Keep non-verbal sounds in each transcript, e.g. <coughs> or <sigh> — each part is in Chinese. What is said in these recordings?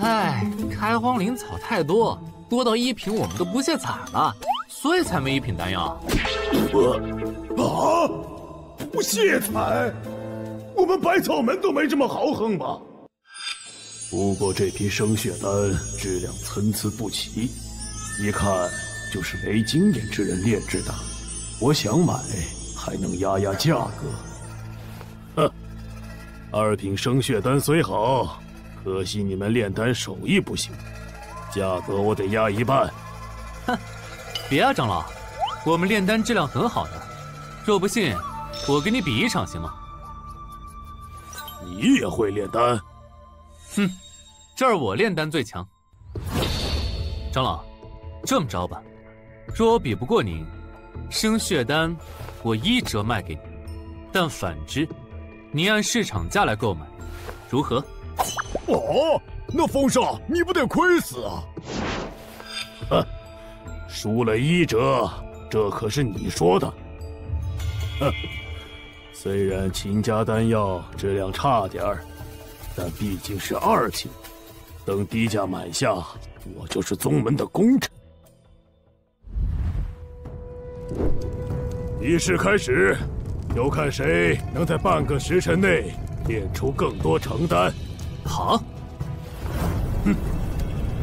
唉，开荒灵草太多，多到一品我们都不屑采了，所以才没一品丹药。我啊，不屑采？我们百草门都没这么豪横吧？不过这批生血丹质量参差不齐，一看就是没经验之人炼制的。我想买，还能压压价格。哼，二品生血丹虽好，可惜你们炼丹手艺不行，价格我得压一半。哼，别啊，长老，我们炼丹质量很好的，若不信，我跟你比一场行吗？你也会炼丹？哼，这儿我炼丹最强。长老，这么着吧，若我比不过您，生血丹我一折卖给你，但反之，您按市场价来购买，如何？哦，那风少你不得亏死啊！哼，输了一折，这可是你说的。哼。虽然秦家丹药质量差点儿，但毕竟是二品，等低价买下，我就是宗门的功臣。仪式开始，就看谁能在半个时辰内炼出更多成丹。好。哼，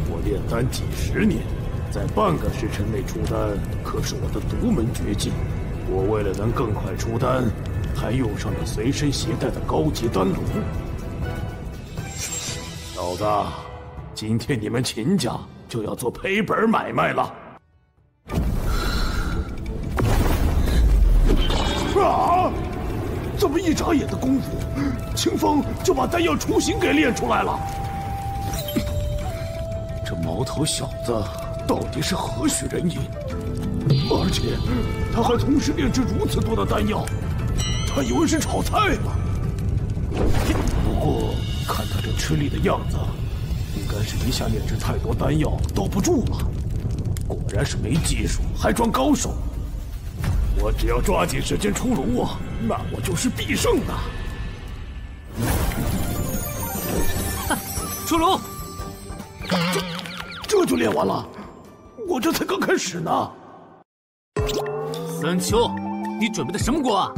我炼丹几十年，在半个时辰内出丹可是我的独门绝技。我为了能更快出丹。还用上了随身携带的高级丹炉。小子，今天你们秦家就要做赔本买卖了。啊！怎么一眨眼的功夫，清风就把丹药雏形给炼出来了？这毛头小子到底是何许人也？而且他还同时炼制如此多的丹药。他以为是炒菜吗？不过看他这吃力的样子，应该是一下炼制太多丹药兜不住了。果然是没技术还装高手。我只要抓紧时间出炉，那我就是必胜的。出炉！这这就练完了？我这才刚开始呢。三秋，你准备的什么锅啊？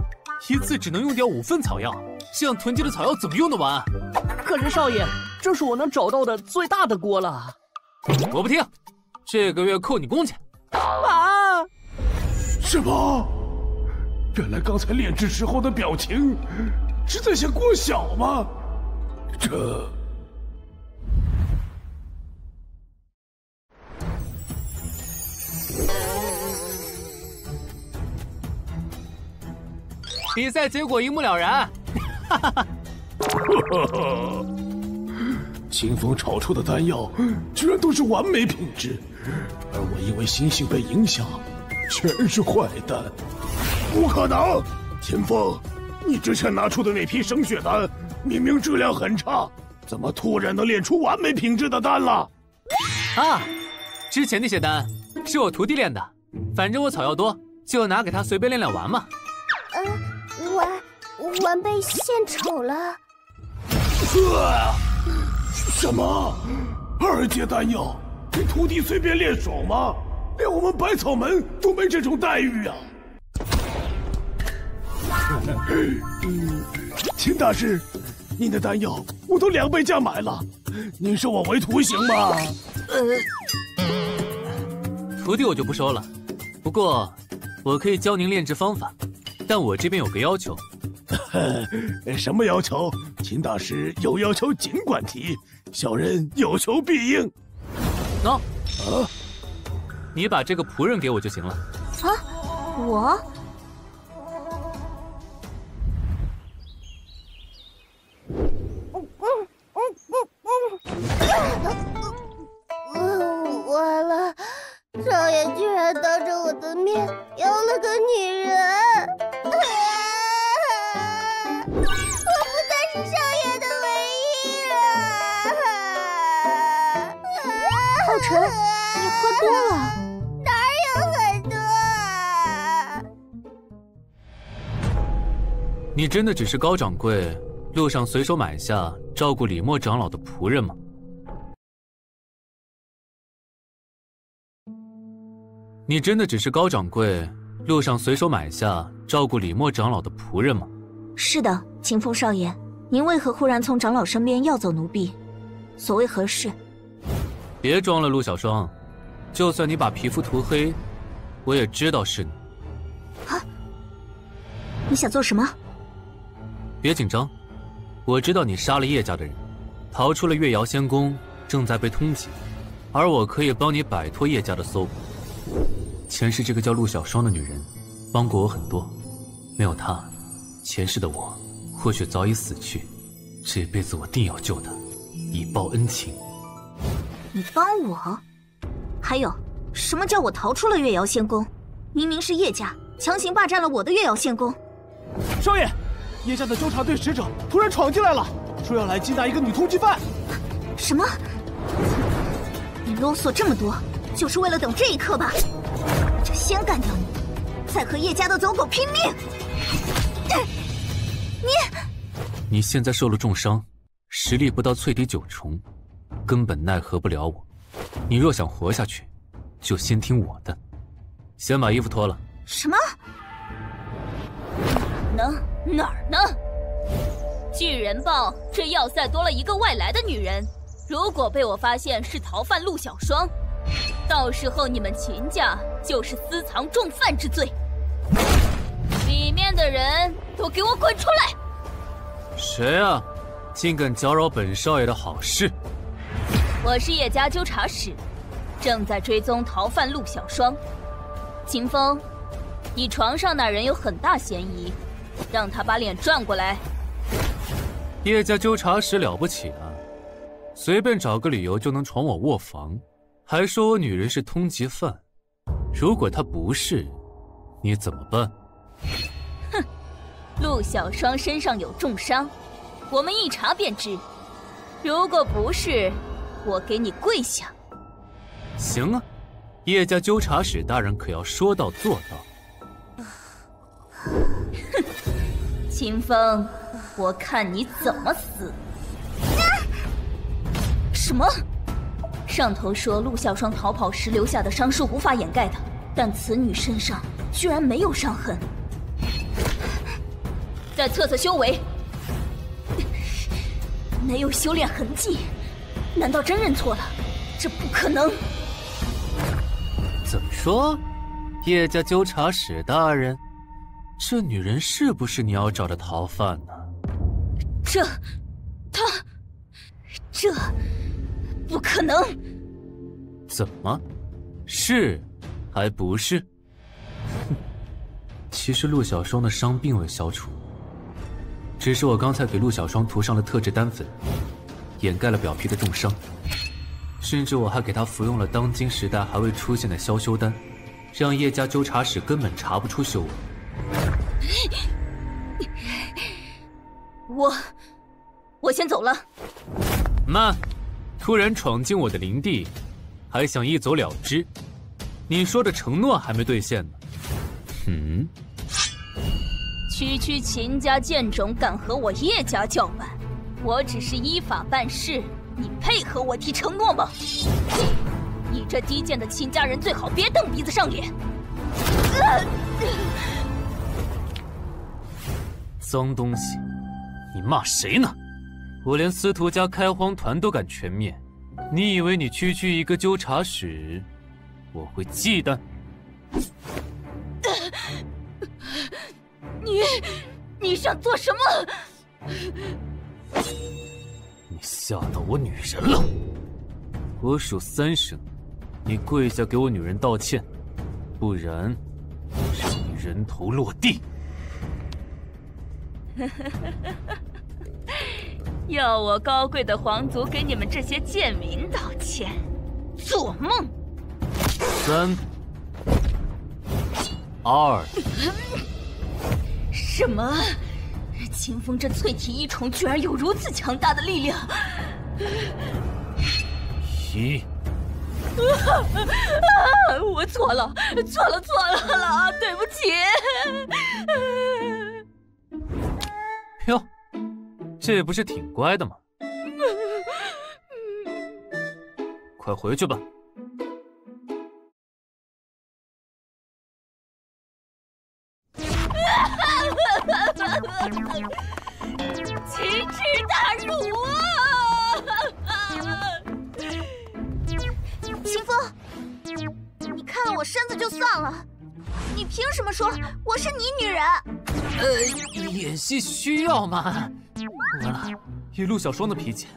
一次只能用掉五份草药，这样囤积的草药怎么用得完？可是少爷，这是我能找到的最大的锅了。我不听，这个月扣你工钱。啊！什么？原来刚才炼制时候的表情是在想郭晓吗？这……比赛结果一目了然，哈哈哈！清风炒出的丹药居然都是完美品质，而我因为心性被影响，全是坏蛋。不可能！秦风，你之前拿出的那批生血丹明明质量很差，怎么突然能炼出完美品质的丹了？啊，之前那些丹是我徒弟炼的，反正我草药多，就拿给他随便练练玩嘛。嗯。完被献丑了！什么？二阶丹药，给徒弟随便练手吗？连我们百草门都没这种待遇啊！秦大师，您的丹药我都两倍价买了，您收我为徒行吗？徒弟我就不收了，不过我可以教您炼制方法，但我这边有个要求。<laughs> 什么要求？秦大师有要求尽管提，小人有求必应。喏，啊，你把这个仆人给我就行了。啊，我。完了，少爷居然当着我的面要了个女人。我不再是少爷的唯一了。浩辰你喝多了？你真的只是高掌柜路上随手买下照顾李默长老的仆人吗？你真的只是高掌柜路上随手买下照顾李默长老的仆人吗？是的，秦风少爷，您为何忽然从长老身边要走奴婢？所谓何事？别装了，陆小双，就算你把皮肤涂黑，我也知道是你。啊？你想做什么？别紧张，我知道你杀了叶家的人，逃出了月瑶仙宫，正在被通缉，而我可以帮你摆脱叶家的搜捕。前世这个叫陆小霜的女人，帮过我很多，没有她，前世的我或许早已死去。这辈子我定要救她，以报恩情。你帮我？还有，什么叫我逃出了月瑶仙宫？明明是叶家强行霸占了我的月瑶仙宫。少爷，叶家的纠察队使者突然闯进来了，说要来缉拿一个女通缉犯。什么？你啰嗦这么多，就是为了等这一刻吧？就先干掉你，再和叶家的走狗拼命！你，你现在受了重伤，实力不到淬体九重，根本奈何不了我。你若想活下去，就先听我的，先把衣服脱了。什么？呢？哪儿呢？巨人报，这要塞多了一个外来的女人。如果被我发现是逃犯陆小霜，到时候你们秦家就是私藏重犯之罪。里面的人都给我滚出来！谁啊？竟敢搅扰本少爷的好事！我是叶家纠察使，正在追踪逃犯陆小霜。秦风，你床上那人有很大嫌疑。让他把脸转过来。叶家纠察使了不起啊，随便找个理由就能闯我卧房，还说我女人是通缉犯。如果她不是，你怎么办？哼，陆小双身上有重伤，我们一查便知。如果不是，我给你跪下。行啊，叶家纠察使大人可要说到做到。哼，秦风，我看你怎么死！什么？上头说陆小霜逃跑时留下的伤是无法掩盖的，但此女身上居然没有伤痕。再测测修为，没有修炼痕迹，难道真认错了？这不可能！怎么说，叶家纠察使大人？这女人是不是你要找的逃犯呢？这，她，这，不可能！怎么，是，还不是？哼，其实陆小双的伤并未消除，只是我刚才给陆小双涂上了特制丹粉，掩盖了表皮的重伤，甚至我还给她服用了当今时代还未出现的消修丹，让叶家纠察使根本查不出修为。我，我先走了。慢！突然闯进我的林地，还想一走了之？你说的承诺还没兑现呢。嗯。区区秦家贱种敢和我叶家叫板？我只是依法办事，你配合我提承诺吗？你这低贱的秦家人，最好别蹬鼻子上脸。脏东西！你骂谁呢？我连司徒家开荒团都敢全灭，你以为你区区一个纠察使，我会忌惮？<coughs> 你，你想做什么？你吓到我女人了！我数三声，你跪下给我女人道歉，不然让你人头落地！<laughs> 要我高贵的皇族给你们这些贱民道歉？做梦！三、二，<laughs> 什么？秦风这淬体一重居然有如此强大的力量！一，啊 <laughs> 我错了，错了，错了了，对不起。哟，这不是挺乖的吗？<laughs> 快回去吧。哈哈奇耻大辱啊！<laughs> 清风，你看了我身子就算了。你凭什么说我是你女人？呃，演戏需要嘛。完了，以陆小双的脾气，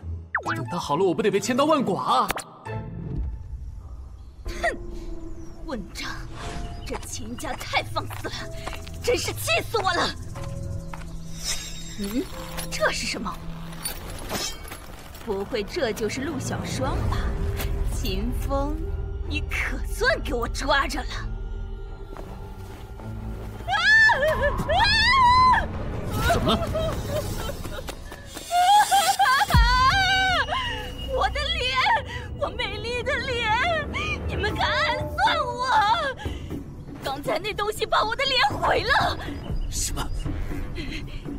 等他好了，我不得被千刀万剐？哼，混账！这秦家太放肆了，真是气死我了！嗯，这是什么？不会这就是陆小双吧？秦风，你可算给我抓着了！怎么了？我的脸，我美丽的脸，你们敢暗算我？刚才那东西把我的脸毁了！什么？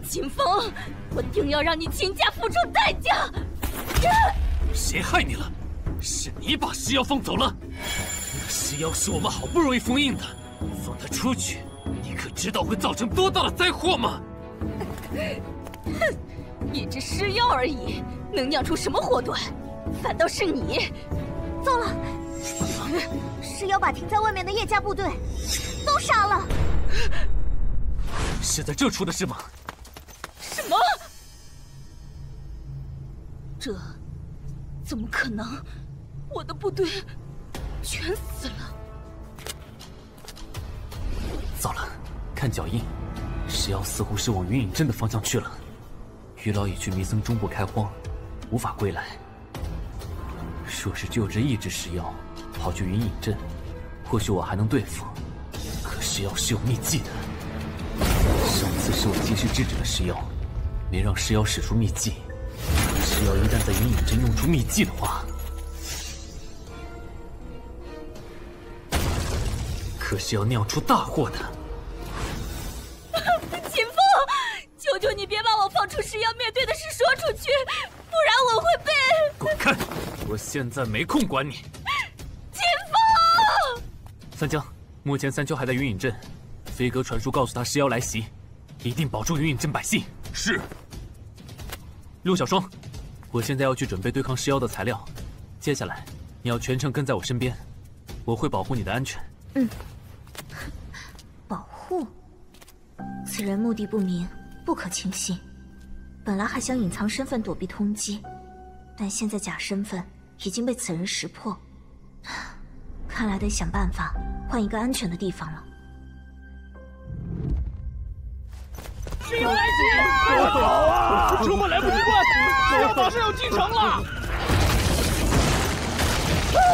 秦风，我定要让你秦家付出代价！谁害你了？是你把石妖放走了？那尸妖是我们好不容易封印的，放他出去，你可知道会造成多大的灾祸吗？哼，一只尸妖而已，能酿出什么祸端？反倒是你，糟了！尸妖把停在外面的叶家部队都杀了。是在这出的事吗？什么？这怎么可能？我的部队全死了！糟了，看脚印，石妖似乎是往云隐镇的方向去了。余老已去弥僧中部开荒，无法归来。若是就这一只石妖跑去云隐镇，或许我还能对付。可石妖是有秘技的，上次是我及时制止了石妖，没让石妖使出秘技。石妖一旦在云隐镇用出秘技的话，可是要酿出大祸的。求求你别把我放出石妖面对的事说出去，不然我会被……滚开！我现在没空管你。秦风，三江，目前三秋还在云隐镇，飞鸽传书告诉他尸妖来袭，一定保住云隐镇百姓。是。陆小双，我现在要去准备对抗尸妖的材料，接下来你要全程跟在我身边，我会保护你的安全。嗯。<laughs> 保护？此人目的不明，不可轻信。本来还想隐藏身份躲避通缉，但现在假身份已经被此人识破，<sighs> 看来得想办法换一个安全的地方了。石妖来袭！好啊！出门来不及关，石妖马上要进城了！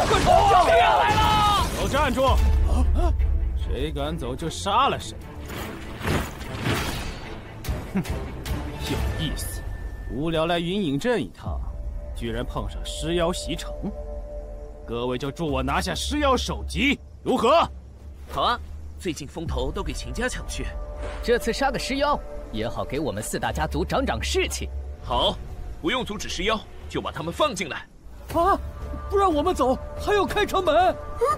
快冲！救命啊！来了！都站住！谁敢走就杀了谁！哼，有意思。无聊来云隐镇一趟，居然碰上尸妖袭城。各位就助我拿下尸妖首级，如何？好啊！最近风头都给秦家抢去，这次杀个尸妖也好给我们四大家族长长士气。好，不用阻止尸妖，就把他们放进来。啊！不让我们走，还要开城门！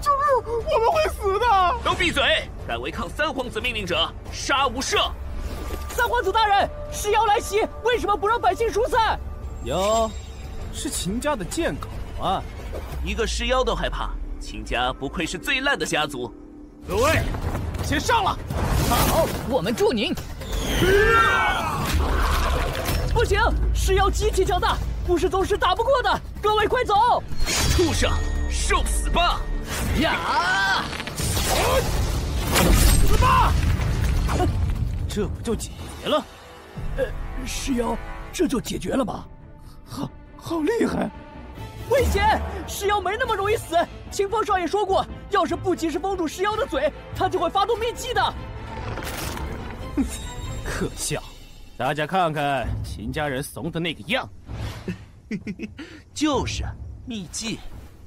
救命！我们会死的！都闭嘴！敢违抗三皇子命令者，杀无赦！三皇子大人，尸妖来袭，为什么不让百姓疏散？哟，是秦家的贱狗啊！一个尸妖都害怕，秦家不愧是最烂的家族。各位，先上了！好，我们助您。不行，尸妖极其强大，不是宗师打不过的。各位快走！畜生，受死吧！呀！死吧！这不就解决了？呃，尸妖，这就解决了吗？好，好厉害！危险！尸妖没那么容易死。清风少爷说过，要是不及时封住尸妖的嘴，他就会发动秘技的。哼，可笑！大家看看秦家人怂的那个样。<laughs> 就是秘技，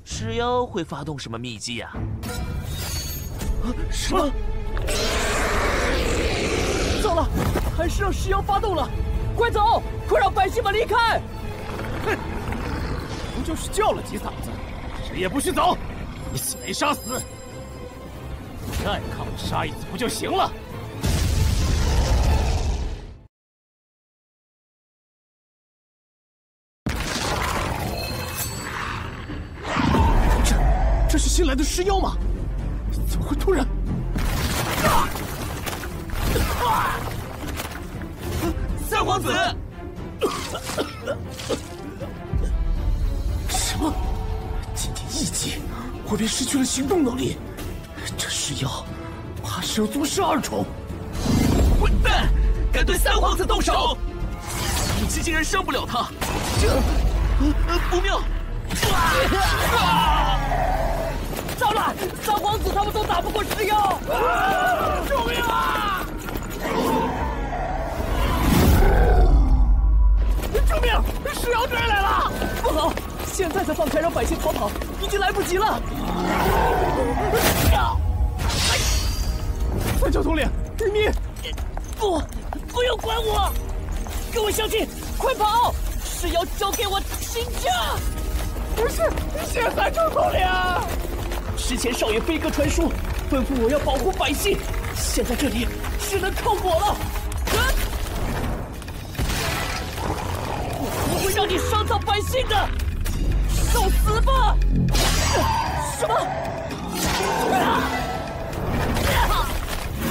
尸妖会发动什么秘技啊？啊？什么？糟了，还是让尸妖发动了！快走，快让百姓们离开！哼，不就是叫了几嗓子，谁也不许走！你死没杀死，再看我杀一次不就行了？这，这是新来的尸妖吗？怎么会突然？三皇子！什么？仅仅一击，我便失去了行动能力？这尸妖，怕是要宗师二重！混蛋，敢对三皇子动手！武器竟然伤不了他，这不妙！啊糟了，三皇子他们都打不过尸妖！救命啊！救命！石妖追来了！不好，现在才放开让百姓逃跑，已经来不及了。三教统领，玉米，不，不用管我，跟我相信，快跑！石妖交给我秦家。不是，谢三教统领。之前少爷飞鸽传书，吩咐我要保护百姓，现在这里只能靠我了。我不会让你伤到百姓的，受死吧！什么？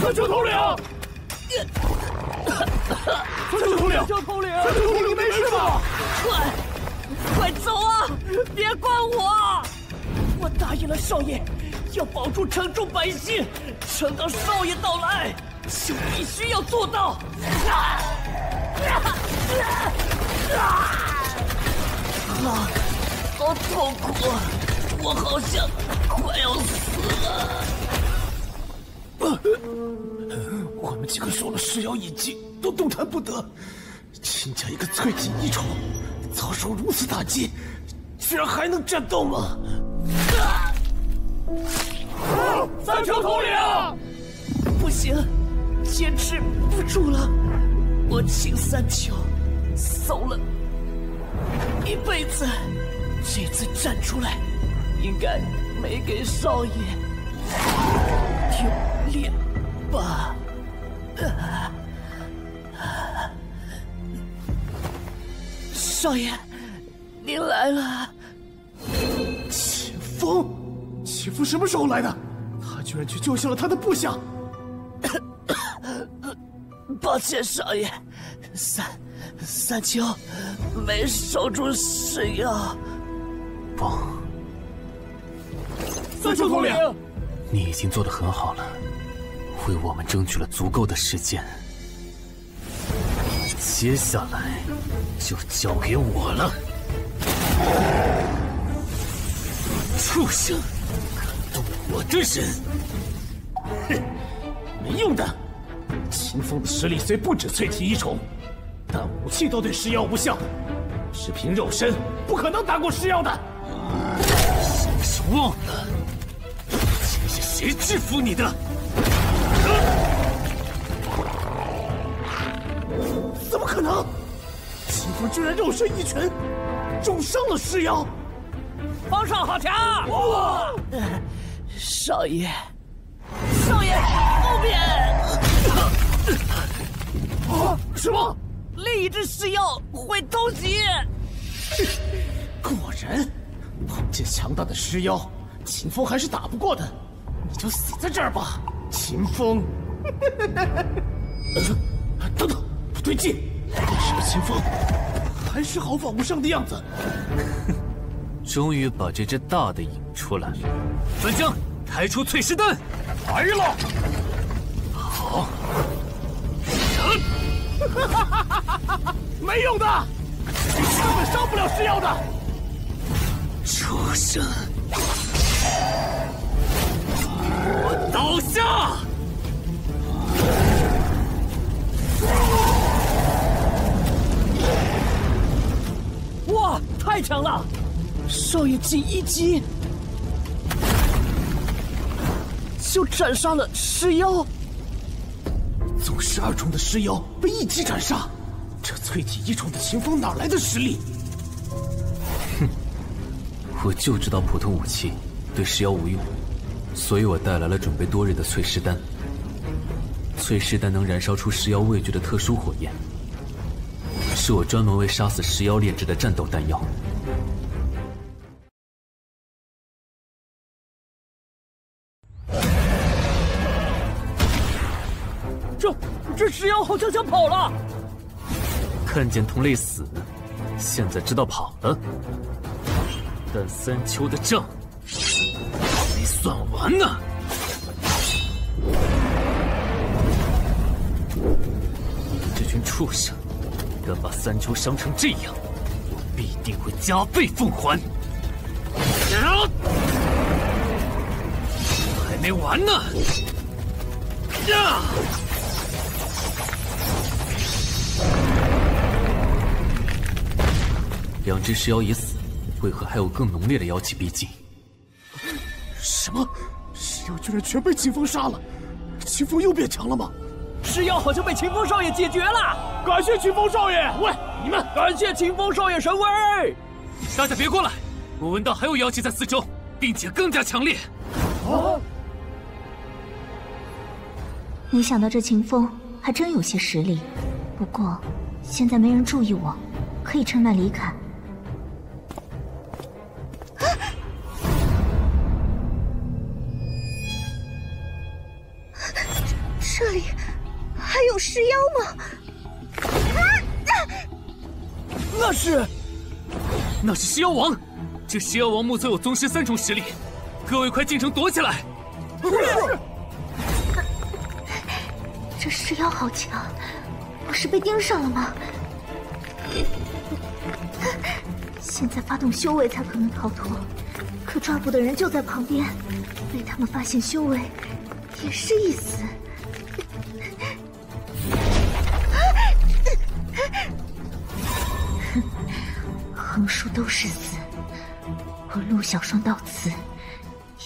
三教统领！三教统领！三教统领！三教统领没事吧？快，快走啊！别管我！我答应了少爷，要保住城中百姓，撑到少爷到来，就必须要做到。啊！啊！啊！啊好痛苦，我好像快要死了。我们几个受了尸妖一击，都动弹不得。秦家一个淬体一宠，遭受如此打击，居然还能战斗吗？啊三球统领，不行，坚持不住了。我请三球，守了一辈子，这次站出来，应该没给少爷丢脸吧？少爷，您来了。秦风，秦风什么时候来的？他居然去救下了他的部下。<coughs> 抱歉，少爷，三三清没守住尸妖。不，三秋统领，你已经做得很好了，为我们争取了足够的时间。接下来就交给我了。畜生，敢动我的人！哼，没用的。秦风的实力虽不止淬体一重，但武器都对尸妖无效，只凭肉身不可能打过尸妖的。是不是忘了，前是谁制服你的？怎么可能？秦风居然肉身一拳，重伤了尸妖。方少好强！哇！少爷，少爷，后面！啊！什么？另一只尸妖会偷袭！<laughs> 果然，碰见强大的尸妖，秦风还是打不过的。你就死在这儿吧，秦风！等等，不对劲，为什么秦风还是毫发无伤的样子？<laughs> 终于把这只大的引出来了，本将抬出淬尸丹，来了。好，哈哈哈没用的，你根本伤不了尸妖的。畜生，我倒下！哇，太强了！少爷仅一击就斩杀了尸妖，宗十二重的尸妖被一击斩杀，这淬体一重的秦风哪来的实力？哼，我就知道普通武器对尸妖无用，所以我带来了准备多日的淬尸丹。淬尸丹能燃烧出尸妖畏惧的特殊火焰，是我专门为杀死尸妖炼制的战斗丹药。这尸妖好像想跑了。看见同类死，现在知道跑了，但三秋的账没算完呢。你们这群畜生，敢把三秋伤成这样，我必定会加倍奉还。还没完呢！呀！两只尸妖已死，为何还有更浓烈的妖气逼近？什么？尸妖居然全被秦风杀了？秦风又变强了吗？尸妖好像被秦风少爷解决了！感谢秦风少爷！喂，你们感谢秦风少爷神威！大家别过来！我闻到还有妖气在四周，并且更加强烈。啊！没想到这秦风还真有些实力，不过现在没人注意我，可以趁乱离开。这里还有尸妖吗？那是，那是尸妖王。这尸妖王目测有宗师三重实力，各位快进城躲起来！是。这尸妖好强，不是被盯上了吗？现在发动修为才可能逃脱，可抓捕的人就在旁边，被他们发现修为，也是一死。横竖都是死，我陆小双到此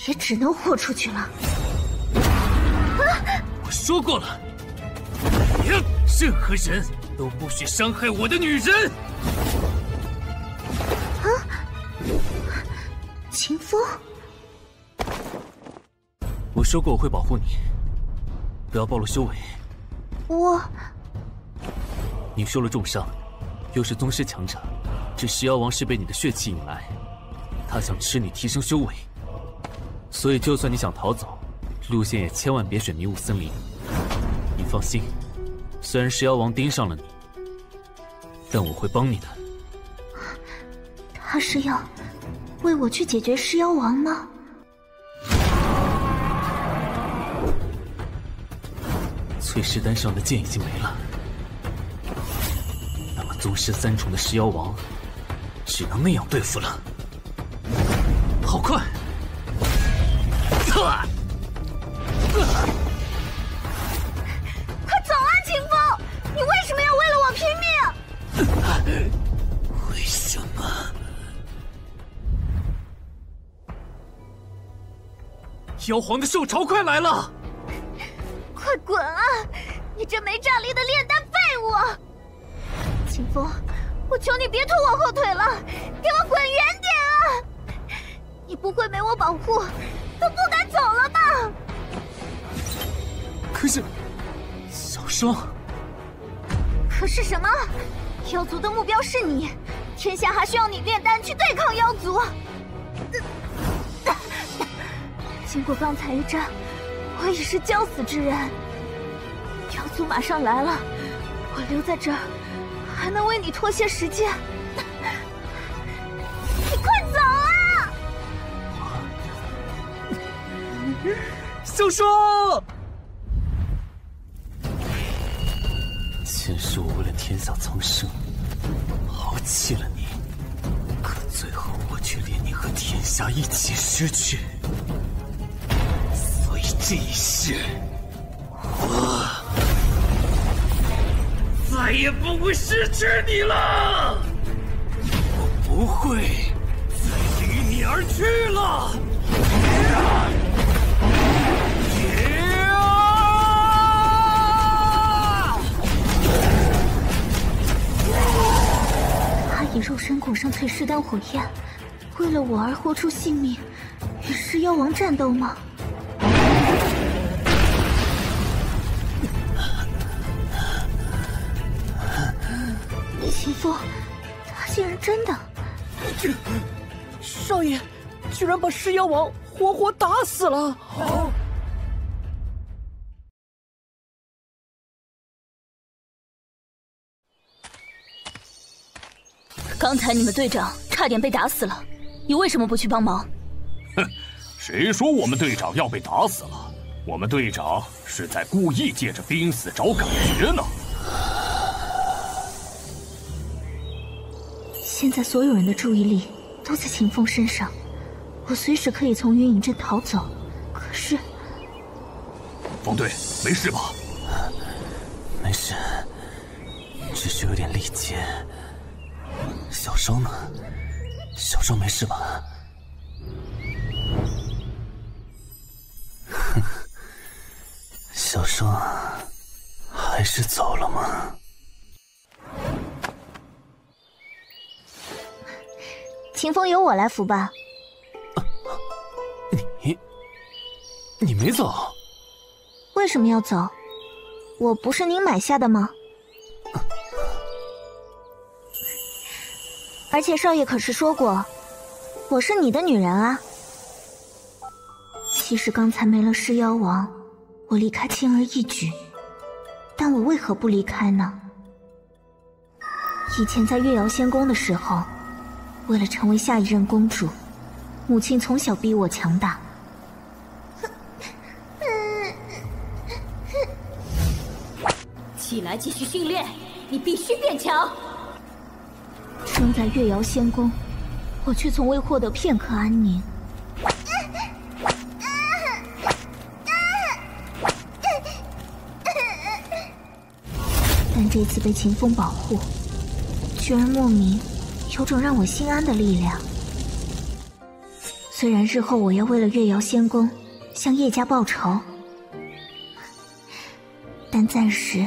也只能豁出去了。我说过了，任何人都不许伤害我的女人。秦风，我说过我会保护你，不要暴露修为。我，你受了重伤，又是宗师强者。这石妖王是被你的血气引来，他想吃你提升修为，所以就算你想逃走，路线也千万别选迷雾森林。你放心，虽然石妖王盯上了你，但我会帮你的。他是要为我去解决尸妖王吗？淬石丹上的剑已经没了，那么宗师三重的尸妖王。只能那样对付了，好快！快走啊，秦风！你为什么要为了我拼命？为什么？妖皇的兽潮快来了！<laughs> 快滚啊！你这没战力的炼丹废物！清风。我求你别拖我后腿了，给我滚远点啊！你不会没我保护都不敢走了吧？可是，小双，可是什么？妖族的目标是你，天下还需要你炼丹去对抗妖族。经过刚才一战，我已是将死之人。妖族马上来了，我留在这儿。还能为你拖些时间，你快走啊！小叔，前世我为了天下苍生，抛弃了你，可最后我却连你和天下一起失去，这一世，我。再也不会失去你了，我不会再离你而去了。他以肉身裹上淬尸丹火焰，为了我而豁出性命，与尸妖王战斗吗？秦风，他竟然真的！这少爷居然把噬妖王活活打死了！好，刚才你们队长差点被打死了，你为什么不去帮忙？哼，<laughs> 谁说我们队长要被打死了？我们队长是在故意借着濒死找感觉呢。现在所有人的注意力都在秦风身上，我随时可以从云影镇逃走。可是，冯队没事吧？没事，只是有点力竭。小双呢？小双没事吧？哼，<laughs> 小双还是走了吗？秦风由我来扶吧。你，你没走？为什么要走？我不是您买下的吗？而且少爷可是说过，我是你的女人啊。其实刚才没了尸妖王，我离开轻而易举，但我为何不离开呢？以前在月瑶仙宫的时候，为了成为下一任公主，母亲从小逼我强大。起来，继续训练，你必须变强。生在月瑶仙宫，我却从未获得片刻安宁。但这次被秦风保护，居然莫名有种让我心安的力量。虽然日后我要为了月瑶仙宫向叶家报仇，但暂时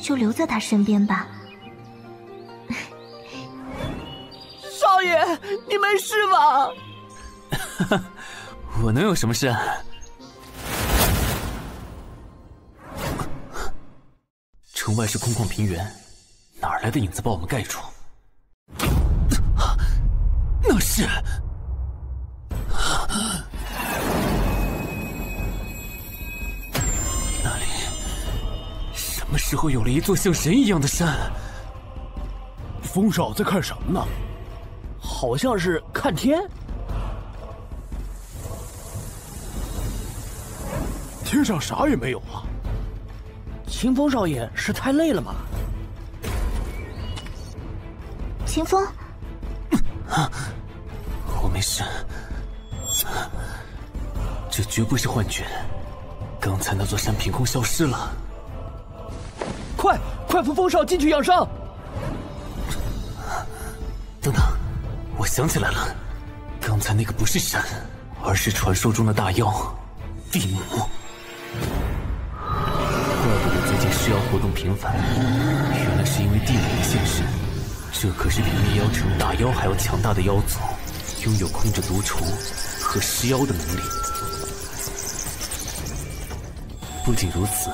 就留在他身边吧。<laughs> 少爷，你没事吧？<laughs> 我能有什么事？城外是空旷平原，哪来的影子把我们盖住？那是……那里什么时候有了一座像神一样的山？风少在看什么呢？好像是看天。天上啥也没有啊！秦风少爷是太累了吗？秦风，我 <laughs> 没事，这绝不是幻觉。刚才那座山凭空消失了。快，快扶风少进去养伤！等等，我想起来了，刚才那个不是山，而是传说中的大妖地母。怪不得最近尸妖活动频繁，原来是因为地母的现身。这可是比灭妖城大妖还要强大的妖族，拥有控制毒虫和尸妖的能力。不仅如此，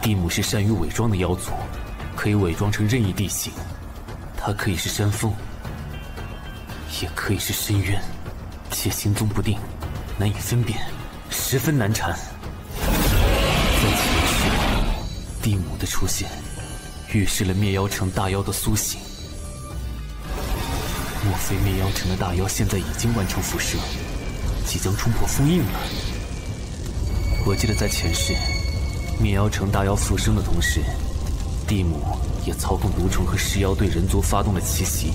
地母是善于伪装的妖族，可以伪装成任意地形。它可以是山峰，也可以是深渊，且行踪不定，难以分辨，十分难缠。在前世，地母的出现，预示了灭妖城大妖的苏醒。莫非灭妖城的大妖现在已经完成辐射，即将冲破封印了？我记得在前世，灭妖城大妖复生的同时，地母也操控毒虫和尸妖对人族发动了奇袭，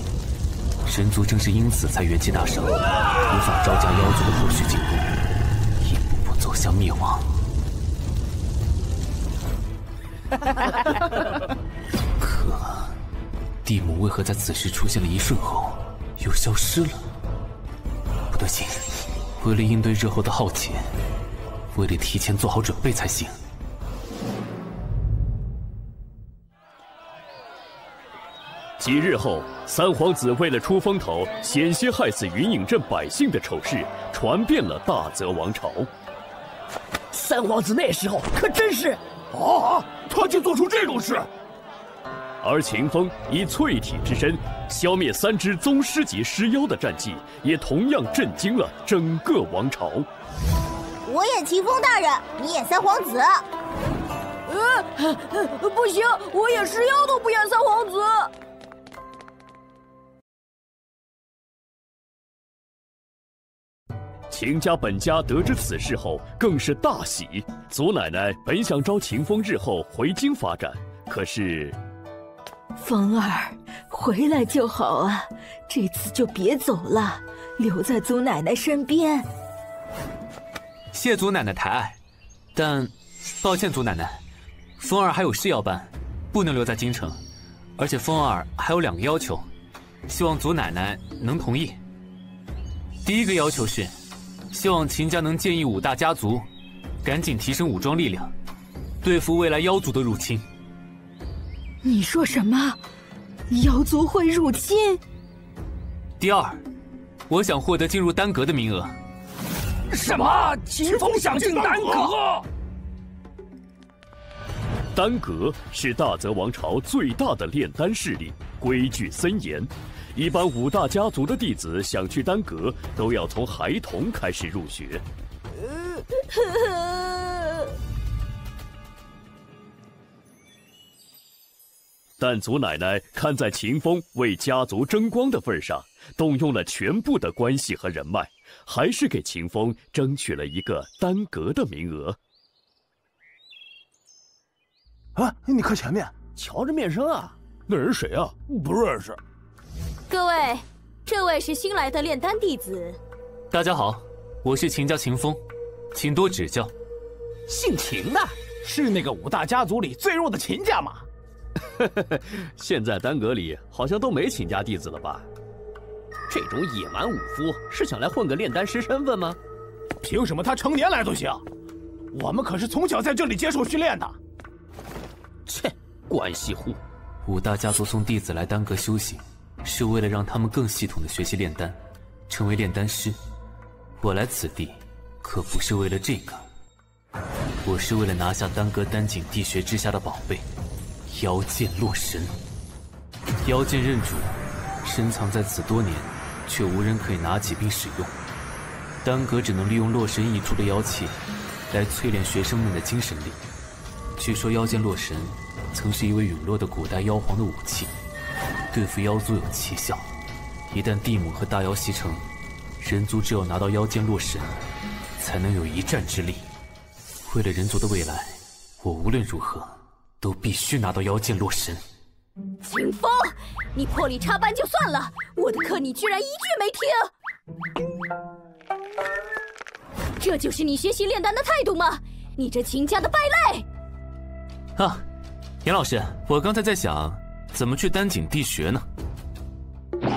人族正是因此才元气大伤，无法招架妖族的后续进攻，一步步走向灭亡。<laughs> 可地母为何在此时出现了一瞬后又消失了？不对劲，为了应对日后的浩劫，我得提前做好准备才行。几日后，三皇子为了出风头，险些害死云影镇百姓的丑事传遍了大泽王朝。三皇子那时候可真是……啊！他竟做出这种事！而秦风以淬体之身消灭三只宗师级尸妖的战绩也同样震惊了整个王朝。我演秦风大人，你演三皇子。呃，不行，我演尸妖都不演三皇子。秦家本家得知此事后更是大喜，祖奶奶本想招秦风日后回京发展，可是。风儿回来就好啊，这次就别走了，留在祖奶奶身边。谢祖奶奶抬爱，但抱歉，祖奶奶，风儿还有事要办，不能留在京城，而且风儿还有两个要求，希望祖奶奶能同意。第一个要求是。希望秦家能建议五大家族，赶紧提升武装力量，对付未来妖族的入侵。你说什么？妖族会入侵？第二，我想获得进入丹阁的名额。什么？秦风想进丹阁？丹阁是大泽王朝最大的炼丹势力，规矩森严。一般五大家族的弟子想去丹阁，都要从孩童开始入学。<laughs> 但祖奶奶看在秦风为家族争光的份上，动用了全部的关系和人脉，还是给秦风争取了一个单格的名额。啊，你看前面，瞧着面生啊，那人谁啊？不认识。各位，这位是新来的炼丹弟子。大家好，我是秦家秦风，请多指教。姓秦的，是那个五大家族里最弱的秦家吗？<laughs> 现在丹阁里好像都没秦家弟子了吧？这种野蛮武夫是想来混个炼丹师身份吗？凭什么他成年来都行？我们可是从小在这里接受训练的。切，关系户。五大家族送弟子来丹阁修行。是为了让他们更系统的学习炼丹，成为炼丹师。我来此地，可不是为了这个。我是为了拿下丹阁丹井地穴之下的宝贝——妖剑洛神。妖剑认主，深藏在此多年，却无人可以拿起并使用。丹阁只能利用洛神溢出的妖气，来淬炼学生们的精神力。据说妖剑洛神，曾是一位陨落的古代妖皇的武器。对付妖族有奇效，一旦地母和大妖袭城，人族只有拿到妖剑洛神，才能有一战之力。为了人族的未来，我无论如何都必须拿到妖剑洛神。秦风，你破例插班就算了，我的课你居然一句没听，这就是你学习炼丹的态度吗？你这秦家的败类！啊，严老师，我刚才在想。怎么去丹井地穴呢？哈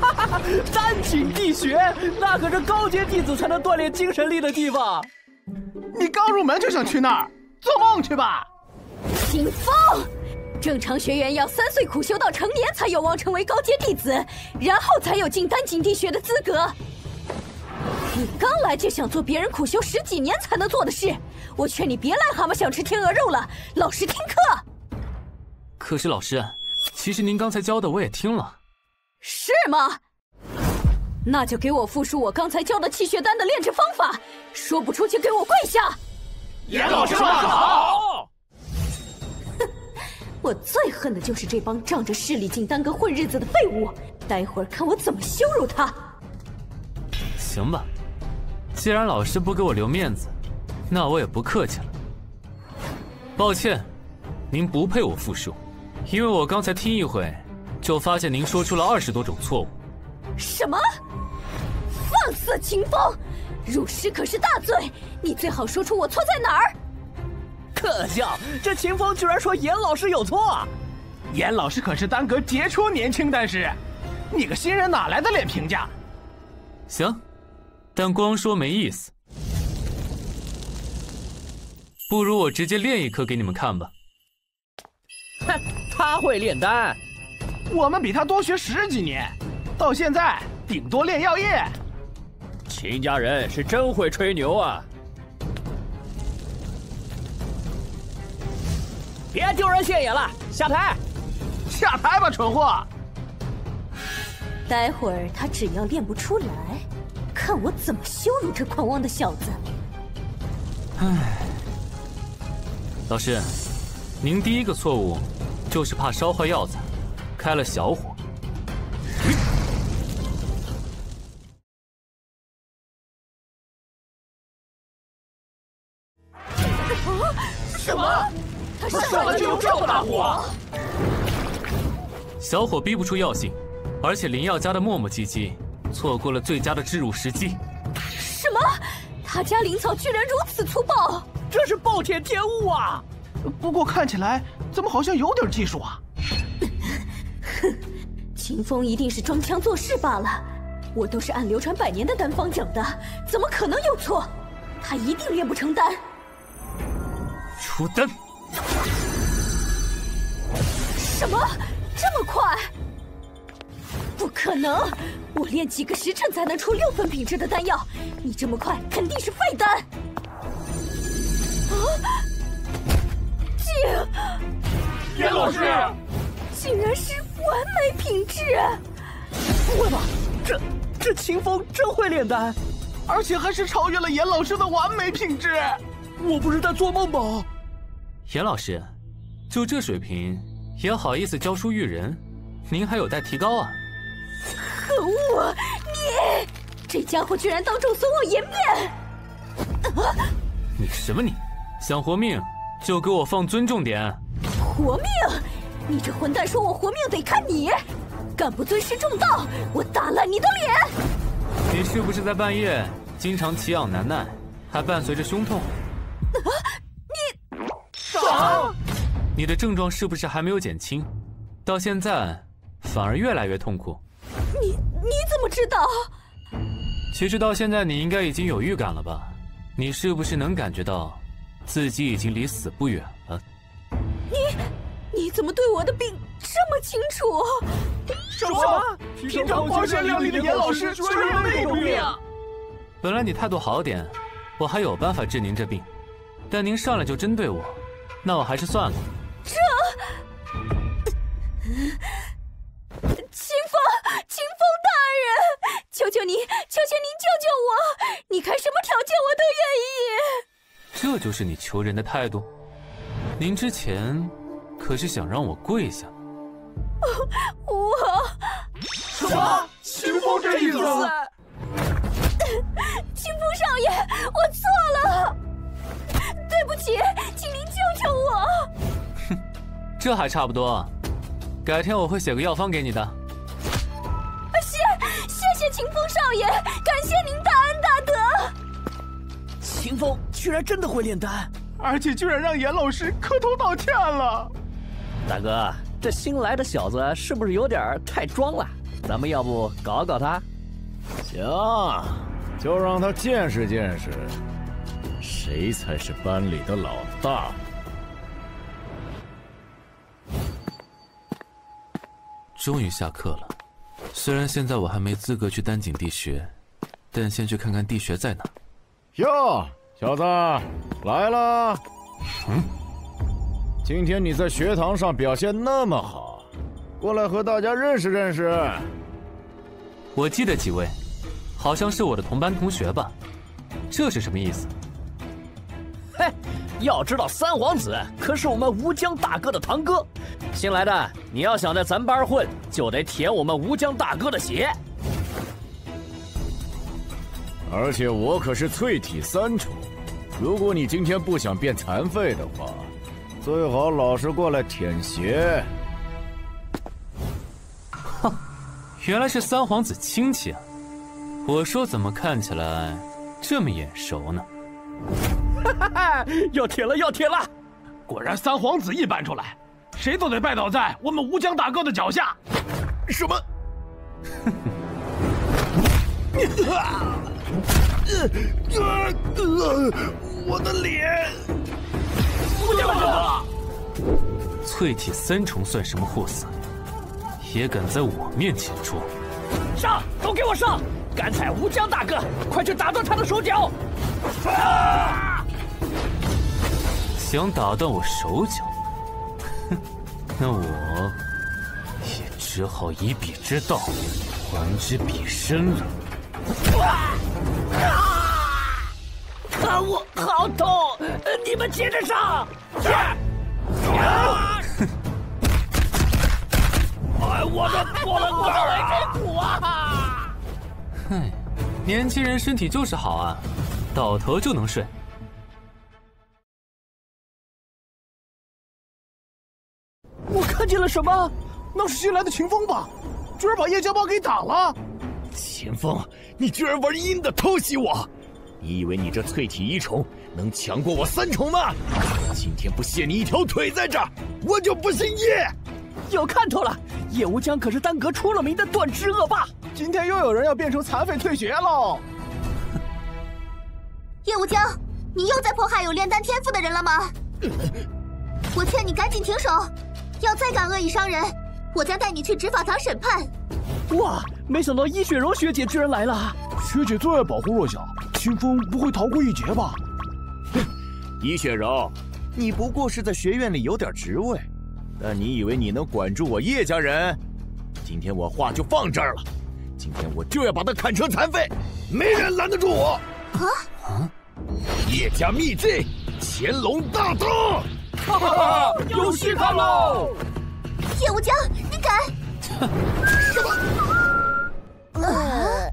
哈哈哈！丹井地穴，那可是高阶弟子才能锻炼精神力的地方。你刚入门就想去那儿，做梦去吧！秦风，正常学员要三岁苦修到成年才有望成为高阶弟子，然后才有进丹井地学的资格。你刚来就想做别人苦修十几年才能做的事，我劝你别癞蛤蟆想吃天鹅肉了，老实听课。可是老师，其实您刚才教的我也听了，是吗？那就给我复述我刚才教的气血丹的炼制方法，说不出去给我跪下！严老师说的好。哼，我最恨的就是这帮仗着势力进丹阁混日子的废物，待会儿看我怎么羞辱他。行吧，既然老师不给我留面子，那我也不客气了。抱歉，您不配我复述。因为我刚才听一会，就发现您说出了二十多种错误。什么？放肆！秦风，辱师可是大罪，你最好说出我错在哪儿。可笑，这秦风居然说严老师有错。严老师可是丹阁杰出年轻丹师，你个新人哪来的脸评价？行，但光说没意思，不如我直接练一颗给你们看吧。哼。他会炼丹，我们比他多学十几年，到现在顶多炼药液。秦家人是真会吹牛啊！别丢人现眼了，下台！下台吧，蠢货！待会儿他只要练不出来，看我怎么羞辱这狂妄的小子！唉，老师，您第一个错误。就是怕烧坏药材，开了小火。什他上来就用这么大火？小火逼不出药性，而且林耀家的磨磨唧唧，错过了最佳的置入时机。什么？他家灵草居然如此粗暴？这是暴殄天物啊！不过看起来怎么好像有点技术啊？哼，<laughs> 秦风一定是装腔作势罢了。我都是按流传百年的丹方整的，怎么可能有错？他一定练不成丹。出丹？什么？这么快？不可能！我练几个时辰才能出六分品质的丹药，你这么快肯定是废丹。啊！竟……严老师，竟然是完美品质！不会吧？这这秦风真会炼丹，而且还是超越了严老师的完美品质！我不是在做梦吧？严老师，就这水平也好意思教书育人，您还有待提高啊！可恶！你这家伙居然当众损我颜面！你什么你？想活命就给我放尊重点！活命？你这混蛋说我活命得看你！敢不尊师重道，我打烂你的脸！你是不是在半夜经常奇痒难耐，还伴随着胸痛？啊！你啥？你的症状是不是还没有减轻？到现在反而越来越痛苦？你你怎么知道？其实到现在你应该已经有预感了吧？你是不是能感觉到自己已经离死不远了？你你怎么对我的病这么清楚？什么？平常光鲜亮丽的严老师居然有那种病？本来你态度好点，我还有办法治您这病，但您上来就针对我，那我还是算了。这，清风，清风大人，求求你，求求您救救我！你开什么条件我都愿意。这就是你求人的态度？您之前可是想让我跪下？我什么？清风这意思？秦风少爷，我错了，对不起，请您救救我。哼，<laughs> 这还差不多。改天我会写个药方给你的。谢谢谢秦风少爷，感谢您大恩大德。秦风居然真的会炼丹，而且居然让严老师磕头道歉了。大哥，这新来的小子是不是有点太装了？咱们要不搞搞他？行，就让他见识见识，谁才是班里的老大。终于下课了，虽然现在我还没资格去丹景地穴，但先去看看地穴在哪。哟，小子，来了。嗯，今天你在学堂上表现那么好，过来和大家认识认识。我记得几位，好像是我的同班同学吧？这是什么意思？嘿，要知道三皇子可是我们吴江大哥的堂哥，新来的你要想在咱班混，就得舔我们吴江大哥的血。而且我可是淬体三重，如果你今天不想变残废的话，最好老实过来舔鞋。哼，原来是三皇子亲戚啊！我说怎么看起来这么眼熟呢？哈哈哈！要铁了，要铁了！果然三皇子一搬出来，谁都得拜倒在我们吴江大哥的脚下。什么？呃呃，我的脸！不讲武德了！淬体三重算什么货色？也敢在我面前装？上！都给我上！敢踩吴江大哥，快去打断他的手脚！啊！想打断我手脚？哼，<laughs> 那我也只好以彼之道还之彼身了。可恶，好痛！你们接着上！哎，我的波棱盖真苦啊！哼，年轻人身体就是好啊，倒头就能睡。看见了什么？那是新来的秦风吧？居然把叶家帮给打了！秦风，你居然玩阴的偷袭我！你以为你这淬体一重能强过我三重吗？今天不卸你一条腿在这儿，我就不姓叶！有看头了，叶无疆可是丹阁出了名的断肢恶霸。今天又有人要变成残废退学喽！<laughs> 叶无疆，你又在迫害有炼丹天赋的人了吗？我劝你赶紧停手，要再敢恶意伤人，我将带你去执法堂审判。哇，没想到伊雪柔学姐居然来了！学姐最爱保护弱小，清风不会逃过一劫吧？哼，伊雪柔，你不过是在学院里有点职位，但你以为你能管住我叶家人？今天我话就放这儿了。今天我就要把他砍成残废，没人拦得住我！啊啊！叶家秘境乾隆大刀，哈哈哈！有戏看喽！叶无疆，你敢？什么？啊！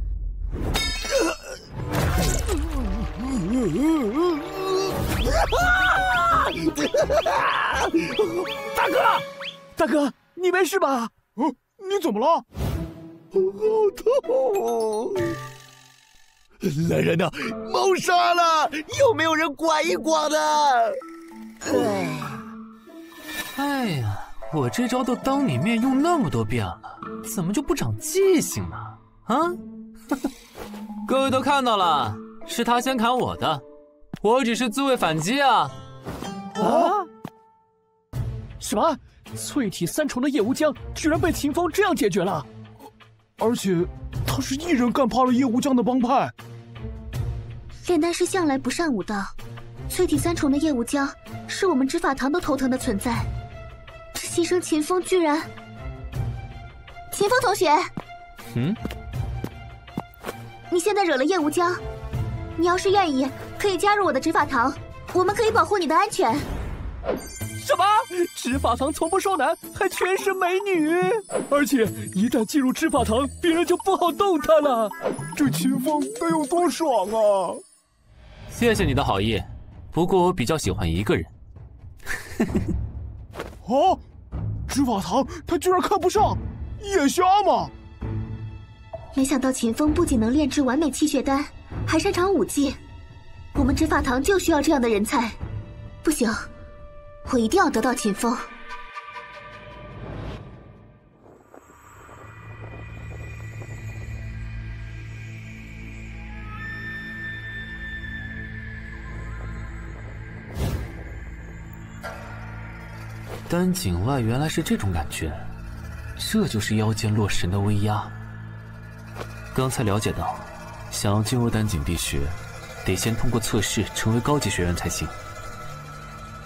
大哥，大哥，你没事吧？嗯，你怎么了？好痛！来人呐，谋杀了！有没有人管一管的？哎，哎呀，我这招都当你面用那么多遍了，怎么就不长记性呢？啊！<laughs> 各位都看到了，是他先砍我的，我只是自卫反击啊！啊？什么？淬体三重的叶无疆居然被秦风这样解决了？而且，他是一人干趴了叶无疆的帮派。炼丹师向来不善武道，淬体三重的叶无疆是我们执法堂都头疼的存在。这新生秦风居然……秦风同学，嗯，你现在惹了叶无疆，你要是愿意，可以加入我的执法堂，我们可以保护你的安全。什么？执法堂从不收男，还全是美女，而且一旦进入执法堂，别人就不好动弹了。这秦风得有多爽啊！谢谢你的好意，不过我比较喜欢一个人。<laughs> 啊！执法堂他居然看不上眼瞎吗？没想到秦风不仅能炼制完美气血丹，还擅长武技。我们执法堂就需要这样的人才。不行。我一定要得到秦风。丹井外原来是这种感觉，这就是妖剑洛神的威压。刚才了解到，想要进入丹井地穴，得先通过测试成为高级学员才行。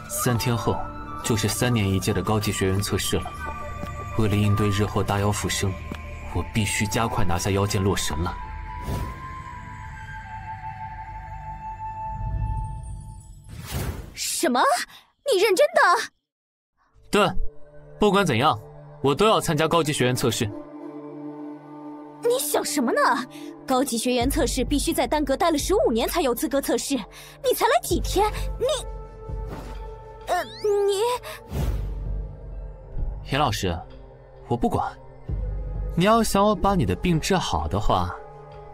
三天后就是三年一届的高级学员测试了。为了应对日后大妖复生，我必须加快拿下妖剑洛神了。什么？你认真的？对，不管怎样，我都要参加高级学员测试。你想什么呢？高级学员测试必须在丹阁待了十五年才有资格测试，你才来几天，你……呃，你，严老师，我不管。你要想我把你的病治好的话，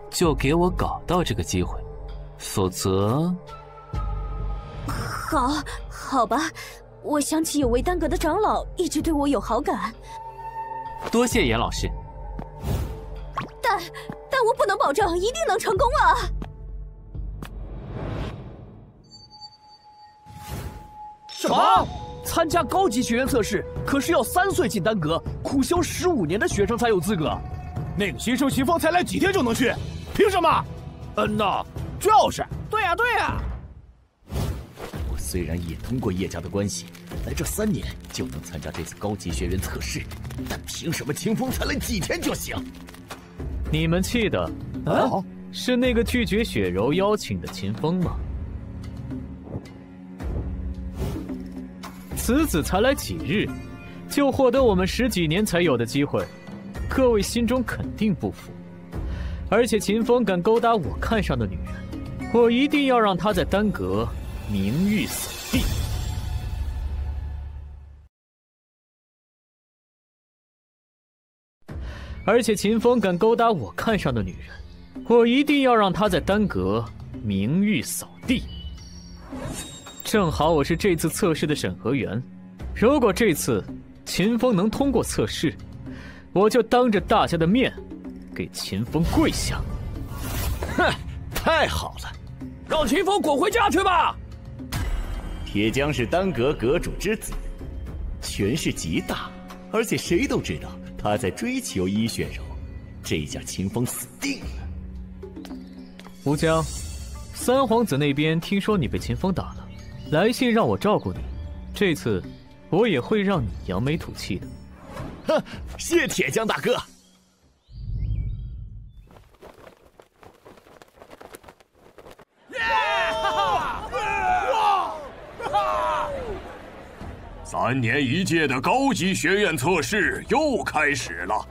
就给我搞到这个机会，否则……好，好吧。我想起有位丹阁的长老一直对我有好感。多谢严老师。但，但我不能保证一定能成功啊。什么？参加高级学员测试，可是要三岁进丹阁，苦修十五年的学生才有资格。那个新生秦风才来几天就能去，凭什么？嗯呐，就是。对呀，对呀。我虽然也通过叶家的关系，来这三年就能参加这次高级学员测试，但凭什么秦风才来几天就行？你们气的啊？是那个拒绝雪柔邀请的秦风吗？此子才来几日，就获得我们十几年才有的机会，各位心中肯定不服。而且秦风敢勾搭我看上的女人，我一定要让他在丹阁名誉扫地。而且秦风敢勾搭我看上的女人，我一定要让他在丹阁名誉扫地。正好我是这次测试的审核员，如果这次秦风能通过测试，我就当着大家的面给秦风跪下。哼，太好了，让秦风滚回家去吧。铁江是丹阁阁主之子，权势极大，而且谁都知道他在追求伊雪柔，这下秦风死定了。吴江，三皇子那边听说你被秦风打了。来信让我照顾你，这次我也会让你扬眉吐气的。哼，谢铁江大哥。三年一届的高级学院测试又开始了。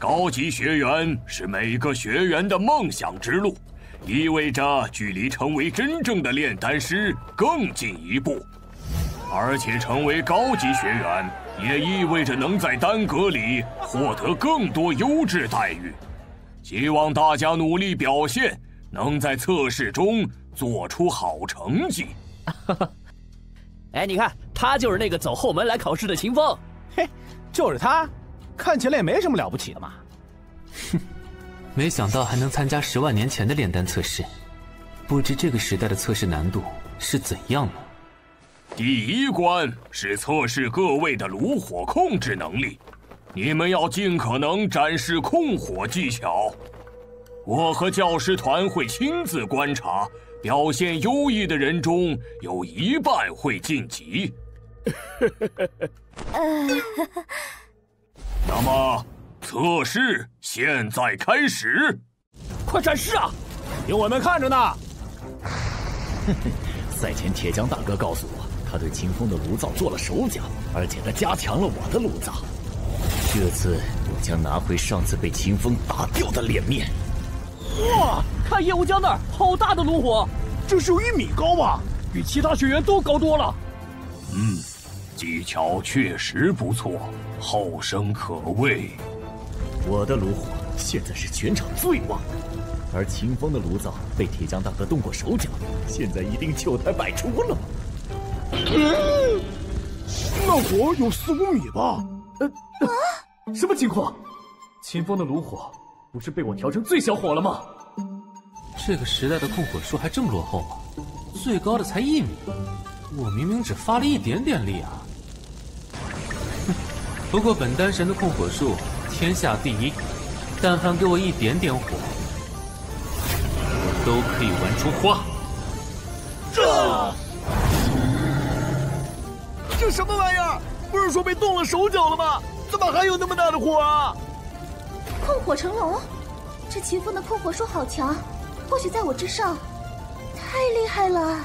高级学员是每个学员的梦想之路。意味着距离成为真正的炼丹师更进一步，而且成为高级学员也意味着能在丹阁里获得更多优质待遇。希望大家努力表现，能在测试中做出好成绩。哈 <laughs> 哈哎，你看，他就是那个走后门来考试的秦风。嘿，就是他，看起来也没什么了不起的嘛。哼。<laughs> 没想到还能参加十万年前的炼丹测试，不知这个时代的测试难度是怎样呢？第一关是测试各位的炉火控制能力，你们要尽可能展示控火技巧。我和教师团会亲自观察，表现优异的人中有一半会晋级。<laughs> 那么。测试现在开始，快展示啊！有我们看着呢。<laughs> 赛前铁匠大哥告诉我，他对秦风的炉灶做了手脚，而且他加强了我的炉灶。这次我将拿回上次被秦风打掉的脸面。哇，看叶无疆那儿，好大的炉火，这是有一米高吧？比其他学员都高多了。嗯，技巧确实不错，后生可畏。我的炉火现在是全场最旺的，而秦风的炉灶被铁匠大哥动过手脚，现在一定旧态百出了。嗯那火有四五米吧？呃啊，什么情况？秦风的炉火不是被我调成最小火了吗？这个时代的控火术还这么落后吗？最高的才一米，我明明只发了一点点力啊！哼，<laughs> 不过本丹神的控火术。天下第一，但凡给我一点点火，我都可以玩出花。这这什么玩意儿？不是说被动了手脚了吗？怎么还有那么大的火啊？控火成龙，这秦风的控火术好强，或许在我之上，太厉害了。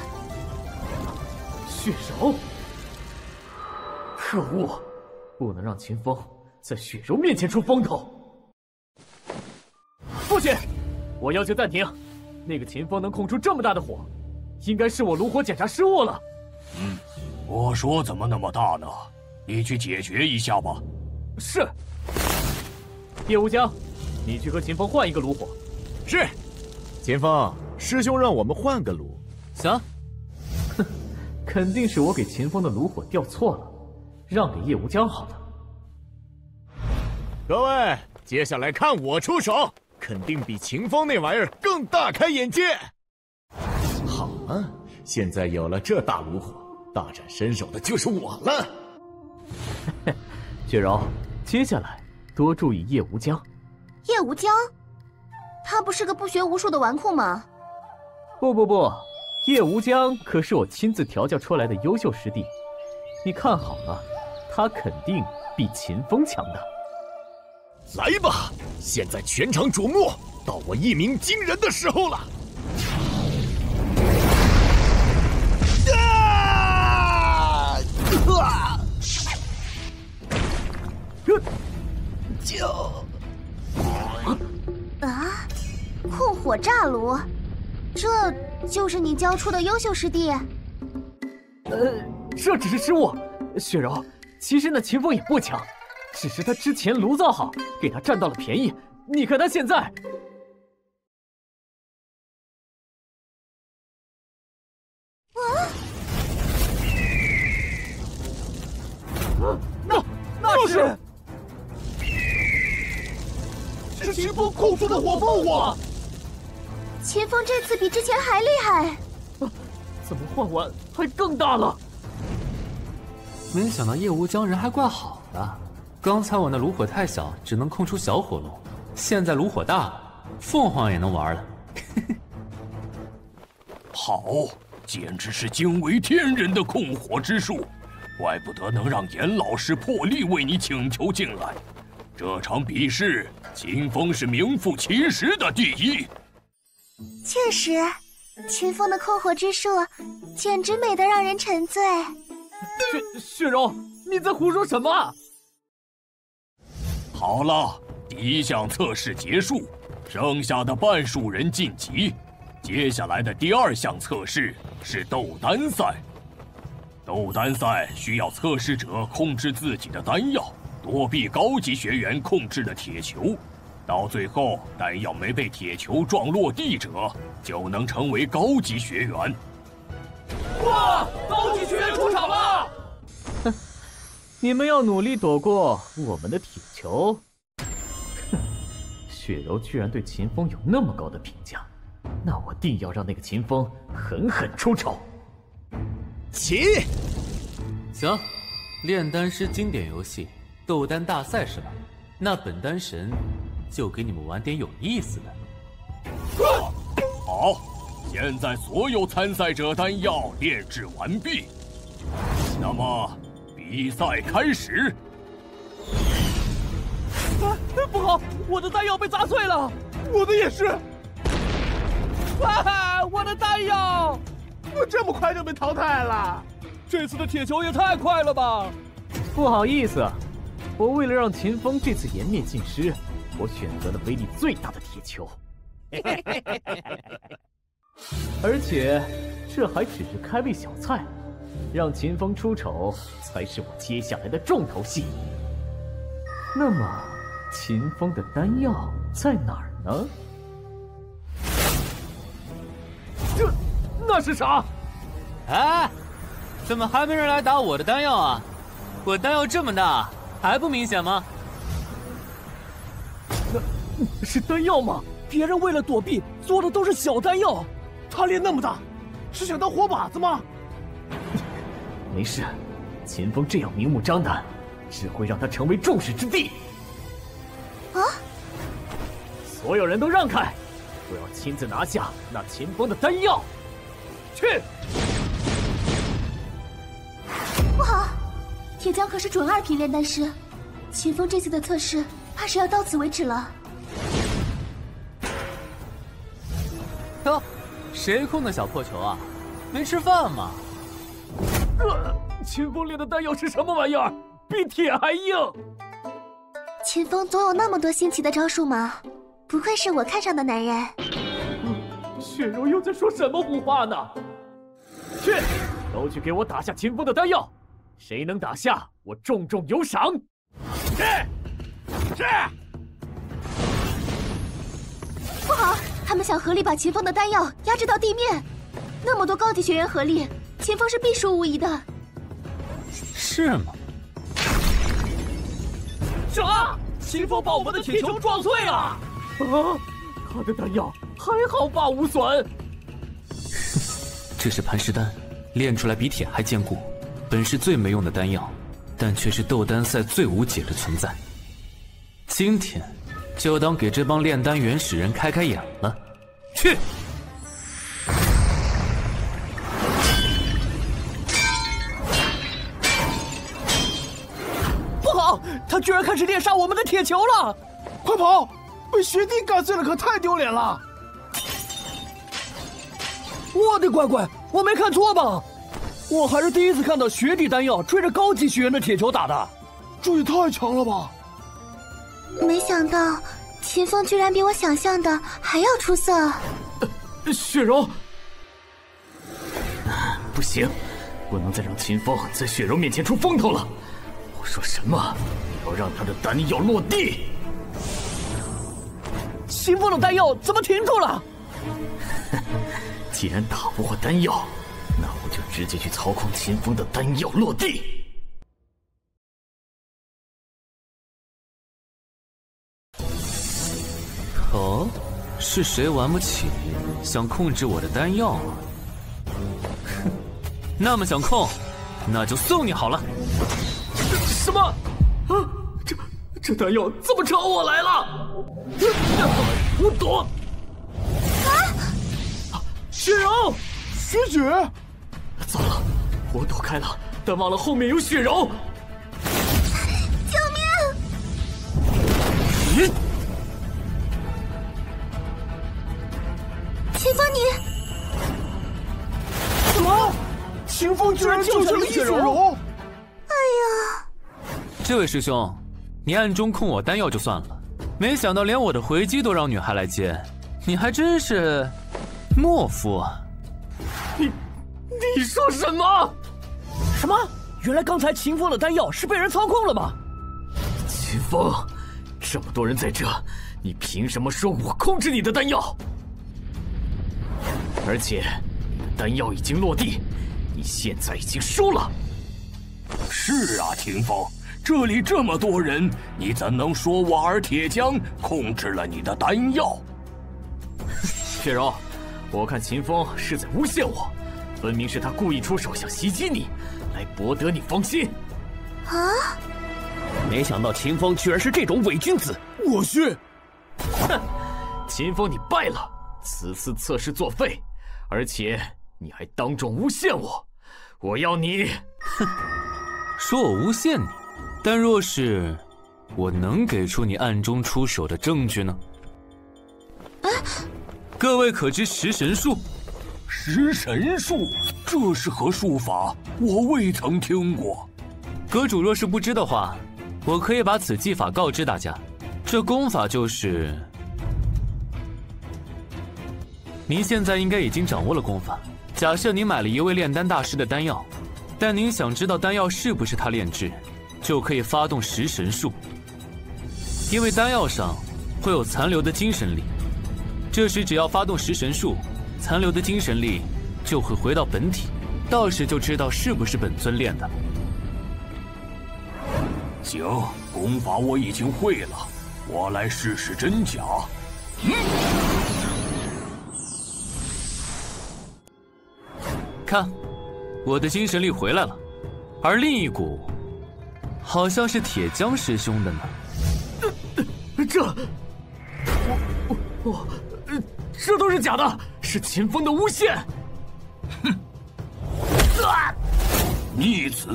血柔，可恶，不能让秦风。在雪柔面前出风头，父亲，我要求暂停。那个秦风能控出这么大的火，应该是我炉火检查失误了。嗯，我说怎么那么大呢？你去解决一下吧。是。叶无疆，你去和秦风换一个炉火。是。秦风，师兄让我们换个炉。行。哼，肯定是我给秦风的炉火调错了，让给叶无疆好了。各位，接下来看我出手，肯定比秦风那玩意儿更大开眼界。好啊，现在有了这大炉火，大展身手的就是我了。<laughs> 雪柔，接下来多注意叶无疆。叶无疆，他不是个不学无术的纨绔吗？不不不，叶无疆可是我亲自调教出来的优秀师弟，你看好了，他肯定比秦风强的。来吧，现在全场瞩目，到我一鸣惊人的时候了！啊！就啊！控火炸炉，这就是你教出的优秀师弟？呃，这只是失误，雪柔，其实那秦风也不强。只是他之前炉灶好，给他占到了便宜。你看他现在，那那是是秦风控制的火凤凰。秦风这次比之前还厉害，怎么换完还更大了？没想到叶无疆人还怪好的，刚才我那炉火太小，只能控出小火龙，现在炉火大了，凤凰也能玩了。<laughs> 好，简直是惊为天人的控火之术，怪不得能让严老师破例为你请求进来。这场比试，秦风是名副其实的第一。确实，秦风的控火之术简直美得让人沉醉。雪雪柔，你在胡说什么？好了，第一项测试结束，剩下的半数人晋级。接下来的第二项测试是斗丹赛。斗丹赛需要测试者控制自己的丹药，躲避高级学员控制的铁球。到最后，丹药没被铁球撞落地者，就能成为高级学员。哇！高级学员出场了！哼，<laughs> 你们要努力躲过我们的铁球。哼，雪柔居然对秦风有那么高的评价，那我定要让那个秦风狠狠出丑。起！行，炼丹师经典游戏斗丹大赛是吧？那本丹神就给你们玩点有意思的。好。现在所有参赛者丹药炼制完毕，那么比赛开始。啊，不好，我的丹药被砸碎了，我的也是。啊，我的丹药，我这么快就被淘汰了，这次的铁球也太快了吧！不好意思，我为了让秦风这次颜面尽失，我选择了威力最大的铁球。而且，这还只是开胃小菜，让秦风出丑才是我接下来的重头戏。那么，秦风的丹药在哪儿呢？这，那是啥？哎，怎么还没人来打我的丹药啊？我丹药这么大，还不明显吗？那是丹药吗？别人为了躲避做的都是小丹药。他练那么大，是想当活靶子吗？<laughs> 没事，秦风这样明目张胆，只会让他成为众矢之的。啊！所有人都让开，我要亲自拿下那秦风的丹药。去！不好，铁匠可是准二品炼丹师，秦风这次的测试怕是要到此为止了。哟。谁控的小破球啊？没吃饭吗？呃，秦风炼的丹药是什么玩意儿？比铁还硬！秦风总有那么多新奇的招数吗？不愧是我看上的男人。雪柔又在说什么胡话呢？去，都去给我打下秦风的丹药！谁能打下，我重重有赏。是，是。不好！他们想合力把秦风的丹药压制到地面，那么多高级学员合力，秦风是必输无疑的。是吗？啥？秦风把我们的铁球撞碎了！啊！他的丹药还毫发无损。这是磐石丹，炼出来比铁还坚固，本是最没用的丹药，但却是斗丹赛最无解的存在。今天。就当给这帮炼丹原始人开开眼了，去！不好，他居然开始猎杀我们的铁球了！快跑！被学弟干碎了可太丢脸了！我的乖乖，我没看错吧？我还是第一次看到学弟丹药追着高级学员的铁球打的，这也太强了吧！没想到秦风居然比我想象的还要出色。雪柔，不行，不能再让秦风在雪柔面前出风头了。我说什么？要让他的丹药落地！秦风的丹药怎么停住了？<laughs> 既然打不过丹药，那我就直接去操控秦风的丹药落地。是谁玩不起，想控制我的丹药啊？哼，<laughs> 那么想控，那就送你好了。什么？啊，这这丹药怎么朝我来了？<laughs> 我躲！啊，雪柔，雪姐，糟了，我躲开了，但忘了后面有雪柔。<laughs> 救命！咦？秦风，你什么？秦风居然救下了雪柔！哎呀！这位师兄，你暗中控我丹药就算了，没想到连我的回击都让女孩来接，你还真是懦夫啊！你你说什么？什么？原来刚才秦风的丹药是被人操控了吗？秦风，这么多人在这，你凭什么说我控制你的丹药？而且，你的丹药已经落地，你现在已经输了。是啊，秦风，这里这么多人，你怎能说瓦尔铁匠控制了你的丹药？雪柔，我看秦风是在诬陷我，分明是他故意出手想袭击你，来博得你芳心。啊！没想到秦风居然是这种伪君子！我去！哼，秦风，你败了，此次测试作废。而且你还当众诬陷我，我要你！哼，说我诬陷你，但若是我能给出你暗中出手的证据呢？啊！各位可知食神术？食神术，这是何术法？我未曾听过。阁主若是不知的话，我可以把此技法告知大家。这功法就是……您现在应该已经掌握了功法。假设您买了一位炼丹大师的丹药，但您想知道丹药是不是他炼制，就可以发动食神术。因为丹药上会有残留的精神力，这时只要发动食神术，残留的精神力就会回到本体，到时就知道是不是本尊炼的。行，功法我已经会了，我来试试真假。嗯。看，我的精神力回来了，而另一股，好像是铁江师兄的呢。这，我我我，这都是假的，是秦风的诬陷。哼！啊！逆子，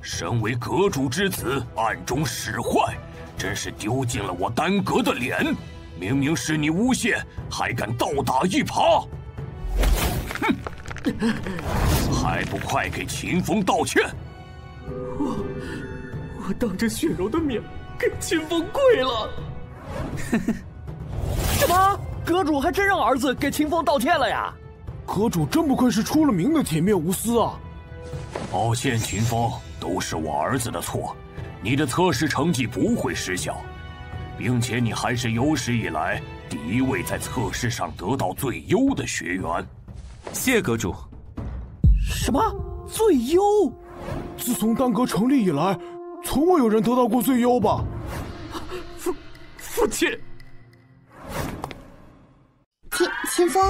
身为阁主之子，暗中使坏，真是丢尽了我丹阁的脸。明明是你诬陷，还敢倒打一耙！哼！<laughs> 还不快给秦风道歉！我我当着雪柔的面给秦风跪了。<laughs> 什么？阁主还真让儿子给秦风道歉了呀？阁主真不愧是出了名的铁面无私啊！抱歉，秦风，都是我儿子的错，你的测试成绩不会失效，并且你还是有史以来第一位在测试上得到最优的学员。谢阁主。什么最优？自从丹阁成立以来，从未有人得到过最优吧？父父亲，秦秦风，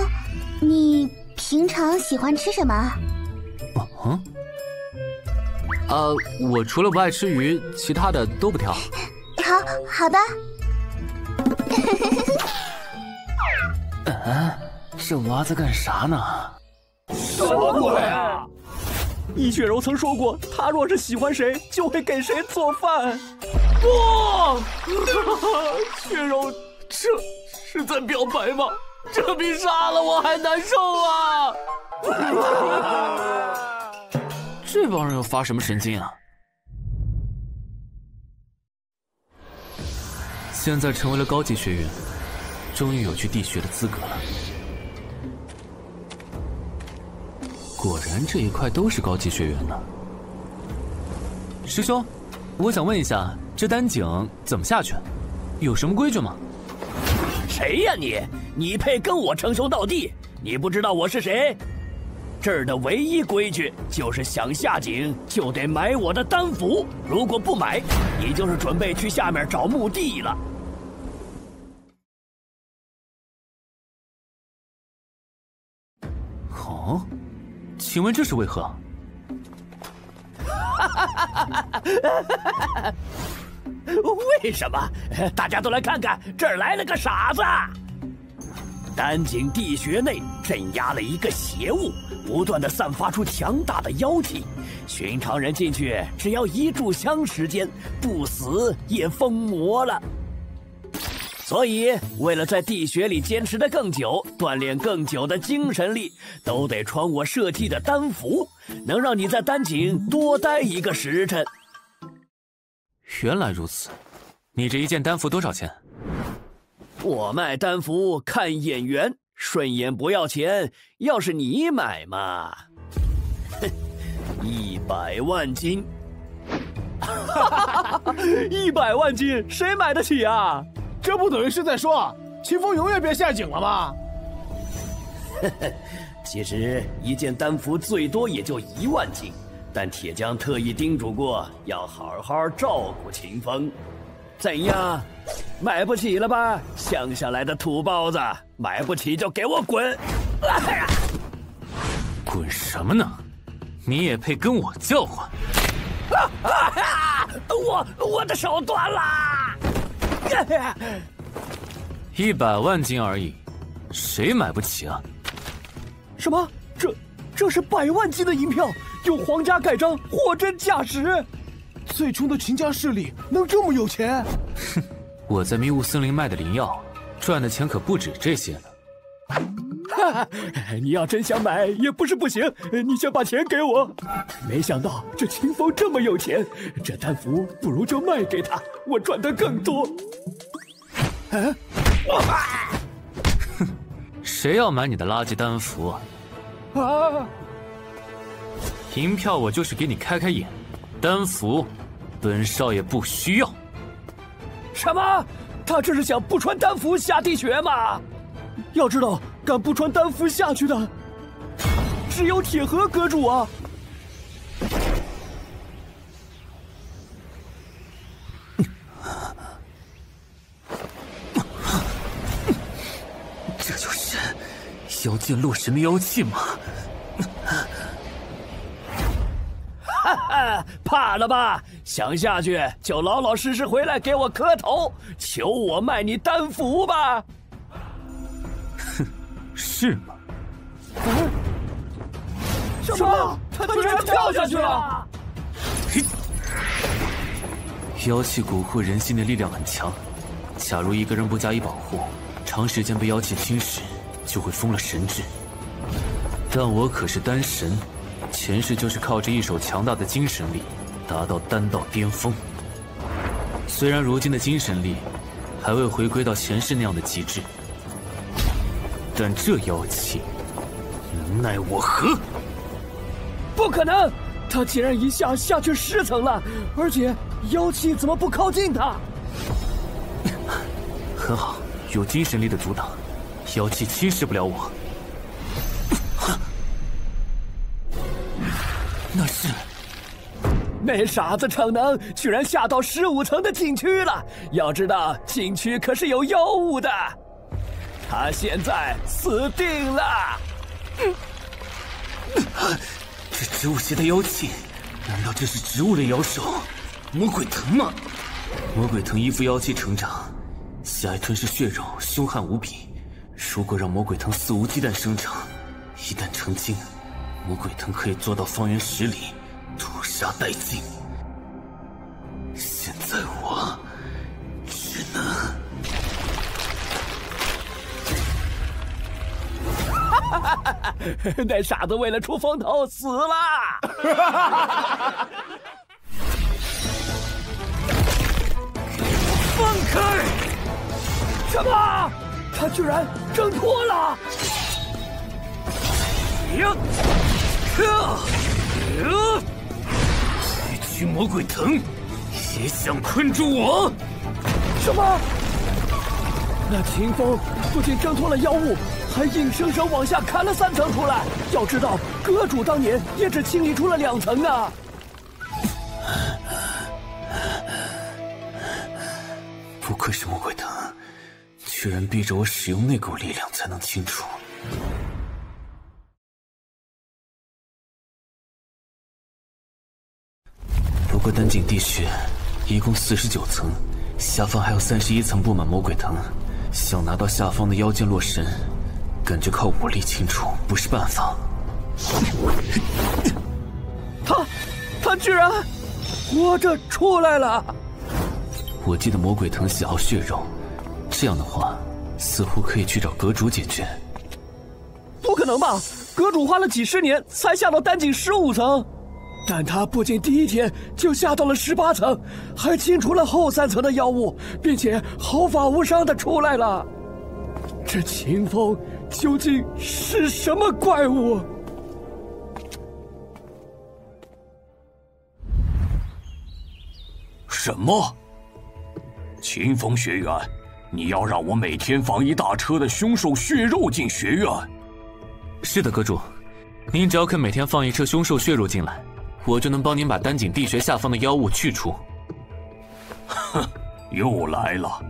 你平常喜欢吃什么？啊？呃，我除了不爱吃鱼，其他的都不挑。<laughs> 好好的。嗯，<laughs> 这娃在干啥呢？什么鬼啊！易雪柔曾说过，她若是喜欢谁，就会给谁做饭。不，雪柔，这是在表白吗？这比杀了我还难受啊！<laughs> 这帮人又发什么神经啊？现在成为了高级学员，终于有去地学的资格了。果然这一块都是高级学员呢。师兄，我想问一下，这丹井怎么下去？有什么规矩吗？谁呀你？你配跟我称兄道弟？你不知道我是谁？这儿的唯一规矩就是想下井就得买我的丹符，如果不买，你就是准备去下面找墓地了。哦，请问这是为何？<laughs> 为什么？大家都来看看，这儿来了个傻子。丹井地穴内镇压了一个邪物，不断的散发出强大的妖气。寻常人进去，只要一炷香时间，不死也疯魔了。所以，为了在地穴里坚持的更久，锻炼更久的精神力，都得穿我设计的丹服，能让你在丹井多待一个时辰。原来如此，你这一件丹服多少钱？我卖丹服看眼缘，顺眼不要钱。要是你买嘛，哼，<laughs> 一百万斤。<laughs> 一百万斤，谁买得起啊？这不等于是在说秦风永远别下井了吗？<laughs> 其实一件丹服最多也就一万斤，但铁匠特意叮嘱过要好好照顾秦风。怎样，买不起了吧？乡下来的土包子，买不起就给我滚！<laughs> 滚什么呢？你也配跟我叫唤？啊 <laughs> 啊我我的手断了！<laughs> 一百万斤而已，谁买不起啊？什么？这这是百万斤的银票，有皇家盖章，货真价实。最穷的秦家势力能这么有钱？<laughs> 哼，我在迷雾森林卖的灵药，赚的钱可不止这些呢。你要真想买也不是不行，你先把钱给我。没想到这秦风这么有钱，这丹符不如就卖给他，我赚的更多。啊！哼，谁要买你的垃圾丹符？啊！银票我就是给你开开眼，丹符，本少爷不需要。什么？他这是想不穿丹符下地穴吗？要知道，敢不穿丹服下去的，只有铁盒阁主啊！这就是妖剑洛神的妖气吗？哈哈，怕了吧？想下去就老老实实回来给我磕头，求我卖你丹符吧！是吗？什么？他居然跳下去了！妖气蛊惑人心的力量很强，假如一个人不加以保护，长时间被妖气侵蚀，就会疯了神智。但我可是丹神，前世就是靠着一手强大的精神力，达到丹道巅峰。虽然如今的精神力，还未回归到前世那样的极致。但这妖气能奈我何？不可能！他竟然一下下去十层了，而且妖气怎么不靠近他？<laughs> 很好，有精神力的阻挡，妖气侵蚀不了我。<laughs> 那是那傻子逞能，居然下到十五层的禁区了。要知道，禁区可是有妖物的。他现在死定了！这植物系的妖气，难道这是植物的妖兽魔鬼藤吗？魔鬼藤依附妖气成长，喜爱吞噬血肉，凶悍无比。如果让魔鬼藤肆无忌惮生长，一旦成精，魔鬼藤可以做到方圆十里屠杀殆尽。现在我只能…… <laughs> 那傻子为了出风头死了！<laughs> 放开！什么？他居然挣脱了！呀！呀！区区魔鬼藤，也想困住我？什么？那秦风不仅挣脱了妖物，还硬生生往下砍了三层出来。要知道，阁主当年也只清理出了两层啊！不愧是魔鬼藤，居然逼着我使用那股力量才能清除。不过丹井地穴一共四十九层，下方还有三十一层布满魔鬼藤，想拿到下方的妖剑洛神，感觉靠武力清除不是办法。他，他居然活着出来了！我记得魔鬼藤喜好血肉，这样的话，似乎可以去找阁主解决。不可能吧？阁主花了几十年才下到丹井十五层，但他不仅第一天就下到了十八层，还清除了后三层的妖物，并且毫发无伤的出来了。这秦风究竟是什么怪物？什么？秦风学员，你要让我每天放一大车的凶兽血肉进学院？是的，阁主，您只要肯每天放一车凶兽血肉进来，我就能帮您把丹井地穴下方的妖物去除。哼，<laughs> 又来了！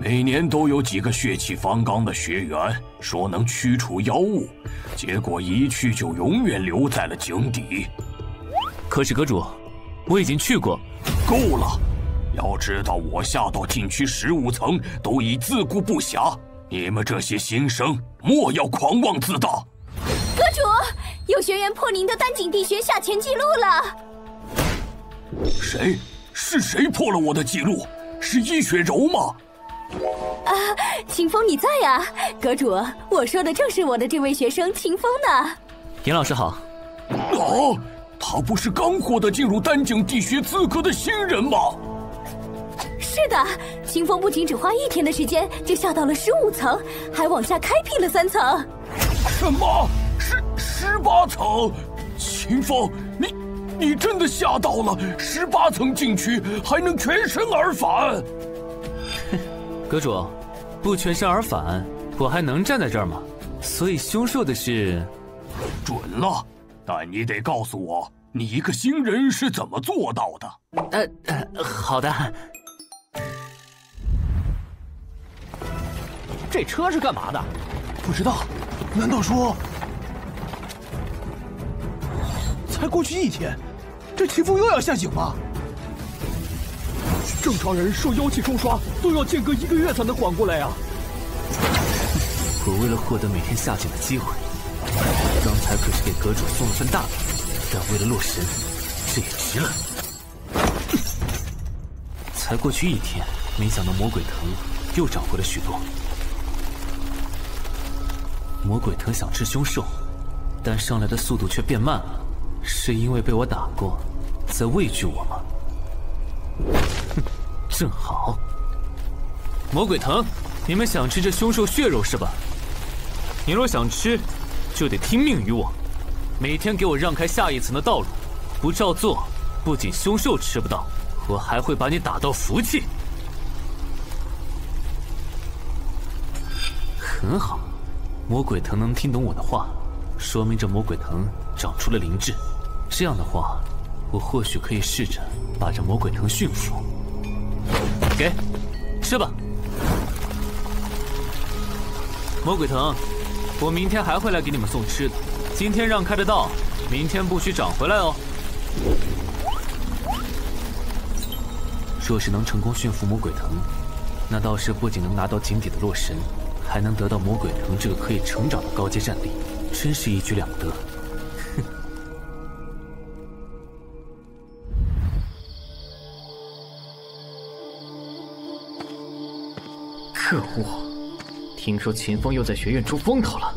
每年都有几个血气方刚的学员说能驱除妖物，结果一去就永远留在了井底。可是阁主，我已经去过。够了！要知道，我下到禁区十五层都已自顾不暇，你们这些新生莫要狂妄自大。阁主，有学员破您的丹井地穴下潜记录了。谁？是谁破了我的记录？是易雪柔吗？啊，秦风你在呀？阁主，我说的正是我的这位学生秦风呢。严老师好。啊，他不是刚获得进入丹井地穴资格的新人吗？是的，秦风不仅只花一天的时间就下到了十五层，还往下开辟了三层。什么？十十八层？秦风，你你真的吓到了十八层禁区，还能全身而返？<laughs> 阁主，不全身而返，我还能站在这儿吗？所以凶兽的事，准了。但你得告诉我，你一个新人是怎么做到的？呃呃，好的。这车是干嘛的？不知道。难道说，才过去一天，这秦风又要下井吗？正常人受妖气冲刷都要间隔一个月才能缓过来呀！我为了获得每天下井的机会，刚才可是给阁主送了份大礼，但为了洛神，这也值了。才过去一天，没想到魔鬼藤又长回了许多。魔鬼藤想吃凶兽，但上来的速度却变慢了，是因为被我打过，在畏惧我吗？哼，正好。魔鬼藤，你们想吃这凶兽血肉是吧？你若想吃，就得听命于我，每天给我让开下一层的道路，不照做，不仅凶兽吃不到，我还会把你打到服气。很好。魔鬼藤能听懂我的话，说明这魔鬼藤长出了灵智。这样的话，我或许可以试着把这魔鬼藤驯服。给，吃吧。魔鬼藤，我明天还会来给你们送吃的。今天让开的道，明天不许长回来哦。若是能成功驯服魔鬼藤，那道士不仅能拿到井底的洛神。还能得到魔鬼藤这个可以成长的高阶战力，真是一举两得。哼！可恶！听说秦风又在学院出风头了，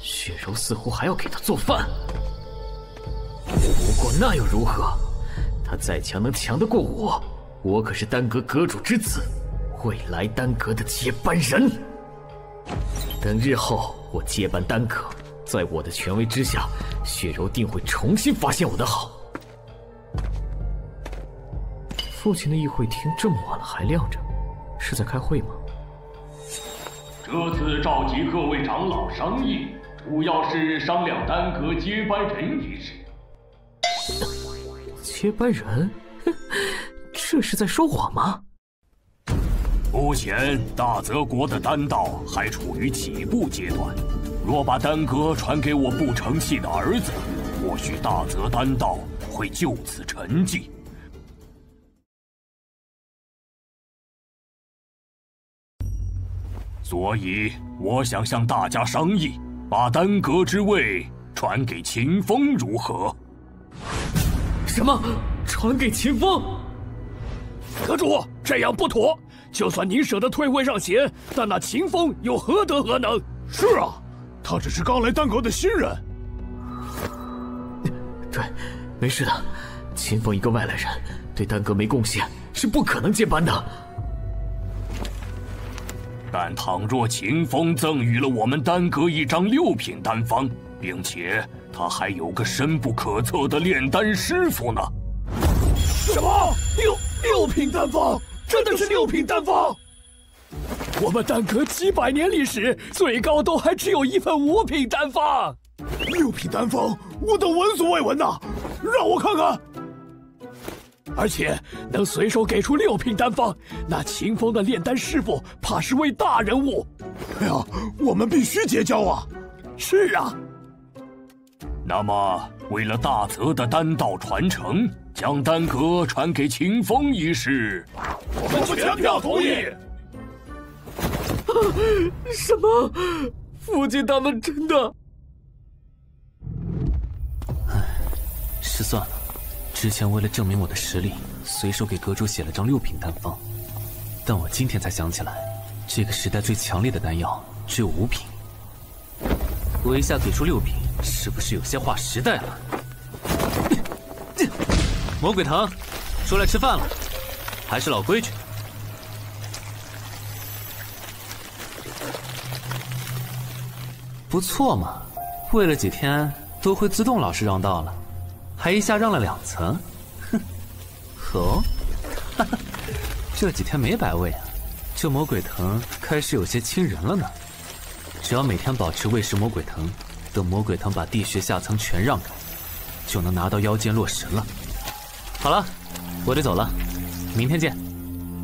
雪柔似乎还要给他做饭。不过那又如何？他再强，能强得过我？我可是丹阁阁主之子，未来丹阁的接班人。等日后我接班丹阁，在我的权威之下，雪柔定会重新发现我的好。父亲的议会厅这么晚了还亮着，是在开会吗？这次召集各位长老商议，主要是商量丹阁接班人一事。接班人？<laughs> 这是在说谎吗？目前大泽国的丹道还处于起步阶段，若把丹阁传给我不成器的儿子，或许大泽丹道会就此沉寂。所以，我想向大家商议，把丹阁之位传给秦风，如何？什么？传给秦风？阁主，这样不妥。就算您舍得退位让贤，但那秦风又何德何能？是啊，他只是刚来丹阁的新人。对，没事的。秦风一个外来人，对丹阁没贡献，是不可能接班的。但倘若秦风赠予了我们丹阁一张六品丹方，并且他还有个深不可测的炼丹师傅呢？什么？六六品丹方？真的是六品丹方？我们丹阁几百年历史，最高都还只有一份五品丹方。六品丹方，我都闻所未闻呐！让我看看。而且能随手给出六品丹方，那秦风的炼丹师傅怕是位大人物。哎呀，我们必须结交啊！是啊。那么，为了大泽的丹道传承，将丹阁传给秦风一事，我们全票同意。什么？父亲他们真的？唉，失算了。之前为了证明我的实力，随手给阁主写了张六品丹方，但我今天才想起来，这个时代最强烈的丹药只有五品。我一下给出六品，是不是有些划时代了？魔鬼藤，出来吃饭了，还是老规矩。不错嘛，喂了几天都会自动老实让道了。还一下让了两层，<laughs> 哼！哦，哈哈，这几天没白喂啊，这魔鬼藤开始有些亲人了呢。只要每天保持喂食魔鬼藤，等魔鬼藤把地穴下层全让开，就能拿到妖剑洛神了。好了，我得走了，明天见。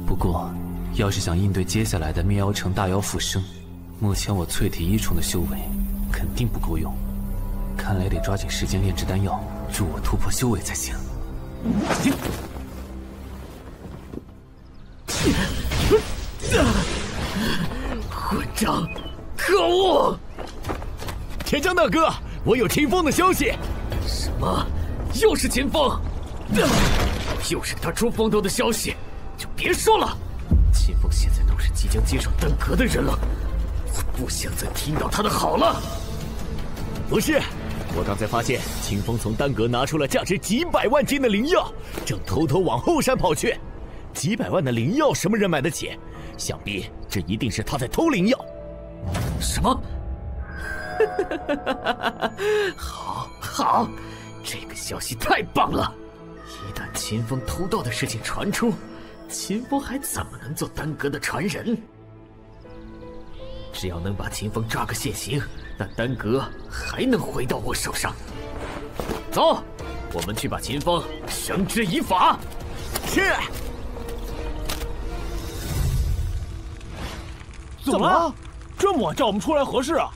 不过，要是想应对接下来的灭妖城大妖复生，目前我淬体一重的修为肯定不够用，看来得抓紧时间炼制丹药。助我突破修为才行。混账！可恶！铁匠大哥，我有秦风的消息。什么？又是秦风？又是他出风头的消息？就别说了。秦风现在都是即将接手丹阁的人了，我不想再听到他的好了。不是。我刚才发现秦风从丹阁拿出了价值几百万斤的灵药，正偷偷往后山跑去。几百万的灵药，什么人买得起？想必这一定是他在偷灵药。什么？<laughs> 好，好，这个消息太棒了！一旦秦风偷盗的事情传出，秦风还怎么能做丹阁的传人？只要能把秦风抓个现行。那丹阁还能回到我手上。走，我们去把秦风绳之以法。是。怎么了？这么晚叫我们出来何事啊？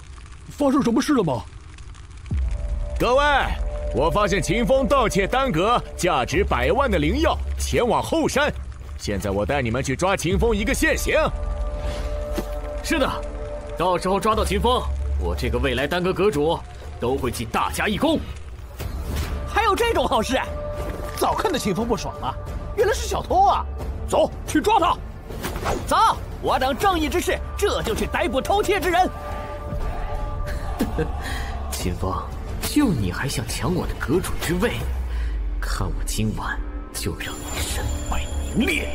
发生什么事了吗？各位，我发现秦风盗窃丹阁价值百万的灵药，前往后山。现在我带你们去抓秦风一个现行。是的，到时候抓到秦风。我这个未来丹阁阁主都会记大家一功。还有这种好事？早看得秦风不爽了，原来是小偷啊！走去抓他！走，我等正义之士这就去逮捕偷窃之人。<laughs> 秦风，就你还想抢我的阁主之位？看我今晚就让你身败名裂！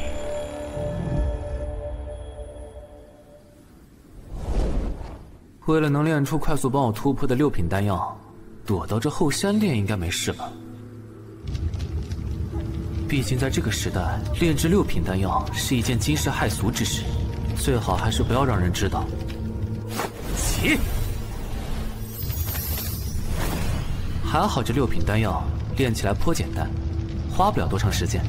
为了能炼出快速帮我突破的六品丹药，躲到这后山炼应该没事吧？毕竟在这个时代，炼制六品丹药是一件惊世骇俗之事，最好还是不要让人知道。起！还好这六品丹药炼起来颇简单，花不了多长时间。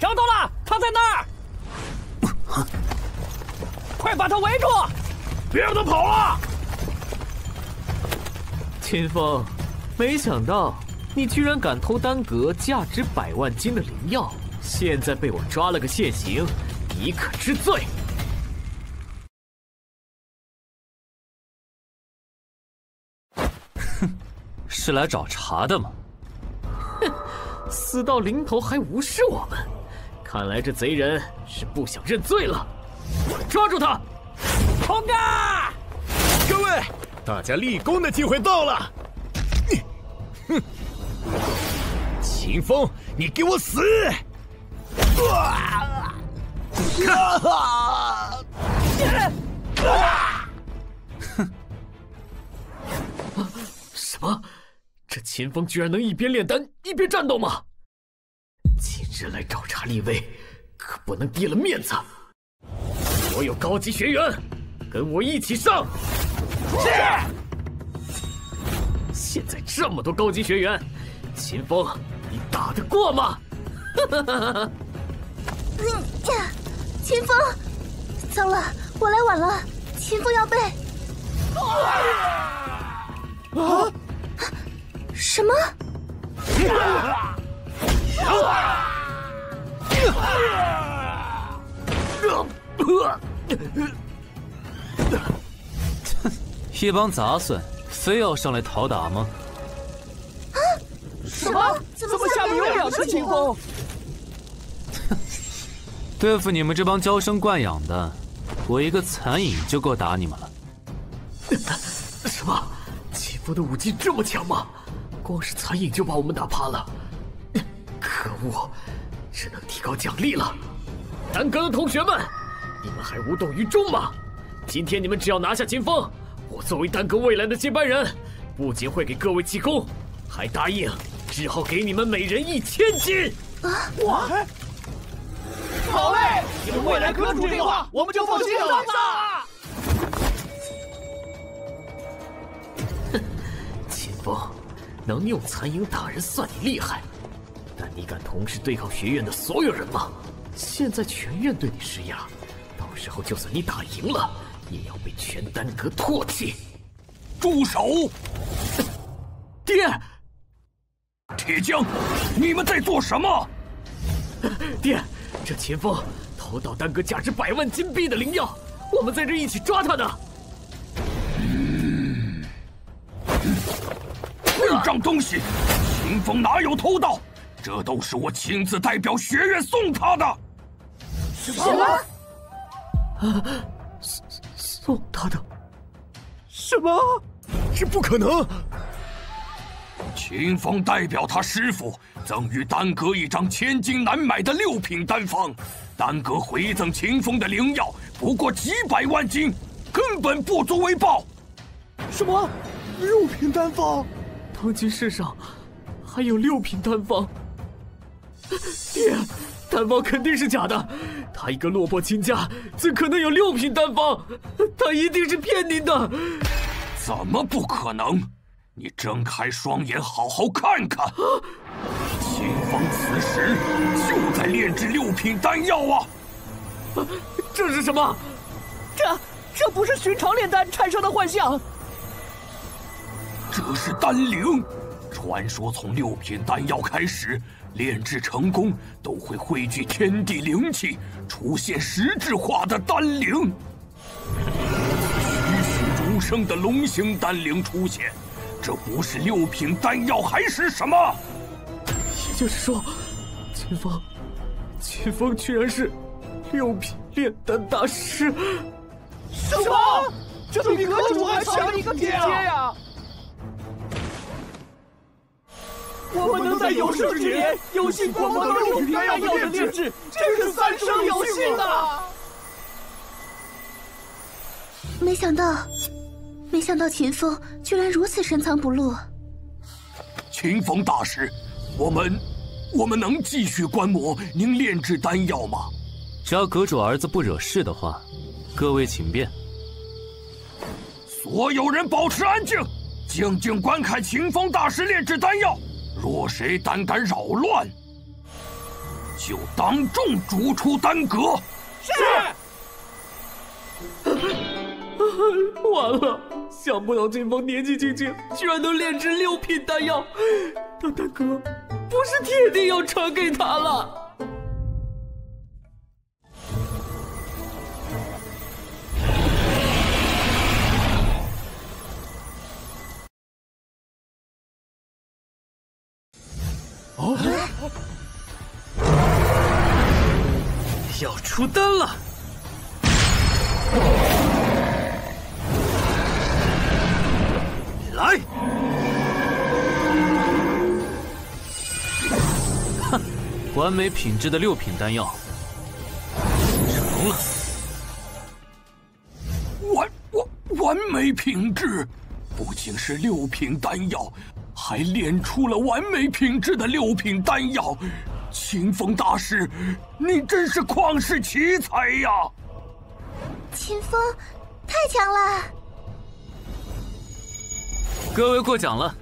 找到了，他在那儿！快把他围住，别让他跑了！秦风，没想到你居然敢偷丹阁价值百万金的灵药，现在被我抓了个现行，你可知罪？是来找茬的吗？哼，<laughs> 死到临头还无视我们，看来这贼人是不想认罪了。抓住他！冲啊！各位，大家立功的机会到了！哼，秦风，你给我死！啊！哼！什么？这秦风居然能一边炼丹一边战斗吗？今日来找茬立威，可不能低了面子。所有高级学员，跟我一起上！是。现在这么多高级学员，秦风，你打得过吗？呀秦风，糟了，我来晚了，秦风要被……啊啊？什么？一帮杂碎，非要上来讨打吗？啊！什么？怎么下面有两个秦风？哼！<laughs> 对付你们这帮娇生惯养的，我一个残影就够打你们了。<laughs> 什么？秦风的武技这么强吗？光是残影就把我们打趴了。<laughs> 可恶！只能提高奖励了。丹阁的同学们，你们还无动于衷吗？今天你们只要拿下秦风，我作为丹阁未来的接班人，不仅会给各位记功，还答应之后给你们每人一千金。啊！我好嘞！你们未来阁主这话，我们就放心了。哼，<laughs> 秦风，能用残影打人算你厉害，但你敢同时对抗学院的所有人吗？现在全院对你施压，到时候就算你打赢了，也要被全丹阁唾弃。住手！爹，铁匠，你们在做什么？爹，这秦风偷盗丹阁价值百万金币的灵药，我们在这一起抓他呢。混账东西！秦风哪有偷盗？这都是我亲自代表学院送他的。什么？啊！送送他的？什么？这不可能！秦风代表他师傅赠予丹阁一张千金难买的六品丹方，丹阁回赠秦风的灵药不过几百万斤，根本不足为报。什么？六品丹方？当今世上还有六品丹方？爹！丹方肯定是假的，他一个落魄亲家，怎可能有六品丹方？他一定是骗您的。怎么不可能？你睁开双眼，好好看看。秦风此时就在炼制六品丹药啊！这是什么？这这不是寻常炼丹产生的幻象。这是丹灵，传说从六品丹药开始。炼制成功都会汇聚天地灵气，出现实质化的丹灵。栩栩如生的龙形丹灵出现，这不是六品丹药还是什么？也就是说，秦风，秦风居然是六品炼丹大师？什么？这比阁主还强一个阶呀！我们能在有生之年有幸观摩到六品丹药的炼制，真是三生有幸啊！没想到，没想到秦风居然如此深藏不露。秦风大师，我们我们能继续观摩您炼制丹药吗？只要阁主儿子不惹事的话，各位请便。所有人保持安静，静静观看秦风大师炼制丹药。若谁胆敢扰乱，就当众逐出丹阁。是。<laughs> 完了，想不到金风年纪轻轻，居然能炼制六品丹药。他丹阁不是铁定要传给他了。出丹了！来！哼，完美品质的六品丹药，成了。完完完美品质，不仅是六品丹药。还炼出了完美品质的六品丹药，清风大师，你真是旷世奇才呀！秦风，太强了！各位过奖了，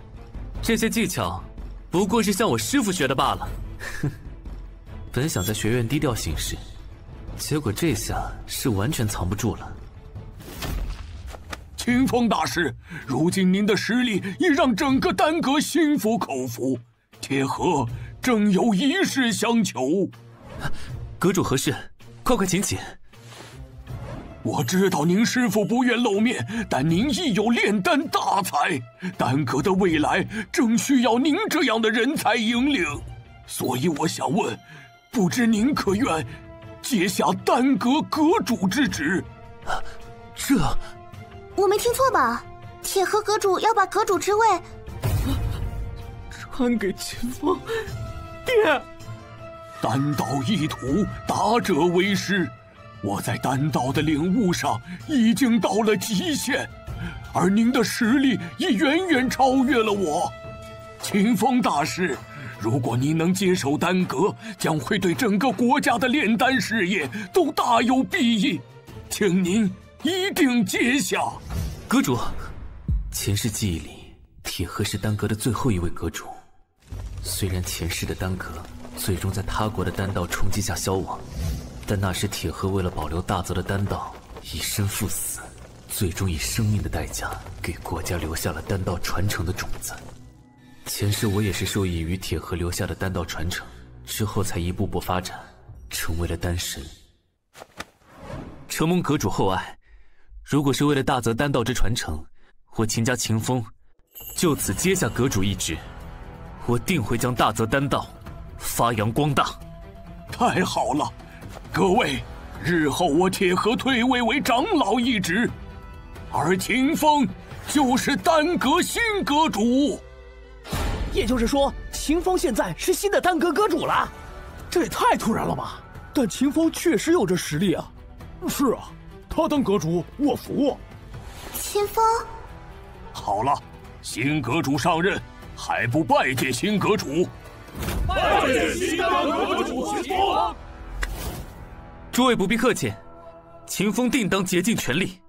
这些技巧不过是向我师傅学的罢了。哼，<laughs> 本想在学院低调行事，结果这下是完全藏不住了。秦风大师，如今您的实力已让整个丹阁心服口服。铁盒正有一事相求，阁主何事？快快请起。我知道您师傅不愿露面，但您亦有炼丹大才，丹阁的未来正需要您这样的人才引领。所以我想问，不知您可愿接下丹阁阁主之职？这。我没听错吧？铁盒阁主要把阁主之位 <gasps> 传给秦风，爹。丹道一途，达者为师。我在丹道的领悟上已经到了极限，而您的实力已远远超越了我。秦风大师，如果您能接手丹阁，将会对整个国家的炼丹事业都大有裨益，请您。一定接下，阁主。前世记忆里，铁盒是丹阁的最后一位阁主。虽然前世的丹阁最终在他国的丹道冲击下消亡，但那时铁盒为了保留大泽的丹道，以身赴死，最终以生命的代价给国家留下了丹道传承的种子。前世我也是受益于铁盒留下的丹道传承，之后才一步步发展，成为了丹神。承蒙阁主厚爱。如果是为了大泽丹道之传承，我秦家秦风就此接下阁主一职，我定会将大泽丹道发扬光大。太好了，各位，日后我铁盒退位为长老一职，而秦风就是丹阁新阁主。也就是说，秦风现在是新的丹阁阁主了？这也太突然了吧！但秦风确实有这实力啊。是啊。他当阁主，我服。秦风，好了，新阁主上任，还不拜见新阁主？拜见新当阁主。诸位不必客气，秦风定当竭尽全力。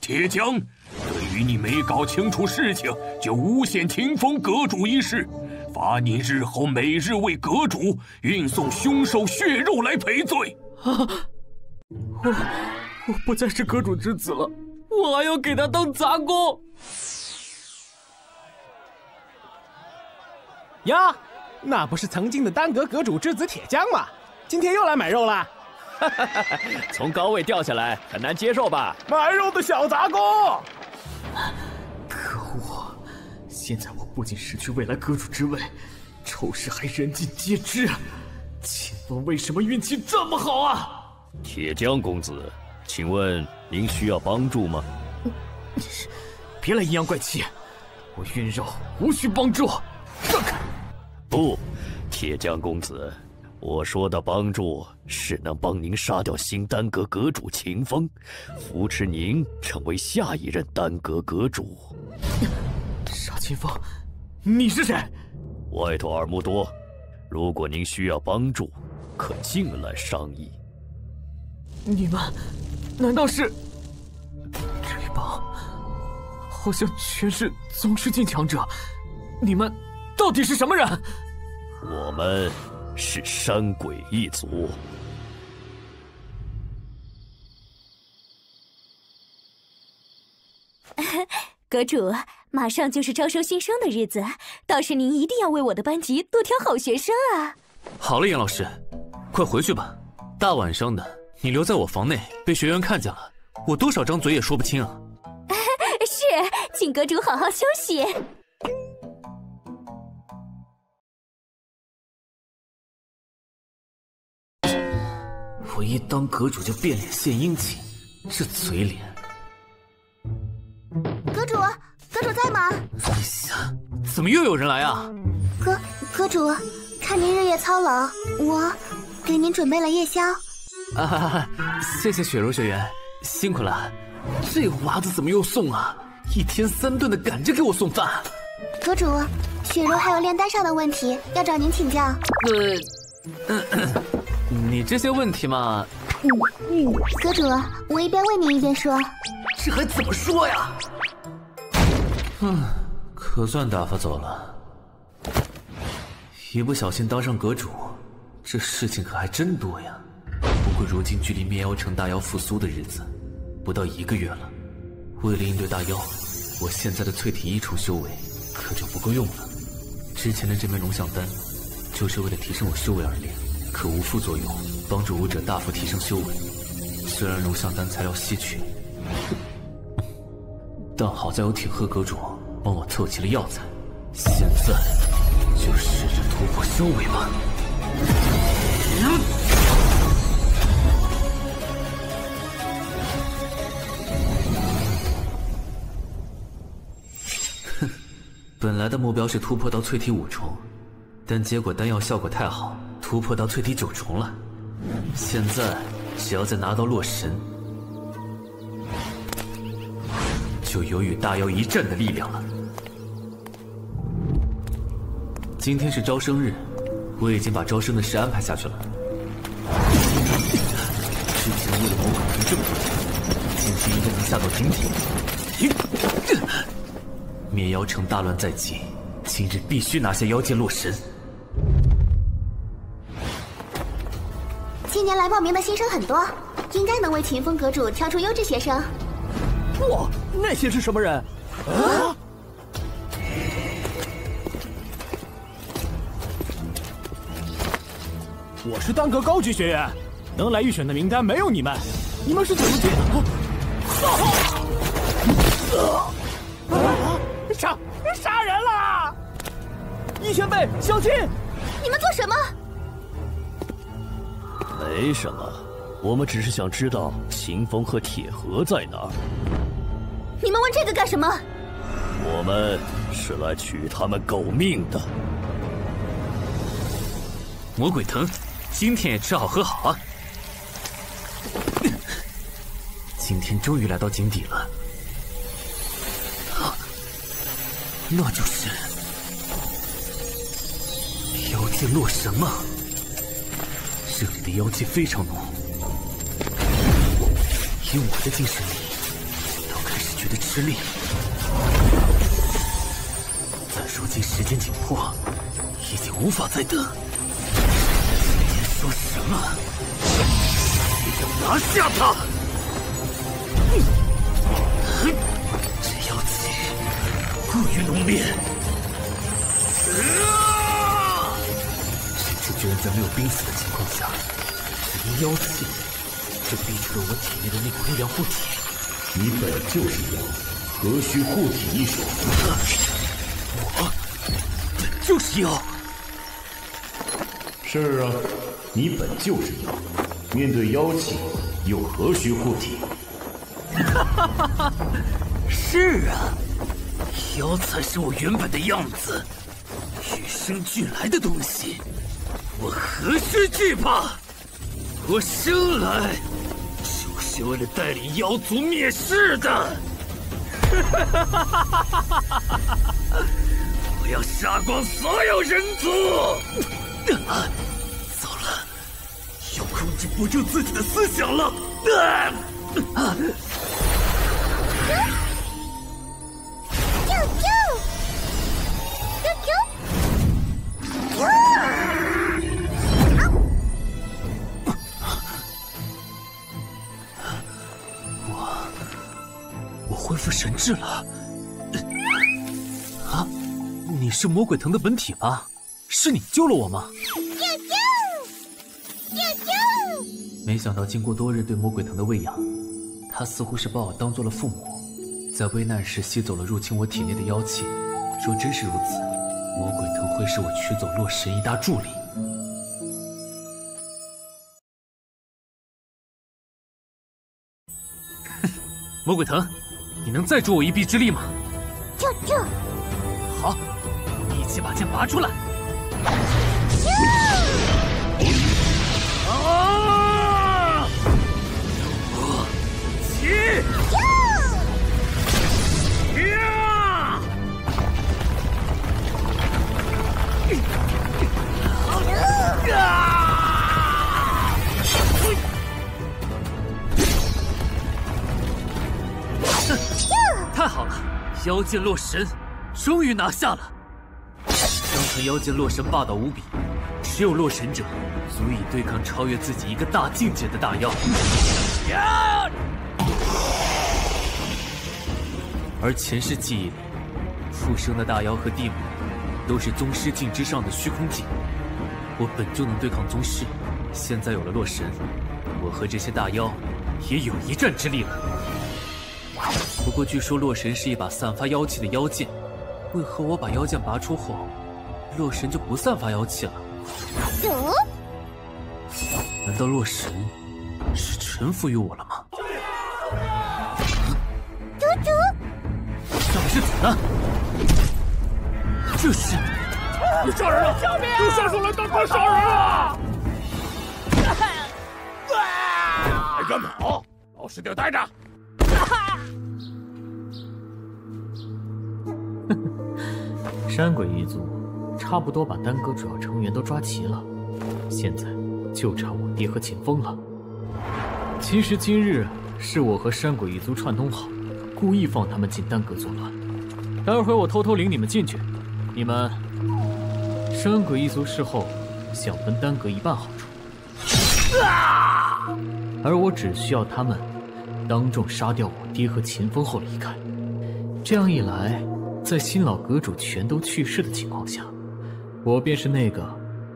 铁匠，对于你没搞清楚事情就诬陷秦风阁主一事，罚你日后每日为阁主运送凶兽血肉来赔罪。啊，我。我不再是阁主之子了，我还要给他当杂工。呀，那不是曾经的丹阁阁主之子铁匠吗？今天又来买肉了。<laughs> 从高位掉下来很难接受吧？买肉的小杂工。可恶！现在我不仅失去未来阁主之位，丑事还人尽皆知。秦风为什么运气这么好啊？铁匠公子。请问您需要帮助吗？别来阴阳怪气！我运肉无需帮助。让开！不，铁匠公子，我说的帮助是能帮您杀掉新丹阁阁主秦风，扶持您成为下一任丹阁阁主。<laughs> 杀秦风？你是谁？外头耳目多，如果您需要帮助，可进来商议。你们难道是这一帮？好像全是宗师境强者。你们到底是什么人？我们是山鬼一族。<laughs> 阁主，马上就是招收新生的日子，倒是您一定要为我的班级多挑好学生啊！好了，严老师，快回去吧。大晚上的，你留在我房内，被学员看见了，我多少张嘴也说不清啊。<laughs> 是，请阁主好好休息。我一当阁主就变脸献殷勤，这嘴脸。阁主，阁主在吗？哎呀，怎么又有人来啊？阁阁主，看您日夜操劳，我给您准备了夜宵。啊哈哈！谢谢雪柔学员，辛苦了。这娃子怎么又送啊？一天三顿的赶着给我送饭。阁主，雪柔还有炼丹上的问题要找您请教。呃，你这些问题嘛……嗯嗯，阁主，我一边问您一边说。这还怎么说呀？嗯，可算打发走了。一不小心当上阁主，这事情可还真多呀。不过如今距离灭妖城大妖复苏的日子不到一个月了，为了应对大妖，我现在的淬体一重修为可就不够用了。之前的这枚龙象丹，就是为了提升我修为而炼，可无副作用，帮助武者大幅提升修为。虽然龙象丹材料稀缺。但好在有铁鹤阁主帮我凑齐了药材，现在就试着突破修为吧。哼，本来的目标是突破到淬体五重，但结果丹药效果太好，突破到淬体九重了。现在只要再拿到洛神。就有与大妖一战的力量了。今天是招生日，我已经把招生的事安排下去了。之前为了魔鬼城这么多钱，今天一定能下到顶点。灭妖城大乱在即，今日必须拿下妖界洛神。今年来报名的新生很多，应该能为秦风阁主挑出优质学生。哇！那些是什么人？啊！我是丹阁高级学员，能来预选的名单没有你们，你们是怎么进的？杀杀人了！一前辈，小心！你们做什么？没什么，我们只是想知道秦风和铁盒在哪儿。你们问这个干什么？我们是来取他们狗命的。魔鬼藤，今天也吃好喝好啊！<laughs> 今天终于来到井底了，那就是妖界洛神吗？这里的妖气非常浓，以我的精神力。都开始觉得吃力，但如今时间紧迫，已经无法再等。别说什么，要拿下他！哼这妖气过于浓烈，这次居然在没有濒死的情况下，只因妖气，这逼出了我体内的那股力量护体。你本就是妖，何须护体一说？我本就是妖。是啊，你本就是妖，面对妖气又何须护体？哈哈哈哈是啊，妖才是我原本的样子，与生俱来的东西，我何须惧怕？我生来就。是为了带领妖族灭世的！<laughs> 我要杀光所有人族！啊糟了，要控制不住自己的思想了！啊！恢复神智了。啊，你是魔鬼藤的本体吧？是你救了我吗？救救！救救。没想到经过多日对魔鬼藤的喂养，它似乎是把我当做了父母，在危难时吸走了入侵我体内的妖气。若真是如此，魔鬼藤会是我取走洛神一大助力。哼，魔鬼藤，你能再助我一臂之力吗？救救。好，一起把剑拔出来。太好了，妖剑洛神终于拿下了。刚才妖剑洛神霸道无比，只有洛神者足以对抗超越自己一个大境界的大妖。而前世记忆里，附生的大妖和地母都是宗师境之上的虚空境，我本就能对抗宗师，现在有了洛神，我和这些大妖也有一战之力了。不过据说洛神是一把散发妖气的妖剑，为何我把妖剑拔出后，洛神就不散发妖气了？难道洛神是臣服于我了吗？猪猪，少世子呢？这是你杀人了！救命啊！有杀手来单哥杀人了！还敢跑？老实点待着！<laughs> 山鬼一族差不多把丹阁主要成员都抓齐了，现在就差我爹和秦风了。其实今日是我和山鬼一族串通好，故意放他们进丹阁作乱。待会我偷偷领你们进去，你们山鬼一族事后想分丹阁一半好处，而我只需要他们当众杀掉我爹和秦风后离开。这样一来。在新老阁主全都去世的情况下，我便是那个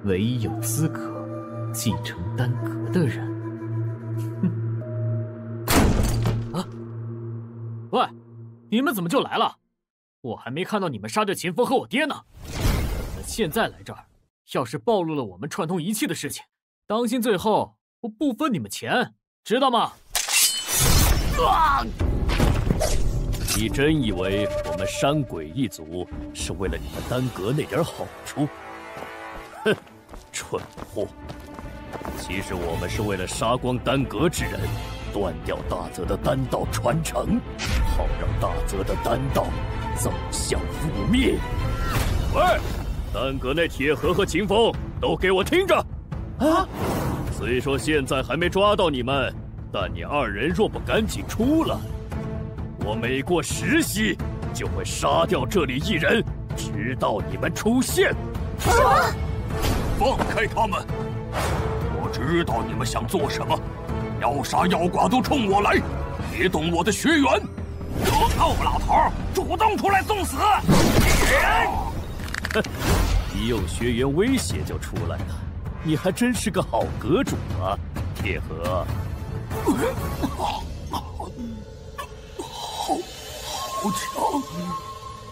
唯一有资格继承丹阁的人。哼！啊！喂，你们怎么就来了？我还没看到你们杀掉秦风和我爹呢。你们现在来这儿，要是暴露了我们串通一气的事情，当心最后我不分你们钱，知道吗？你真以为我们山鬼一族是为了你们丹阁那点好处？哼，蠢货！其实我们是为了杀光丹阁之人，断掉大泽的丹道传承，好让大泽的丹道走向覆灭。喂，丹阁那铁盒和秦风，都给我听着！啊！虽说现在还没抓到你们，但你二人若不赶紧出来，我每过十息就会杀掉这里一人，直到你们出现。什么？放开他们！我知道你们想做什么，要杀要剐都冲我来，别动我的学员！臭老头，主动出来送死！哼，一用学员威胁就出来了，你还真是个好阁主啊，铁盒。好，好强！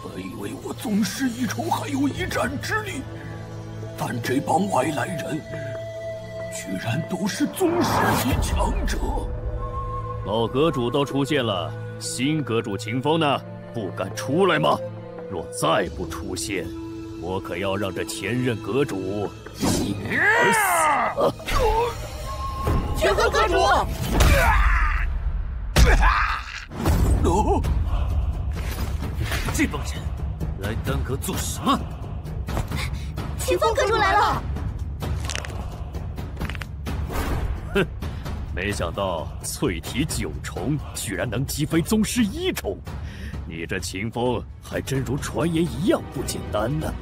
本以为我宗师一筹还有一战之力，但这帮外来人居然都是宗师级强者。老阁主都出现了，新阁主秦风呢？不敢出来吗？若再不出现，我可要让这前任阁主因你而死！秦峰阁主，啊！哦，这帮人来丹阁做什么？秦风阁主来了。哼，没想到淬体九重居然能击飞宗师一重，你这秦风还真如传言一样不简单呢。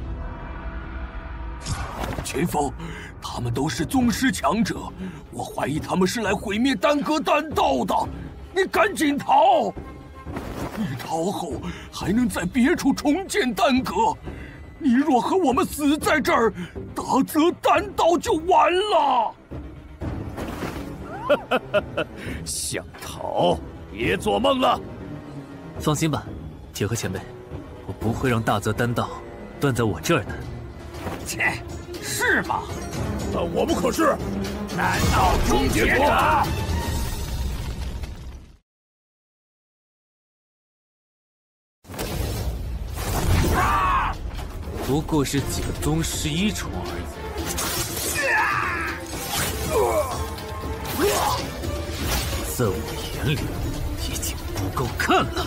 秦风。他们都是宗师强者，我怀疑他们是来毁灭丹阁丹道的，你赶紧逃！你逃后还能在别处重建丹阁，你若和我们死在这儿，大泽丹道就完了。<laughs> 想逃？别做梦了！放心吧，铁河前辈，我不会让大泽丹道断在我这儿的。切，是吗？那我们可是难道终结者？不过是几个宗师一重而已。在我眼里，已经不够看了。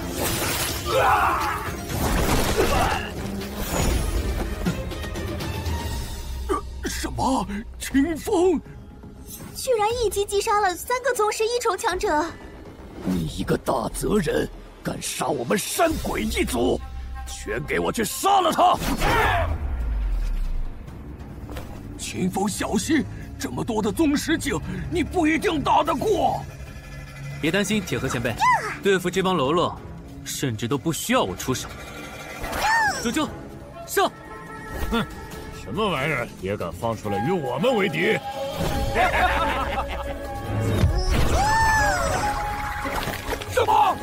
什么？秦风居然一击击杀了三个宗师一重强者！你一个大泽人，敢杀我们山鬼一族！全给我去杀了他！秦风，小心！这么多的宗师境，你不一定打得过。别担心，铁河前辈，对付这帮喽啰，甚至都不需要我出手。九九，上！哼，什么玩意儿也敢放出来与我们为敌？什么？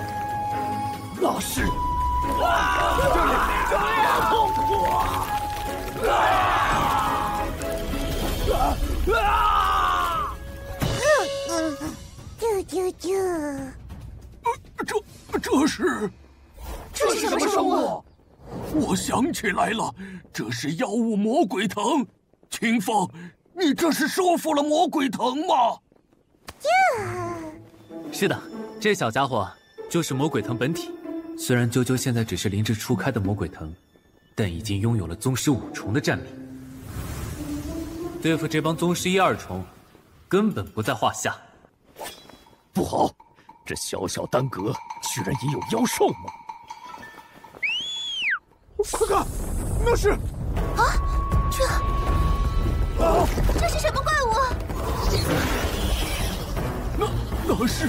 那是？这里这么痛苦啊！啊！啾啾啾！这这是这是什么生物？我想起来了，这是妖物魔鬼藤。秦风，你这是收服了魔鬼藤吗？是的，这小家伙就是魔鬼藤本体。虽然啾啾现在只是灵智初开的魔鬼藤，但已经拥有了宗师五重的战力。对付这帮宗师一二重，根本不在话下。不好，这小小丹阁居然也有妖兽吗？快看，那是……啊，这……啊，这是什么怪物？那那是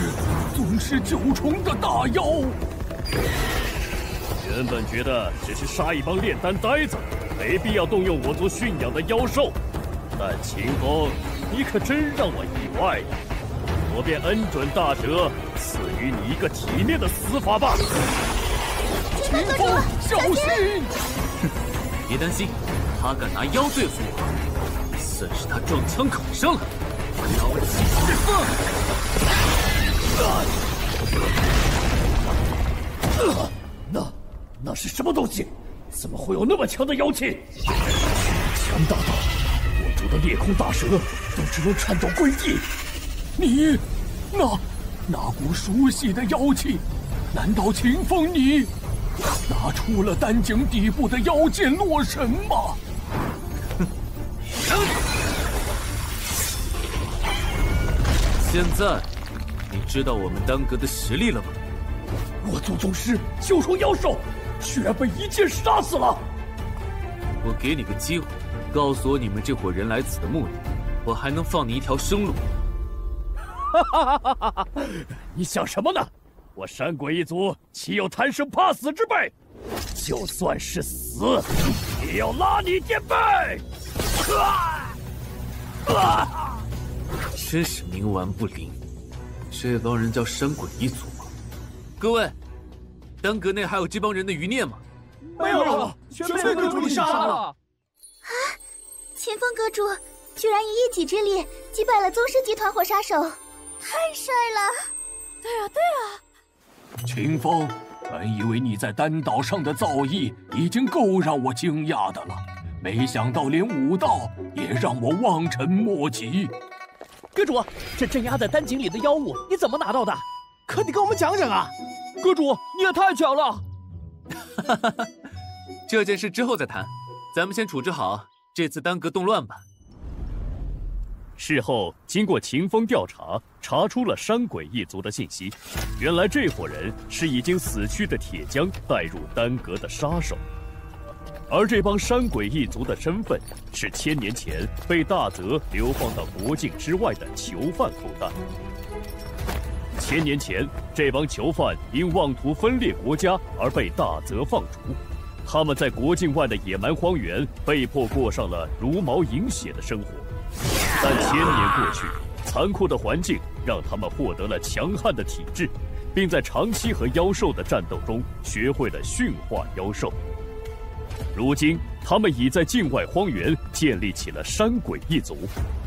宗师九重的大妖。原本觉得只是杀一帮炼丹呆子，没必要动用我族驯养的妖兽。但秦风，你可真让我意外呀！我便恩准大哲赐予你一个体面的死法吧。秦风，小心！哼，别担心，他敢拿妖对付我，算是他撞枪口上了。妖气释放！啊！那那是什么东西？怎么会有那么强的妖气？强大到……的裂空大蛇都只能颤抖跪地，你那那股熟悉的妖气，难道秦风你拿出了丹井底部的妖剑洛神吗？哼！现在你知道我们丹阁的实力了吗？我祖宗师九重妖兽，居然被一剑杀死了！我给你个机会。告诉我你们这伙人来此的目的，我还能放你一条生路。哈哈哈哈哈！你想什么呢？我山鬼一族岂有贪生怕死之辈？就算是死，也要拉你垫背！啊！啊！真是冥顽不灵。这帮人叫山鬼一族吗？各位，丹阁内还有这帮人的余孽吗？没有了，全被阁主你杀了。啊！前锋阁主居然以一己之力击败了宗师集团火杀手，太帅了！对啊，对啊。秦风，本以为你在丹岛上的造诣已经够让我惊讶的了，没想到连武道也让我望尘莫及。阁主，这镇压在丹井里的妖物你怎么拿到的？可得跟我们讲讲啊！阁主，你也太巧了！哈哈哈，这件事之后再谈，咱们先处置好。这次丹阁动乱吧，事后经过秦风调查，查出了山鬼一族的信息。原来这伙人是已经死去的铁匠带入丹阁的杀手，而这帮山鬼一族的身份是千年前被大泽流放到国境之外的囚犯后代。千年前，这帮囚犯因妄图分裂国家而被大泽放逐，他们在国境外的野蛮荒原被迫过上了茹毛饮血的生活。但千年过去，残酷的环境让他们获得了强悍的体质，并在长期和妖兽的战斗中学会了驯化妖兽。如今，他们已在境外荒原建立起了山鬼一族，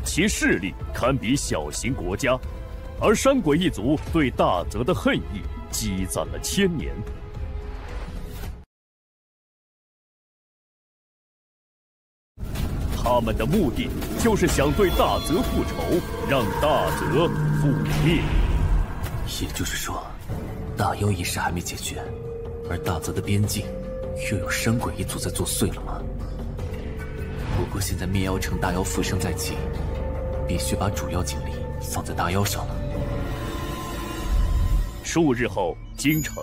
其势力堪比小型国家。而山鬼一族对大泽的恨意积攒了千年。他们的目的就是想对大泽复仇，让大泽覆灭。也就是说，大妖一事还没解决，而大泽的边境又有山鬼一族在作祟了吗？不过现在灭妖城大妖复生在即，必须把主要精力放在大妖上了。数日后，京城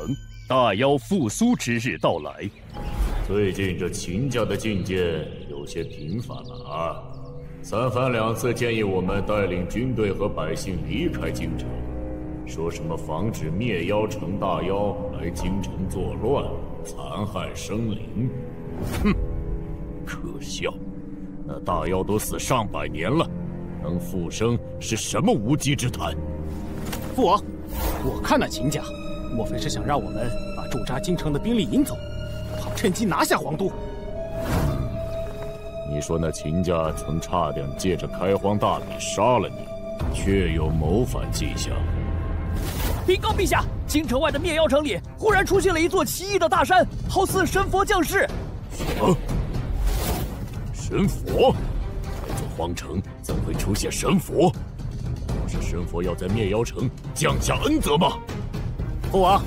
大妖复苏之日到来。最近这秦家的觐见有些频繁了啊！三番两次建议我们带领军队和百姓离开京城，说什么防止灭妖城大妖来京城作乱，残害生灵。哼，可笑！那大妖都死上百年了，能复生是什么无稽之谈？父王，我看那秦家，莫非是想让我们把驻扎京城的兵力引走？好趁机拿下皇都。你说那秦家曾差点借着开荒大礼杀了你，确有谋反迹象。禀告陛下，京城外的灭妖城里忽然出现了一座奇异的大山，好似神佛降世。什么？神佛？这座荒城怎会出现神佛？不是神佛要在灭妖城降下恩泽吗？父王，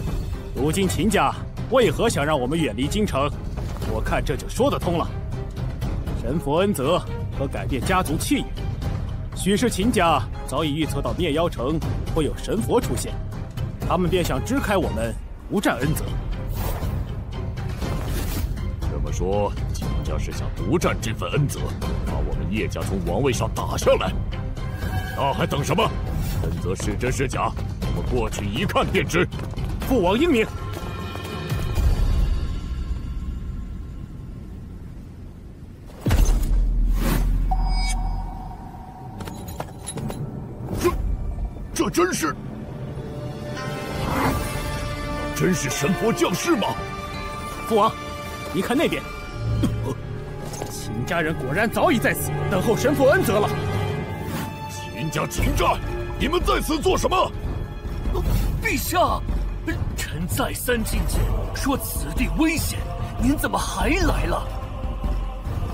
如今秦家。为何想让我们远离京城？我看这就说得通了。神佛恩泽可改变家族气运，许是秦家早已预测到灭妖城会有神佛出现，他们便想支开我们，独占恩泽。这么说，秦家是想独占这份恩泽，把我们叶家从王位上打下来？那还等什么？恩泽是真是假？我们过去一看便知。父王英明。是神佛降世吗？父王，你看那边，秦家人果然早已在此等候神佛恩泽了。秦家秦寨，你们在此做什么？陛下，臣再三进谏，说此地危险，您怎么还来了？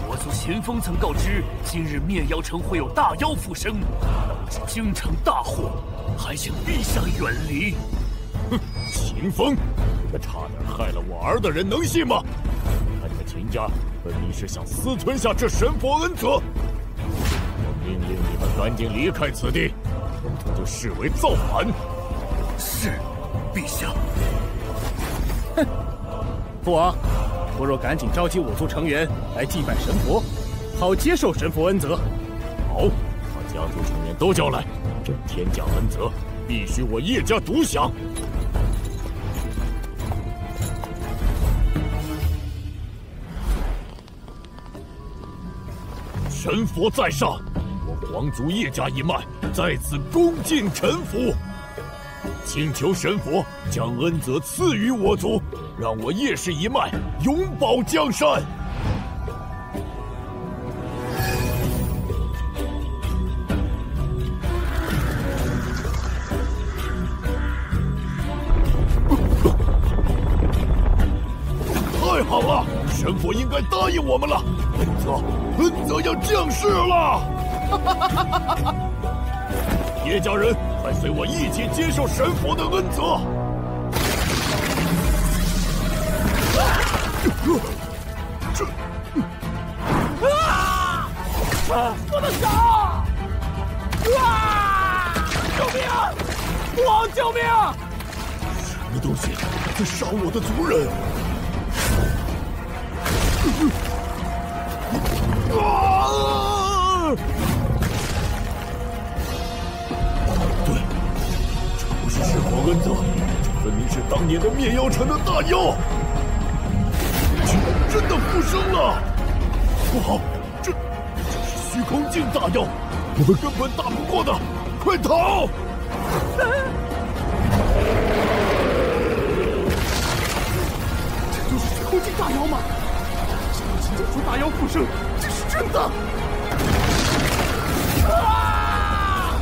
我族秦风曾告知，今日灭妖城会有大妖附身，导致京城大祸。还请陛下远离！哼，秦风，那差点害了我儿的人，能信吗？看你们秦家，分明是想私吞下这神佛恩泽。我命令你们赶紧离开此地，否则就视为造反。是，陛下。哼，父王，不若赶紧召集我族成员来祭拜神佛，好接受神佛恩泽。好，把家族成员都叫来。这天降恩泽，必须我叶家独享。神佛在上，我皇族叶家一脉在此恭敬臣服，请求神佛将恩泽赐予我族，让我叶氏一脉永保江山。神佛应该答应我们了，恩泽，恩泽要降世了！<laughs> 叶家人，快随我一起接受神佛的恩泽！这……啊！不能杀！啊！救命！父王，救命！什么东西在杀我的族人？啊！对，这不是始皇恩泽，这分明是当年的灭妖城的大妖，居然真的复生了！不好，这这是虚空境大妖，我们根本打不过的，快逃！这就是虚空境大妖吗？大妖复生，这是真的！啊！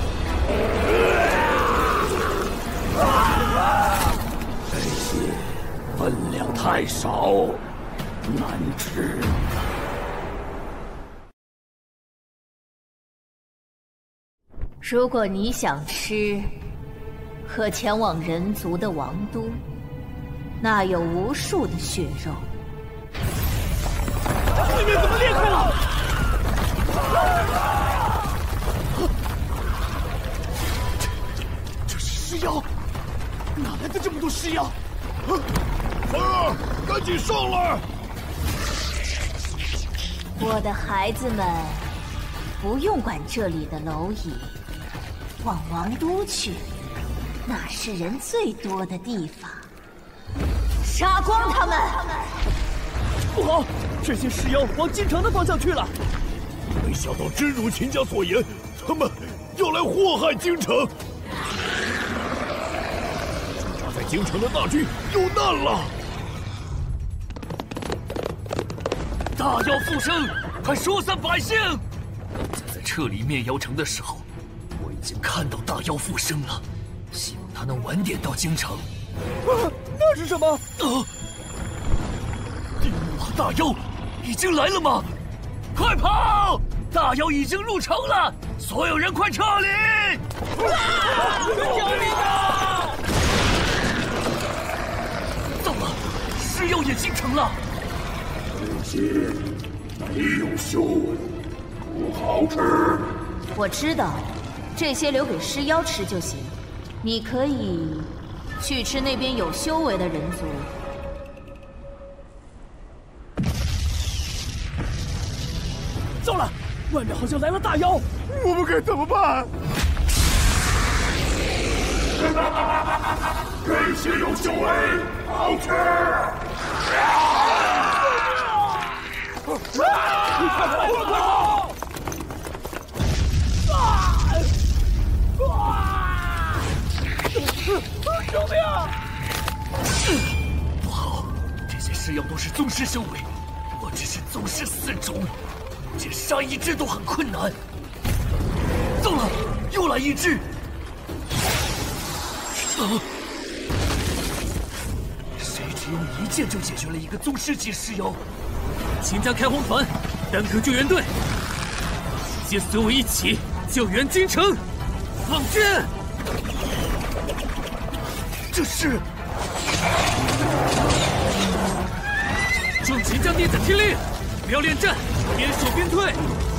这些分量太少，难吃。如果你想吃，可前往人族的王都，那有无数的血肉。对面怎么裂开了？这是尸妖，哪来的这么多尸妖？凡儿，赶紧上来！我的孩子们，不用管这里的蝼蚁，往王都去，那是人最多的地方。杀光他们！不好，这些尸妖往京城的方向去了。没想到真如秦家所言，他们要来祸害京城。驻扎在京城的大军有难了！大妖复生，快疏散百姓！就在撤离灭妖城的时候，我已经看到大妖复生了，希望他能晚点到京城。啊，那是什么？啊！地怒华大妖已经来了吗？快跑！大妖已经入城了，所有人快撤离！啊！救命啊！糟了，尸妖也进城了。可惜没有修为，不好吃。我知道，这些留给尸妖吃就行。你可以去吃那边有修为的人族。糟了，外面好像来了大妖，我们该怎么办？给些有修为，好吃！快跑！快跑！啊！啊！救命！不好，这些尸妖都是宗师修为，我只是宗师四种，杀一只都很困难。糟了，又来一只！啊！谁只用一剑就解决了一个宗师级尸妖？秦家开荒团，单个救援队，接随我一起救援京城！放箭！这是众秦将弟子听令，不要恋战，边守边退，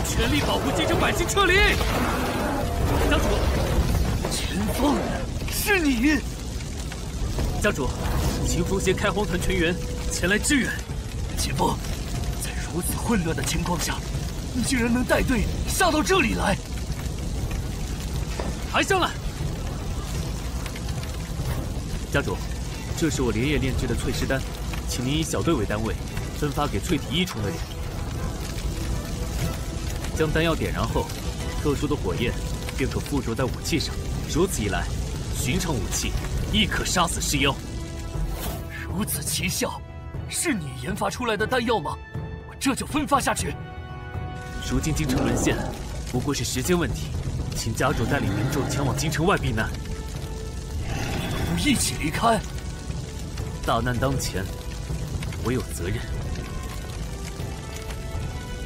全力保护京城百姓撤离。家主，秦风，是你！家主，秦风携开荒团全员前来支援。秦风。在如此混乱的情况下，你竟然能带队杀到这里来！还上来！家主，这是我连夜炼制的淬尸丹，请您以小队为单位，分发给淬体一重的人。将丹药点燃后，特殊的火焰便可附着在武器上，如此一来，寻常武器亦可杀死尸妖。如此奇效，是你研发出来的丹药吗？我这就分发下去。如今京城沦陷，不过是时间问题，请家主带领民众前往京城外避难。不一起离开？大难当前，我有责任。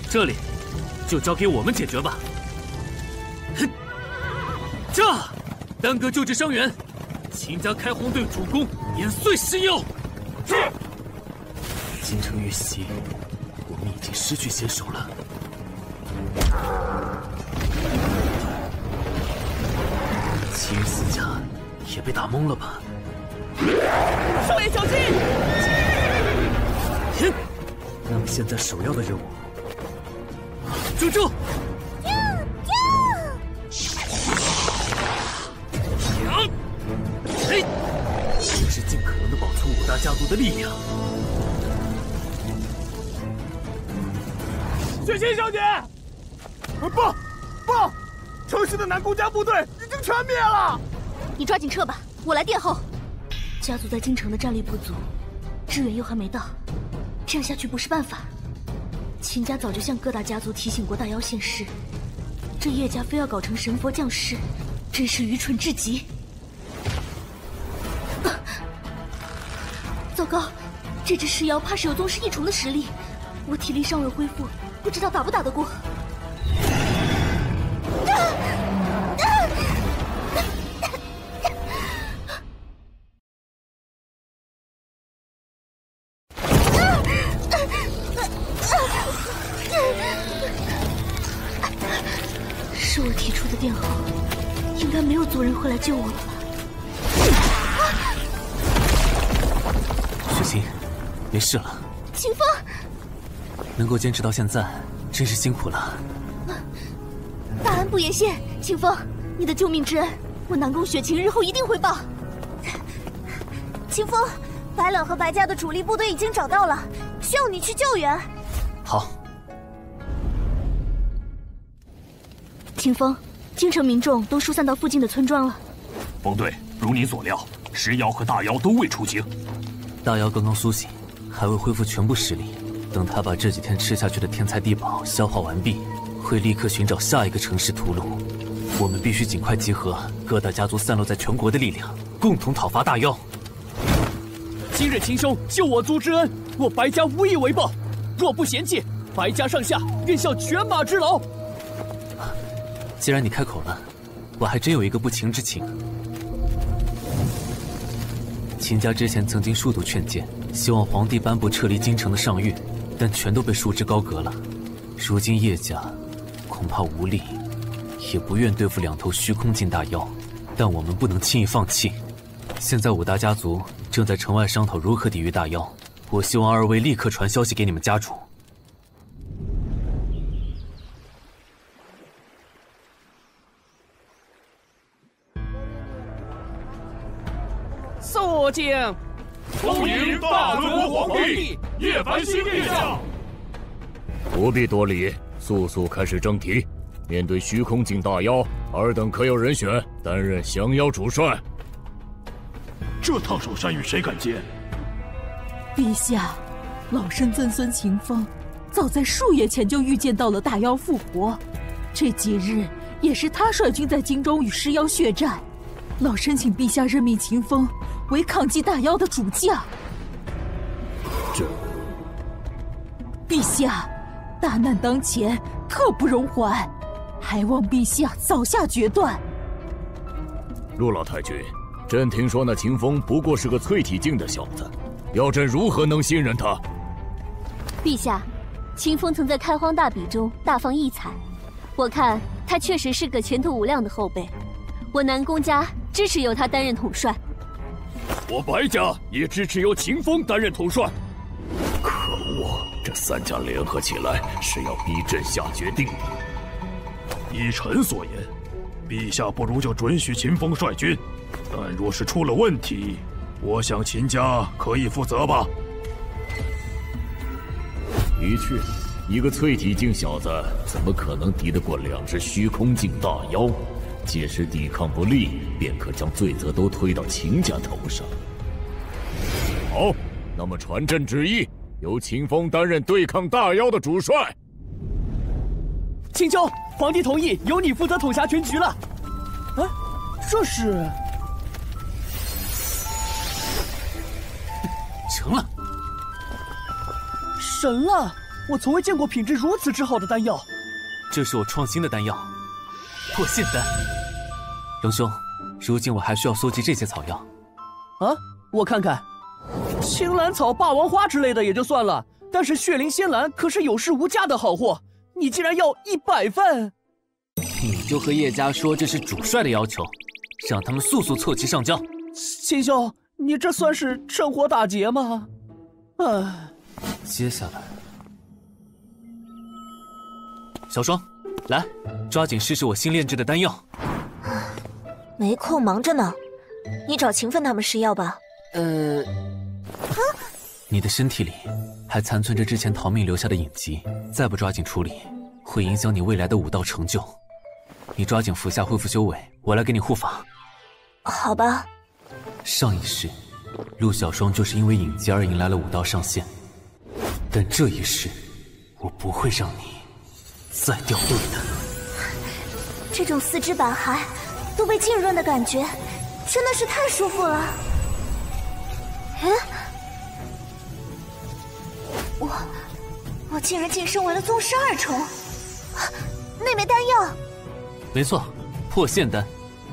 这里就交给我们解决吧。哼！这，耽搁救治伤员，秦家开荒队主攻，碾碎石妖。是。京城遇袭。已经失去先手了。其余四家也被打懵了吧？少爷小心！那么现在首要的任务，住住！嘿，就是尽可能的保存五大家族的力量。雪心小姐，不不，城西的南宫家部队已经全灭了。你抓紧撤吧，我来殿后。家族在京城的战力不足，支援又还没到，这样下去不是办法。秦家早就向各大家族提醒过大妖现世，这叶家非要搞成神佛降世，真是愚蠢至极。糟糕，这只尸妖怕是有宗师异虫的实力，我体力尚未恢复，不知道打不打得过。能够坚持到现在，真是辛苦了。大恩不言谢，清风，你的救命之恩，我南宫雪晴日后一定会报。清风，白冷和白家的主力部队已经找到了，需要你去救援。好。清风，京城民众都疏散到附近的村庄了。冯队，如你所料，石妖和大妖都未出京。大妖刚刚苏醒，还未恢复全部实力。等他把这几天吃下去的天材地宝消化完毕，会立刻寻找下一个城市屠戮。我们必须尽快集合各大家族散落在全国的力量，共同讨伐大妖。今日秦兄救我族之恩，我白家无以为报。若不嫌弃，白家上下愿效犬马之劳。既然你开口了，我还真有一个不情之请。秦家之前曾经数度劝谏，希望皇帝颁布撤离京城的上谕，但全都被束之高阁了。如今叶家恐怕无力，也不愿对付两头虚空境大妖，但我们不能轻易放弃。现在五大家族正在城外商讨如何抵御大妖，我希望二位立刻传消息给你们家主。肃静！恭迎大尊皇帝叶凡兴殿下。不必多礼，速速开始正题。面对虚空境大妖，尔等可有人选担任降妖主帅？这烫手山芋谁敢接？陛下，老身曾孙秦风，早在数月前就预见到了大妖复活。这几日也是他率军在京中与尸妖血战。老身请陛下任命秦风为抗击大妖的主将。这，陛下，大难当前，刻不容缓，还望陛下早下决断。陆老太君，朕听说那秦风不过是个淬体境的小子，要朕如何能信任他？陛下，秦风曾在开荒大比中大放异彩，我看他确实是个前途无量的后辈。我南宫家支持由他担任统帅，我白家也支持由秦风担任统帅。可恶，这三家联合起来是要逼朕下决定。依臣所言，陛下不如就准许秦风率军，但若是出了问题，我想秦家可以负责吧？的确，一个淬体境小子怎么可能敌得过两只虚空境大妖？届时抵抗不力，便可将罪责都推到秦家头上。好，那么传朕旨意，由秦风担任对抗大妖的主帅。青丘，皇帝同意由你负责统辖全局了。啊，这是成了，神了！我从未见过品质如此之好的丹药。这是我创新的丹药，破信丹。龙兄，如今我还需要搜集这些草药。啊，我看看，青兰草、霸王花之类的也就算了，但是血灵仙兰可是有市无价的好货，你竟然要一百份！你就和叶家说这是主帅的要求，让他们速速凑齐上交。秦兄，你这算是趁火打劫吗？唉，接下来，小双，来，抓紧试试我新炼制的丹药。没空，忙着呢。你找秦奋他们试药吧。呃，啊你的身体里还残存着之前逃命留下的隐疾，再不抓紧处理，会影响你未来的武道成就。你抓紧服下恢复修为，我来给你护法。好吧。上一世，陆小双就是因为隐疾而迎来了武道上限，但这一世，我不会让你再掉队的。这种四肢百骸都被浸润的感觉，真的是太舒服了。嗯，我我竟然晋升为了宗师二重，那枚丹药。没错，破线丹，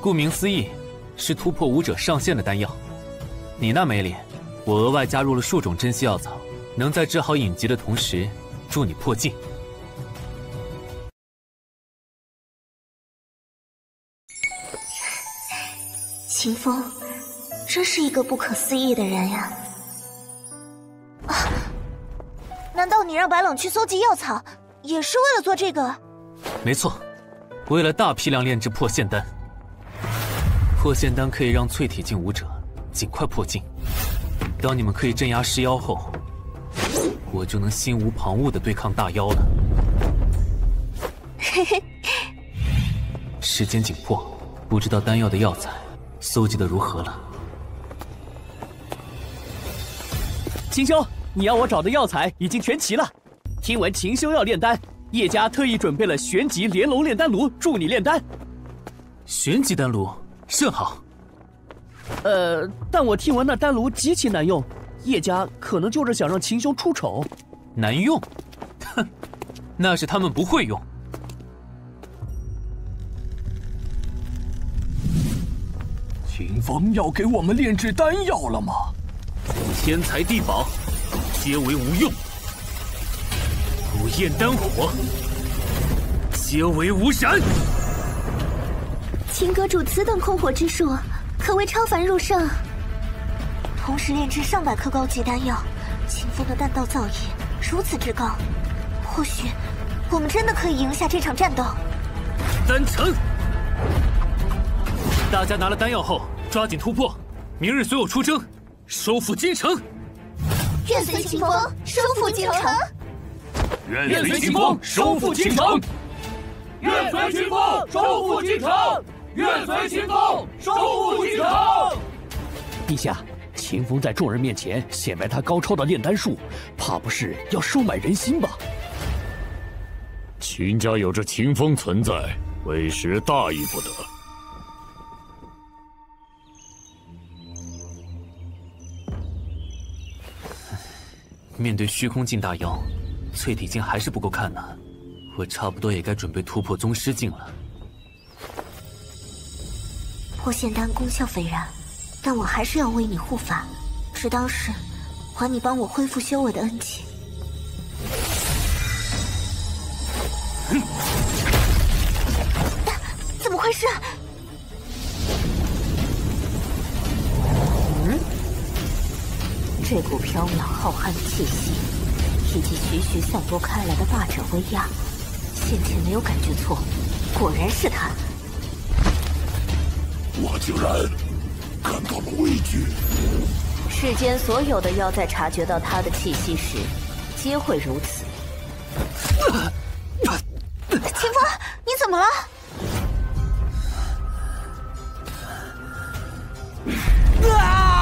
顾名思义，是突破武者上限的丹药。你那枚里，我额外加入了数种珍稀药草，能在治好隐疾的同时，助你破境。秦风，真是一个不可思议的人呀！啊，难道你让白冷去搜集药草，也是为了做这个？没错。为了大批量炼制破线丹，破线丹可以让淬体境武者尽快破境。当你们可以镇压尸妖后，我就能心无旁骛的对抗大妖了。嘿嘿，时间紧迫，不知道丹药的药材搜集的如何了。秦兄，你要我找的药材已经全齐了。听闻秦兄要炼丹。叶家特意准备了玄级连龙炼丹炉，助你炼丹。玄级丹炉甚好。呃，但我听闻那丹炉极其难用，叶家可能就是想让秦兄出丑。难用？哼，那是他们不会用。秦风要给我们炼制丹药了吗？天才地宝，皆为无用。古焰丹火，皆为无闪。秦阁主此等控火之术，可谓超凡入圣。同时炼制上百颗高级丹药，秦风的丹道造诣如此之高，或许我们真的可以赢下这场战斗。丹城，大家拿了丹药后，抓紧突破，明日随我出征，收复京城。愿随秦风收复京城。愿随秦风收复京城，愿随秦风收复京城，愿随秦风收复京城。陛下，秦风在众人面前显摆他高超的炼丹术，怕不是要收买人心吧？秦家有着秦风存在，委实大意不得。面对虚空境大妖。淬体境还是不够看呢，我差不多也该准备突破宗师境了。破仙丹功效斐然，但我还是要为你护法，只当是还你帮我恢复修为的恩情。怎么回事？这股飘渺浩瀚的气息。以及徐徐散播开来的霸者威压，先前没有感觉错，果然是他。我竟然感到了畏惧。世间所有的妖在察觉到他的气息时，皆会如此。秦风，你怎么了？啊！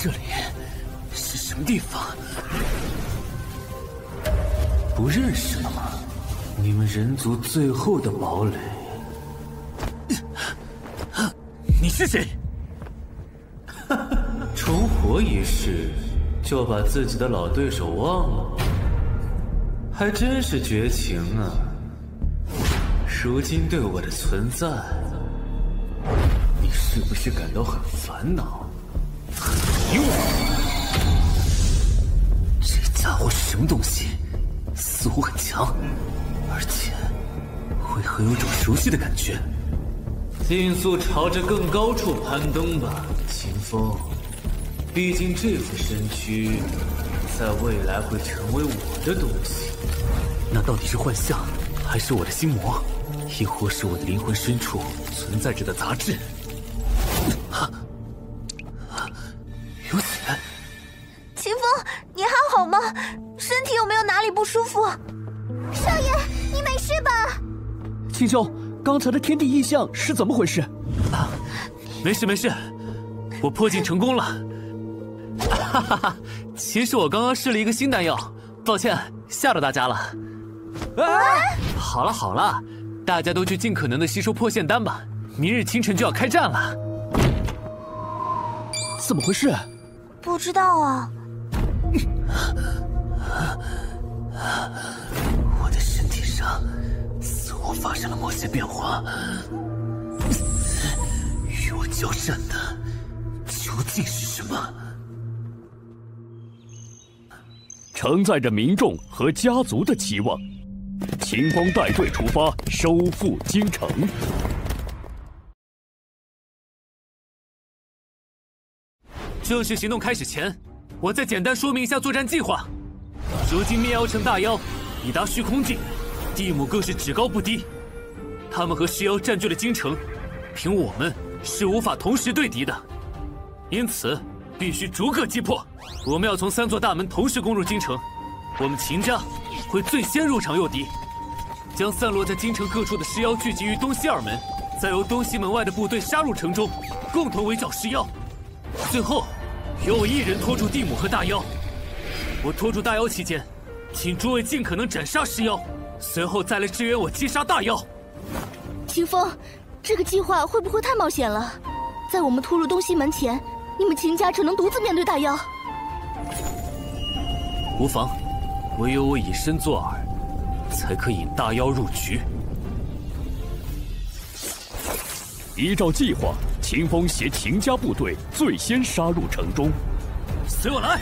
这里是什么地方？不认识了吗？你们人族最后的堡垒。你是谁？<laughs> 重活一世，就把自己的老对手忘了，还真是绝情啊！如今对我的存在，你是不是感到很烦恼？你我，这家伙是什么东西？似乎很强，而且为何有种熟悉的感觉？尽速朝着更高处攀登吧，秦风。毕竟这副身躯，在未来会成为我的东西。那到底是幻象，还是我的心魔，亦或是我的灵魂深处存在着的杂质？有血！秦风，你还好吗？身体有没有哪里不舒服？少爷，你没事吧？秦兄，刚才的天地异象是怎么回事？啊，没事没事，我破镜成功了。哈哈哈，其实我刚刚试了一个新丹药，抱歉吓到大家了。啊！好了好了，大家都去尽可能的吸收破线丹吧，明日清晨就要开战了。怎么回事？不知道啊。我的身体上似乎发生了某些变化，与我交战的究竟是什么？承载着民众和家族的期望，秦光带队出发，收复京城。正式行动开始前，我再简单说明一下作战计划。如今灭妖城大妖已达虚空境，地母更是只高不低。他们和尸妖占据了京城，凭我们是无法同时对敌的，因此必须逐个击破。我们要从三座大门同时攻入京城，我们秦家会最先入场诱敌，将散落在京城各处的尸妖聚集于东西二门，再由东西门外的部队杀入城中，共同围剿尸妖，最后。由我一人拖住地母和大妖。我拖住大妖期间，请诸位尽可能斩杀尸妖，随后再来支援我击杀大妖。秦风，这个计划会不会太冒险了？在我们突入东西门前，你们秦家只能独自面对大妖。无妨，唯有我以身作饵，才可引大妖入局。依照计划。秦风携秦家部队最先杀入城中，随我来！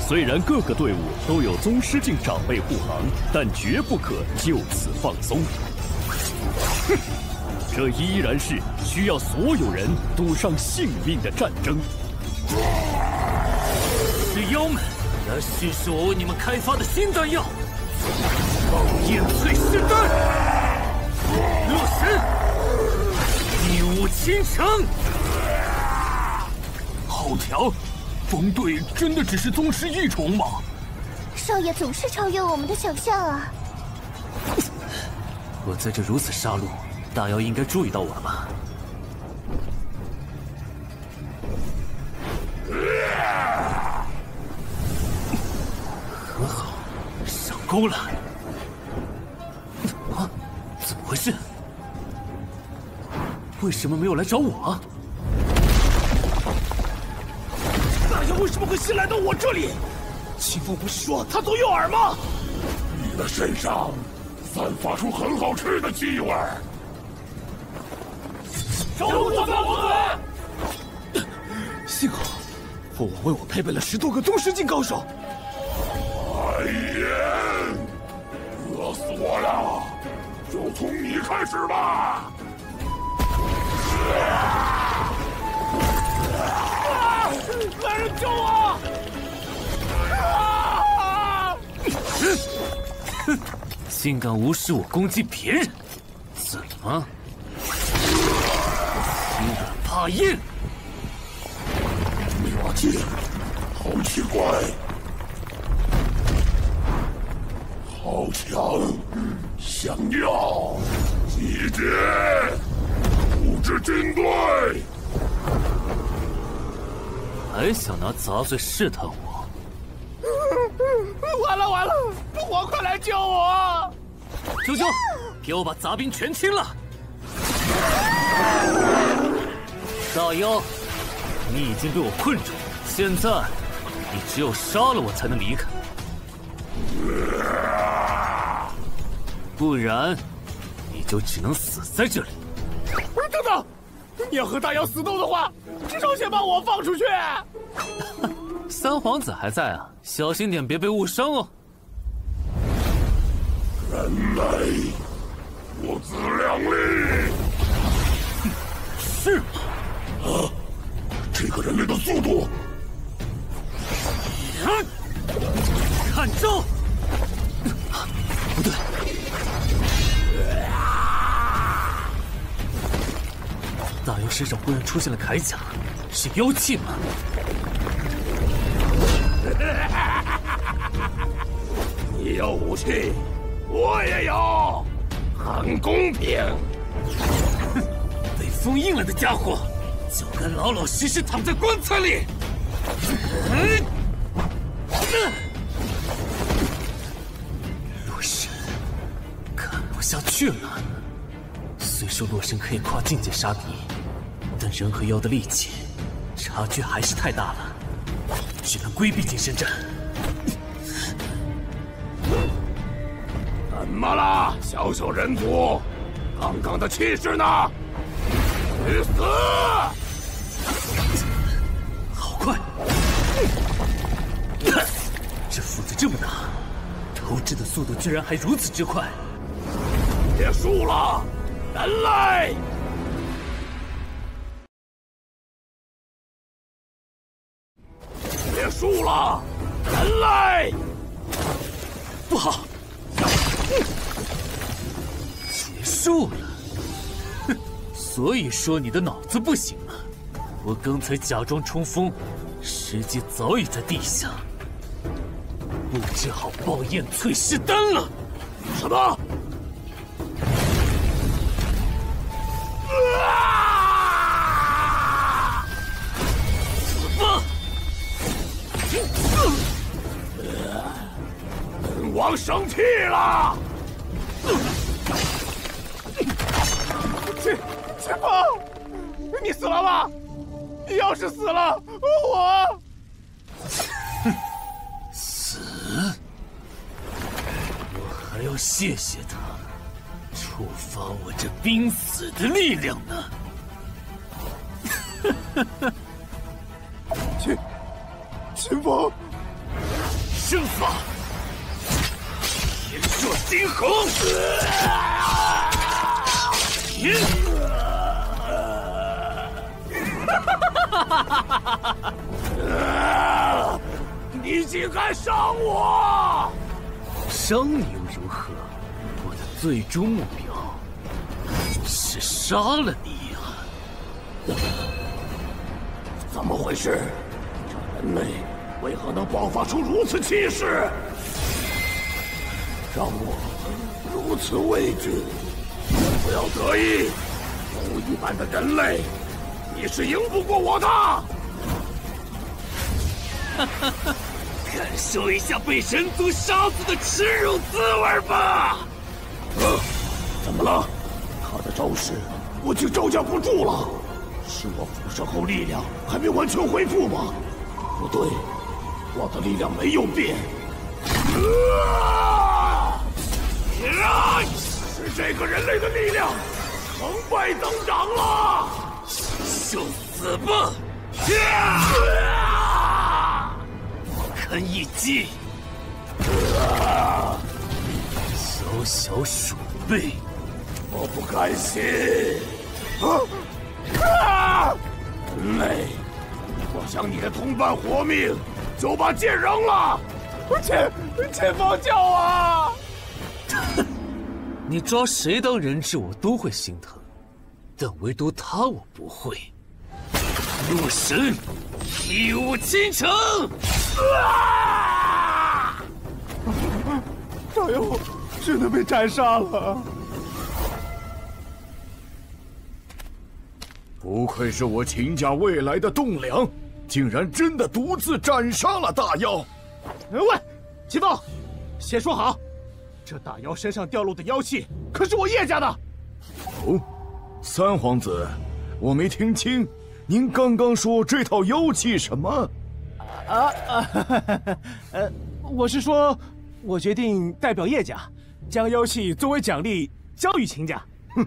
虽然各个队伍都有宗师境长辈护航，但绝不可就此放松。哼，这依然是需要所有人赌上性命的战争。是妖们来试试我为你们开发的新丹药——燕翠试丹。洛神！第五倾城。好强！风队真的只是宗师一重吗？少爷总是超越我们的想象啊！我在这如此杀戮，大妖应该注意到我了吧？很好，上钩了。回事？为什么没有来找我？大家为什么会先来到我这里？秦风不是说他做诱饵吗？你的身上散发出很好吃的气味。收住嘴，闭嘴！幸好父王为我配备了十多个宗师境高手。白眼，饿死我了！就从你开始吧！啊来人救我！哼，竟敢无视我攻击别人，怎么？欺软怕硬？妙计，好奇怪，好强！想要集结，组织军队，还想拿杂碎试探我？<laughs> 完了完了！不皇快来救我！舅舅，给我把杂兵全清了！大妖，你已经被我困住，现在你只有杀了我才能离开。不然，你就只能死在这里。等等，你要和大妖死斗的话，至少先把我放出去。<laughs> 三皇子还在啊，小心点，别被误伤哦。人类不自量力。是？啊，这个人类的速度！看招！不对，大妖身上忽然出现了铠甲，是妖气吗？你有武器，我也有，很公平。哼，被封印了的家伙，就该老老实实躺在棺材里。洛神，看不下去了。虽说洛神可以跨境界杀敌，但人和妖的力气差距还是太大了，只能规避近身战。怎么了，小小人族？刚刚的气势呢？去死！好快！这么大，投掷的速度居然还如此之快！结束了，人类！结束了，人类！不好！结束了，哼！<laughs> 所以说你的脑子不行了。我刚才假装冲锋，实际早已在地下布置好爆焰淬尸丹了。什么？濒死的力量呢。秦秦风，生发！天朔惊鸿！天！你竟敢伤我！伤你又如何？我的最终目标是杀了你呀！怎么回事？这人类为何能爆发出如此气势？让我如此畏惧！不要得意，狗一般的人类，你是赢不过我的！哈哈哈！感受一下被神族杀死的耻辱滋味吧！呃，怎么了？他的招式我竟招架不住了，是我附身后力量还没完全恢复吗？不对，我的力量没有变。啊！是这个人类的力量成倍增长了！受死吧！我看一击！小小鼠辈，我不甘心！啊！人类，我想你的同伴活命，就把剑扔了！前前方救我！你抓谁当人质，我都会心疼，但唯独他，我不会。洛神，一舞倾城！啊！大妖真的被斩杀了！不愧是我秦家未来的栋梁，竟然真的独自斩杀了大妖！喂，秦风，先说好。这大妖身上掉落的妖气，可是我叶家的。哦，三皇子，我没听清，您刚刚说这套妖气什么？啊啊，呃，<laughs> 我是说，我决定代表叶家，将妖气作为奖励交予秦家。哼，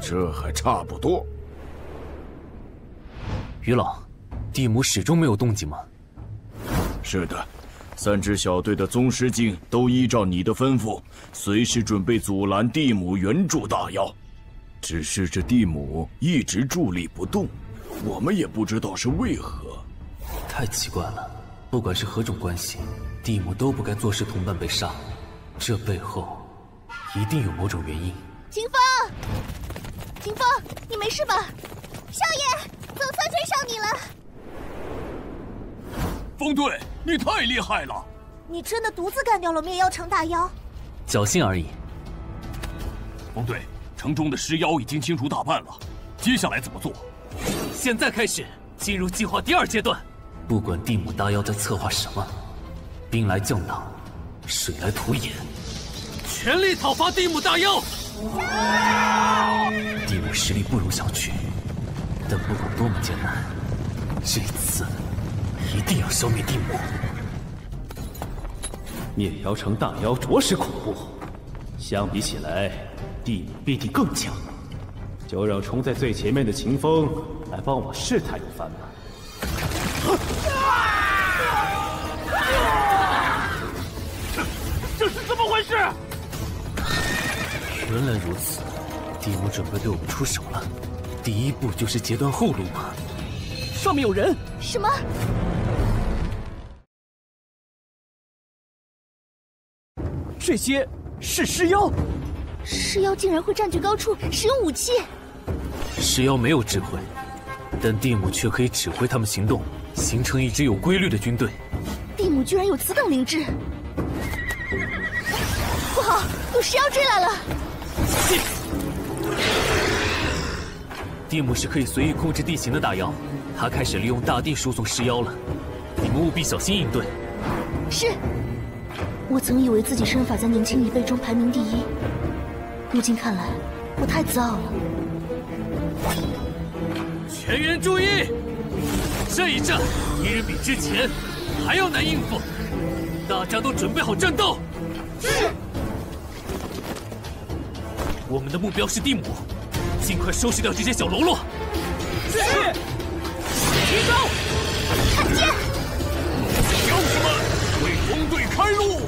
这还差不多。于老，地母始终没有动静吗？是的，三支小队的宗师境都依照你的吩咐，随时准备阻拦地母援助大妖。只是这地母一直伫立不动，我们也不知道是为何。太奇怪了，不管是何种关系，地母都不该坐视同伴被杀，这背后一定有某种原因。秦风，秦风，你没事吧？少爷，总算追上你了。风队，你太厉害了！你真的独自干掉了灭妖城大妖？侥幸而已。风队，城中的尸妖已经清除大半了，接下来怎么做？现在开始进入计划第二阶段。不管地母大妖在策划什么，兵来将挡，水来土掩，全力讨伐地母大妖。地母实力不容小觑，但不管多么艰难，这次。一定要消灭地母！灭妖城大妖着实恐怖，相比起来，地母必定更强。就让冲在最前面的秦风来帮我试探一番吧。这是怎么回事？原来如此，地母准备对我们出手了。第一步就是截断后路吗？上面有人！什么？这些是尸妖，尸妖竟然会占据高处，使用武器。尸妖没有智慧，但蒂姆却可以指挥他们行动，形成一支有规律的军队。蒂姆居然有此等灵智！不好，有尸妖追来了！地母是可以随意控制地形的大妖，他开始利用大地输送尸妖了。你们务必小心应对。是。我曾以为自己身法在年轻一辈中排名第一，如今看来，我太自傲了。全员注意，这一战敌人比之前还要难应付，大家都准备好战斗。是。我们的目标是地母，尽快收拾掉这些小喽啰。是。提高。看剑。将士们，为风队开路。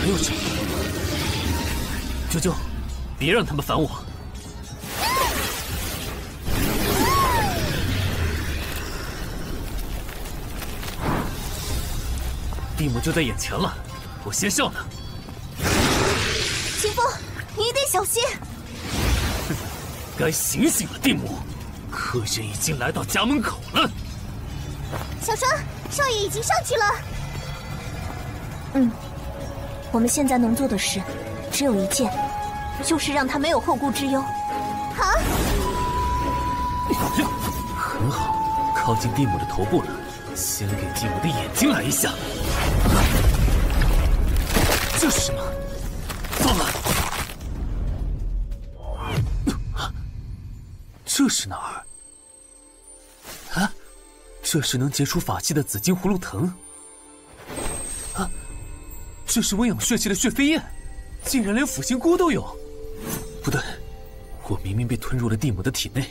还有这，啾啾，别让他们烦我。地母就在眼前了，我先上了。秦风，你一定小心。哼，该醒醒了，地母，客人已经来到家门口了。小生，少爷已经上去了。嗯。我们现在能做的事只有一件，就是让他没有后顾之忧。好，很好，靠近地母的头部了，先给地母的眼睛来一下。这是什么？糟了！这是哪儿？啊，这是能结出法器的紫金葫芦藤。啊这是温养血气的血飞燕，竟然连腐心菇都有。不对，我明明被吞入了地母的体内，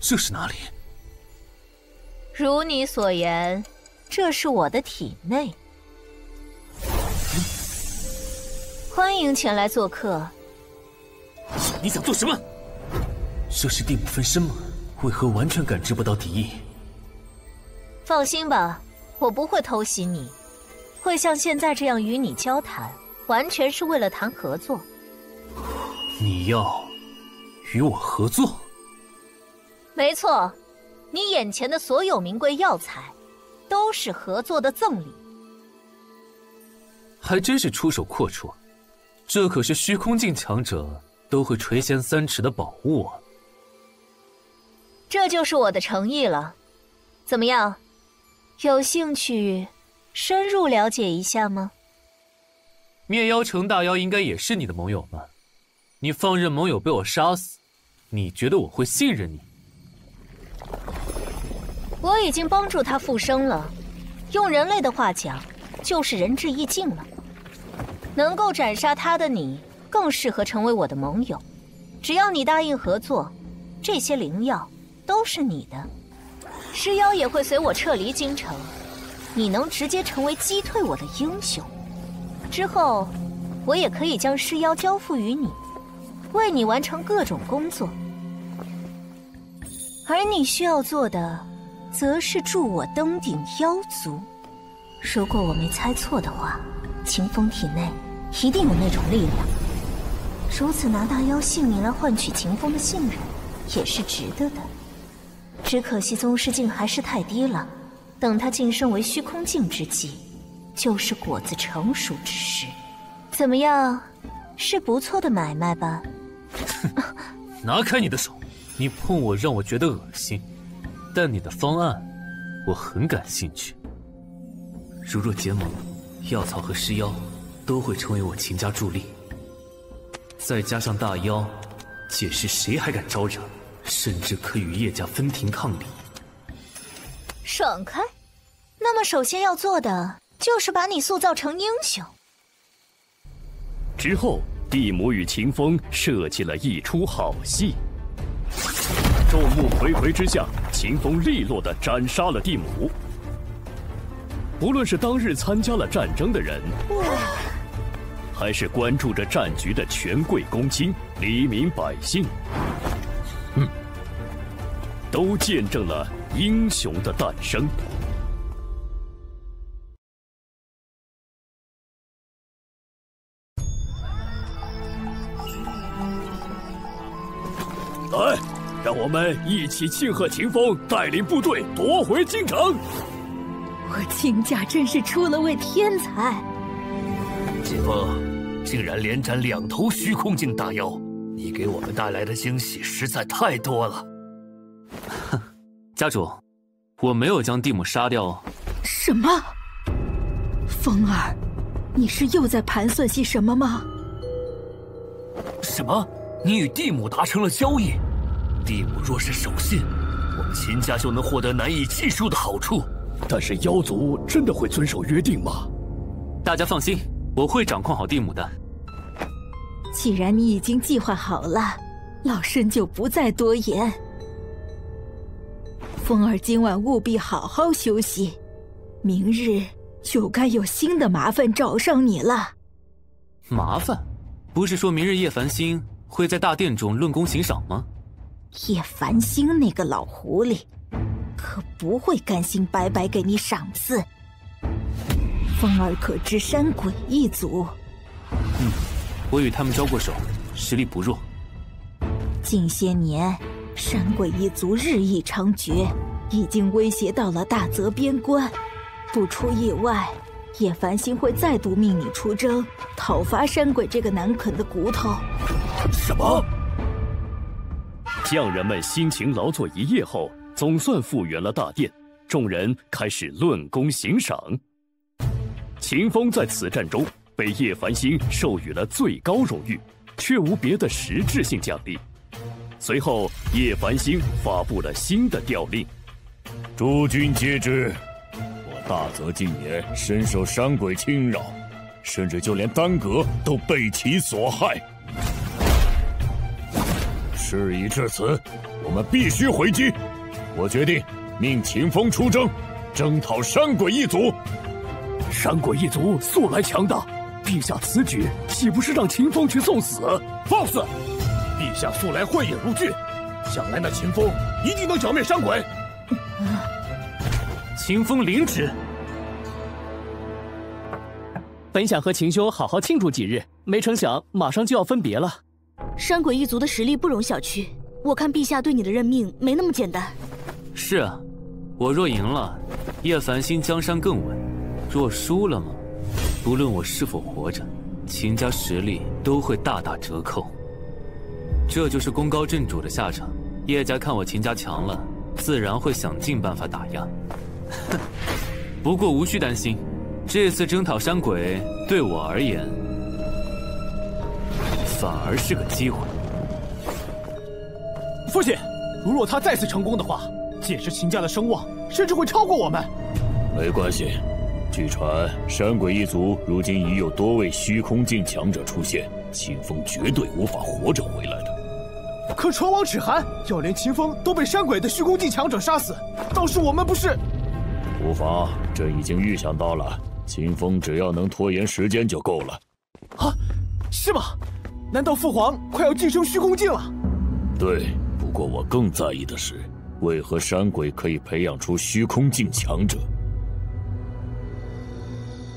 这是哪里？如你所言，这是我的体内。欢迎前来做客。你想做什么？这是地母分身吗？为何完全感知不到敌意？放心吧，我不会偷袭你。会像现在这样与你交谈，完全是为了谈合作。你要与我合作？没错，你眼前的所有名贵药材，都是合作的赠礼。还真是出手阔绰，这可是虚空境强者都会垂涎三尺的宝物啊！这就是我的诚意了。怎么样，有兴趣？深入了解一下吗？灭妖城大妖应该也是你的盟友吧？你放任盟友被我杀死，你觉得我会信任你？我已经帮助他复生了，用人类的话讲，就是仁至义尽了。能够斩杀他的你，更适合成为我的盟友。只要你答应合作，这些灵药都是你的。尸妖也会随我撤离京城，你能直接成为击退我的英雄。之后，我也可以将尸妖交付于你，为你完成各种工作。而你需要做的，则是助我登顶妖族。如果我没猜错的话，秦风体内一定有那种力量。如此拿大妖性命来换取秦风的信任，也是值得的。只可惜宗师境还是太低了，等他晋升为虚空境之际，就是果子成熟之时。怎么样，是不错的买卖吧？<laughs> 拿开你的手！你碰我让我觉得恶心，但你的方案，我很感兴趣。如若结盟，药草和尸妖都会成为我秦家助力。再加上大妖，届时谁还敢招惹？甚至可与叶家分庭抗礼。爽快！那么首先要做的就是把你塑造成英雄。之后，地母与秦风设计了一出好戏。众目睽睽之下，秦风利落的斩杀了地母。不论是当日参加了战争的人，还是关注着战局的权贵公卿、黎民百姓。嗯，都见证了英雄的诞生。来，让我们一起庆贺秦风带领部队夺回京城。我秦家真是出了位天才。秦风竟然连斩两头虚空境大妖。你给我们带来的惊喜实在太多了。哼，<laughs> 家主，我没有将蒂姆杀掉。什么？风儿，你是又在盘算些什么吗？什么？你与蒂姆达成了交易？蒂姆若是守信，我们秦家就能获得难以计数的好处。但是妖族真的会遵守约定吗？大家放心，我会掌控好地母的。既然你已经计划好了，老身就不再多言。风儿今晚务必好好休息，明日就该有新的麻烦找上你了。麻烦？不是说明日叶繁星会在大殿中论功行赏吗？叶繁星那个老狐狸，可不会甘心白白给你赏赐。风儿可知山鬼一族？嗯。我与他们交过手，实力不弱。近些年，山鬼一族日益猖獗，已经威胁到了大泽边关。不出意外，叶繁星会再度命你出征，讨伐山鬼这个难啃的骨头。什么？匠人们辛勤劳作一夜后，总算复原了大殿。众人开始论功行赏。秦风在此战中。被叶繁星授予了最高荣誉，却无别的实质性奖励。随后，叶繁星发布了新的调令：诸君皆知，我大泽近年深受山鬼侵扰，甚至就连丹阁都被其所害。事已至此，我们必须回击。我决定命秦风出征，征讨山鬼一族。山鬼一族素来强大。陛下此举岂不是让秦风去送死？放肆！陛下素来慧眼如炬，想来那秦风一定能剿灭山鬼。秦风领旨。本想和秦兄好好庆祝几日，没成想马上就要分别了。山鬼一族的实力不容小觑，我看陛下对你的任命没那么简单。是啊，我若赢了，叶繁星江山更稳；若输了嘛。不论我是否活着，秦家实力都会大打折扣。这就是功高震主的下场。叶家看我秦家强了，自然会想尽办法打压。哼 <laughs> 不过无需担心，这次征讨山鬼对我而言，反而是个机会。父亲，如若他再次成功的话，届时秦家的声望甚至会超过我们。没关系。据传，山鬼一族如今已有多位虚空境强者出现，秦风绝对无法活着回来的。可唇亡齿寒，要连秦风都被山鬼的虚空境强者杀死，倒是我们不是？无妨，朕已经预想到了，秦风只要能拖延时间就够了。啊，是吗？难道父皇快要晋升虚空境了？对，不过我更在意的是，为何山鬼可以培养出虚空境强者？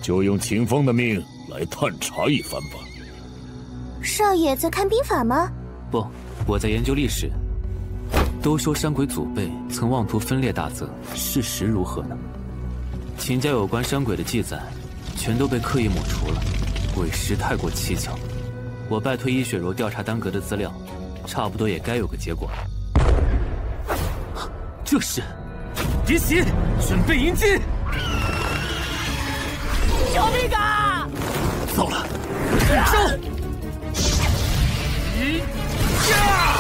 就用秦风的命来探查一番吧。少爷在看兵法吗？不，我在研究历史。都说山鬼祖辈曾妄图分裂大泽，事实如何呢？秦家有关山鬼的记载，全都被刻意抹除了，委实太过蹊跷。我拜托伊雪柔调查丹阁的资料，差不多也该有个结果了。这是，敌袭，准备迎击！救命啊！糟了，招！一呀！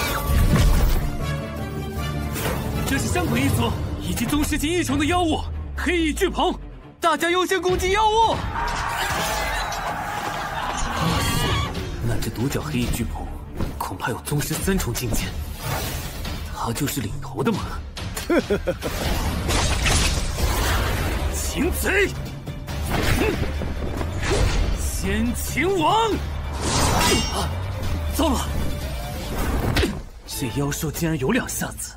这是山鬼一族以及宗师级异虫的妖物黑翼巨鹏，大家优先攻击妖物。那只独角黑翼巨鹏恐怕有宗师三重境界，他就是领头的吗？<laughs> 擒贼！先擒王！糟了，这妖兽竟然有两下子！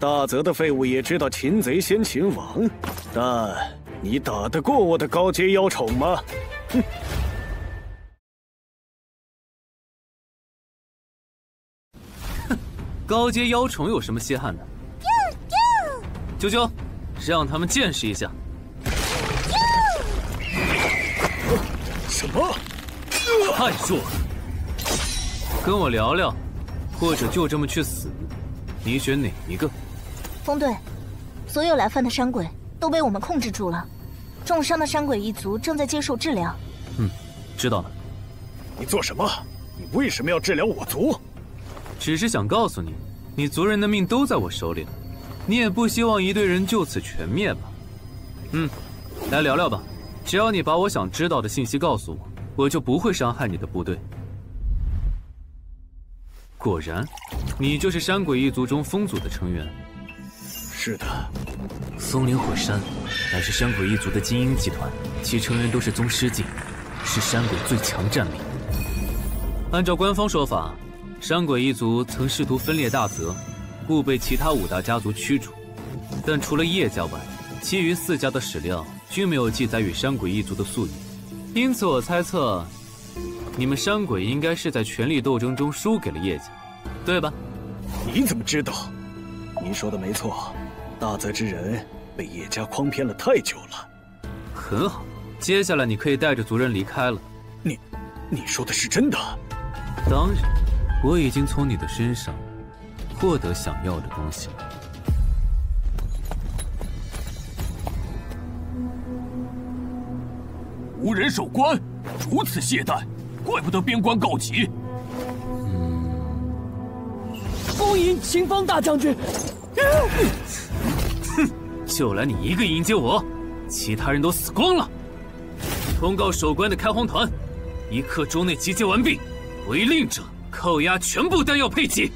大泽的废物也知道擒贼先擒王，但你打得过我的高阶妖宠吗？哼！哼，<laughs> 高阶妖宠有什么稀罕的？啾啾，让他们见识一下。什么？太弱了！跟我聊聊，或者就这么去死，你选哪一个？风队，所有来犯的山鬼都被我们控制住了，重伤的山鬼一族正在接受治疗。嗯，知道了。你做什么？你为什么要治疗我族？只是想告诉你，你族人的命都在我手里了，你也不希望一队人就此全灭吧？嗯，来聊聊吧。只要你把我想知道的信息告诉我，我就不会伤害你的部队。果然，你就是山鬼一族中风族的成员。是的，松林火山乃是山鬼一族的精英集团，其成员都是宗师境，是山鬼最强战力。按照官方说法，山鬼一族曾试图分裂大泽，故被其他五大家族驱逐。但除了叶家外，其余四家的史料。均没有记载与山鬼一族的宿敌，因此我猜测，你们山鬼应该是在权力斗争中输给了叶家，对吧？你怎么知道？你说的没错，大泽之人被叶家诓骗了太久了。很好，接下来你可以带着族人离开了。你，你说的是真的？当然，我已经从你的身上获得想要的东西了。无人守关，如此懈怠，怪不得边关告急。恭迎秦方大将军！哼，就来你一个迎接我，其他人都死光了。通告守关的开荒团，一刻钟内集结完毕，违令者扣押全部弹药配给。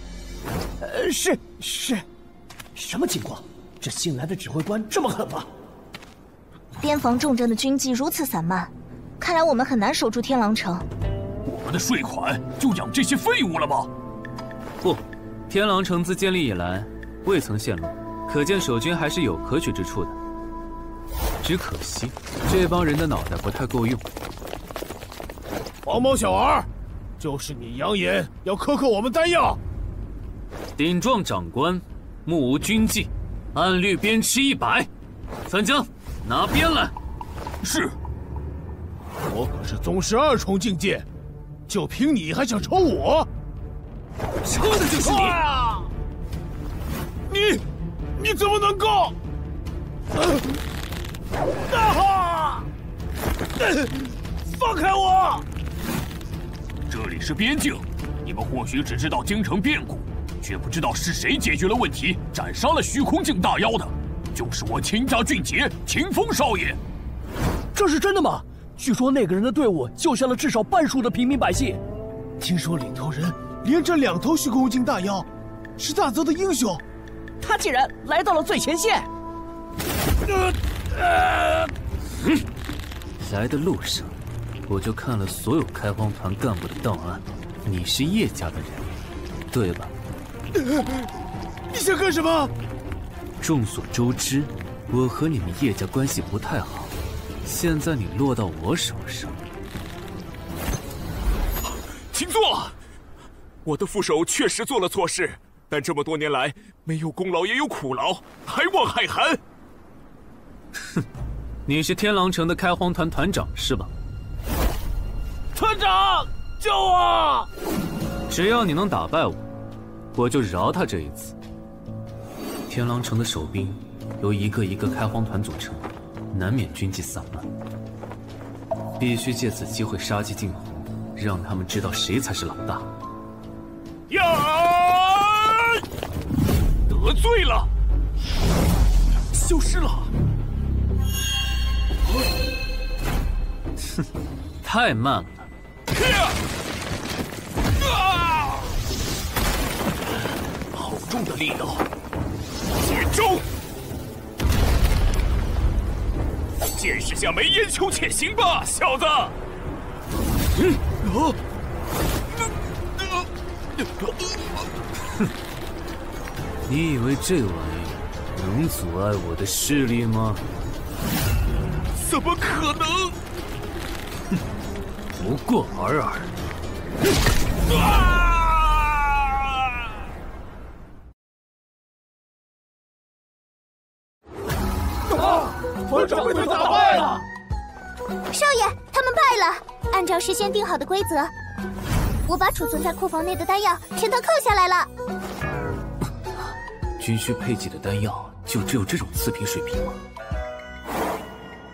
呃，是是，什么情况？这新来的指挥官这么狠吗？边防重镇的军纪如此散漫，看来我们很难守住天狼城。我们的税款就养这些废物了吗？不，天狼城自建立以来未曾陷落，可见守军还是有可取之处的。只可惜这帮人的脑袋不太够用。黄毛小儿，就是你扬言要苛刻我们丹药。顶撞长官，目无军纪，按律鞭笞一百。三江。拿鞭来！是。我可是宗师二重境界，就凭你还想抽我？抽的就是你！你你怎么能够？啊！放开我！这里是边境，你们或许只知道京城变故，却不知道是谁解决了问题，斩杀了虚空境大妖的。就是我秦家俊杰秦风少爷，这是真的吗？据说那个人的队伍救下了至少半数的平民百姓，听说领头人连着两头虚空境大妖，是大泽的英雄。他竟然来到了最前线。嗯来的路上，我就看了所有开荒团干部的档案。你是叶家的人，对吧？你想干什么？众所周知，我和你们叶家关系不太好。现在你落到我手上，请坐。我的副手确实做了错事，但这么多年来，没有功劳也有苦劳，还望海涵。哼，<laughs> 你是天狼城的开荒团团长是吧？团长，救我！只要你能打败我，我就饶他这一次。天狼城的守兵由一个一个开荒团组成，难免军纪散漫。必须借此机会杀鸡儆猴，让他们知道谁才是老大。呀！得罪了，消失了。哼，<laughs> 太慢了。重的力道，集中！见识下眉烟秋且行吧，小子。嗯啊。哼，你以为这玩意能阻碍我的势力吗？怎么可能？哼，不过尔尔。啊！团长被打败了。少爷，他们败了。按照事先定好的规则。我把储存在库房内的丹药全都扣下来了。军需配给的丹药就只有这种次品水平吗？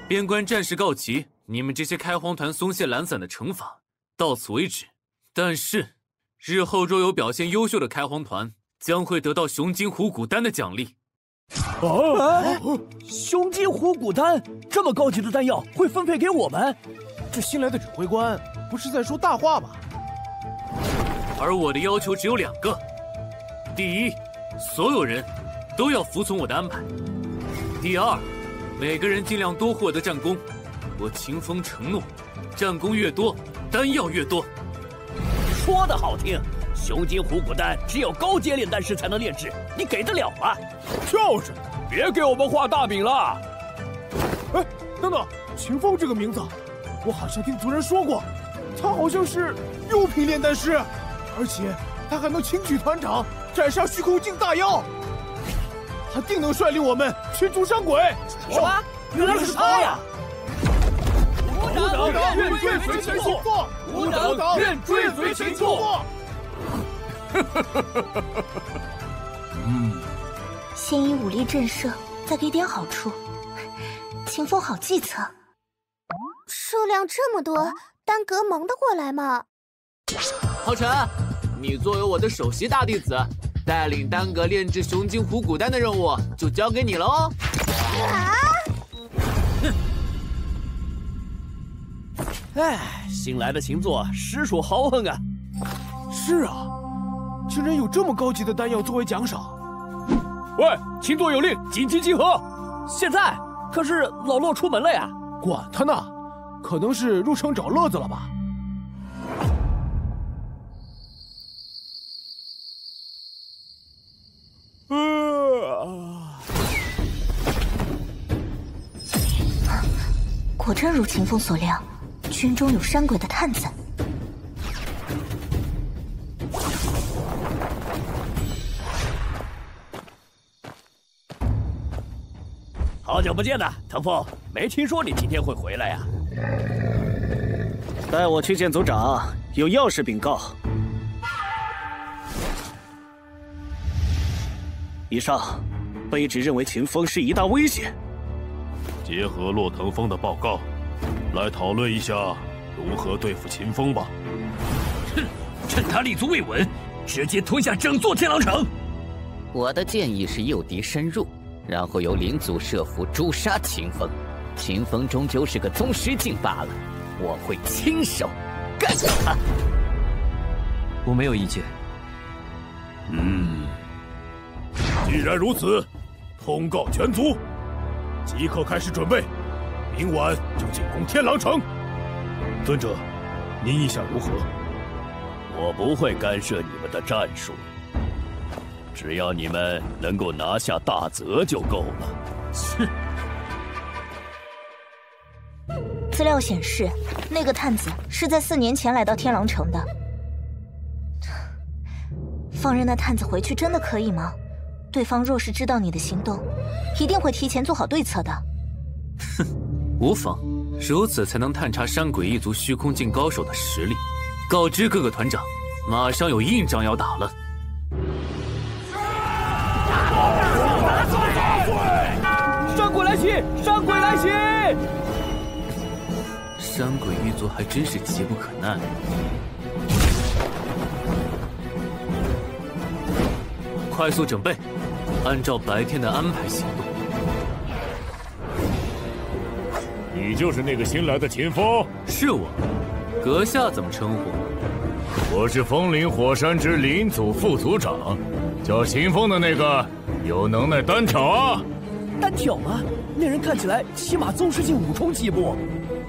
边关战事告急，你们这些开荒团松懈懒散的惩罚到此为止。但是，日后若有表现优秀的开荒团，将会得到雄金虎骨丹的奖励。啊！雄鸡虎骨丹这么高级的丹药会分配给我们？这新来的指挥官不是在说大话吧？而我的要求只有两个：第一，所有人都要服从我的安排；第二，每个人尽量多获得战功。我秦风承诺，战功越多，丹药越多。说的好听，雄金虎骨丹只有高阶炼丹师才能炼制，你给得了吗？就是，别给我们画大饼了。哎，等等，秦风这个名字，我好像听族人说过，他好像是六品炼丹师。而且他还能轻取团长，斩杀虚空境大妖，他定能率领我们驱逐山鬼。什么？原来是他呀！吾等愿追随秦父，吾等愿追随秦父。<laughs> 嗯，先以武力震慑，再给点好处。秦风好计策。数量这么多，丹阁忙得过来吗？浩辰，你作为我的首席大弟子，带领丹阁炼制雄金虎骨丹的任务就交给你了哦。啊！哼！哎，新来的秦作实属豪横啊！是啊，竟然有这么高级的丹药作为奖赏。喂，秦作有令，紧急集合！现在可是老洛出门了呀！管他呢，可能是入城找乐子了吧。果真如秦风所料，军中有山鬼的探子。好久不见呐，腾风，没听说你今天会回来呀？带我去见族长，有要事禀告。以上，卑职认为秦风是一大威胁。结合洛腾风的报告，来讨论一下如何对付秦风吧。哼，趁他立足未稳，直接吞下整座天狼城。我的建议是诱敌深入，然后由灵祖设伏诛杀秦风。秦风终究是个宗师境罢了，我会亲手干掉他。我没有意见。嗯，既然如此，通告全族，即刻开始准备，明晚就进攻天狼城。尊者，您意下如何？我不会干涉你们的战术，只要你们能够拿下大泽就够了。哼！<laughs> 资料显示，那个探子是在四年前来到天狼城的。<sighs> 放任那探子回去真的可以吗？对方若是知道你的行动，一定会提前做好对策的。哼，<laughs> 无妨，如此才能探查山鬼一族虚空境高手的实力。告知各个团长，马上有硬仗要打了。袭！山鬼来袭！山鬼一族还真是急不可耐。快速准备，按照白天的安排行动。你就是那个新来的秦风？是我。阁下怎么称呼？我是风林火山之林组副组长，叫秦风的那个有能耐单挑啊！单挑吗？那人看起来起码宗师境五重级不？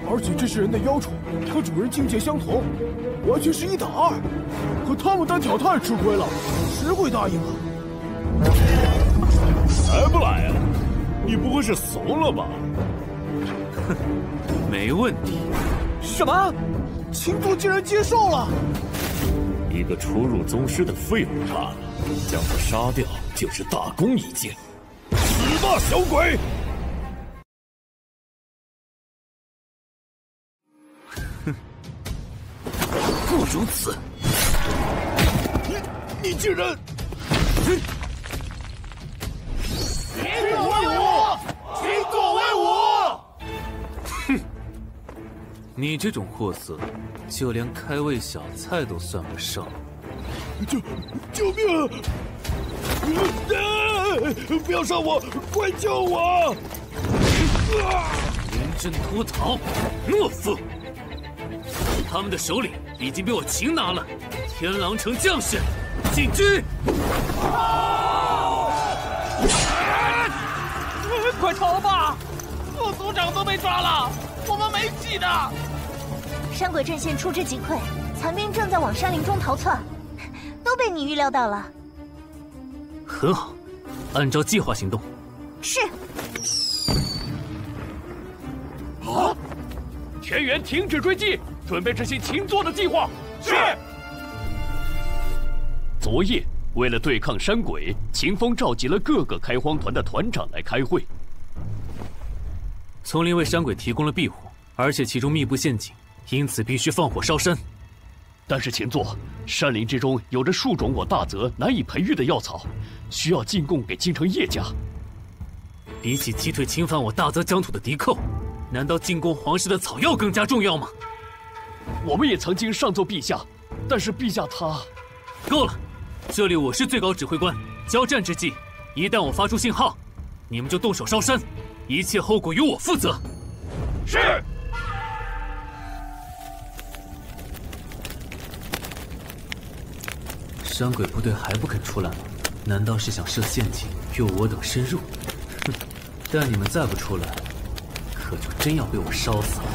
而且这是人的妖宠和主人境界相同，完全是一打二。和他们单挑太吃亏了，谁会答应啊？还不来啊？你不会是怂了吧？哼，没问题。什么？秦族竟然接受了？一个初入宗师的废物罢了，将他杀掉就是大功一件。死吧，小鬼！哼，不如此。你你竟然！秦作威武！秦作威武！哼，你这种货色，就连开胃小菜都算不上。救救命！不要杀我！快救我！临阵脱逃，懦夫！他们的首领已经被我擒拿了。天狼城将士，进军！快逃吧！副族长都被抓了，我们没戏的。山鬼阵线出之即溃，残兵正在往山林中逃窜，都被你预料到了。很好，按照计划行动。是。啊！全员停止追击，准备执行秦作的计划。是。昨夜，为了对抗山鬼，秦风召集了各个开荒团的团长来开会。丛林为山鬼提供了庇护，而且其中密布陷阱，因此必须放火烧山。但是秦座，山林之中有着数种我大泽难以培育的药草，需要进贡给京城叶家。比起击退侵犯我大泽疆土的敌寇，难道进贡皇室的草药更加重要吗？我们也曾经上奏陛下，但是陛下他……够了，这里我是最高指挥官。交战之际，一旦我发出信号，你们就动手烧山。一切后果由我负责。是。山鬼部队还不肯出来吗？难道是想设陷阱诱我等深入？哼！但你们再不出来，可就真要被我烧死了。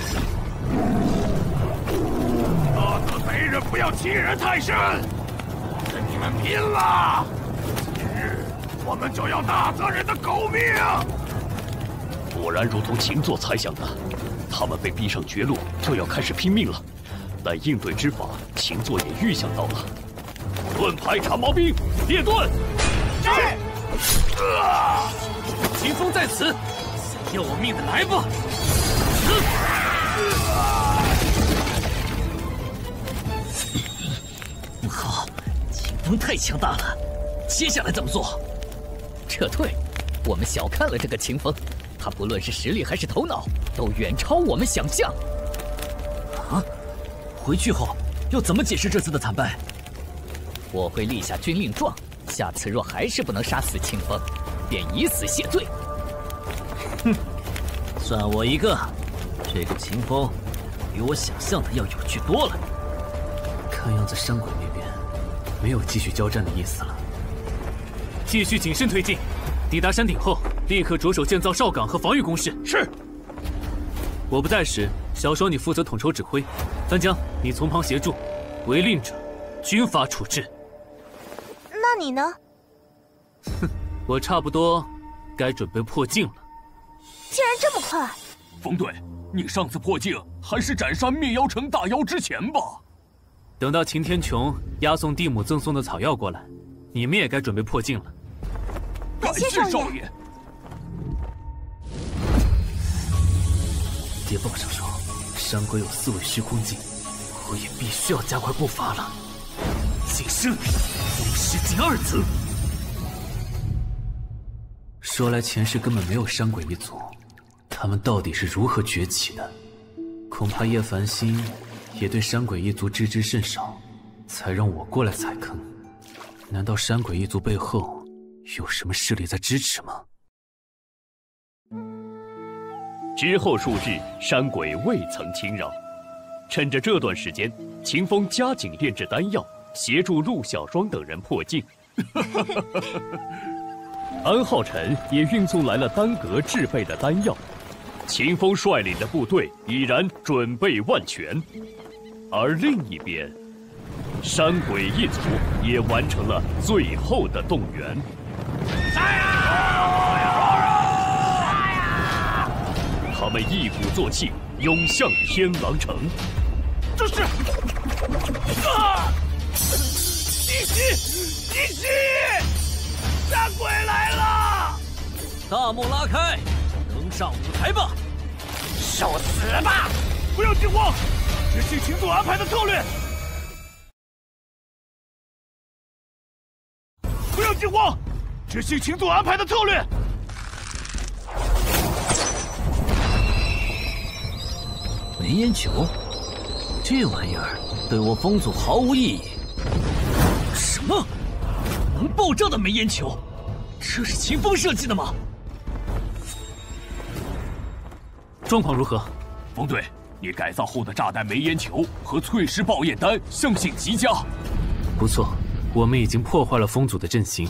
大泽贼人不要欺人太甚，跟你们拼了！今日我们就要大泽人的狗命！果然如同秦作猜想的，他们被逼上绝路，就要开始拼命了。但应对之法，秦作也预想到了。盾牌长矛兵，列盾！是。秦风在此，想要我命的来吧！不好，秦风太强大了，接下来怎么做？撤退。我们小看了这个秦风，他不论是实力还是头脑，都远超我们想象。啊！回去后要怎么解释这次的惨败？我会立下军令状，下次若还是不能杀死清风，便以死谢罪。哼，<laughs> 算我一个。这个秦风比我想象的要有趣多了。看样子山鬼那边没有继续交战的意思了。继续谨慎推进，抵达山顶后，立刻着手建造哨岗和防御工事。是。我不在时，小双你负责统筹指挥，三江你从旁协助，违令者，军法处置。那你呢？哼，<laughs> 我差不多该准备破境了。竟然这么快！冯队，你上次破境还是斩杀灭妖城大妖之前吧？等到秦天穹押送地母赠送的草药过来，你们也该准备破境了。感谢少爷。谍报上说，山鬼有四位虚空境，我也必须要加快步伐了。晋升，宗师境二层。说来前世根本没有山鬼一族。他们到底是如何崛起的？恐怕叶繁星也对山鬼一族知之甚少，才让我过来踩坑。难道山鬼一族背后有什么势力在支持吗？之后数日，山鬼未曾侵扰。趁着这段时间，秦风加紧炼制丹药，协助陆小双等人破境。安浩辰也运送来了丹阁制备的丹药。秦风率领的部队已然准备万全，而另一边，山鬼一族也完成了最后的动员。他们一鼓作气涌向天狼城。这是啊！一息，一息，山鬼来了！大幕拉开。上舞台吧，受死吧！不要惊慌，执行秦总安排的策略。不要惊慌，执行秦总安排的策略。梅烟球，这玩意儿对我风组毫无意义。什么？能爆炸的煤烟球？这是秦风设计的吗？状况如何，冯队？你改造后的炸弹煤烟球和淬石爆焰丹相性极佳。不错，我们已经破坏了风族的阵型。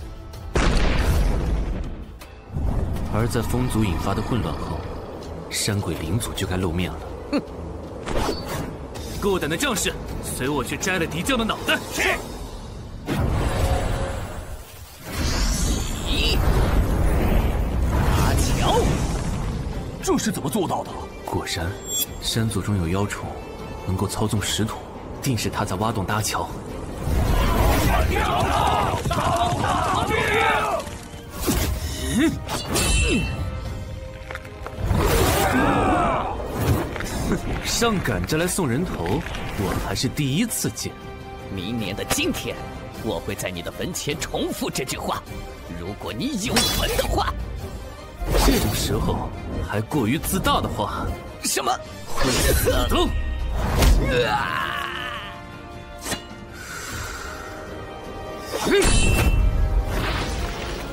而在风族引发的混乱后，山鬼灵族就该露面了。哼！够胆的将士，随我去摘了敌将的脑袋。是。这是怎么做到的？果然，山祖中有妖虫，能够操纵石土，定是他在挖洞搭桥。上赶着来送人头，我还是第一次见。明年的今天，我会在你的坟前重复这句话。如果你有坟的话。这种时候还过于自大的话，什么？会死的！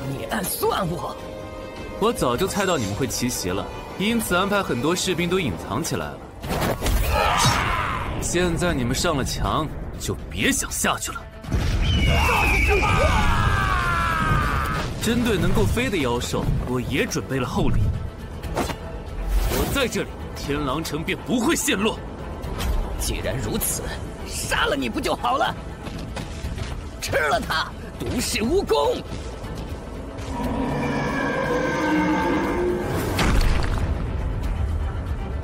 你暗算我？我早就猜到你们会奇袭了，因此安排很多士兵都隐藏起来了。现在你们上了墙，就别想下去了。针对能够飞的妖兽，我也准备了厚礼。我在这里，天狼城便不会陷落。既然如此，杀了你不就好了？吃了它，毒噬蜈蚣。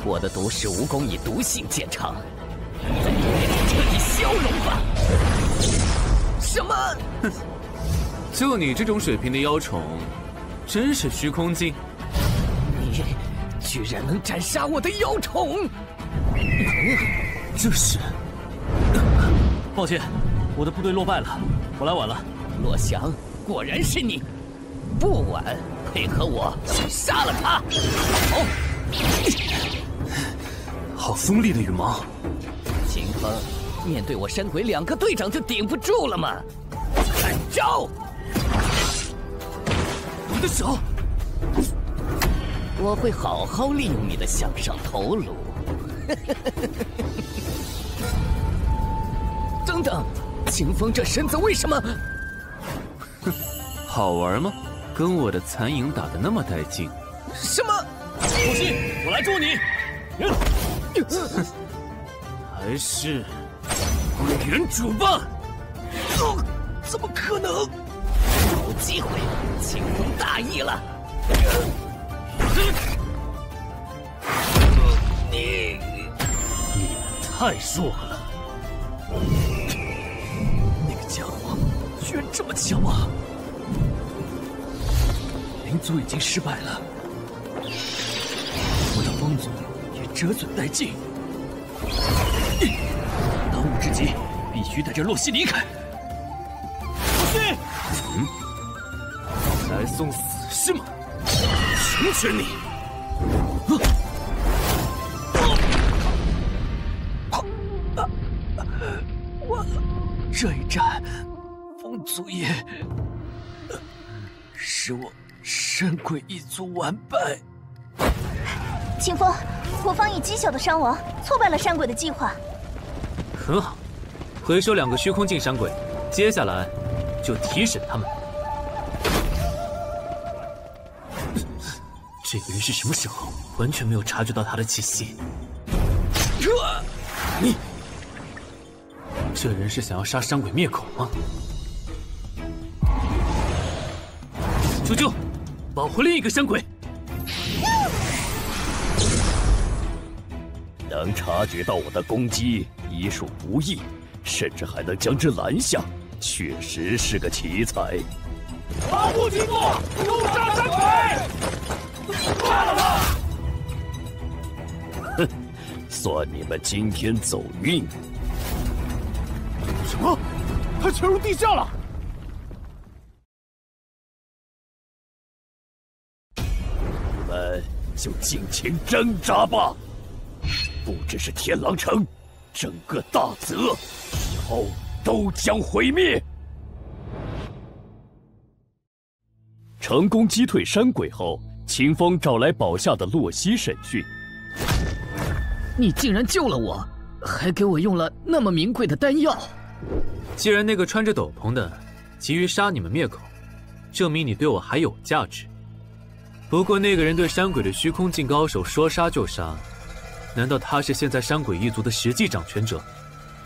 我的毒噬蜈蚣以毒性见长，在你面前彻底消融吧。什么？哼！<laughs> 就你这种水平的妖宠，真是虚空境。你居然能斩杀我的妖宠！这是…… <coughs> 抱歉，我的部队落败了，我来晚了。洛翔，果然是你！不晚，配合我杀了他！好，好锋利的羽毛。秦风，面对我山鬼两个队长就顶不住了吗？看招！的手，我会好好利用你的向上头颅。<laughs> 等等，秦风这身子为什么？哼好玩吗？跟我的残影打的那么带劲？什么？不信，我来助你。<laughs> 还是归归原主吧。怎么可能？有机会，清风大意了。你，你太弱了。那个家伙居然这么强吗？灵族已经失败了，我的风族也折损殆尽。当务之急，必须带着洛西离开。洛西，嗯，来送死是吗？成全你！完了，这一战，风族也使我山鬼一族完败。清风，我方以极小的伤亡挫败了山鬼的计划。很好，回收两个虚空境山鬼，接下来就提审他们。<laughs> 这个人是什么时候？完全没有察觉到他的气息。你，这人是想要杀山鬼灭口吗？求救，保护另一个山鬼！能察觉到我的攻击，医术不易，甚至还能将之拦下，确实是个奇才。保护经过，诛杀山鬼！杀了他！哼，算你们今天走运。什么？他潜入地下了？你们就尽情挣扎吧！不只是天狼城，整个大泽以后都将毁灭。成功击退山鬼后，秦风找来保下的洛西审讯。你竟然救了我，还给我用了那么名贵的丹药。既然那个穿着斗篷的急于杀你们灭口，证明你对我还有价值。不过那个人对山鬼的虚空境高手说杀就杀，难道他是现在山鬼一族的实际掌权者？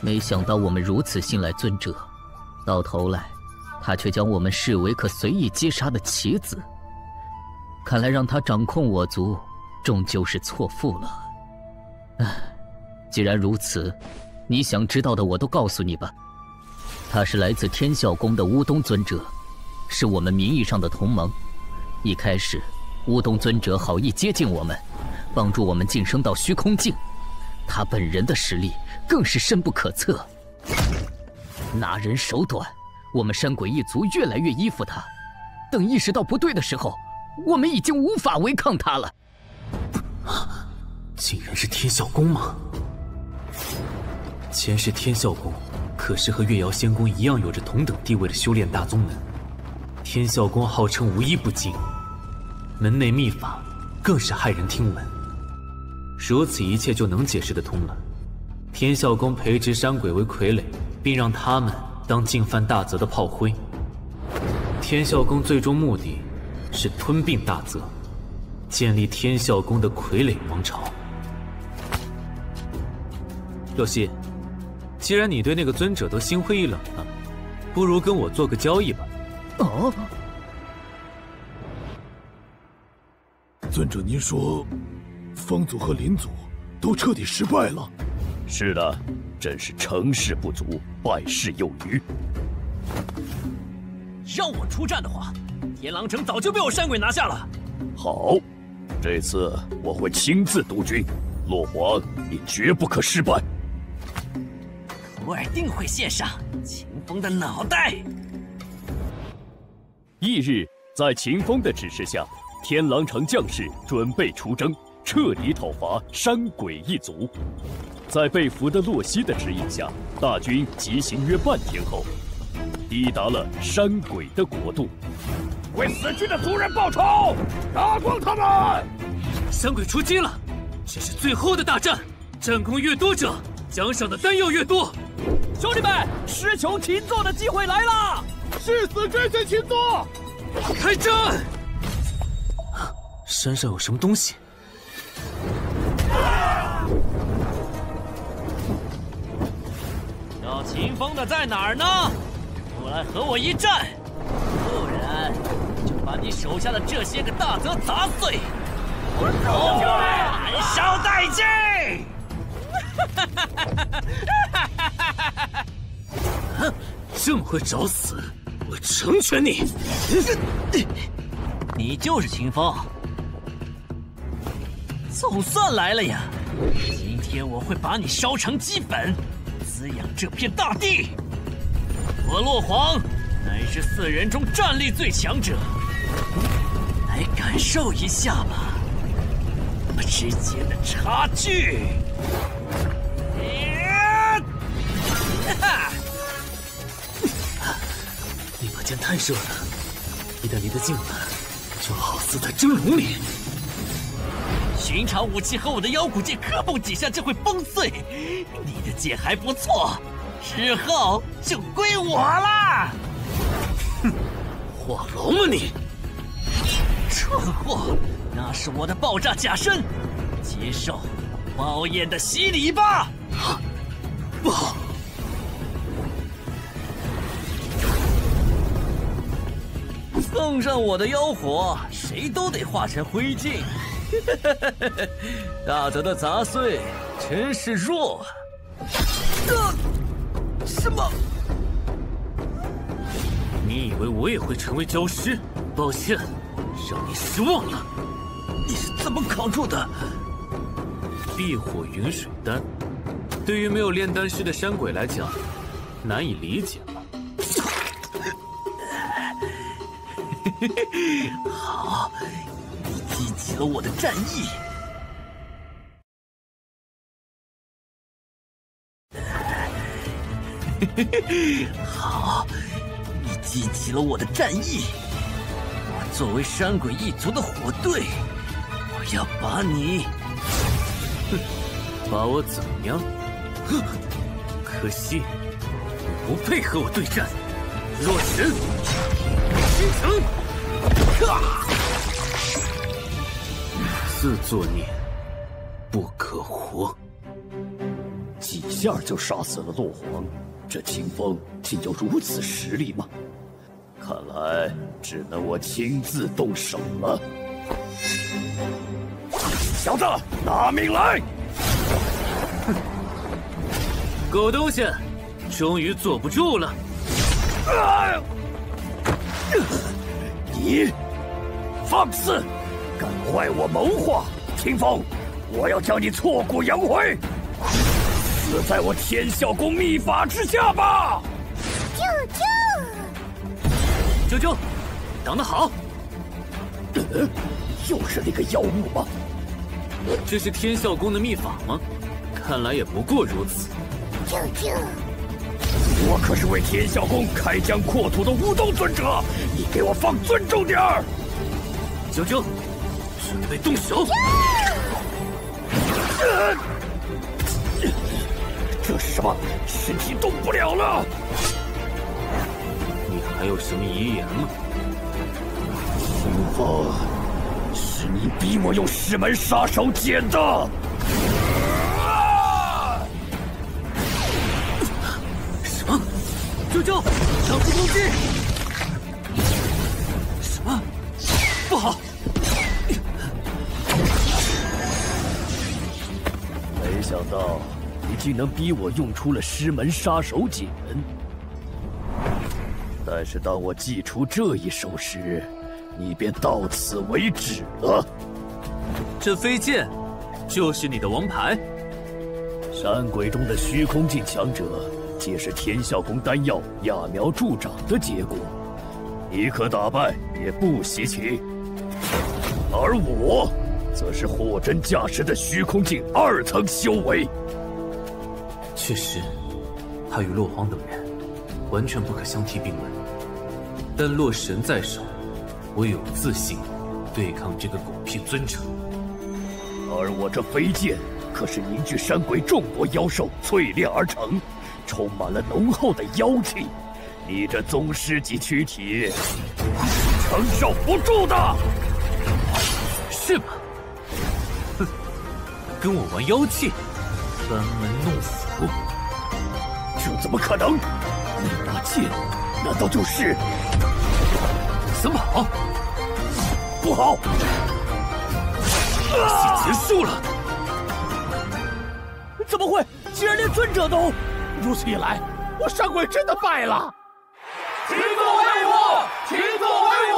没想到我们如此信赖尊者，到头来，他却将我们视为可随意击杀的棋子。看来让他掌控我族，终究是错付了。唉，既然如此，你想知道的我都告诉你吧。他是来自天啸宫的乌东尊者，是我们名义上的同盟。一开始，乌东尊者好意接近我们，帮助我们晋升到虚空境。他本人的实力更是深不可测，拿人手短。我们山鬼一族越来越依附他，等意识到不对的时候，我们已经无法违抗他了。竟然是天啸宫吗？前世天啸宫可是和月瑶仙宫一样有着同等地位的修炼大宗门。天啸宫号称无一不精，门内秘法更是骇人听闻。如此一切就能解释得通了。天啸宫培植山鬼为傀儡，并让他们当进犯大泽的炮灰。天啸宫最终目的是吞并大泽，建立天啸宫的傀儡王朝。若曦，既然你对那个尊者都心灰意冷了，不如跟我做个交易吧。哦，尊者，您说，方族和林族都彻底失败了？是的，真是成事不足，败事有余。让我出战的话，天狼城早就被我山鬼拿下了。好，这次我会亲自督军，洛皇，你绝不可失败。徒儿定会献上秦风的脑袋。翌日，在秦风的指示下，天狼城将士准备出征，彻底讨伐山鬼一族。在被俘的洛西的指引下，大军急行约半天后，抵达了山鬼的国度。为死去的族人报仇，打光他们！山鬼出击了，这是最后的大战，战功越多者，奖赏的丹药越多。兄弟们，狮穹擒座的机会来了！誓死追随秦座！开战！山上有什么东西？要秦风的在哪儿呢？出来和我一战，不然就把你手下的这些个大泽砸碎，燃烧殆尽！这么会找死，我成全你！<laughs> 你就是秦风，总算来了呀！今天我会把你烧成齑粉，滋养这片大地。我落皇乃是四人中战力最强者，来感受一下吧，我们之间的差距。那 <laughs> 把剑太热了，一旦离得近了，就好似在蒸笼里。寻常武器和我的妖骨剑磕碰几下就会崩碎，你的剑还不错，之后就归我了。哼，火龙吗你？蠢货，那是我的爆炸假身，接受猫眼的洗礼吧。不好！碰上我的妖火，谁都得化成灰烬。<laughs> 大泽的杂碎真是弱。啊！什么？你以为我也会成为焦尸？抱歉，让你失望了。你是怎么扛住的？避火云水丹，对于没有炼丹师的山鬼来讲，难以理解吧？<laughs> <laughs> 好，你激起了我的战意。<laughs> 好，你激起了我的战意。我作为山鬼一族的火队，我要把你，哼，把我怎么样？哼可惜你不配和我对战，洛神。倾城，自作孽，不可活。几下就杀死了洛皇，这清风竟有如此实力吗？看来只能我亲自动手了。小子，拿命来！哼，狗东西，终于坐不住了。啊！你放肆，敢坏我谋划！清风，我要将你挫骨扬灰，死在我天啸宫秘法之下吧！舅舅，舅舅，挡得好！嗯，又是那个妖物吗？这是天啸宫的秘法吗？看来也不过如此。舅舅。我可是为天啸宫开疆扩土的武东尊者，你给我放尊重点儿！啾啾，准备动手！这是什么？身体动不了了！你还有什么遗言吗？清风，是你逼我用师门杀手锏的！啾啾，强势攻击！什么？不好！想到你竟能逼我用出了师门杀手锏。但是当我祭出这一手时，你便到此为止了。这飞剑就是你的王牌？山鬼中的虚空境强者。皆是天啸宫丹药揠苗助长的结果，你可打败也不稀奇。而我，则是货真价实的虚空境二层修为。确实，他与洛荒等人完全不可相提并论。但洛神在手，我有自信对抗这个狗屁尊者。而我这飞剑，可是凝聚山鬼众多妖兽淬炼而成。充满了浓厚的妖气，你这宗师级躯体，承受不住的。是吗？跟我玩妖气，班门弄斧，这怎么可能？那把剑，难道就是？怎么？好？不好！戏结束了。怎么会？竟然连尊者都……如此一来，我山鬼真的败了！请左为我，请左为我。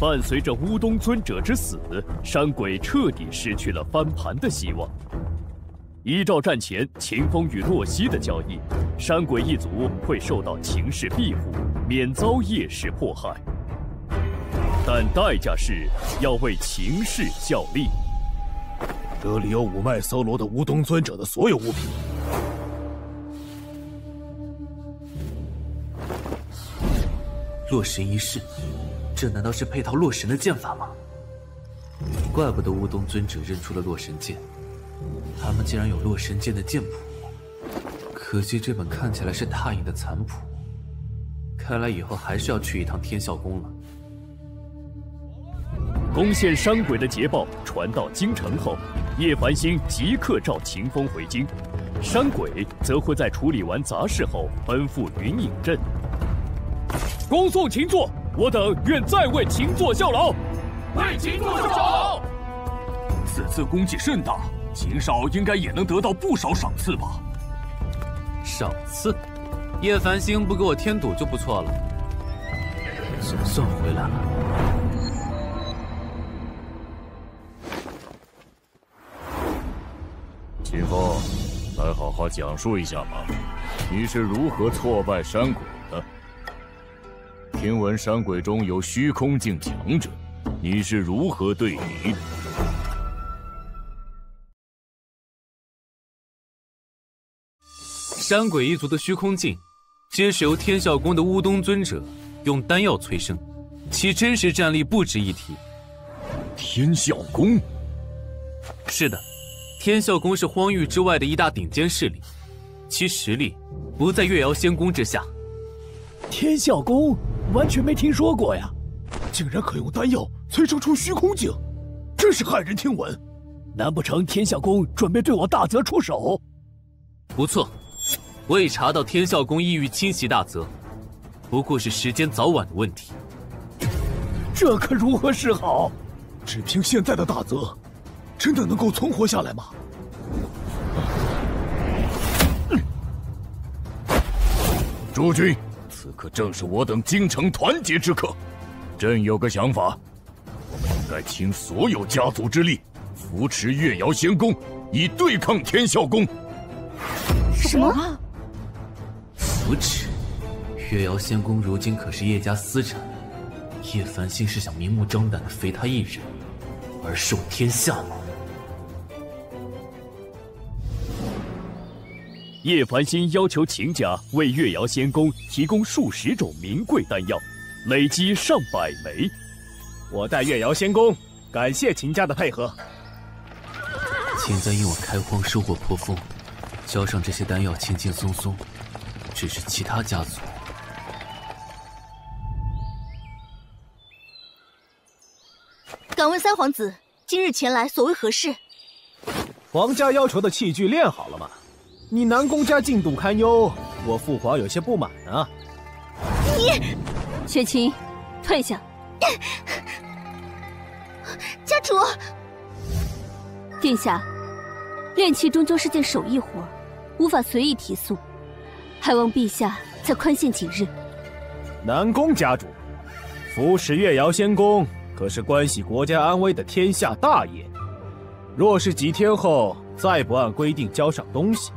伴随着乌东尊者之死，山鬼彻底失去了翻盘的希望。依照战前秦风与洛溪的交易，山鬼一族会受到秦氏庇护，免遭叶氏迫害。但代价是要为秦氏效力。这里有五脉搜罗的乌东尊者的所有物品。洛神一世，这难道是配套洛神的剑法吗？怪不得乌东尊者认出了洛神剑，他们竟然有洛神剑的剑谱。可惜这本看起来是拓印的残谱，看来以后还是要去一趟天啸宫了。攻陷山鬼的捷报传到京城后，叶繁星即刻召秦风回京，山鬼则会在处理完杂事后奔赴云隐镇。恭送秦座，我等愿再为秦作效劳。为秦作效劳。此次功绩甚大，秦少应该也能得到不少赏赐吧？赏赐？叶繁星不给我添堵就不错了。总算回来了。秦风，来好好讲述一下吧，你是如何挫败山鬼的？听闻山鬼中有虚空境强者，你是如何对敌的？山鬼一族的虚空境，皆是由天啸宫的乌东尊者用丹药催生，其真实战力不值一提。天啸宫？是的。天啸宫是荒域之外的一大顶尖势力，其实力不在月瑶仙宫之下。天啸宫完全没听说过呀，竟然可用丹药催生出虚空境，真是骇人听闻。难不成天啸宫准备对我大泽出手？不错，我已查到天啸宫意欲侵袭大泽，不过是时间早晚的问题。这可如何是好？只凭现在的大泽。真的能够存活下来吗？诸君，此刻正是我等京城团结之刻。朕有个想法，我们应该倾所有家族之力，扶持月瑶仙宫，以对抗天啸宫。什么？扶持？月瑶仙宫如今可是叶家私产，叶繁星是想明目张胆的非他一人，而受天下吗？叶繁星要求秦家为月瑶仙宫提供数十种名贵丹药，累积上百枚。我代月瑶仙宫感谢秦家的配合。秦三因我开荒收获颇丰，交上这些丹药轻轻松松，只是其他家族。敢问三皇子，今日前来所为何事？皇家要求的器具练好了吗？你南宫家进度堪忧，我父皇有些不满啊。你，雪琴，退下。家主，殿下，炼器终究是件手艺活，无法随意提速，还望陛下再宽限几日。南宫家主，扶持月瑶仙宫可是关系国家安危的天下大业，若是几天后再不按规定交上东西，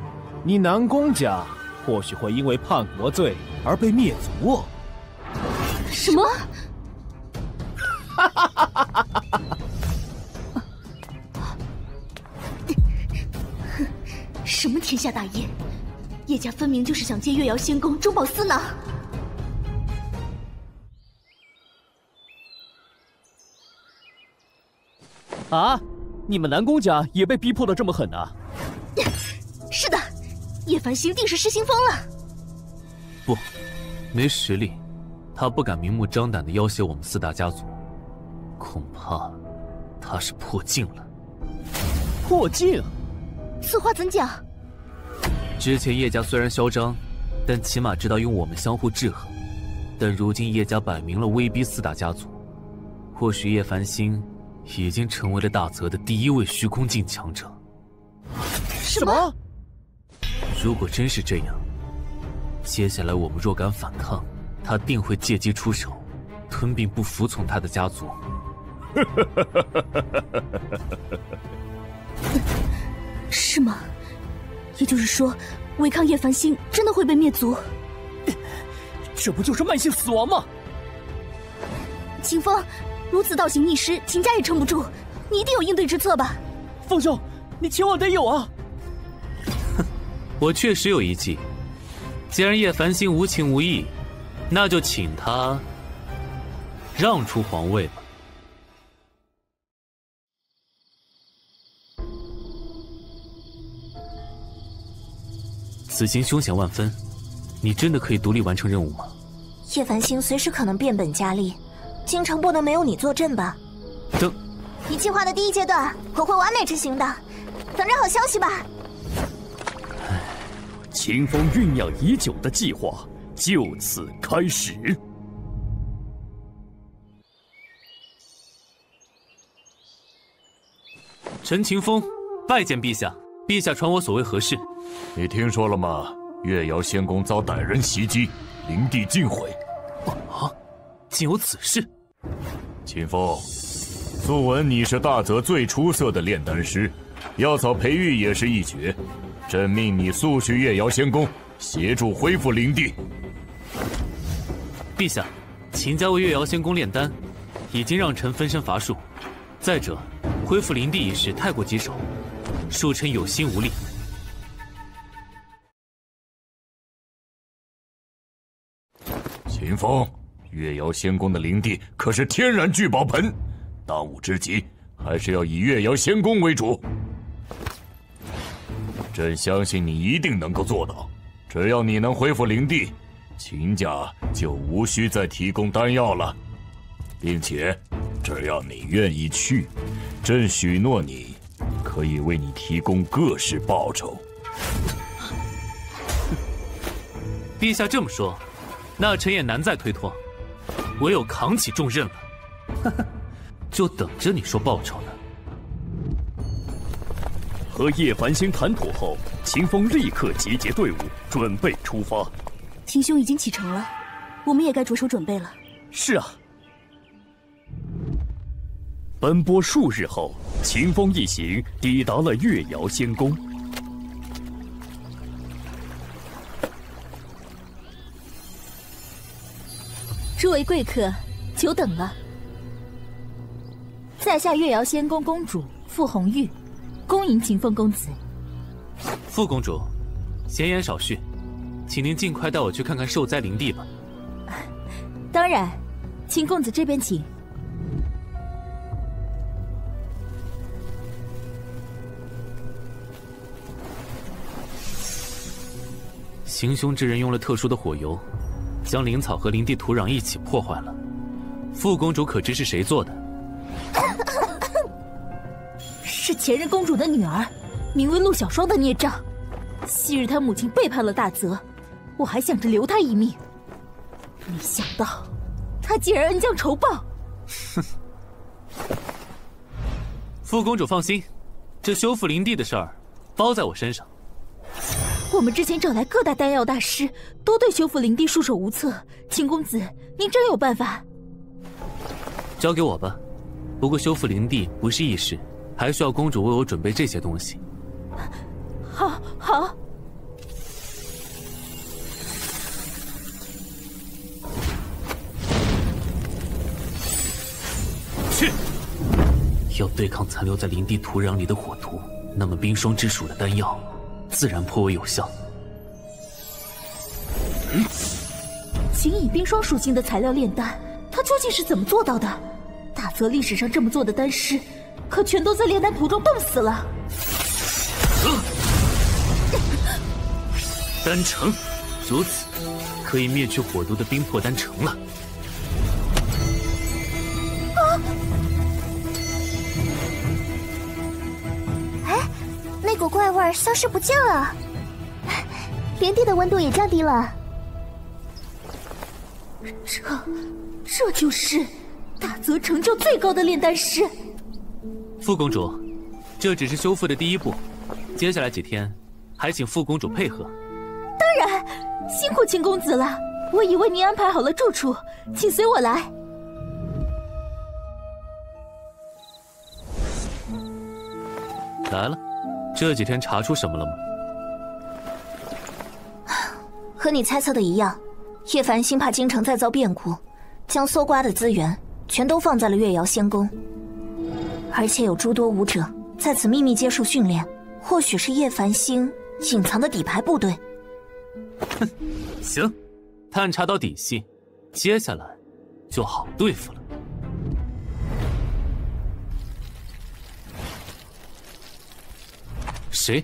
你南宫家或许会因为叛国罪而被灭族哦。什么？哈哈哈哈哈哈！哼，什么天下大业？叶家分明就是想借月瑶仙宫中饱私囊。啊！你们南宫家也被逼迫的这么狠啊？<laughs> 是的。叶繁星定是失心疯了。不，没实力，他不敢明目张胆的要挟我们四大家族，恐怕他是破镜了。破镜？此话怎讲？之前叶家虽然嚣张，但起码知道用我们相互制衡。但如今叶家摆明了威逼四大家族，或许叶繁星已经成为了大泽的第一位虚空境强者。什么？如果真是这样，接下来我们若敢反抗，他定会借机出手，吞并不服从他的家族。<laughs> 是吗？也就是说，违抗叶繁星真的会被灭族？<laughs> 这不就是慢性死亡吗？秦风，如此倒行逆施，秦家也撑不住。你一定有应对之策吧？风兄，你千万得有啊！哼，我确实有一计。既然叶繁星无情无义，那就请他让出皇位吧。此行凶险万分，你真的可以独立完成任务吗？叶繁星随时可能变本加厉，京城不能没有你坐镇吧？等，你计划的第一阶段，我会完美执行的，等着好消息吧。秦风酝酿已久的计划就此开始。陈秦风，拜见陛下。陛下传我所谓何事？你听说了吗？月瑶仙宫遭歹人袭击，灵地尽毁。啊，竟有此事！秦风，素闻你是大泽最出色的炼丹师，药草培育也是一绝。朕命你速去月瑶仙宫，协助恢复灵地。陛下，秦家为月瑶仙宫炼丹，已经让臣分身乏术。再者，恢复灵地一事太过棘手。恕臣有心无力。秦风，月瑶仙宫的灵地可是天然聚宝盆，当务之急还是要以月瑶仙宫为主。朕相信你一定能够做到。只要你能恢复灵地，秦家就无需再提供丹药了，并且只要你愿意去，朕许诺你。可以为你提供各式报酬。陛下这么说，那臣也难再推脱，唯有扛起重任了。<laughs> 就等着你说报酬呢。和叶繁星谈妥后，秦风立刻集结队伍，准备出发。秦兄已经启程了，我们也该着手准备了。是啊。奔波数日后，秦风一行抵达了月瑶仙宫。诸位贵客，久等了。在下月瑶仙宫公主傅红玉，恭迎秦风公子。傅公主，闲言少叙，请您尽快带我去看看受灾林地吧。当然，秦公子这边请。行凶之人用了特殊的火油，将灵草和林地土壤一起破坏了。傅公主可知是谁做的？是前任公主的女儿，名为陆小霜的孽障。昔日她母亲背叛了大泽，我还想着留她一命，没想到她竟然恩将仇报。哼！傅公主放心，这修复灵地的事儿，包在我身上。我们之前找来各大丹药大师，都对修复灵地束手无策。秦公子，您真有办法？交给我吧。不过修复灵地不是易事，还需要公主为我准备这些东西。好，好。去。要对抗残留在林地土壤里的火毒，那么冰霜之属的丹药。自然颇为有效。嗯请以冰霜属性的材料炼丹，他究竟是怎么做到的？大泽历史上这么做的丹师，可全都在炼丹途中冻死了。丹城如此可以灭去火毒的冰魄丹城了。啊？哎那股怪味消失不见了。连地的温度也降低了。这这就是大泽成就最高的炼丹师。副公主，这只是修复的第一步，接下来几天还请副公主配合。当然，辛苦秦公子了。我已为您安排好了住处，请随我来。来了，这几天查出什么了吗？和你猜测的一样，叶凡心怕京城再遭变故，将搜刮的资源全都放在了月瑶仙宫，而且有诸多武者在此秘密接受训练，或许是叶繁星隐藏的底牌部队。哼，行，探查到底细，接下来就好对付了。谁？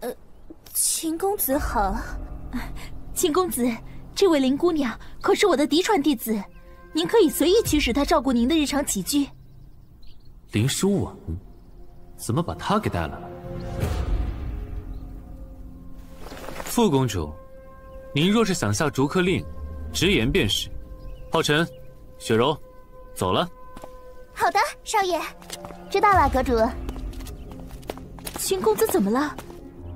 呃，秦公子好。<laughs> 秦公子，这位林姑娘可是我的嫡传弟子，您可以随意驱使她照顾您的日常起居。林书婉，怎么把她给带来了？傅公主，您若是想下逐客令，直言便是。浩辰，雪柔，走了。好的，少爷，知道了，阁主。秦公子怎么了？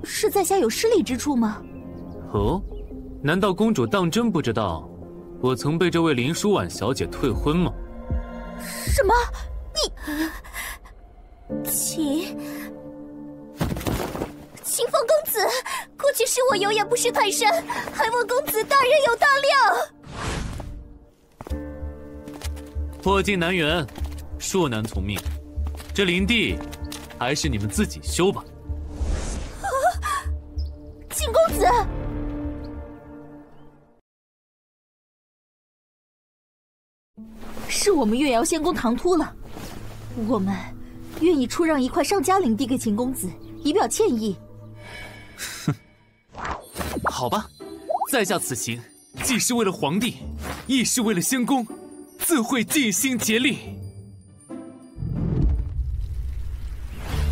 是在下有失礼之处吗？哦，难道公主当真不知道我曾被这位林舒婉小姐退婚吗？什么？你秦秦风公子，过去是我有眼不识泰山，还望公子大人有大量。破镜难圆，恕难从命，这林地还是你们自己修吧。秦公子。是我们月瑶仙宫唐突了，我们愿意出让一块上佳领地给秦公子，以表歉意。哼，<laughs> 好吧，在下此行既是为了皇帝，亦是为了仙宫，自会尽心竭力。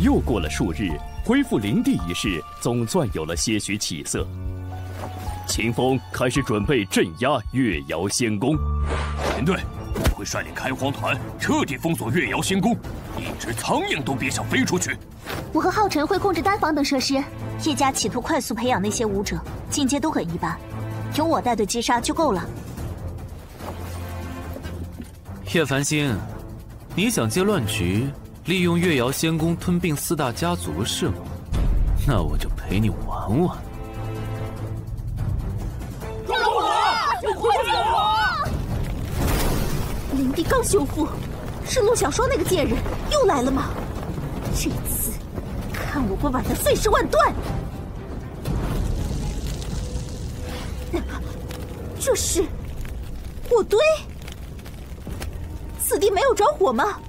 又过了数日，恢复灵地一事总算有了些许起色。秦风开始准备镇压月瑶仙宫，连队。我会率领开荒团彻底封锁月瑶仙宫，一只苍蝇都别想飞出去。我和浩辰会控制丹房等设施。叶家企图快速培养那些武者，境界都很一般，有我带队击杀就够了。叶繁星，你想借乱局利用月瑶仙宫吞并四大家族是吗？那我就陪你玩玩。灵地刚修复，是陆小双那个贱人又来了吗？这次看我不把他碎尸万段！这是火堆，此地没有着火吗？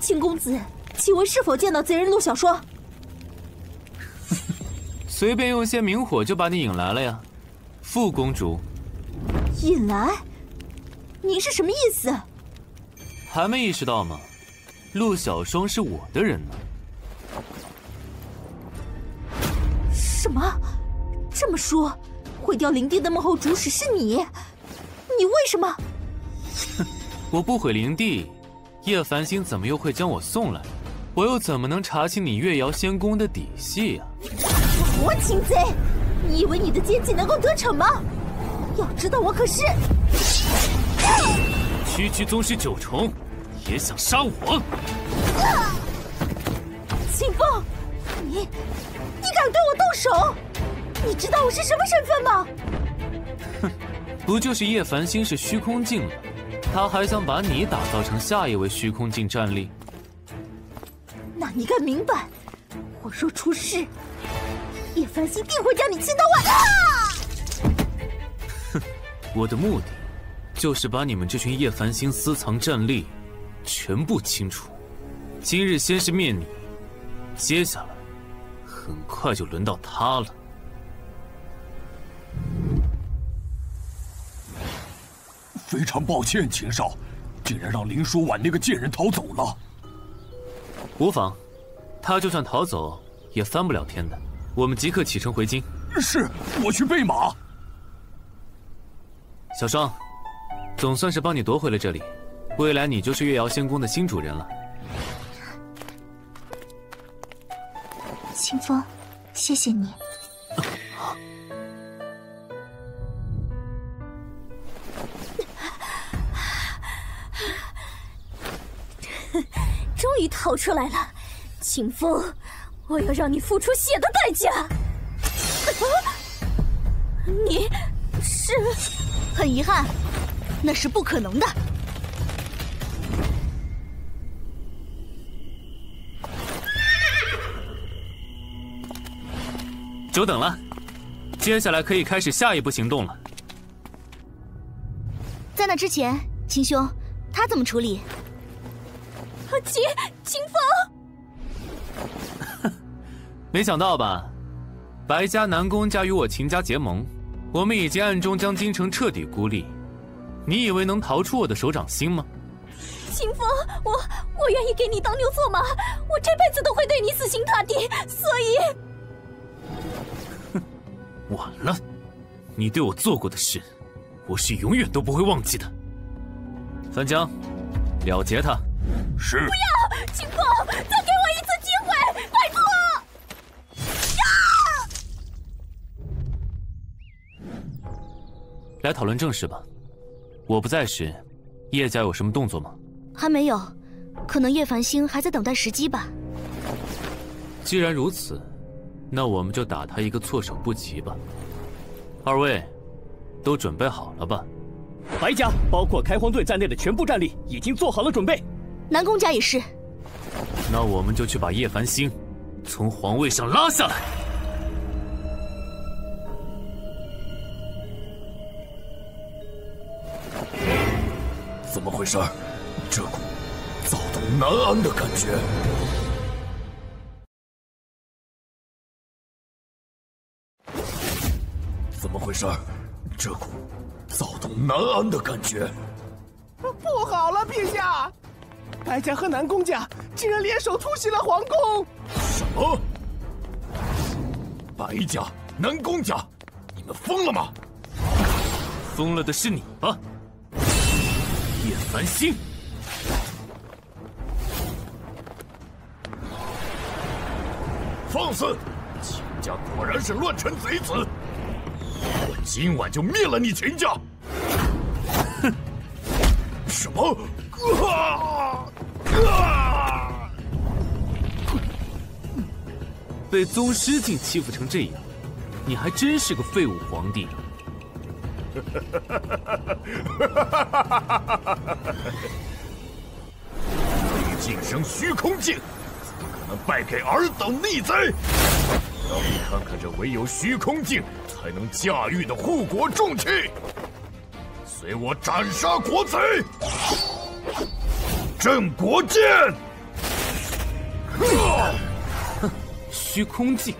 秦公子，请问是否见到贼人陆小双？<laughs> 随便用些明火就把你引来了呀，副公主。引来？您是什么意思？还没意识到吗？陆小双是我的人呢。什么？这么说，毁掉灵地的幕后主使是你？你为什么？哼！<laughs> 我不毁灵地，叶繁星怎么又会将我送来？我又怎么能查清你月瑶仙宫的底细啊？活擒贼！你以为你的奸计能够得逞吗？要知道我可是……区区宗师九重，也想杀我？秦风，你你敢对我动手？你知道我是什么身份吗？哼，不就是叶繁星是虚空境了，他还想把你打造成下一位虚空境战力？那你该明白，我若出事，叶繁星定会将你千刀万啊！哼，我的目的。就是把你们这群叶繁星私藏战力全部清除。今日先是灭你，接下来很快就轮到他了。非常抱歉，秦少，竟然让林书婉那个贱人逃走了。无妨，他就算逃走，也翻不了天的。我们即刻启程回京。是，我去备马。小双，总算是帮你夺回了这里，未来你就是月瑶仙宫的新主人了。清风，谢谢你。<laughs> 终于逃出来了，清风，我要让你付出血的代价。<laughs> 你是？很遗憾，那是不可能的。久等了，接下来可以开始下一步行动了。在那之前，秦兄，他怎么处理？秦秦风，<laughs> 没想到吧？白家、南宫家与我秦家结盟，我们已经暗中将京城彻底孤立。你以为能逃出我的手掌心吗？秦风，我我愿意给你当牛做马，我这辈子都会对你死心塌地。所以，哼，晚了，你对我做过的事，我是永远都不会忘记的。三江，了结他。是。不要，清风，再给我一次机会，拜托！来讨论正事吧。我不在时，叶家有什么动作吗？还没有，可能叶繁星还在等待时机吧。既然如此，那我们就打他一个措手不及吧。二位，都准备好了吧？白家包括开荒队在内的全部战力已经做好了准备。南宫家也是。那我们就去把叶繁星从皇位上拉下来。怎么回事？这股躁动难安的感觉。怎么回事？这股躁动难安的感觉。不好了，陛下！白家和南宫家竟然联手突袭了皇宫！什么？白家、南宫家，你们疯了吗？疯了的是你吧，叶繁星！放肆！秦家果然是乱臣贼子，我今晚就灭了你秦家！哼！什么？啊！啊！被宗师境欺负成这样，你还真是个废物皇帝！可以晋升虚空境，怎么可能败给尔等逆贼？让你看看这唯有虚空境才能驾驭的护国重器！随我斩杀国贼！镇国剑！哼，虚空境，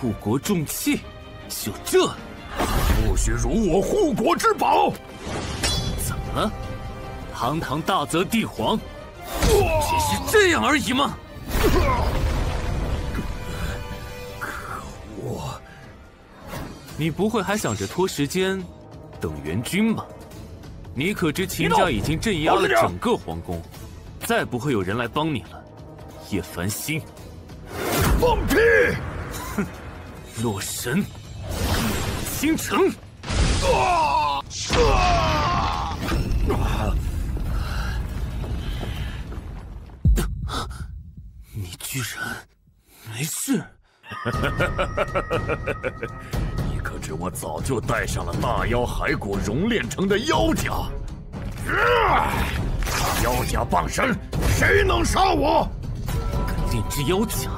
护国重器，就这？不许辱我护国之宝！怎么了？堂堂大泽帝皇，只是这样而已吗？你不会还想着拖时间，等援军吧？你可知秦家已经镇压了整个皇宫，再不会有人来帮你了。叶繁星，放屁！哼，洛神。倾城！啊啊！你居然没事？<laughs> 你可知我早就带上了大妖骸骨熔炼成的妖甲？妖甲傍身，谁能杀我？敢炼制妖甲？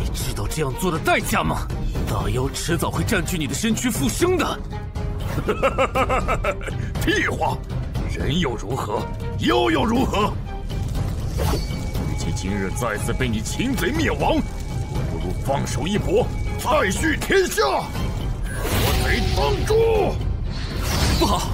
你知道这样做的代价吗？大妖迟早会占据你的身躯复生的。<laughs> 屁话！人又如何？妖又如何？与其今日再次被你擒贼灭亡，不如放手一搏，再续天下。我得帮助。不好！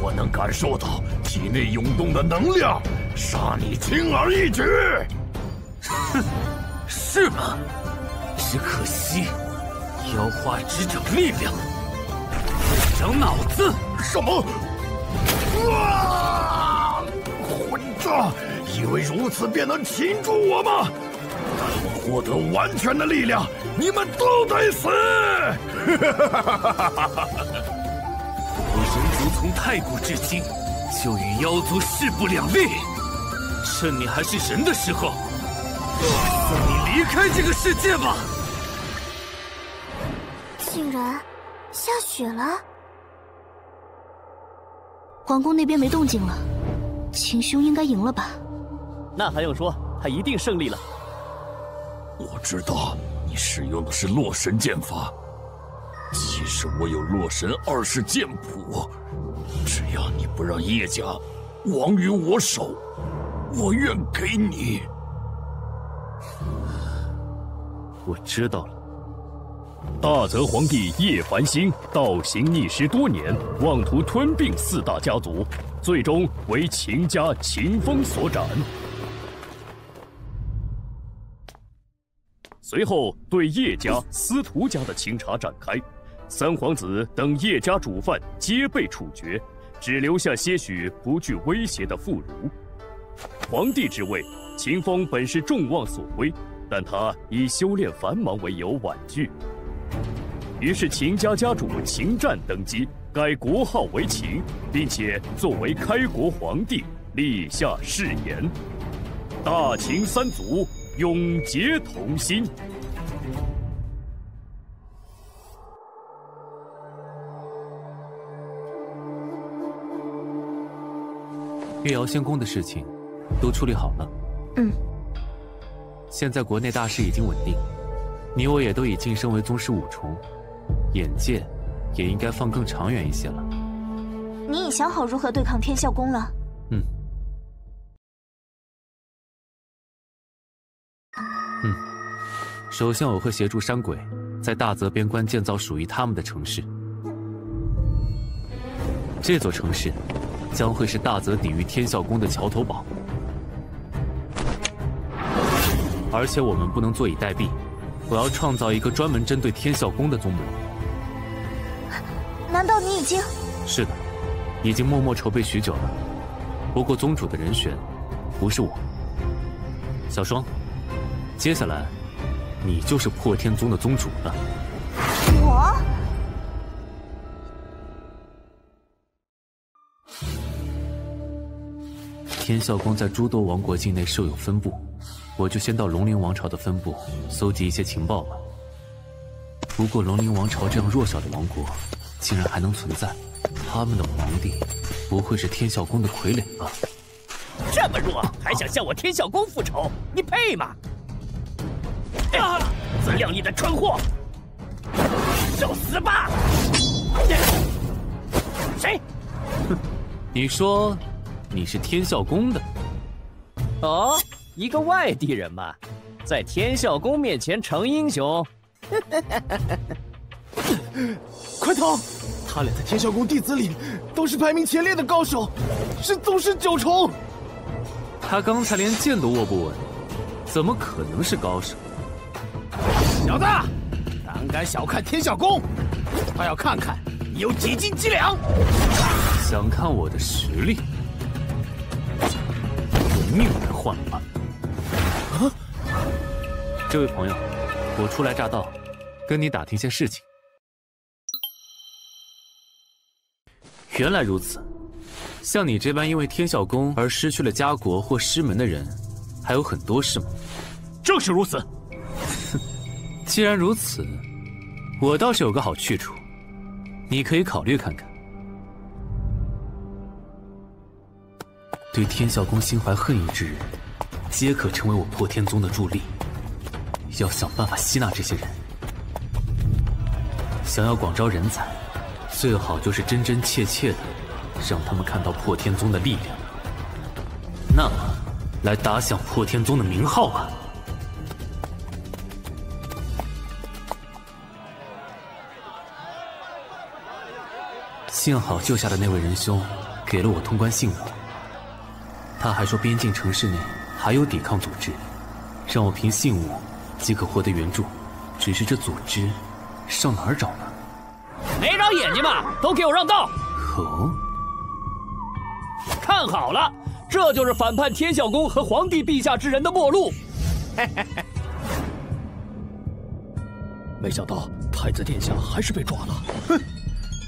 我能感受到。体内涌动的能量，杀你轻而易举。哼，是吗？只可惜，妖化只长力量，不长脑子。什么？啊！混账！以为如此便能擒住我吗？待我获得完全的力量，你们都得死！我人族从太古至今就与妖族势不两立，趁你还是人的时候，送你离开这个世界吧！竟然下雪了，皇宫那边没动静了，秦兄应该赢了吧？那还用说，他一定胜利了。我知道你使用的是洛神剑法，其实我有洛神二世剑谱，只要你不让叶家亡于我手，我愿给你。我知道了。大泽皇帝叶繁星倒行逆施多年，妄图吞并四大家族，最终为秦家秦风所斩。随后对叶家、司徒家的清查展开，三皇子等叶家主犯皆被处决，只留下些许不具威胁的妇孺。皇帝之位，秦风本是众望所归，但他以修炼繁忙为由婉拒。于是秦家家主秦战登基，改国号为秦，并且作为开国皇帝立下誓言：大秦三族。永结同心。月瑶仙宫的事情都处理好了。嗯。现在国内大势已经稳定，你我也都已晋升为宗师五重，眼界也应该放更长远一些了。你已想好如何对抗天啸宫了？嗯。嗯，首先我会协助山鬼在大泽边关建造属于他们的城市。这座城市将会是大泽抵御天啸宫的桥头堡，而且我们不能坐以待毙，我要创造一个专门针对天啸宫的宗门。难道你已经？是的，已经默默筹备许久了。不过宗主的人选不是我，小双。接下来，你就是破天宗的宗主了。我。天啸宫在诸多王国境内设有分部，我就先到龙鳞王朝的分部搜集一些情报吧。不过龙鳞王朝这样弱小的王国，竟然还能存在，他们的皇帝不会是天啸宫的傀儡吧？这么弱还想向我天啸宫复仇？你配吗？自量力的蠢货，受死吧！谁？哼，你说你是天啸宫的？哦，一个外地人嘛，在天啸宫面前逞英雄。快逃！他俩在天啸宫弟子里都是排名前列的高手，是宗师九重。他刚才连剑都握不稳，怎么可能是高手？小子，胆敢小看天啸宫，他要看看你有几斤几两。想看我的实力，用命来换吧。啊！这位朋友，我初来乍到，跟你打听些事情。原来如此，像你这般因为天啸宫而失去了家国或师门的人，还有很多是吗？正是如此。哼 <laughs> 既然如此，我倒是有个好去处，你可以考虑看看。对天啸宫心怀恨意之人，皆可成为我破天宗的助力。要想办法吸纳这些人，想要广招人才，最好就是真真切切的让他们看到破天宗的力量。那么，来打响破天宗的名号吧。幸好救下的那位仁兄给了我通关信物，他还说边境城市内还有抵抗组织，让我凭信物即可获得援助。只是这组织上哪儿找呢？没长眼睛吧？都给我让道！哦，看好了，这就是反叛天孝宫和皇帝陛下之人的末路。没想到太子殿下还是被抓了。哼，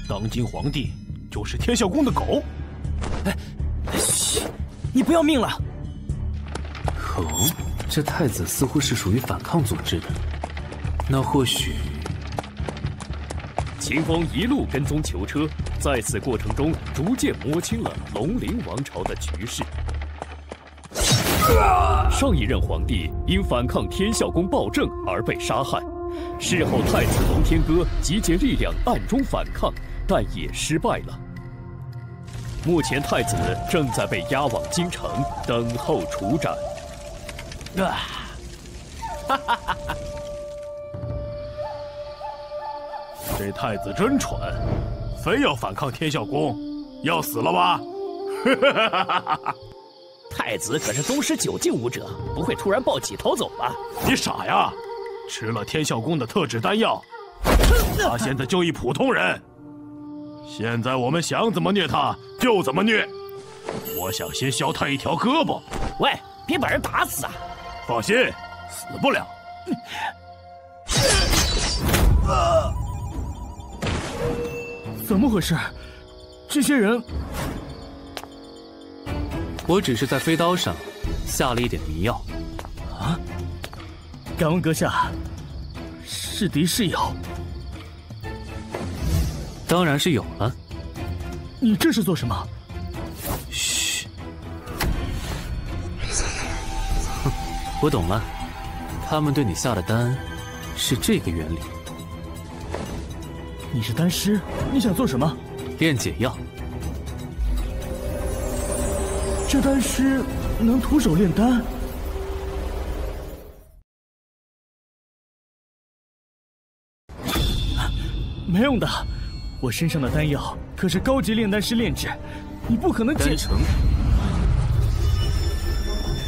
当今皇帝就是天孝宫的狗。哎，你不要命了？哦，这太子似乎是属于反抗组织的，那或许……秦风一路跟踪囚车，在此过程中逐渐摸清了龙鳞王朝的局势。上一任皇帝因反抗天孝宫暴政而被杀害，事后太子龙天歌集结力量暗中反抗，但也失败了。目前太子正在被押往京城等候处斩。啊！哈哈哈！这太子真蠢，非要反抗天孝宫，要死了吧？哈哈哈哈哈！太子可是宗师九境武者，不会突然暴起逃走吧？你傻呀！吃了天孝宫的特制丹药，<laughs> 他现在就一普通人。现在我们想怎么虐他就怎么虐。我想先削他一条胳膊。喂，别把人打死啊！放心，死不了。怎么回事？这些人……我只是在飞刀上下了一点迷药。啊！敢问阁下，是敌是友？当然是有了。你这是做什么？嘘。哼，<laughs> 我懂了。他们对你下的单，是这个原理。你是丹师，你想做什么？炼解药。这丹师能徒手炼丹？没用的，我身上的丹药可是高级炼丹师炼制，你不可能解成。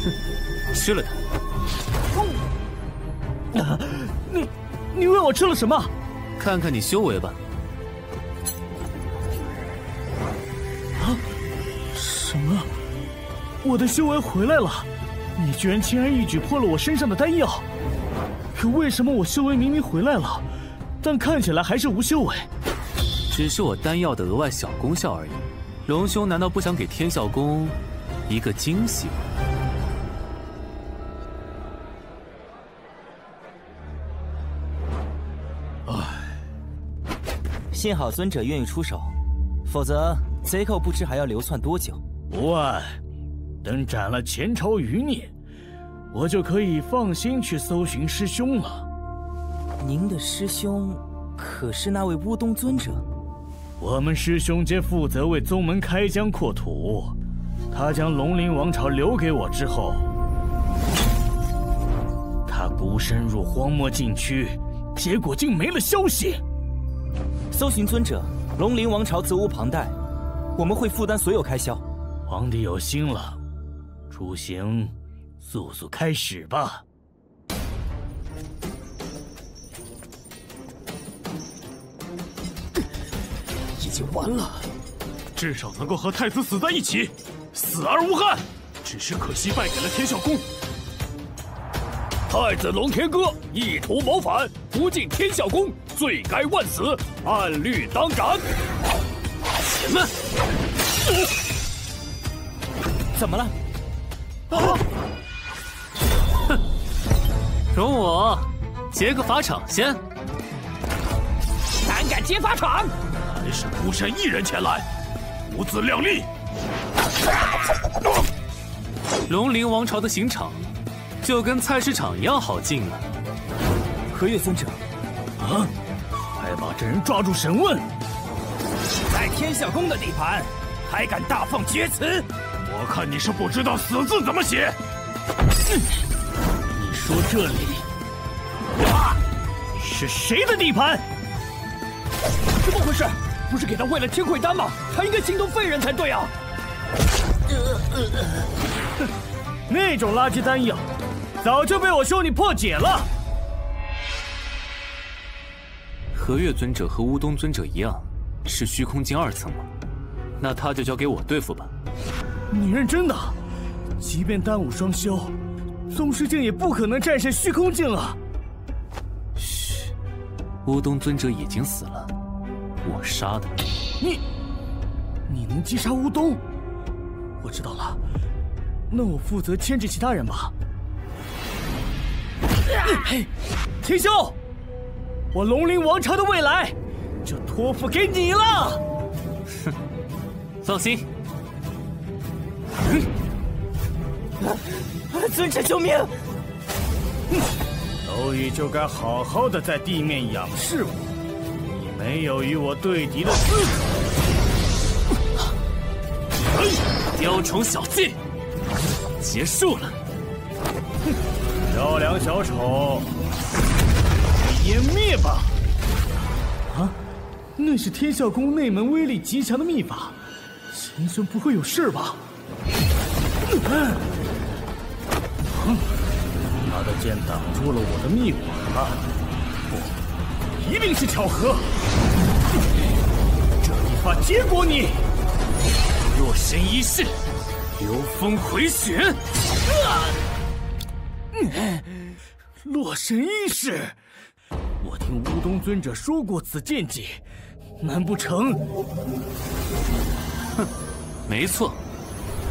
哼，吃了它。啊！你，你喂我吃了什么？看看你修为吧。啊！什么？我的修为回来了？你居然轻而易举破了我身上的丹药？可为什么我修为明明回来了，但看起来还是无修为？只是我丹药的额外小功效而已。龙兄难道不想给天啸宫一个惊喜吗？唉幸好尊者愿意出手，否则贼寇不知还要流窜多久。无碍，等斩了前朝余孽，我就可以放心去搜寻师兄了。您的师兄可是那位乌东尊者？我们师兄皆负责为宗门开疆扩土。他将龙鳞王朝留给我之后，他孤身入荒漠禁区，结果竟没了消息。搜寻尊者，龙鳞王朝责无旁贷，我们会负担所有开销。皇帝有心了，出行速速开始吧。经完了，至少能够和太子死在一起，死而无憾。只是可惜败给了天啸宫。太子龙天歌意图谋反，不敬天啸宫，罪该万死，按律当斩。什么？怎么了？啊！哼，容我劫个法场先。胆敢劫法场？还是孤身一人前来，不自量力。龙鳞王朝的刑场，就跟菜市场一样好进啊！何月尊者，啊！快把这人抓住审问！在天下宫的地盘，还敢大放厥词？我看你是不知道“死”字怎么写。你说这里是谁的地盘？怎么回事？不是给他喂了天馈丹吗？他应该心疼废人才对啊！<laughs> 那种垃圾丹药，早就被我兄弟破解了。和月尊者和乌东尊者一样，是虚空境二层吗？那他就交给我对付吧。你认真的？即便丹武双修，宗师境也不可能战胜虚空境啊！嘘，乌东尊者已经死了，我杀的。你，你能击杀乌东？我知道了，那我负责牵制其他人吧。嘿，天兄，我龙鳞王朝的未来就托付给你了。哼，放心。尊者救命！蝼蚁就该好好的在地面仰视我，你没有与我对敌的资格。雕虫小技，结束了。漂亮小丑，湮灭吧！啊，那是天啸宫内门威力极强的秘法，秦孙不会有事吧？嗯他的剑挡住了我的秘法，一定是巧合。这一发结果你，洛神一世，流风回旋。啊洛神一世，我听乌东尊者说过此剑技，难不成？哼，没错，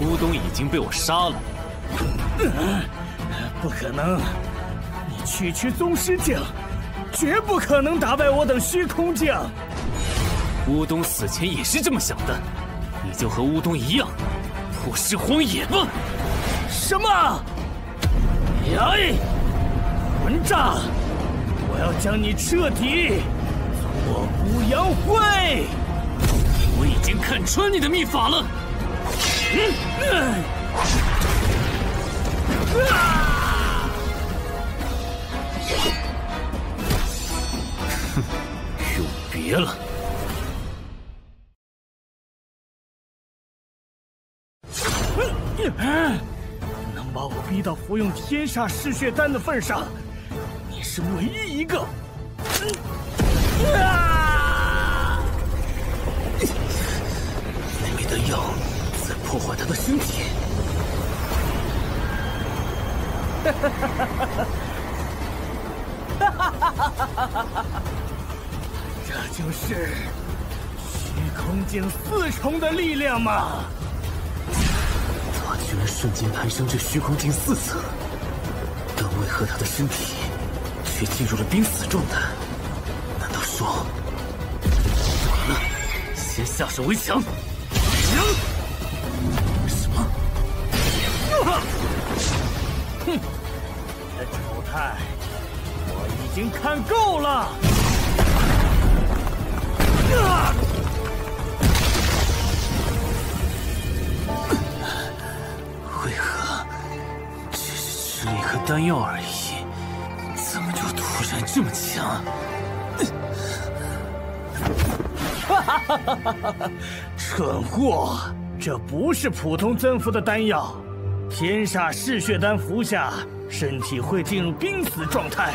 乌东已经被我杀了。不可能！你区区宗师境，绝不可能打败我等虚空将。乌东死前也是这么想的，你就和乌东一样，破尸荒野吧！什么？哎！混账！我要将你彻底挫骨扬灰！我已经看穿你的秘法了。嗯。啊！别了。能把我逼到服用天煞嗜血丹的份上，你是唯一一个。啊！那枚丹药在破坏他的身体。哈哈哈哈哈哈哈哈哈！哈哈哈！这就是虚空境四重的力量吗？他居然瞬间攀升至虚空境四层，但为何他的身体却进入了濒死状态？难道说……完了，先下手为强。什么？哼！你的丑态我已经看够了。为何只是吃了一颗丹药而已，怎么就突然这么强？<laughs> 蠢货，这不是普通增幅的丹药，天煞嗜血丹服下，身体会进入濒死状态，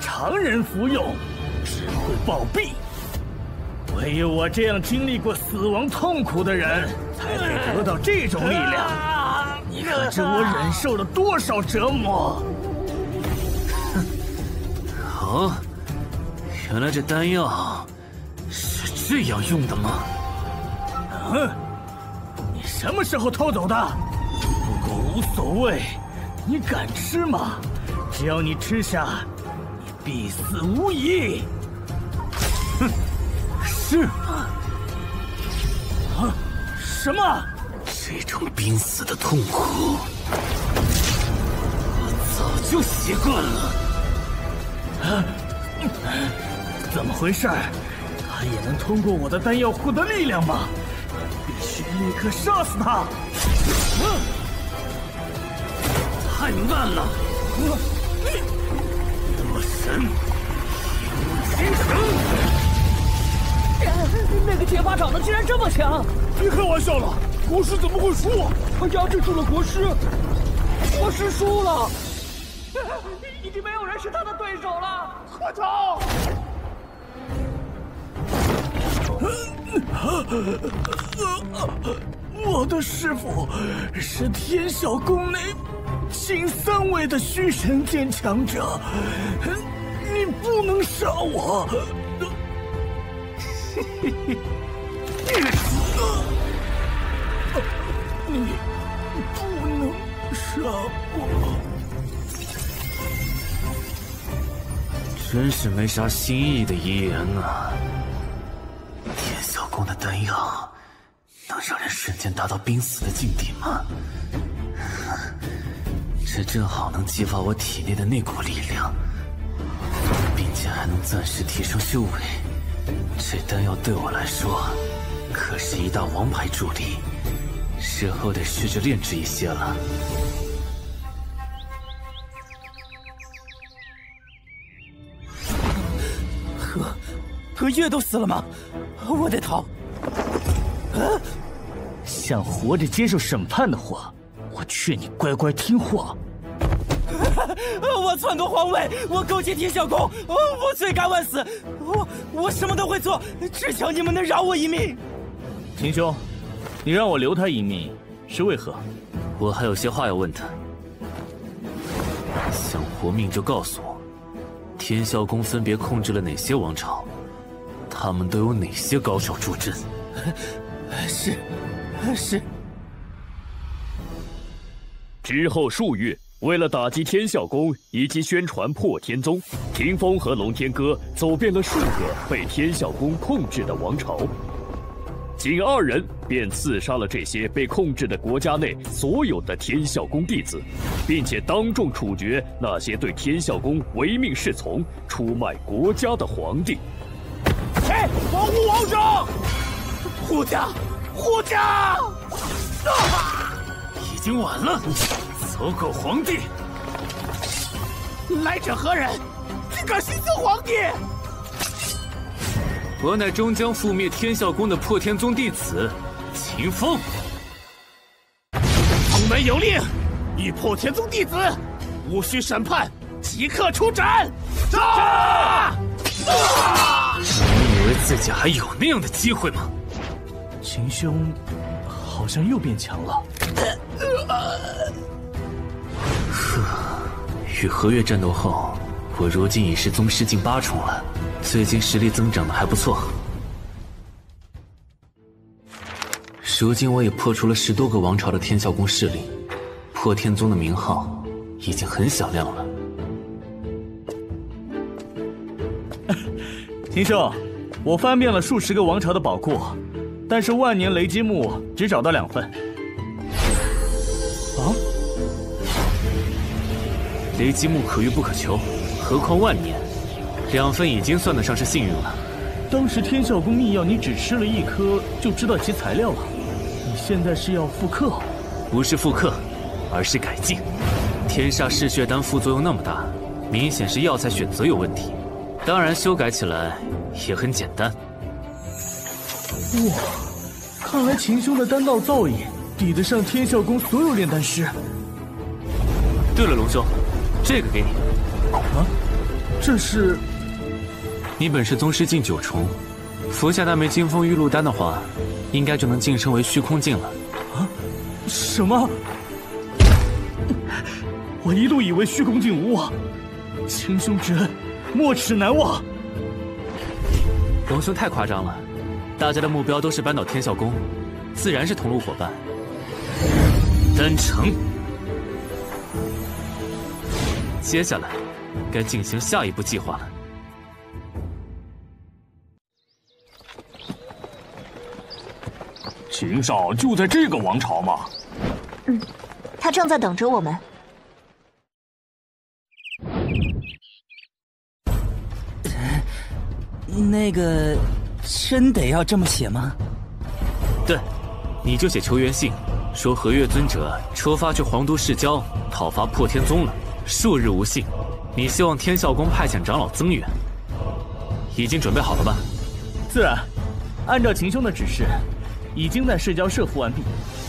常人服用只会暴毙。唯有我这样经历过死亡痛苦的人，才配得到这种力量。你可知我忍受了多少折磨？哼！哦，原来这丹药是这样用的吗？嗯，你什么时候偷走的？不过无所谓，你敢吃吗？只要你吃下，你必死无疑。哼！是吗？啊？什么？这种濒死的痛苦，我早就习惯了。啊？怎么回事？他也能通过我的丹药获得力量吗？必须立刻杀死他！嗯，太慢了。洛神，天神。那个结巴长得竟然这么强！别开玩笑了，国师怎么会输？他压制住了国师，国师输了，<laughs> 已经没有人是他的对手了。快逃！我的师傅是天晓宫内前三位的虚神剑强者，你不能杀我！你你不能杀我！真是没啥新意的遗言啊！天啸宫的丹药能让人瞬间达到濒死的境地吗？这正好能激发我体内的那股力量，并且还能暂时提升修为。这丹药对我来说可是一大王牌助力，事后得试着炼制一些了。和和月都死了吗？我得逃。啊！想活着接受审判的话，我劝你乖乖听话。<laughs> 我篡夺皇位，我勾结天啸宫，我罪该万死，我我什么都会做，只求你们能饶我一命。秦兄，你让我留他一命是为何？我还有些话要问他。想活命就告诉我，天啸宫分别控制了哪些王朝？他们都有哪些高手助阵？是，是。之后数月。为了打击天啸宫以及宣传破天宗，霆锋和龙天哥走遍了数个被天啸宫控制的王朝，仅二人便刺杀了这些被控制的国家内所有的天啸宫弟子，并且当众处决那些对天啸宫唯命是从、出卖国家的皇帝。嘿，保护王上！护驾，护驾！已经晚了。走狗皇帝！来者何人？竟敢袭击皇帝！我乃终将覆灭天啸宫的破天宗弟子秦风。宗门有令，遇破天宗弟子，无需审判，即刻处斩！杀！你以为自己还有那样的机会吗？秦兄，好像又变强了。<laughs> 与和月战斗后，我如今已是宗师境八重了，最近实力增长的还不错。如今我也破除了十多个王朝的天啸宫势力，破天宗的名号已经很响亮了。<laughs> 秦兄，我翻遍了数十个王朝的宝库，但是万年雷击木只找到两份。雷击木可遇不可求，何况万年，两份已经算得上是幸运了。当时天啸宫秘药，你只吃了一颗就知道其材料了，你现在是要复刻？不是复刻，而是改进。天煞嗜血丹副作用那么大，明显是药材选择有问题。当然，修改起来也很简单。哇，看来秦兄的丹道造诣抵得上天啸宫所有炼丹师。对了，龙兄。这个给你，啊，这是。你本是宗师境九重，服下那枚金风玉露丹的话，应该就能晋升为虚空境了。啊？什么？我一度以为虚空境无望，秦兄之恩，没齿难忘。龙兄太夸张了，大家的目标都是扳倒天啸宫，自然是同路伙伴。丹城。接下来，该进行下一步计划了。秦少就在这个王朝吗？嗯，他正在等着我们。那个，真得要这么写吗？对，你就写求援信，说和月尊者出发去皇都市郊讨伐破天宗了。数日无信，你希望天啸宫派遣长老增援，已经准备好了吧？自然，按照秦兄的指示，已经在市郊设伏完毕，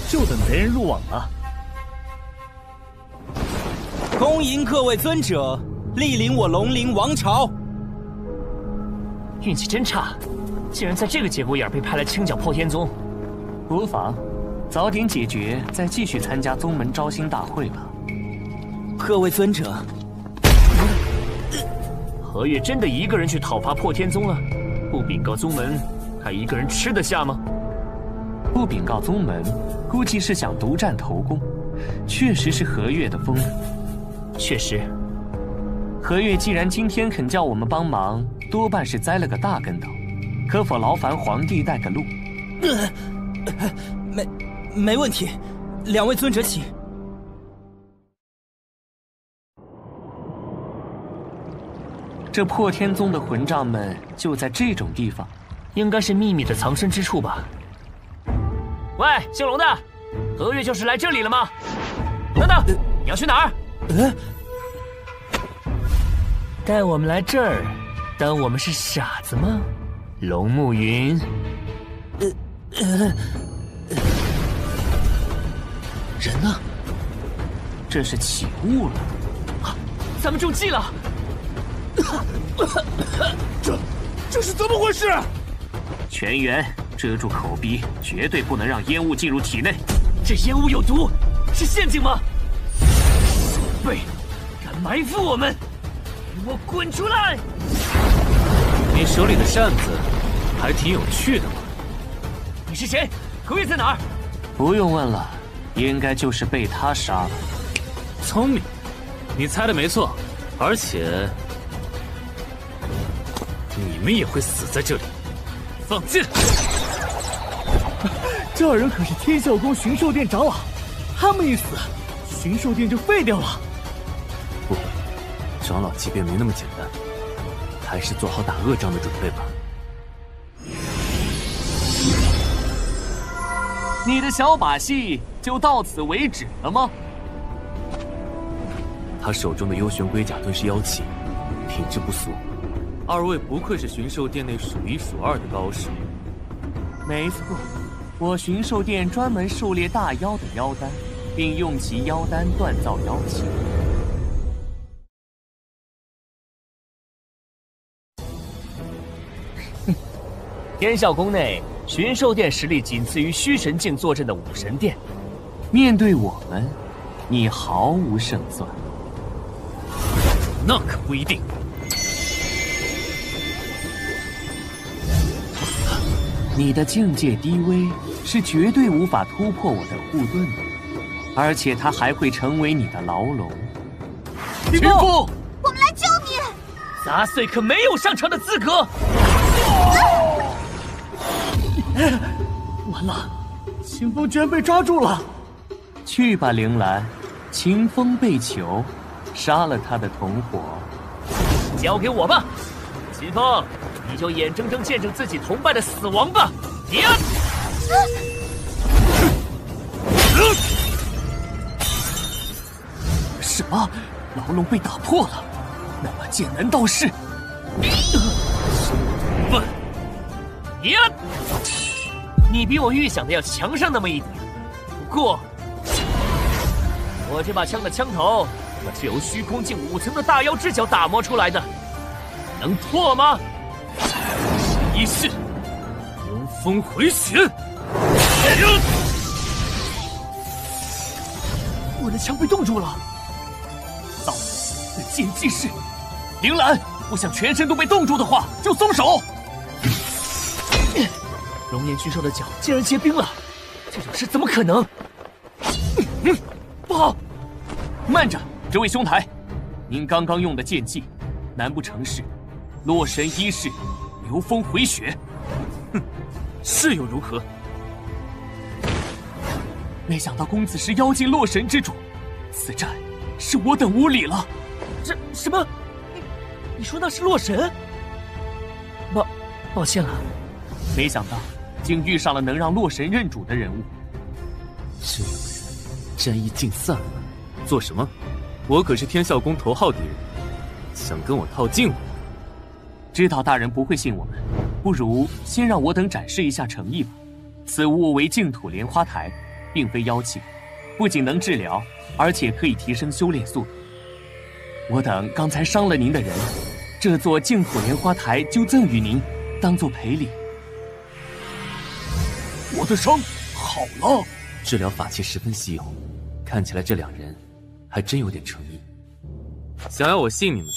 就等贼人入网了。恭迎各位尊者莅临我龙鳞王朝。运气真差，竟然在这个节骨眼被派来清剿破天宗。无妨早点解决，再继续参加宗门招新大会吧。各位尊者，何月真的一个人去讨伐破天宗了？不禀告宗门，他一个人吃得下吗？不禀告宗门，估计是想独占头功。确实是何月的风。确实，何月既然今天肯叫我们帮忙，多半是栽了个大跟头。可否劳烦皇帝带个路？呃没，没问题。两位尊者请。这破天宗的混账们就在这种地方，应该是秘密的藏身之处吧？喂，姓龙的，何月就是来这里了吗？等等，你要去哪儿？嗯，带我们来这儿，当我们是傻子吗？龙慕云，呃呃，人呢？这是起雾了，啊咱们中计了！<coughs> 这这是怎么回事？全员遮住口鼻，绝对不能让烟雾进入体内。这烟雾有毒，是陷阱吗？鼠辈，敢埋伏我们！给我滚出来！你手里的扇子还挺有趣的嘛。你是谁？何月在哪儿？不用问了，应该就是被他杀了。聪明，你猜的没错，而且你们也会死在这里。放箭！<laughs> 这二人可是天啸宫巡狩殿长老，他们一死，巡狩殿就废掉了。不，长老级别没那么简单，还是做好打恶仗的准备吧。你的小把戏就到此为止了吗？他手中的幽玄龟甲顿时妖气，品质不俗。二位不愧是巡狩殿内数一数二的高手。没错，我巡狩殿专门狩猎大妖的妖丹，并用其妖丹锻造妖气。<laughs> 天啸宫内巡狩殿实力仅次于虚神境坐镇的武神殿，面对我们，你毫无胜算。那可不一定。你的境界低微，是绝对无法突破我的护盾的，而且它还会成为你的牢笼。秦风，我们来救你！杂碎可没有上场的资格。<laughs> 完了，秦风居然被抓住了！去吧，铃兰，秦风被囚，杀了他的同伙。交给我吧，秦风，你就眼睁睁见证自己同伴的死亡吧！你！什么？牢笼被打破了？那把剑难道是？笨！你！你比我预想的要强上那么一点，不过我这把枪的枪头可是由虚空境五层的大妖之脚打磨出来的，能破吗？一试，幽风回旋！我的枪被冻住了。到的剑技是，铃兰，不想全身都被冻住的话，就松手。龙岩巨兽的脚竟然结冰了，这种事怎么可能？嗯不好！慢着，这位兄台，您刚刚用的剑技，难不成是洛神一世流风回雪？哼，是又如何？没想到公子是妖界洛神之主，此战是我等无礼了。这什么？你你说那是洛神？抱抱歉了，没想到。竟遇上了能让洛神认主的人物，这样战役竟散了。做什么？我可是天啸宫头号敌人，想跟我套近乎？知道大人不会信我们，不如先让我等展示一下诚意吧。此物为净土莲花台，并非妖气，不仅能治疗，而且可以提升修炼速度。我等刚才伤了您的人，这座净土莲花台就赠与您，当做赔礼。我的伤好了，治疗法器十分稀有，看起来这两人还真有点诚意。想要我信你们，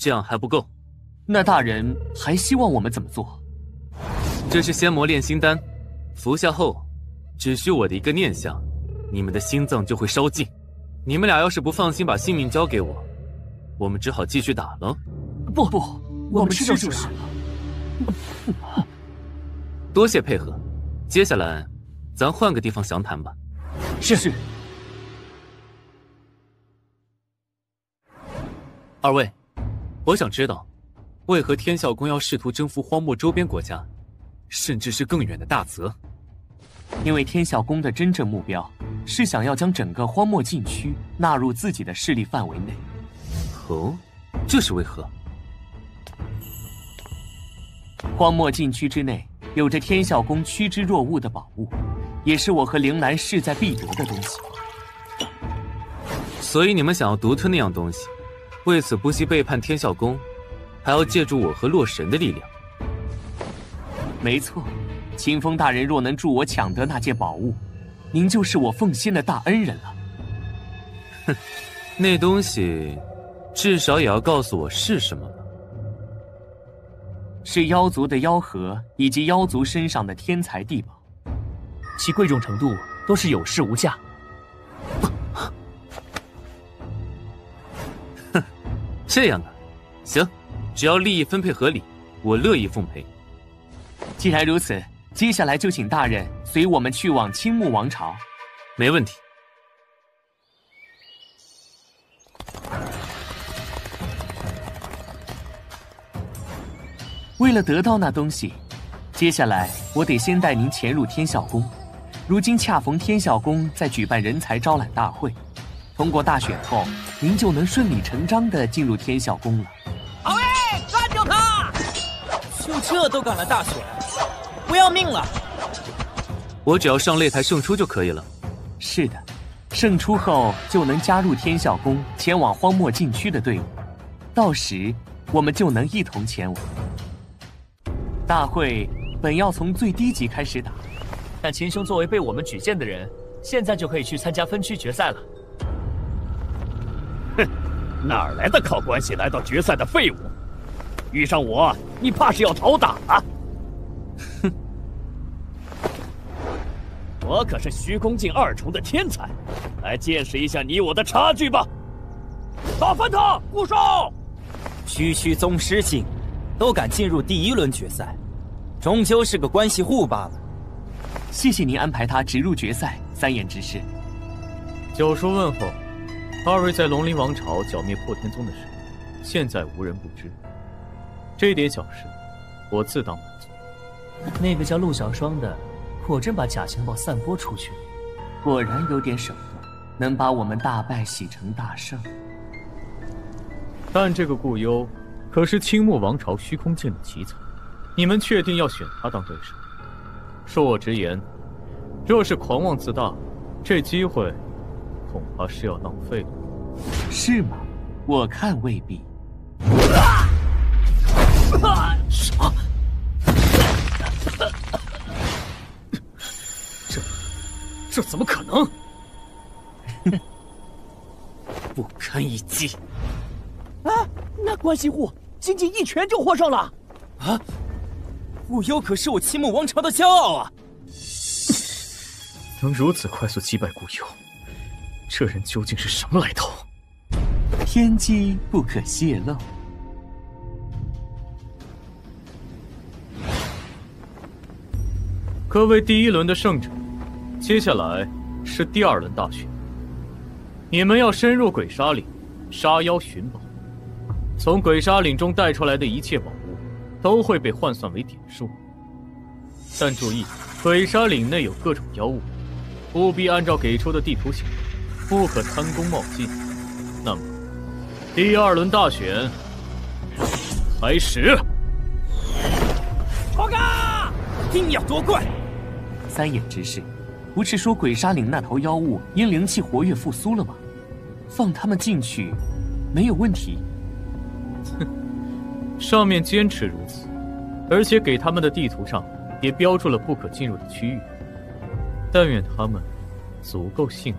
这样还不够。那大人还希望我们怎么做？这是仙魔炼心丹，服下后，只需我的一个念想，你们的心脏就会烧尽。你们俩要是不放心把性命交给我，我们只好继续打了。不不，我们吃就是了。多谢配合，接下来咱换个地方详谈吧。是是。二位，我想知道，为何天啸宫要试图征服荒漠周边国家，甚至是更远的大泽？因为天啸宫的真正目标是想要将整个荒漠禁区纳入自己的势力范围内。哦，这是为何？荒漠禁区之内有着天啸宫趋之若鹜的宝物，也是我和铃兰势在必得的东西。所以你们想要独吞那样东西？为此不惜背叛天啸宫，还要借助我和洛神的力量。没错，清风大人若能助我抢得那件宝物，您就是我奉仙的大恩人了。哼，那东西至少也要告诉我是什么吧？是妖族的妖核以及妖族身上的天才地宝，其贵重程度都是有市无价。哼这样啊，行，只要利益分配合理，我乐意奉陪。既然如此，接下来就请大人随我们去往青木王朝。没问题。为了得到那东西，接下来我得先带您潜入天啸宫。如今恰逢天啸宫在举办人才招揽大会。通过大选后，您就能顺理成章的进入天啸宫了。这都赶来大选，不要命了？我只要上擂台胜出就可以了。是的，胜出后就能加入天啸宫，前往荒漠禁区的队伍。到时我们就能一同前往。大会本要从最低级开始打，但秦兄作为被我们举荐的人，现在就可以去参加分区决赛了。哼，哪来的靠关系来到决赛的废物？遇上我，你怕是要逃打了？哼，我可是虚空境二重的天才，来见识一下你我的差距吧！打翻他，顾少！区区宗师境，都敢进入第一轮决赛，终究是个关系户罢了。谢谢您安排他直入决赛，三眼之师。九叔问候。二位在龙鳞王朝剿灭破天宗的事，现在无人不知。这点小事，我自当满足。那个叫陆小双的，果真把假情报散播出去，果然有点手段，能把我们大败洗成大胜。但这个顾幽，可是清末王朝虚空境的奇才，你们确定要选他当对手？恕我直言，若是狂妄自大，这机会。恐怕是要浪费了，是吗？我看未必。什么？这这怎么可能？不堪一击！啊，那关系户仅仅一拳就获胜了！啊，顾幽可是我青木王朝的骄傲啊！能如此快速击败顾幽。这人究竟是什么来头？天机不可泄露。各位第一轮的胜者，接下来是第二轮大选。你们要深入鬼杀岭，杀妖寻宝。从鬼杀岭中带出来的一切宝物，都会被换算为点数。但注意，鬼杀岭内有各种妖物，务必按照给出的地图行动。不可贪功冒进。那么，第二轮大选开始。报告！定要夺冠，三眼之事，不是说鬼杀岭那头妖物因灵气活跃复苏了吗？放他们进去，没有问题。哼，上面坚持如此，而且给他们的地图上也标注了不可进入的区域。但愿他们足够幸运。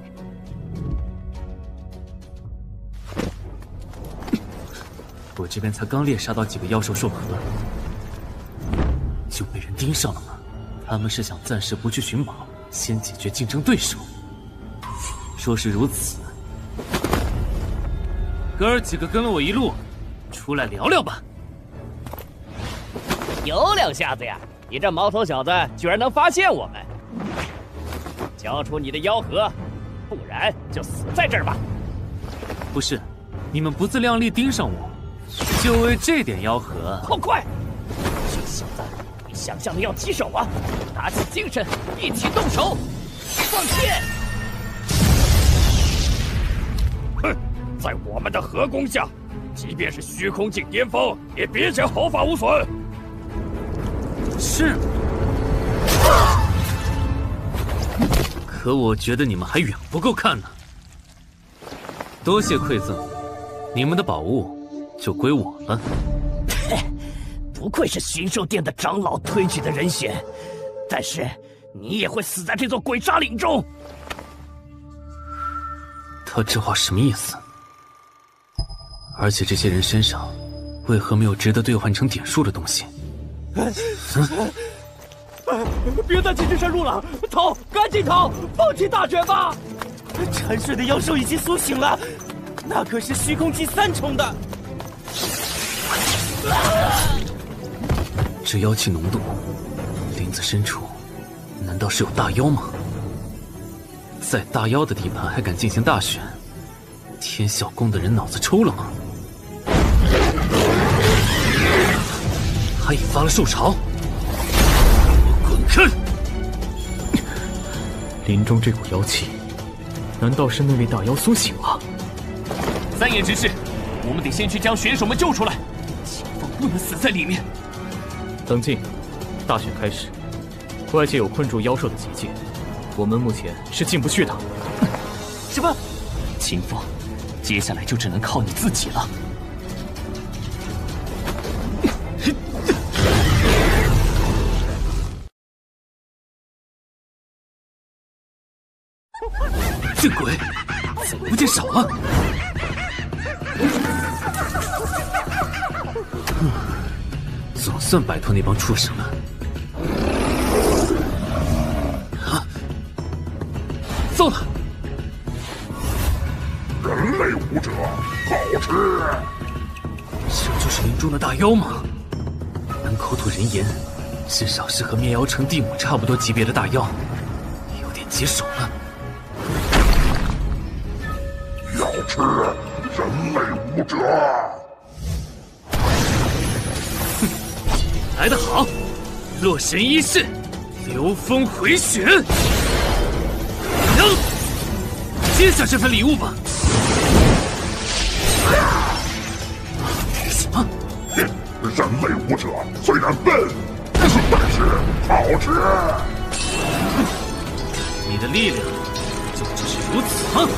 我这边才刚猎杀到几个妖兽兽核，就被人盯上了吗？他们是想暂时不去寻宝，先解决竞争对手。说是如此，哥儿几个跟了我一路，出来聊聊吧。有两下子呀！你这毛头小子居然能发现我们！交出你的妖核，不然就死在这儿吧！不是，你们不自量力盯上我，就为这点妖核？好快！这小子比想象的要棘手啊！打起精神，一起动手！放箭！哼，在我们的合攻下，即便是虚空境巅峰，也别想毫发无损。是。可我觉得你们还远不够看呢。多谢馈赠，你们的宝物就归我了。嘿，不愧是驯兽殿的长老推举的人选，但是你也会死在这座鬼杀岭中。他这话什么意思？而且这些人身上为何没有值得兑换成点数的东西？别再继续深入了，逃！赶紧逃！放弃大卷吧！沉睡的妖兽已经苏醒了，那可是虚空境三重的。这妖气浓度，林子深处难道是有大妖吗？在大妖的地盘还敢进行大选？天晓宫的人脑子抽了吗？他引发了兽潮。我滚开！林中这股妖气，难道是那位大妖苏醒了？三眼之事，我们得先去将选手们救出来，秦风不能死在里面。冷静，大选开始，外界有困住妖兽的结界，我们目前是进不去的。<laughs> 什么？秦风，接下来就只能靠你自己了。<laughs> 见鬼！怎么不见少了？总算摆脱那帮畜生了。啊！糟了！人类武者，好吃！这就是林中的大妖吗？能口吐人言，至少是和灭妖城地母差不多级别的大妖，有点棘手了。要吃人类武者！来得好！洛神一式，流风回旋。能接下这份礼物吧。什么？人类武者虽然笨，但是好吃。你的力量就只是如此吗？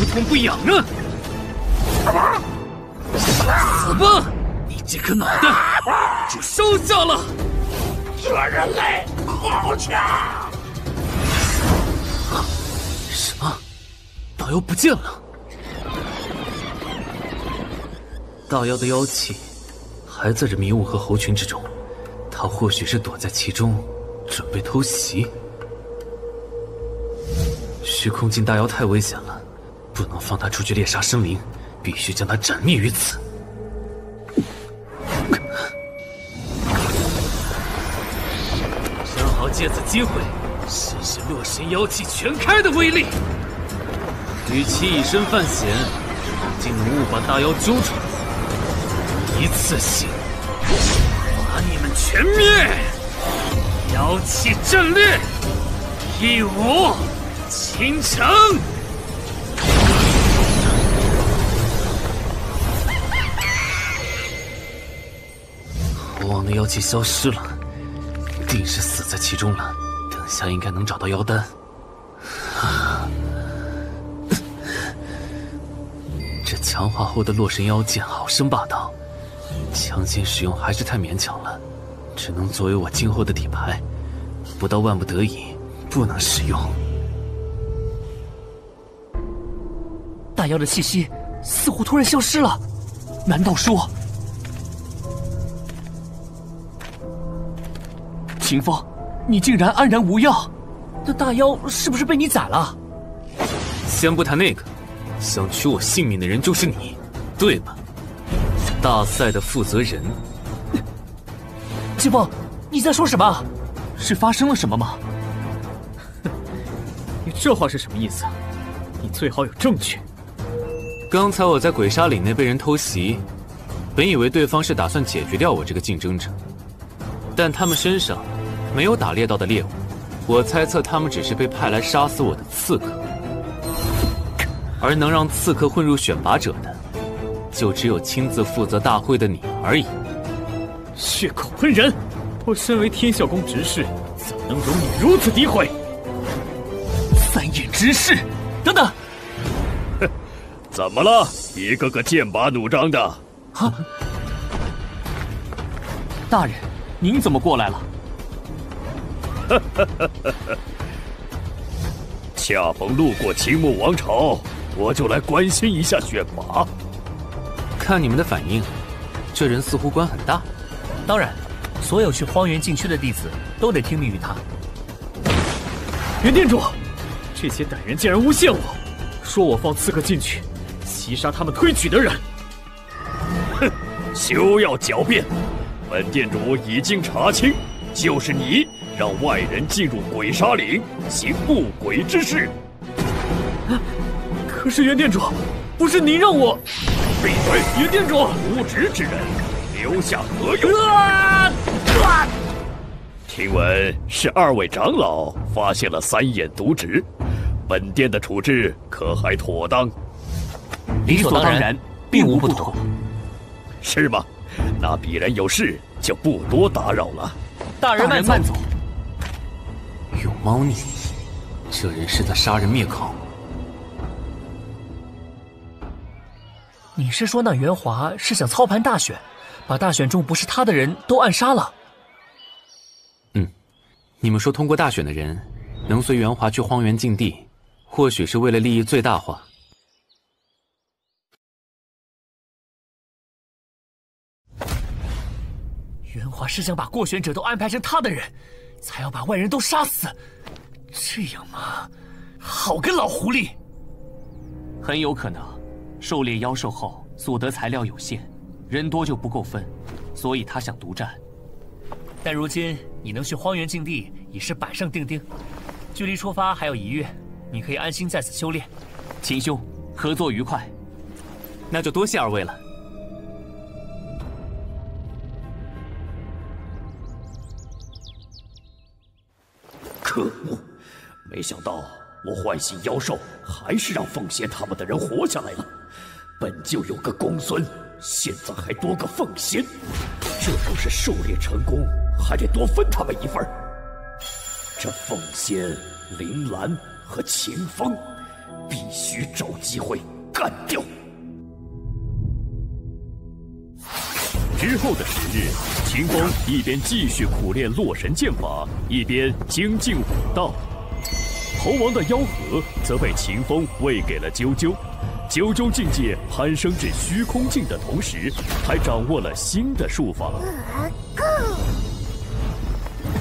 不痛不痒啊？什么？死吧！你这颗脑袋就收下了。这人类好强！什么？大妖不见了？大妖的妖气还在这迷雾和猴群之中，他或许是躲在其中，准备偷袭。虚空境大妖太危险了，不能放他出去猎杀生灵，必须将他斩灭于此。借此机会，试试洛神妖气全开的威力。与其以身犯险，竟能误把大妖揪出来，一次性把你们全灭！妖气阵列，一舞。倾城！国王的妖气消失了，定是死在其中了。等下应该能找到妖丹。<laughs> 这强化后的洛神妖剑好生霸道，强行使用还是太勉强了，只能作为我今后的底牌。不到万不得已，不能使用。大妖的气息似乎突然消失了，难道说？秦风，你竟然安然无恙？那大妖是不是被你宰了？先不谈那个，想取我性命的人就是你，对吧？大赛的负责人。秦风，你在说什么？是发生了什么吗？<laughs> 你这话是什么意思？你最好有证据。刚才我在鬼杀岭内被人偷袭，本以为对方是打算解决掉我这个竞争者，但他们身上没有打猎到的猎物，我猜测他们只是被派来杀死我的刺客。而能让刺客混入选拔者的，就只有亲自负责大会的你而已。血口喷人！我身为天啸宫执事，怎能容你如此诋毁？三眼执事，等等！<laughs> 怎么了？一个个剑拔弩张的！啊！大人，您怎么过来了？<laughs> 恰逢路过秦穆王朝，我就来关心一下选拔。看你们的反应，这人似乎官很大。当然。所有去荒原禁区的弟子都得听命于他。袁店主，这些歹人竟然诬陷我，说我放刺客进去，袭杀他们推举的人。哼，休要狡辩！本店主已经查清，就是你让外人进入鬼杀岭行不轨之事。可是袁店主，不是您让我闭嘴！袁店主，无职之人留下何用？听闻是二位长老发现了三眼渎职，本殿的处置可还妥当？理所当然，并无不妥。是吗？那鄙人有事就不多打扰了。大人慢走。有猫腻，这人是在杀人灭口。你是说那袁华是想操盘大选，把大选中不是他的人都暗杀了？嗯你们说通过大选的人能随袁华去荒原禁地，或许是为了利益最大化。袁华是想把过选者都安排成他的人，才要把外人都杀死，这样吗？好个老狐狸！很有可能，狩猎妖兽后所得材料有限，人多就不够分，所以他想独占。但如今你能去荒原禁地，已是板上钉钉。距离出发还有一月，你可以安心在此修炼。秦兄，合作愉快。那就多谢二位了。可恶！没想到我唤醒妖兽，还是让奉仙他们的人活下来了。本就有个公孙，现在还多个奉仙，这不是狩猎成功？还得多分他们一份这凤仙、铃兰和秦风，必须找机会干掉。之后的十日，秦风一边继续苦练洛神剑法，一边精进武道。猴王的妖核则被秦风喂给了啾啾，啾啾境界攀升至虚空境的同时，还掌握了新的术法。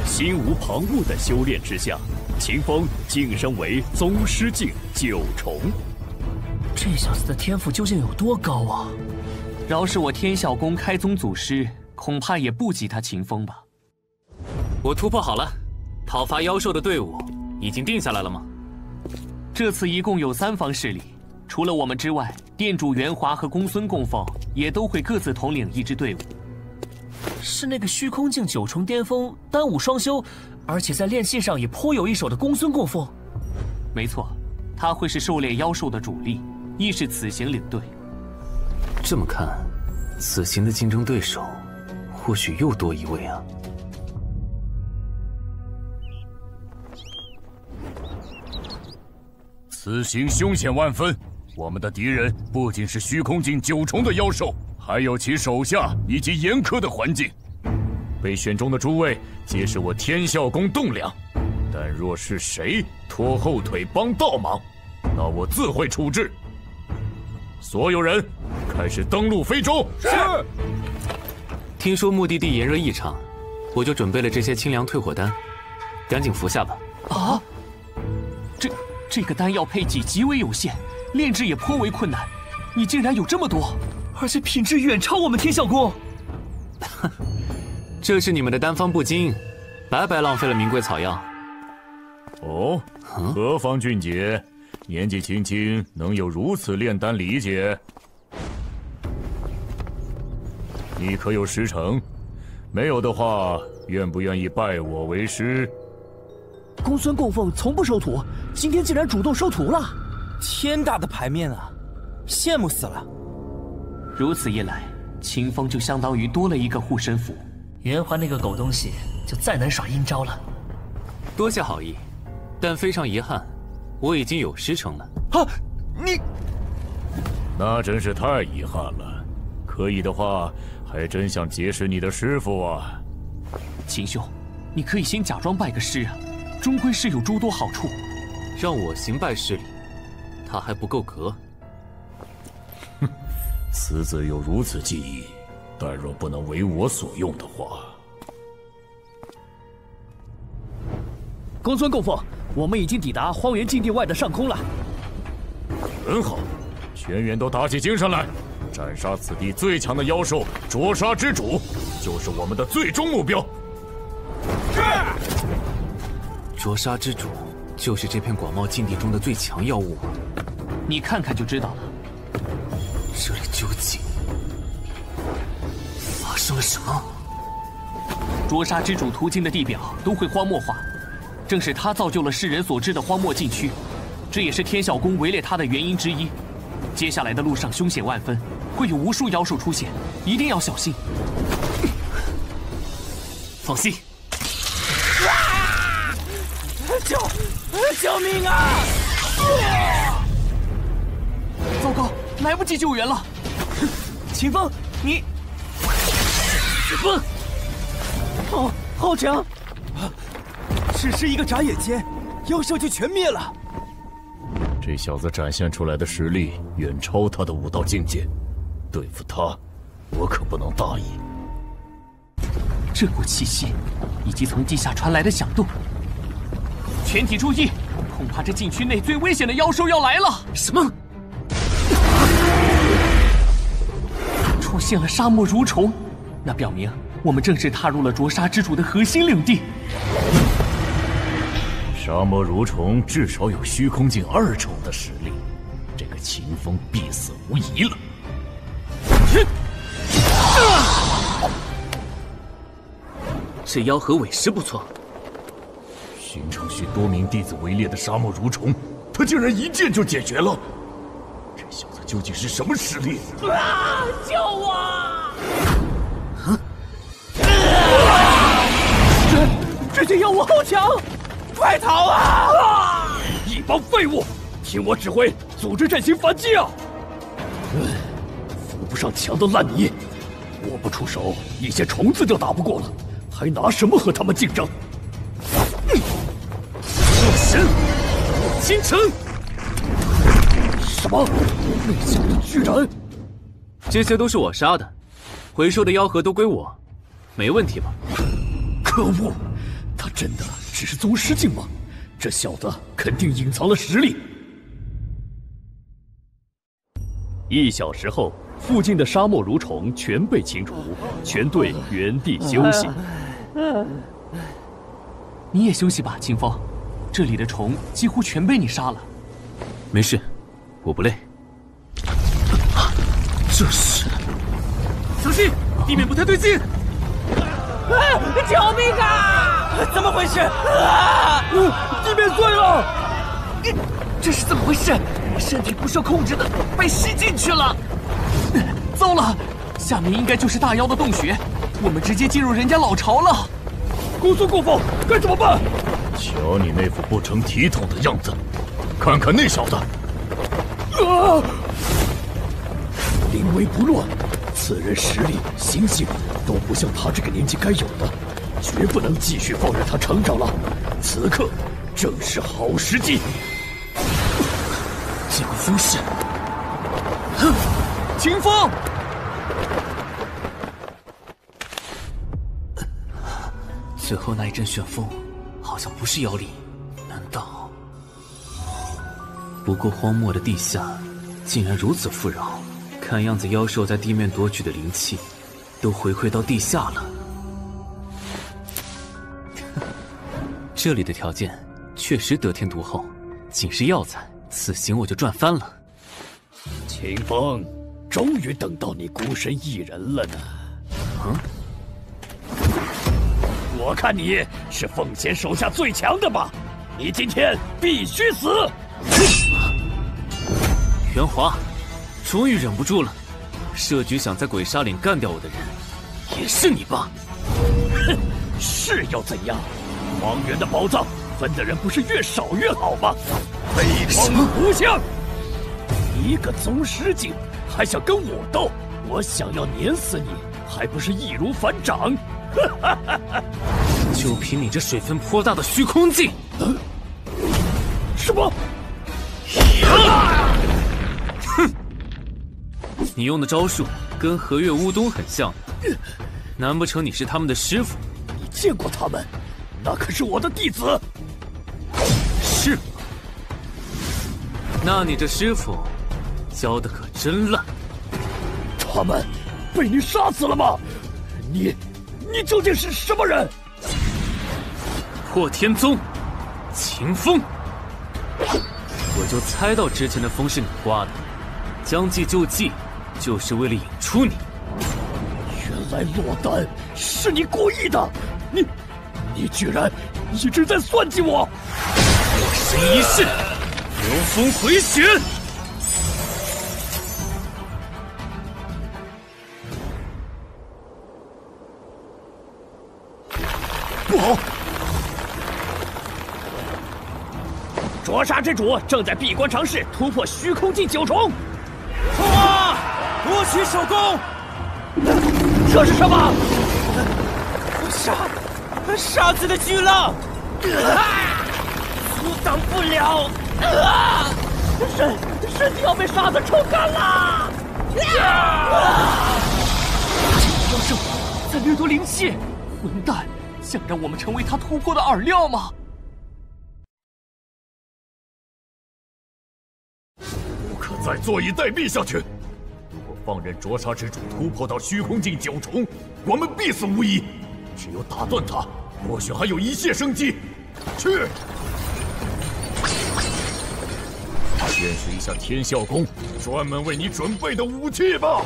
心无旁骛的修炼之下，秦风晋升为宗师境九重。这小子的天赋究竟有多高啊？饶是我天啸宫开宗祖师，恐怕也不及他秦风吧。我突破好了，讨伐妖兽的队伍已经定下来了吗？这次一共有三方势力，除了我们之外，店主袁华和公孙供奉也都会各自统领一支队伍。是那个虚空境九重巅峰，单武双修，而且在练气上也颇有一手的公孙供奉。没错，他会是狩猎妖兽的主力，亦是此行领队。这么看此行的竞争对手或许又多一位啊。此行凶险万分我们的敌人不仅是虚空境九重的妖兽还有其手下以及严苛的环境被选中的诸位皆是我天啸宫栋梁。但若是谁拖后腿帮倒忙那我自会处置。所有人，开始登陆非洲。是。听说目的地炎热异常，我就准备了这些清凉退火丹，赶紧服下吧。啊！这这个丹药配给极为有限，炼制也颇为困难。你竟然有这么多，而且品质远超我们天象宫。<laughs> 这是你们的丹方不精，白白浪费了名贵草药。哦，何方俊杰，年纪轻轻能有如此炼丹理解？你可有师承？没有的话，愿不愿意拜我为师？公孙供奉从不收徒，今天竟然主动收徒了，天大的牌面啊！羡慕死了。如此一来，清风就相当于多了一个护身符。圆环那个狗东西就再难耍阴招了。多谢好意，但非常遗憾，我已经有师承了。啊，你，那真是太遗憾了。可以的话，还真想结识你的师傅啊。秦兄，你可以先假装拜个师啊，终归是有诸多好处。让我行拜师礼，他还不够格。哼，<laughs> 此子有如此技艺。但若不能为我所用的话，公孙供奉，我们已经抵达荒原禁地外的上空了。很好，全员都打起精神来，斩杀此地最强的妖兽灼杀之主，就是我们的最终目标。是。灼杀之主就是这片广袤禁地中的最强妖物，你看看就知道了。这里究竟？发生了什么？灼杀之主途经的地表都会荒漠化，正是他造就了世人所知的荒漠禁区，这也是天啸宫围猎他的原因之一。接下来的路上凶险万分，会有无数妖兽出现，一定要小心。放心。救！救命啊！糟糕，来不及救援了。秦风，你。不，好，好强！只是一个眨眼间，妖兽就全灭了。这小子展现出来的实力远超他的武道境界，对付他，我可不能大意。这股气息，以及从地下传来的响动，全体注意，恐怕这禁区内最危险的妖兽要来了！什么？出现了沙漠蠕虫。那表明我们正式踏入了灼杀之主的核心领地。沙漠蠕虫至少有虚空境二重的实力，这个秦风必死无疑了。这妖核委实不错。寻城区多名弟子围猎的沙漠蠕虫，他竟然一剑就解决了。这小子究竟是什么实力？啊！救我！啊！这这些妖物好强，快逃啊！一帮废物，听我指挥，组织阵型反击啊！嗯扶不上墙的烂泥，我不出手，一些虫子就打不过了，还拿什么和他们竞争？恶神，倾城！什么？那小子居然……这些都是我杀的，回收的妖核都归我，没问题吧？可恶！他真的只是宗师境吗？这小子肯定隐藏了实力。一小时后，附近的沙漠蠕虫全被清除，全队原地休息。你也休息吧，清风。这里的虫几乎全被你杀了。没事，我不累。这是……小心，地面不太对劲。救命啊！怎么回事？啊！地面碎了！这是怎么回事？我身体不受控制的被吸进去了！糟了，下面应该就是大妖的洞穴，我们直接进入人家老巢了。公孙供奉，该怎么办？瞧你那副不成体统的样子，看看那小子，啊！临危不乱，此人实力、心性都不像他这个年纪该有的，绝不能继续放任他成长了。此刻正是好时机。见过风势，哼，秦风。最后那一阵旋风，好像不是妖力，难道？不过荒漠的地下，竟然如此富饶。看样子妖兽在地面夺取的灵气，都回馈到地下了。这里的条件确实得天独厚，仅是药材，此行我就赚翻了。秦风，终于等到你孤身一人了呢。嗯。我看你是奉贤手下最强的吧，你今天必须死！元华，终于忍不住了，设局想在鬼杀岭干掉我的人，也是你吧？哼，是又怎样？荒原的宝藏分的人不是越少越好吗？飞狂无相，一个宗师境还想跟我斗？我想要碾死你，还不是易如反掌？就凭你这水分颇大的虚空境？什么？哼！你用的招数跟和月乌冬很像，难不成你是他们的师傅？你见过他们？那可是我的弟子。是吗？那你这师傅教的可真烂。他们被你杀死了吗？你。你究竟是什么人？破天宗，秦风。我就猜到之前的风是你刮的，将计就计，就是为了引出你。原来落单是你故意的，你，你居然一直在算计我！我神一试，流风回旋。不好！灼杀之主正在闭关尝试突破虚空境九重。冲啊！夺取首功！这是什么？杀！杀子的巨浪！啊阻挡不了！身身体要被沙子抽干了！妖兽在掠夺灵气！混蛋！想让我们成为他突破的饵料吗？不可再坐以待毙下去！如果放任灼杀之主突破到虚空境九重，我们必死无疑。只有打断他，或许还有一线生机。去，见识一下天啸宫专门为你准备的武器吧！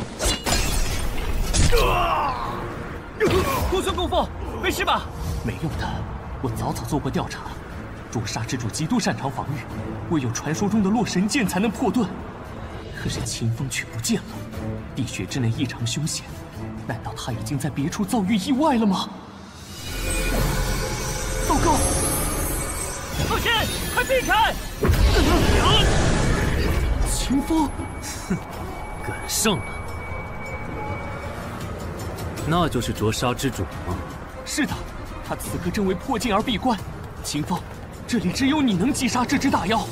孤兄功夫。没事吧？没用的，我早早做过调查。灼杀之主极度擅长防御，唯有传说中的洛神剑才能破盾。可是秦风却不见了，地穴之内异常凶险，难道他已经在别处遭遇意外了吗？糟糕！父亲，快避开！秦风，哼，敢上了，那就是灼杀之主吗？是的，他此刻正为破境而闭关。秦风，这里只有你能击杀这只大妖。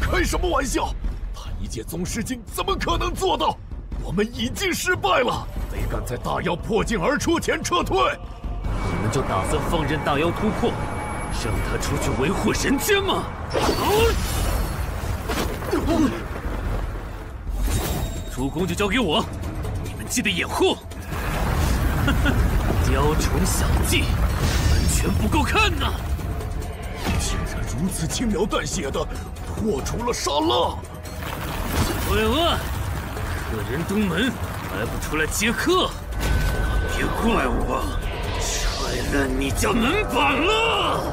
开什么玩笑！他一介宗师境，怎么可能做到？我们已经失败了，得赶在大妖破境而出前撤退。你们就打算放任大妖突破，让他出去为祸人间吗？主公就交给我，你们记得掩护。<laughs> 雕虫小技，完全不够看呐！竟然如此轻描淡写的破除了沙浪。喂喂，客人登门还不出来接客？别怪我拆烂你家门板了！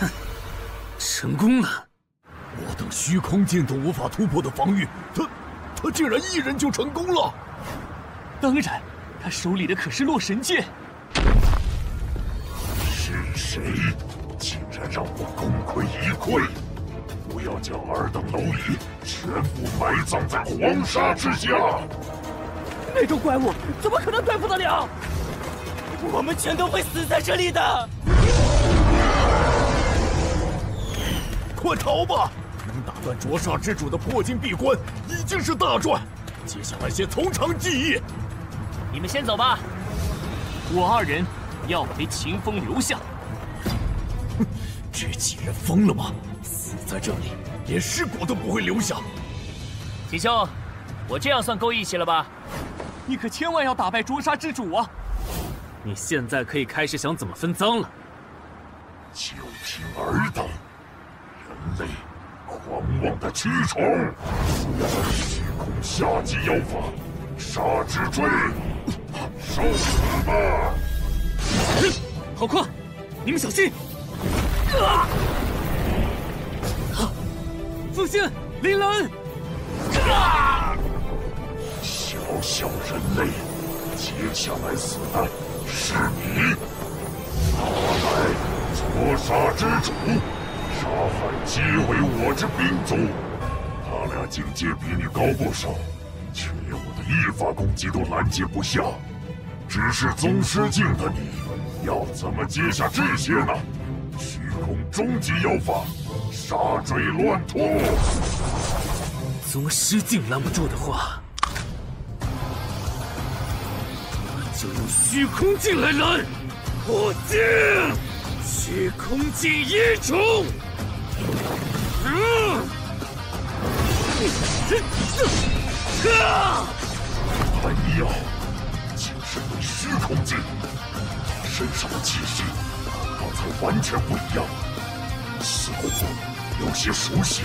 哼，成功了。我等虚空境都无法突破的防御，他，他竟然一人就成功了。当然，他手里的可是洛神剑。是谁竟然让我功亏一篑？我要将尔等蝼蚁全部埋葬在黄沙之下！那种怪物怎么可能对付得了？我们全都会死在这里的！快逃吧！能打断灼杀之主的破镜闭关已经是大赚，接下来先从长计议。你们先走吧，我二人要陪秦风留下。哼，这几人疯了吗？死在这里，连尸骨都不会留下。秦兄，我这样算够义气了吧？你可千万要打败灼杀之主啊！你现在可以开始想怎么分赃了。就听尔等，人类狂妄的蛆虫，虚空下级妖法，杀之锥，受死吧！好快，你们小心！啊！父亲，林兰！啊！小小人类，接下来死的是你！拿来灼杀之主，杀害皆为我之兵卒。他俩境界比你高不少，却连我的一发攻击都拦截不下。只是宗师境的你，要怎么接下这些呢？虚空终极妖法，杀追乱突。宗师境拦不住的话，就用虚空镜来拦！破镜，虚空镜一重。嗯，啊！他要竟是为虚空镜，他身上的气息和刚才完全不一样，似乎有些熟悉。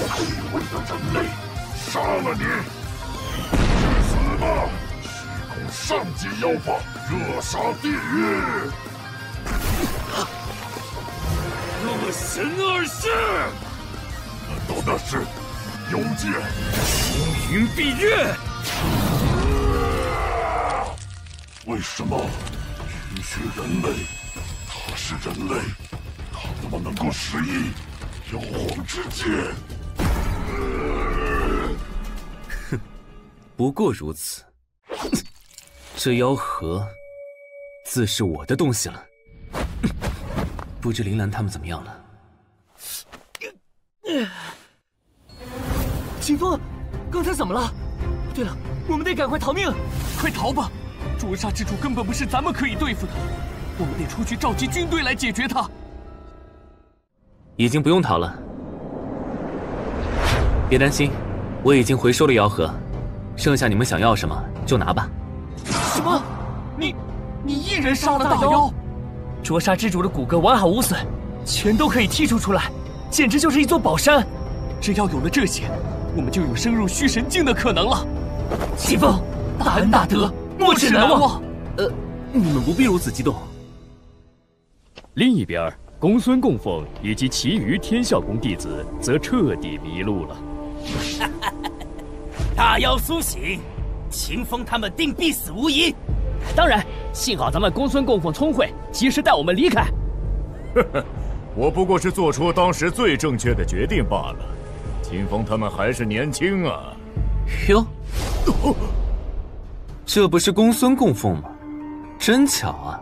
卑微的人类，杀了你！去死吧！虚空上级妖法，热杀地狱！洛神二世，难道那是幽剑？乌云蔽月？为什么雨雪人类？他是人类，他怎么能够失忆妖皇之剑？哼，<laughs> 不过如此。这妖盒自是我的东西了。不知铃兰他们怎么样了？秦风，刚才怎么了？对了，我们得赶快逃命！快逃吧！灼杀之主根本不是咱们可以对付的，我们得出去召集军队来解决他。已经不用逃了。别担心，我已经回收了妖核，剩下你们想要什么就拿吧。什么？你你一人杀了大妖？灼杀之主的骨骼完好无损，全都可以剔除出来，简直就是一座宝山。只要有了这些，我们就有升入虚神境的可能了。齐风，大恩大德，莫齿难忘。呃，你们不必如此激动。另一边，公孙供奉以及其余天啸宫弟子则彻底迷路了。<laughs> 大妖苏醒，秦风他们定必死无疑。当然，幸好咱们公孙供奉聪慧，及时带我们离开。呵呵，我不过是做出当时最正确的决定罢了。秦风他们还是年轻啊。哟，<laughs> 这不是公孙供奉吗？真巧啊！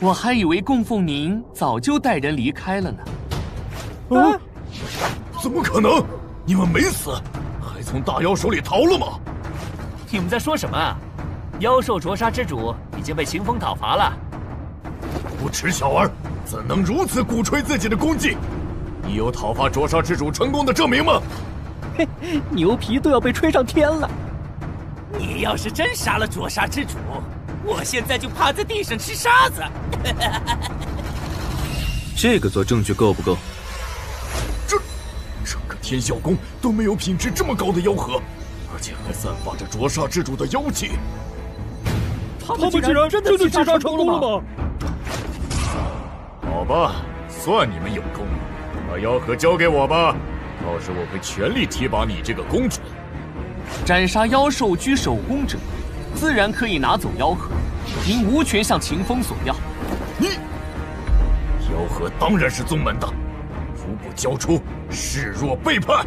我还以为供奉您早就带人离开了呢。啊？怎么可能？你们没死，还从大妖手里逃了吗？你们在说什么啊？妖兽灼杀之主已经被秦风讨伐了。无耻小儿，怎能如此鼓吹自己的功绩？你有讨伐灼杀之主成功的证明吗？嘿，<laughs> 牛皮都要被吹上天了。你要是真杀了灼杀之主，我现在就趴在地上吃沙子。<laughs> 这个做证据够不够？这整个天啸宫都没有品质这么高的妖核，而且还散发着灼杀之主的妖气。他们竟然真的去杀成功了吗？好吧，算你们有功。把妖核交给我吧，到时我会全力提拔你这个公主。斩杀妖兽居首功者，自然可以拿走妖核，您无权向秦风索要。你妖核当然是宗门的，如不交出，视若背叛。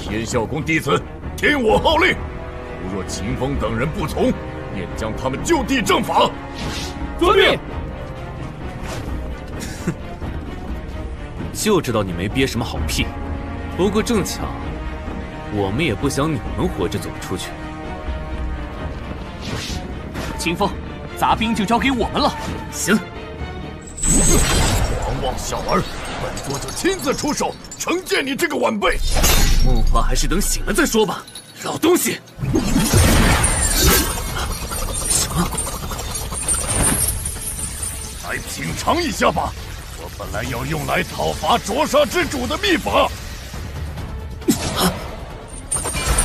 天啸宫弟子，听我号令，如若秦风等人不从，便将他们就地正法。遵命。哼，<laughs> 就知道你没憋什么好屁。不过正巧，我们也不想你们活着走出去。秦风，杂兵就交给我们了。行。狂妄小儿，本座就亲自出手惩戒你这个晚辈。梦话还是等醒了再说吧，老东西。什么？来品尝一下吧，我本来要用来讨伐灼杀之主的秘法。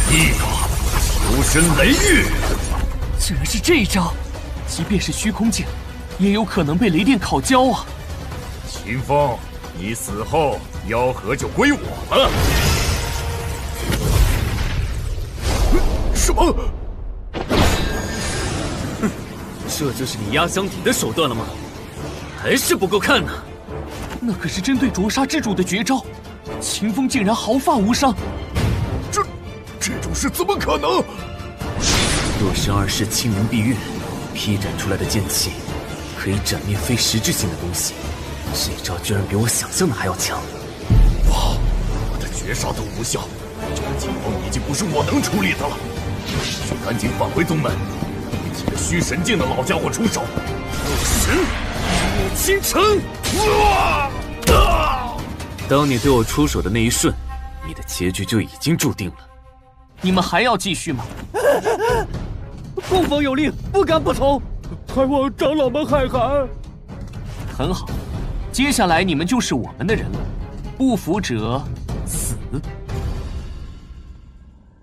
秘法求生雷狱，竟然是这一招！即便是虚空境，也有可能被雷电烤焦啊！秦风，你死后妖核就归我了。什么？哼，这就是你压箱底的手段了吗？还是不够看呢？那可是针对灼杀之主的绝招，秦风竟然毫发无伤。这，这种事怎么可能？若是二式青龙碧月劈斩出来的剑气，可以斩灭非实质性的东西，这招居然比我想象的还要强。哇，我的绝杀都无效，这个情况已经不是我能处理的了。必须赶紧返回宗门，对几个虚神境的老家伙出手。肉神灭倾城！哇！当你对我出手的那一瞬，你的结局就已经注定了。你们还要继续吗？<laughs> 供奉有令，不敢不从。还望长老们海涵。很好，接下来你们就是我们的人了。不服者死。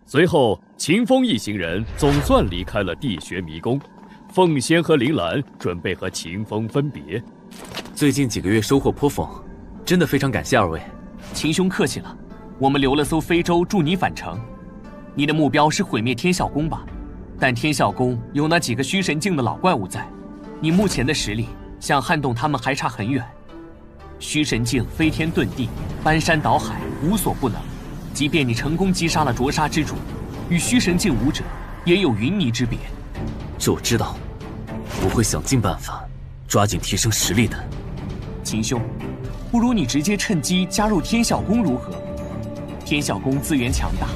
随后，秦风一行人总算离开了地穴迷宫。凤仙和林兰准备和秦风分别。最近几个月收获颇丰，真的非常感谢二位。秦兄客气了，我们留了艘飞舟助你返程。你的目标是毁灭天啸宫吧？但天啸宫有那几个虚神境的老怪物在，你目前的实力想撼动他们还差很远。虚神境飞天遁地，搬山倒海，无所不能。即便你成功击杀了灼杀之主，与虚神境武者也有云泥之别。这我知道，我会想尽办法，抓紧提升实力的。秦兄，不如你直接趁机加入天啸宫如何？天啸宫资源强大，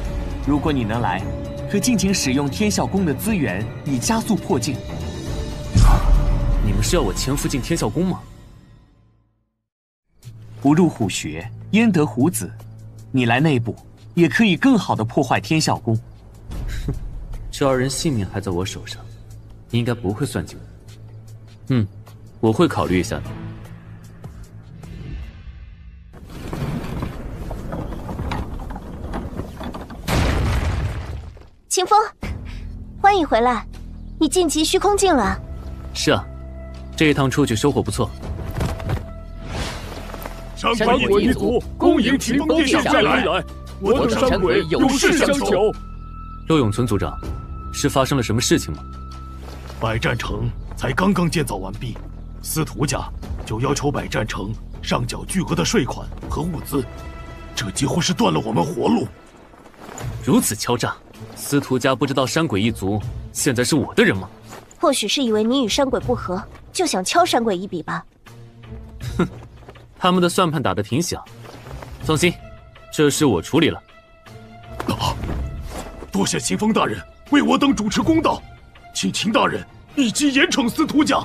如果你能来，可尽情使用天啸宫的资源，以加速破境。你们是要我潜伏进天啸宫吗？不入虎穴，焉得虎子？你来内部，也可以更好的破坏天啸宫。哼，<laughs> 这二人性命还在我手上，应该不会算计我。嗯，我会考虑一下的。清风，欢迎回来，你晋级虚空境了。是啊，这一趟出去收获不错。山鬼一族恭迎秦风殿下归来，我等山鬼有事相求。陆永存族长，是发生了什么事情吗？百战城才刚刚建造完毕，司徒家就要求百战城上缴巨额的税款和物资，这几乎是断了我们活路。如此敲诈，司徒家不知道山鬼一族现在是我的人吗？或许是以为你与山鬼不和，就想敲山鬼一笔吧。哼。他们的算盘打得挺响，放心，这事我处理了。啊！多谢秦风大人为我等主持公道，请秦大人立即严惩司徒家。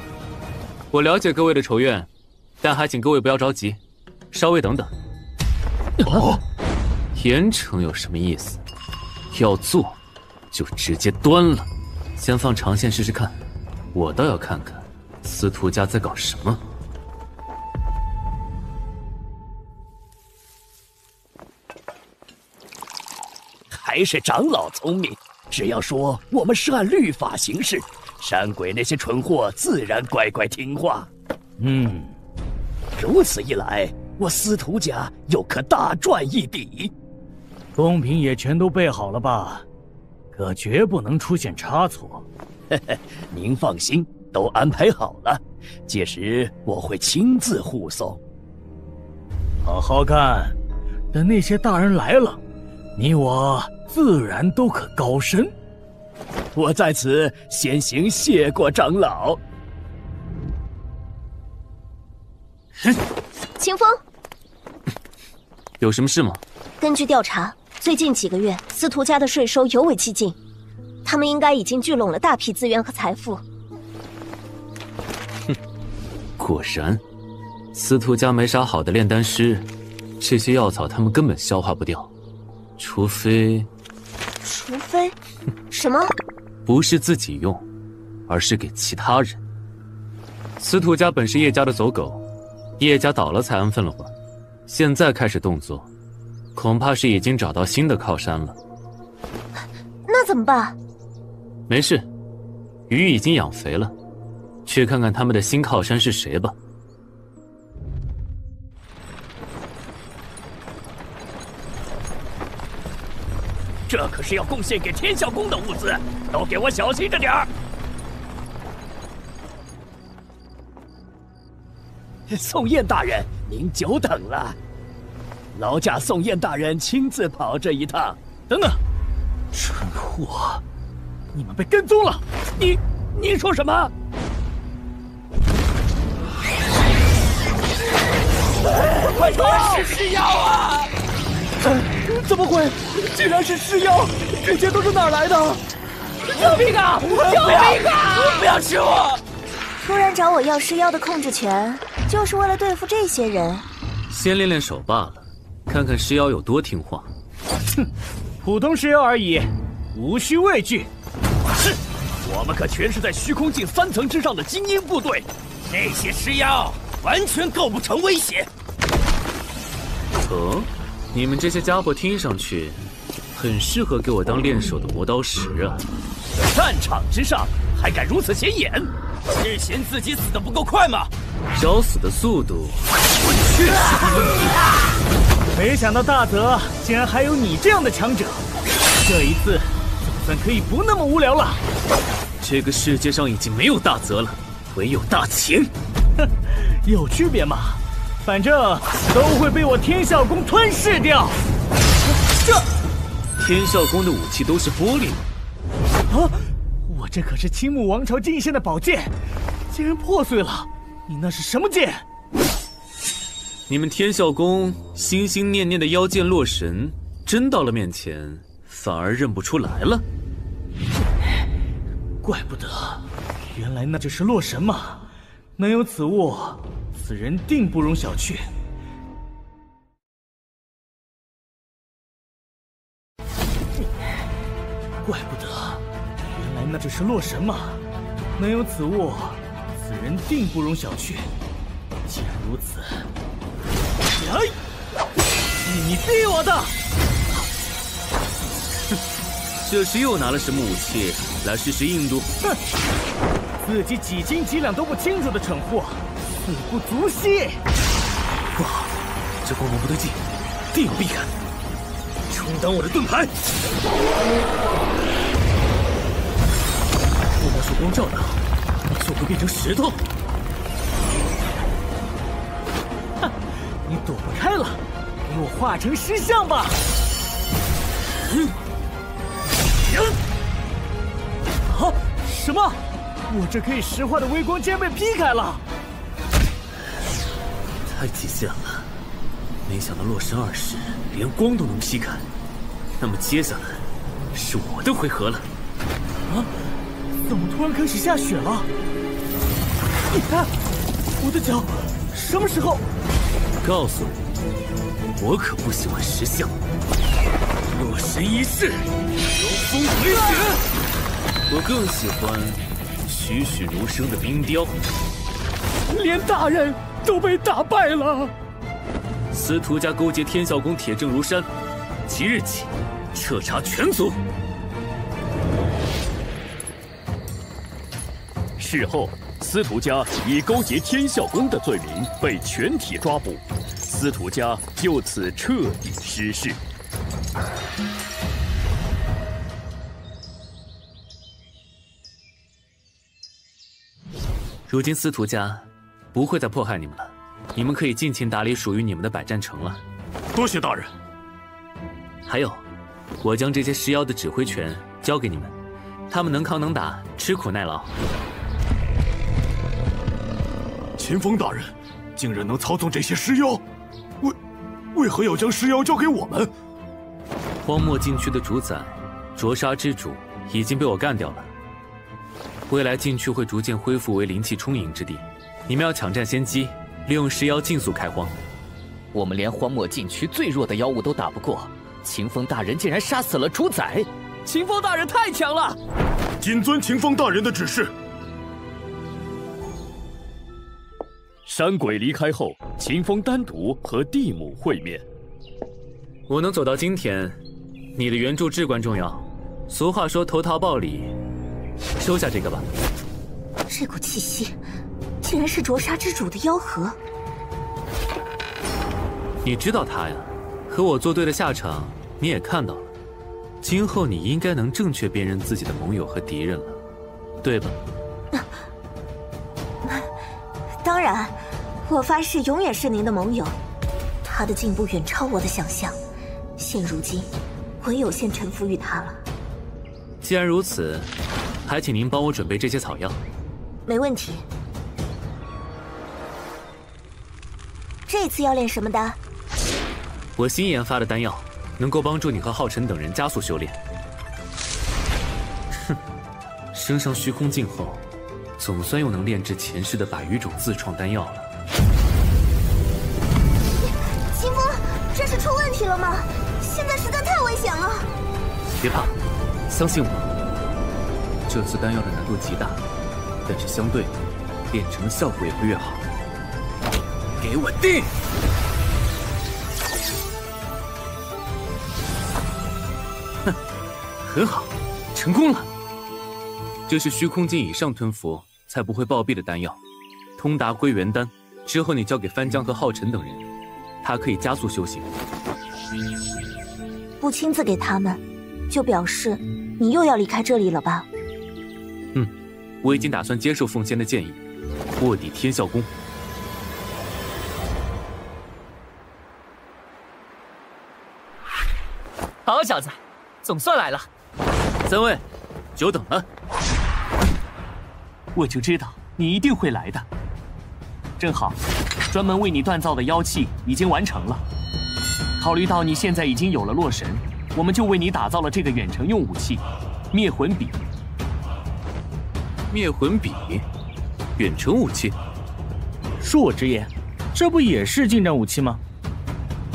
我了解各位的仇怨，但还请各位不要着急，稍微等等。啊！严惩有什么意思？要做，就直接端了。先放长线试试看，我倒要看看司徒家在搞什么。还是长老聪明，只要说我们是按律法行事，山鬼那些蠢货自然乖乖听话。嗯，如此一来，我司徒家又可大赚一笔。贡品也全都备好了吧？可绝不能出现差错。<laughs> 您放心，都安排好了，届时我会亲自护送。好好干，等那些大人来了，你我自然都可高升。我在此先行谢过长老。哼，清风，有什么事吗？根据调查，最近几个月司徒家的税收尤为激进，他们应该已经聚拢了大批资源和财富。哼，果然，司徒家没啥好的炼丹师，这些药草他们根本消化不掉，除非……除非，<laughs> 什么？不是自己用，而是给其他人。司徒家本是叶家的走狗。叶家倒了才安分了会，现在开始动作，恐怕是已经找到新的靠山了。那怎么办？没事，鱼已经养肥了，去看看他们的新靠山是谁吧。这可是要贡献给天啸宫的物资，都给我小心着点儿。宋燕大人，您久等了。劳驾宋燕大人亲自跑这一趟。等等，蠢货，你们被跟踪了！你，你说什么？快说，是尸妖啊！怎么会？竟然是尸妖！这些都是哪来的？救命啊！救命啊！不要吃我！突然找我要尸妖的控制权。就是为了对付这些人，先练练手罢了，看看尸妖有多听话。哼，普通尸妖而已，无需畏惧。是，我们可全是在虚空境三层之上的精英部队，那些尸妖完全构不成威胁。哦，你们这些家伙听上去很适合给我当练手的磨刀石啊！战场之上还敢如此显眼？是嫌自己死的不够快吗？找死的速度，我确实不问题。没想到大泽竟然还有你这样的强者，这一次总算可以不那么无聊了。这个世界上已经没有大泽了，唯有大秦。哼，有区别吗？反正都会被我天啸宫吞噬掉。这，天啸宫的武器都是玻璃吗？啊！我这可是青木王朝进献的宝剑，竟然破碎了！你那是什么剑？你们天啸宫心心念念的妖剑洛神，真到了面前反而认不出来了？怪不得，原来那就是洛神嘛！能有此物，此人定不容小觑。怪不那只是洛神嘛！能有此物。此人定不容小觑。既然如此，来，是你逼我的。哼，这是又拿了什么武器来试试硬度？哼，自己几斤几两都不清楚的蠢货，死不足惜。不好，这光芒不对劲，定要避开。充当我的盾牌。光照到。就会变成石头。哼，你躲不开了，给我化成石像吧！嗯，啊，什么？我这可以石化的微光竟然被劈开了！太极限了！没想到洛神二世连光都能劈开。那么接下来是我的回合了。啊？怎么突然开始下雪了？你看，我的脚什么时候？告诉你，我可不喜欢石像。洛神一世，妖风回雪。我更喜欢栩栩如生的冰雕。连大人都被打败了。司徒家勾结天啸宫，铁证如山。即日起，彻查全族。事后司徒家以勾结天啸宫的罪名被全体抓捕司徒家就此彻底失势如今司徒家不会再迫害你们了你们可以尽情打理属于你们的百战城了。多谢大人。还有我将这些石妖的指挥权交给你们他们能扛能打吃苦耐劳。秦风大人，竟然能操纵这些尸妖，为为何要将尸妖交给我们？荒漠禁区的主宰，灼杀之主已经被我干掉了。未来禁区会逐渐恢复为灵气充盈之地，你们要抢占先机，利用尸妖尽速开荒。我们连荒漠禁区最弱的妖物都打不过，秦风大人竟然杀死了主宰！秦风大人太强了！谨遵秦风大人的指示。山鬼离开后，秦风单独和蒂姆会面。我能走到今天，你的援助至关重要。俗话说投桃报李，收下这个吧。这股气息，竟然是灼杀之主的妖核。你知道他呀？和我作对的下场你也看到了。今后你应该能正确辨认自己的盟友和敌人了，对吧？<laughs> 当然，我发誓永远是您的盟友。他的进步远超我的想象，现如今，我有幸臣服于他了。既然如此，还请您帮我准备这些草药。没问题。这次要练什么丹？我新研发的丹药，能够帮助你和浩辰等人加速修炼。哼，升上虚空境后，总算又能炼制前世的百余种自创丹药了。秦风，这是出问题了吗？现在实在太危险了。别怕，相信我。这次丹药的难度极大，但是相对炼成的效果也会越好。给我定！哼，很好，成功了。这是虚空境以上吞服才不会暴毙的丹药，通达归元丹。之后你交给翻江和浩辰等人，他可以加速修行。不亲自给他们，就表示你又要离开这里了吧？嗯，我已经打算接受凤仙的建议，卧底天啸宫。好小子，总算来了。三位，久等了。我就知道你一定会来的。正好，专门为你锻造的妖器已经完成了。考虑到你现在已经有了洛神，我们就为你打造了这个远程用武器——灭魂笔。灭魂笔，远程武器。恕我直言，这不也是近战武器吗？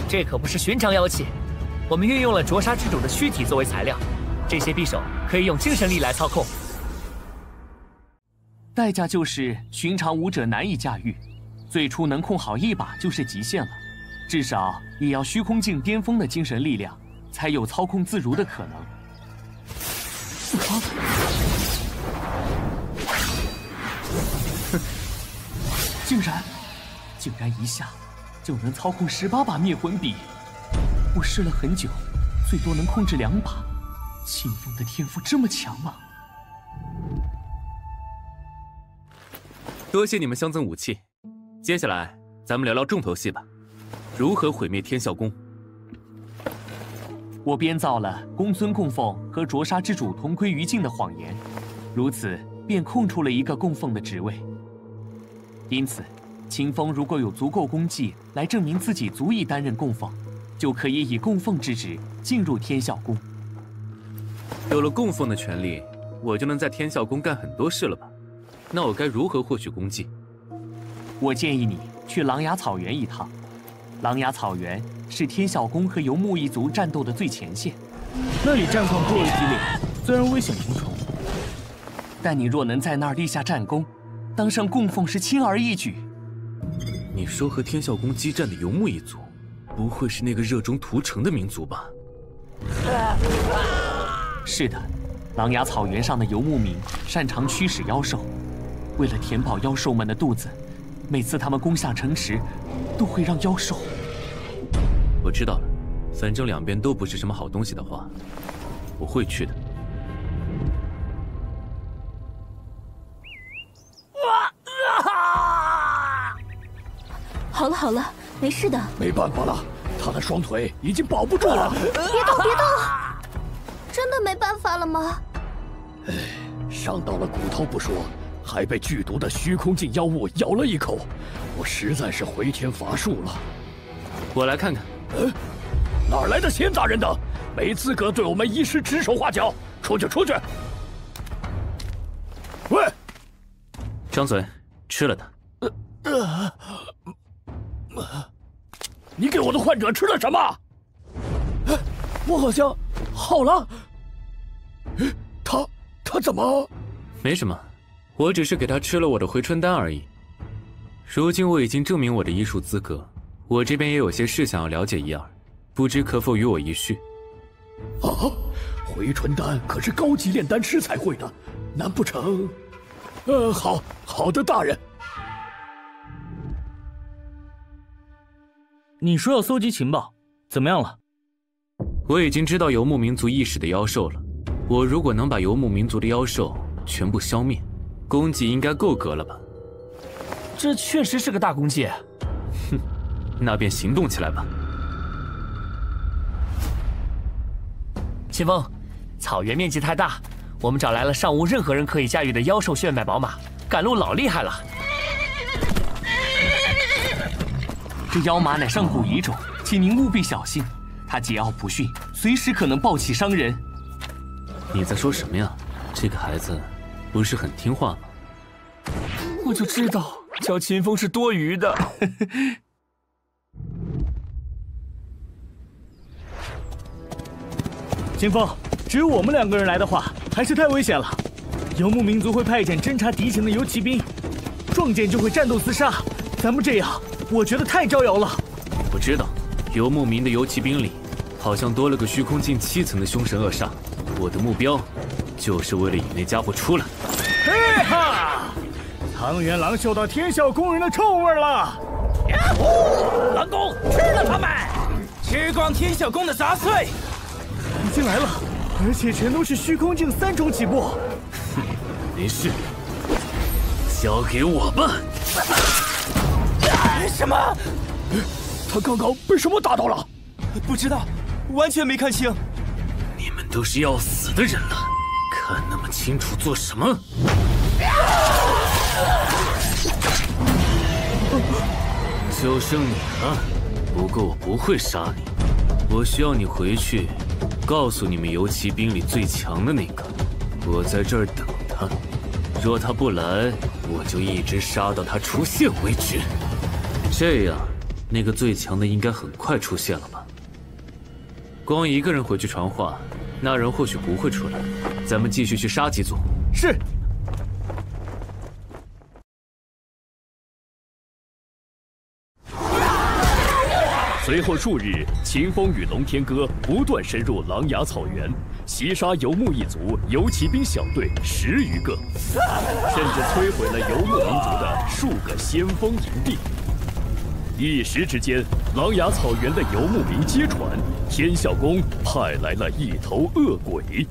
这可不是寻常妖器，我们运用了灼杀之主的躯体作为材料，这些匕首可以用精神力来操控。代价就是寻常武者难以驾驭，最初能控好一把就是极限了，至少也要虚空境巅峰的精神力量，才有操控自如的可能。哼，竟然，竟然一下就能操控十八把灭魂笔，我试了很久，最多能控制两把。清风的天赋这么强吗？多谢你们相赠武器，接下来咱们聊聊重头戏吧，如何毁灭天啸宫？我编造了公孙供奉和灼杀之主同归于尽的谎言，如此便空出了一个供奉的职位。因此，秦风如果有足够功绩来证明自己足以担任供奉，就可以以供奉之职进入天啸宫。有了供奉的权利，我就能在天啸宫干很多事了吧？那我该如何获取功绩？我建议你去狼牙草原一趟。狼牙草原是天啸宫和游牧一族战斗的最前线，那里战况颇为激烈，虽然危险重重，但你若能在那儿立下战功，当上供奉是轻而易举。你说和天啸宫激战的游牧一族，不会是那个热衷屠城的民族吧？是的，狼牙草原上的游牧民擅长驱使妖兽。为了填饱妖兽们的肚子，每次他们攻下城池，都会让妖兽。我知道了，反正两边都不是什么好东西的话，我会去的。啊啊！好了好了，没事的。没办法了，他的双腿已经保不住了。别动别动，真的没办法了吗？哎，伤到了骨头不说，还被剧毒的虚空境妖物咬了一口，我实在是回天乏术了。我来看看。嗯，哪来的闲杂人等，没资格对我们医师指手画脚！出去出去！喂，张嘴，吃了他。呃呃，你给我的患者吃了什么？我好像好了。他他怎么？没什么，我只是给他吃了我的回春丹而已。如今我已经证明我的医术资格，我这边也有些事想要了解一二，不知可否与我一叙？啊，回春丹可是高级炼丹师才会的，难不成？呃，好好的，大人。你说要搜集情报，怎么样了？我已经知道游牧民族意识的妖兽了。我如果能把游牧民族的妖兽全部消灭，功绩应该够格了吧？这确实是个大功绩。哼，那便行动起来吧。秦风，草原面积太大，我们找来了尚无任何人可以驾驭的妖兽血脉宝马，赶路老厉害了。这妖马乃上古遗种，请您务必小心，它桀骜不驯，随时可能暴起伤人。你在说什么呀？这个孩子不是很听话吗？我就知道叫秦风是多余的。<laughs> 秦风，只有我们两个人来的话，还是太危险了。游牧民族会派遣侦察敌情的游骑兵，撞见就会战斗厮杀。咱们这样，我觉得太招摇了。我知道，游牧民的游骑兵里，好像多了个虚空境七层的凶神恶煞。我的目标，就是为了引那家伙出来。嘿哈！汤元狼嗅到天啸宫人的臭味了。呀呼！狼公吃了他们，吃光天啸宫的杂碎。已经来了，而且全都是虚空境三重起步。哼，没事，交给我吧。什么？他刚刚被什么打到了？不知道，完全没看清。你们都是要死的人了，看那么清楚做什么？就剩你了，不过我不会杀你，我需要你回去，告诉你们游骑兵里最强的那个，我在这儿等他，若他不来，我就一直杀到他出现为止。这样，那个最强的应该很快出现了吧？光一个人回去传话，那人或许不会出来。咱们继续去杀几组。是。随后数日，秦风与龙天歌不断深入狼牙草原，袭杀游牧一族游骑兵小队十余个，甚至摧毁了游牧民族的数个先锋营地。一时之间，狼牙草原的游牧民皆传，天啸宫派来了一头恶鬼。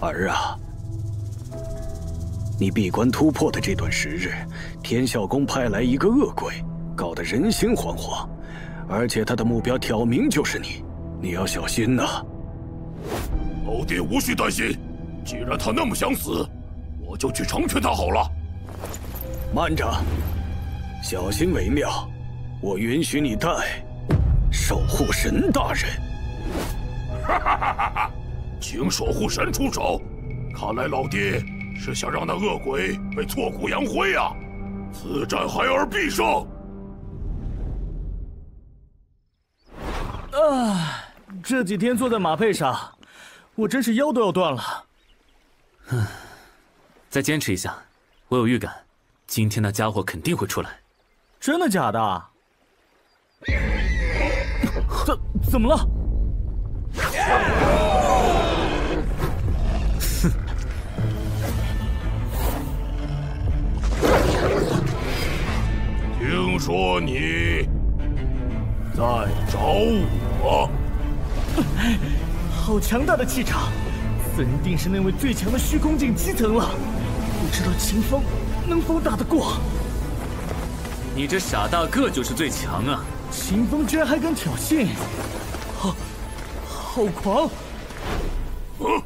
儿啊，你闭关突破的这段时日，天啸宫派来一个恶鬼，搞得人心惶惶，而且他的目标挑明就是你，你要小心呐。老爹无需担心，既然他那么想死，我就去成全他好了。慢着，小心为妙。我允许你带守护神大人。哈哈哈哈哈！请守护神出手，看来老爹是想让那恶鬼被挫骨扬灰啊！此战孩儿必胜。啊，这几天坐在马背上，我真是腰都要断了。嗯，再坚持一下，我有预感，今天那家伙肯定会出来。真的假的？怎怎么了？哼！听说你在找我？<laughs> 好强大的气场！此人定是那位最强的虚空境七层了，不知道秦风能否打得过？你这傻大个就是最强啊！秦风居然还敢挑衅，好，好狂！嗯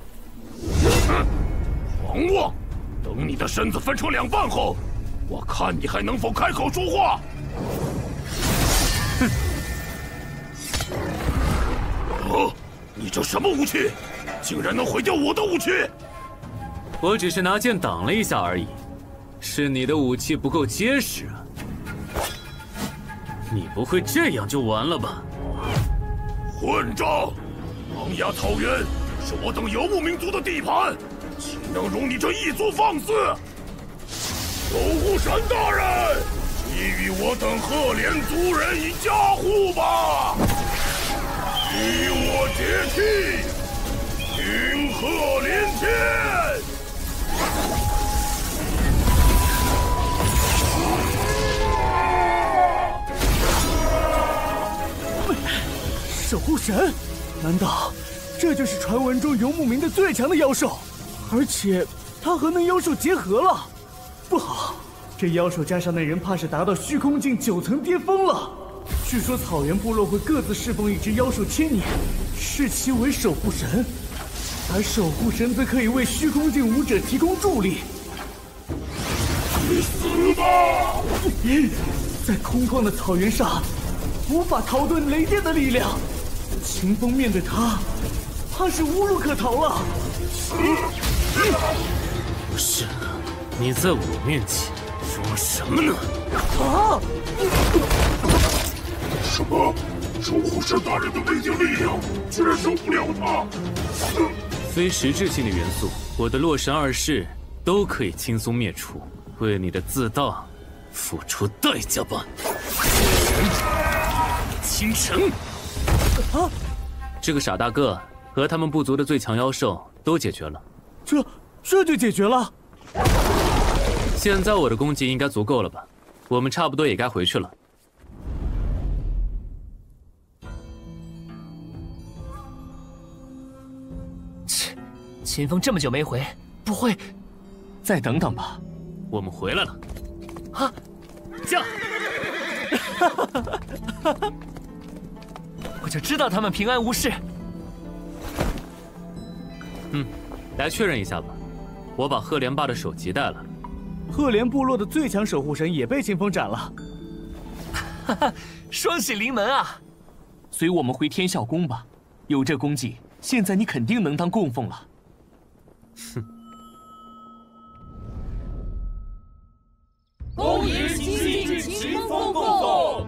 狂妄！等你的身子分成两半后，我看你还能否开口说话！哼！啊！你这什么武器，竟然能毁掉我的武器？我只是拿剑挡了一下而已，是你的武器不够结实啊！你不会这样就完了吧？混账！狼牙草原是我等游牧民族的地盘，岂能容你这异族放肆？守护神大人，你与我等赫连族人以加护吧！与我结契，云鹤连天。守护神？难道这就是传闻中游牧民的最强的妖兽？而且他和那妖兽结合了？不好，这妖兽加上那人，怕是达到虚空境九层巅峰了。据说草原部落会各自侍奉一只妖兽千年，视其为守护神，而守护神则可以为虚空境武者提供助力。去死吧！在空旷的草原上，无法逃遁雷电的力量。秦风面对他，怕是无路可逃了。不是，你在我面前装什么呢？啊！什么？守护神大人的微电力量居然受不了他？非实质性的元素，我的洛神二世都可以轻松灭除。为你的自大，付出代价吧。倾城。啊！这个傻大个和他们部族的最强妖兽都解决了，这这就解决了。现在我的攻击应该足够了吧？我们差不多也该回去了。秦风这么久没回，不会……再等等吧，我们回来了。啊！驾！哈哈哈哈哈！我就知道他们平安无事。嗯，来确认一下吧。我把赫连霸的首级带了。赫连部落的最强守护神也被秦风斩了。哈哈，双喜临门啊！随我们回天啸宫吧。有这功绩，现在你肯定能当供奉了。哼。恭迎新晋秦风供奉。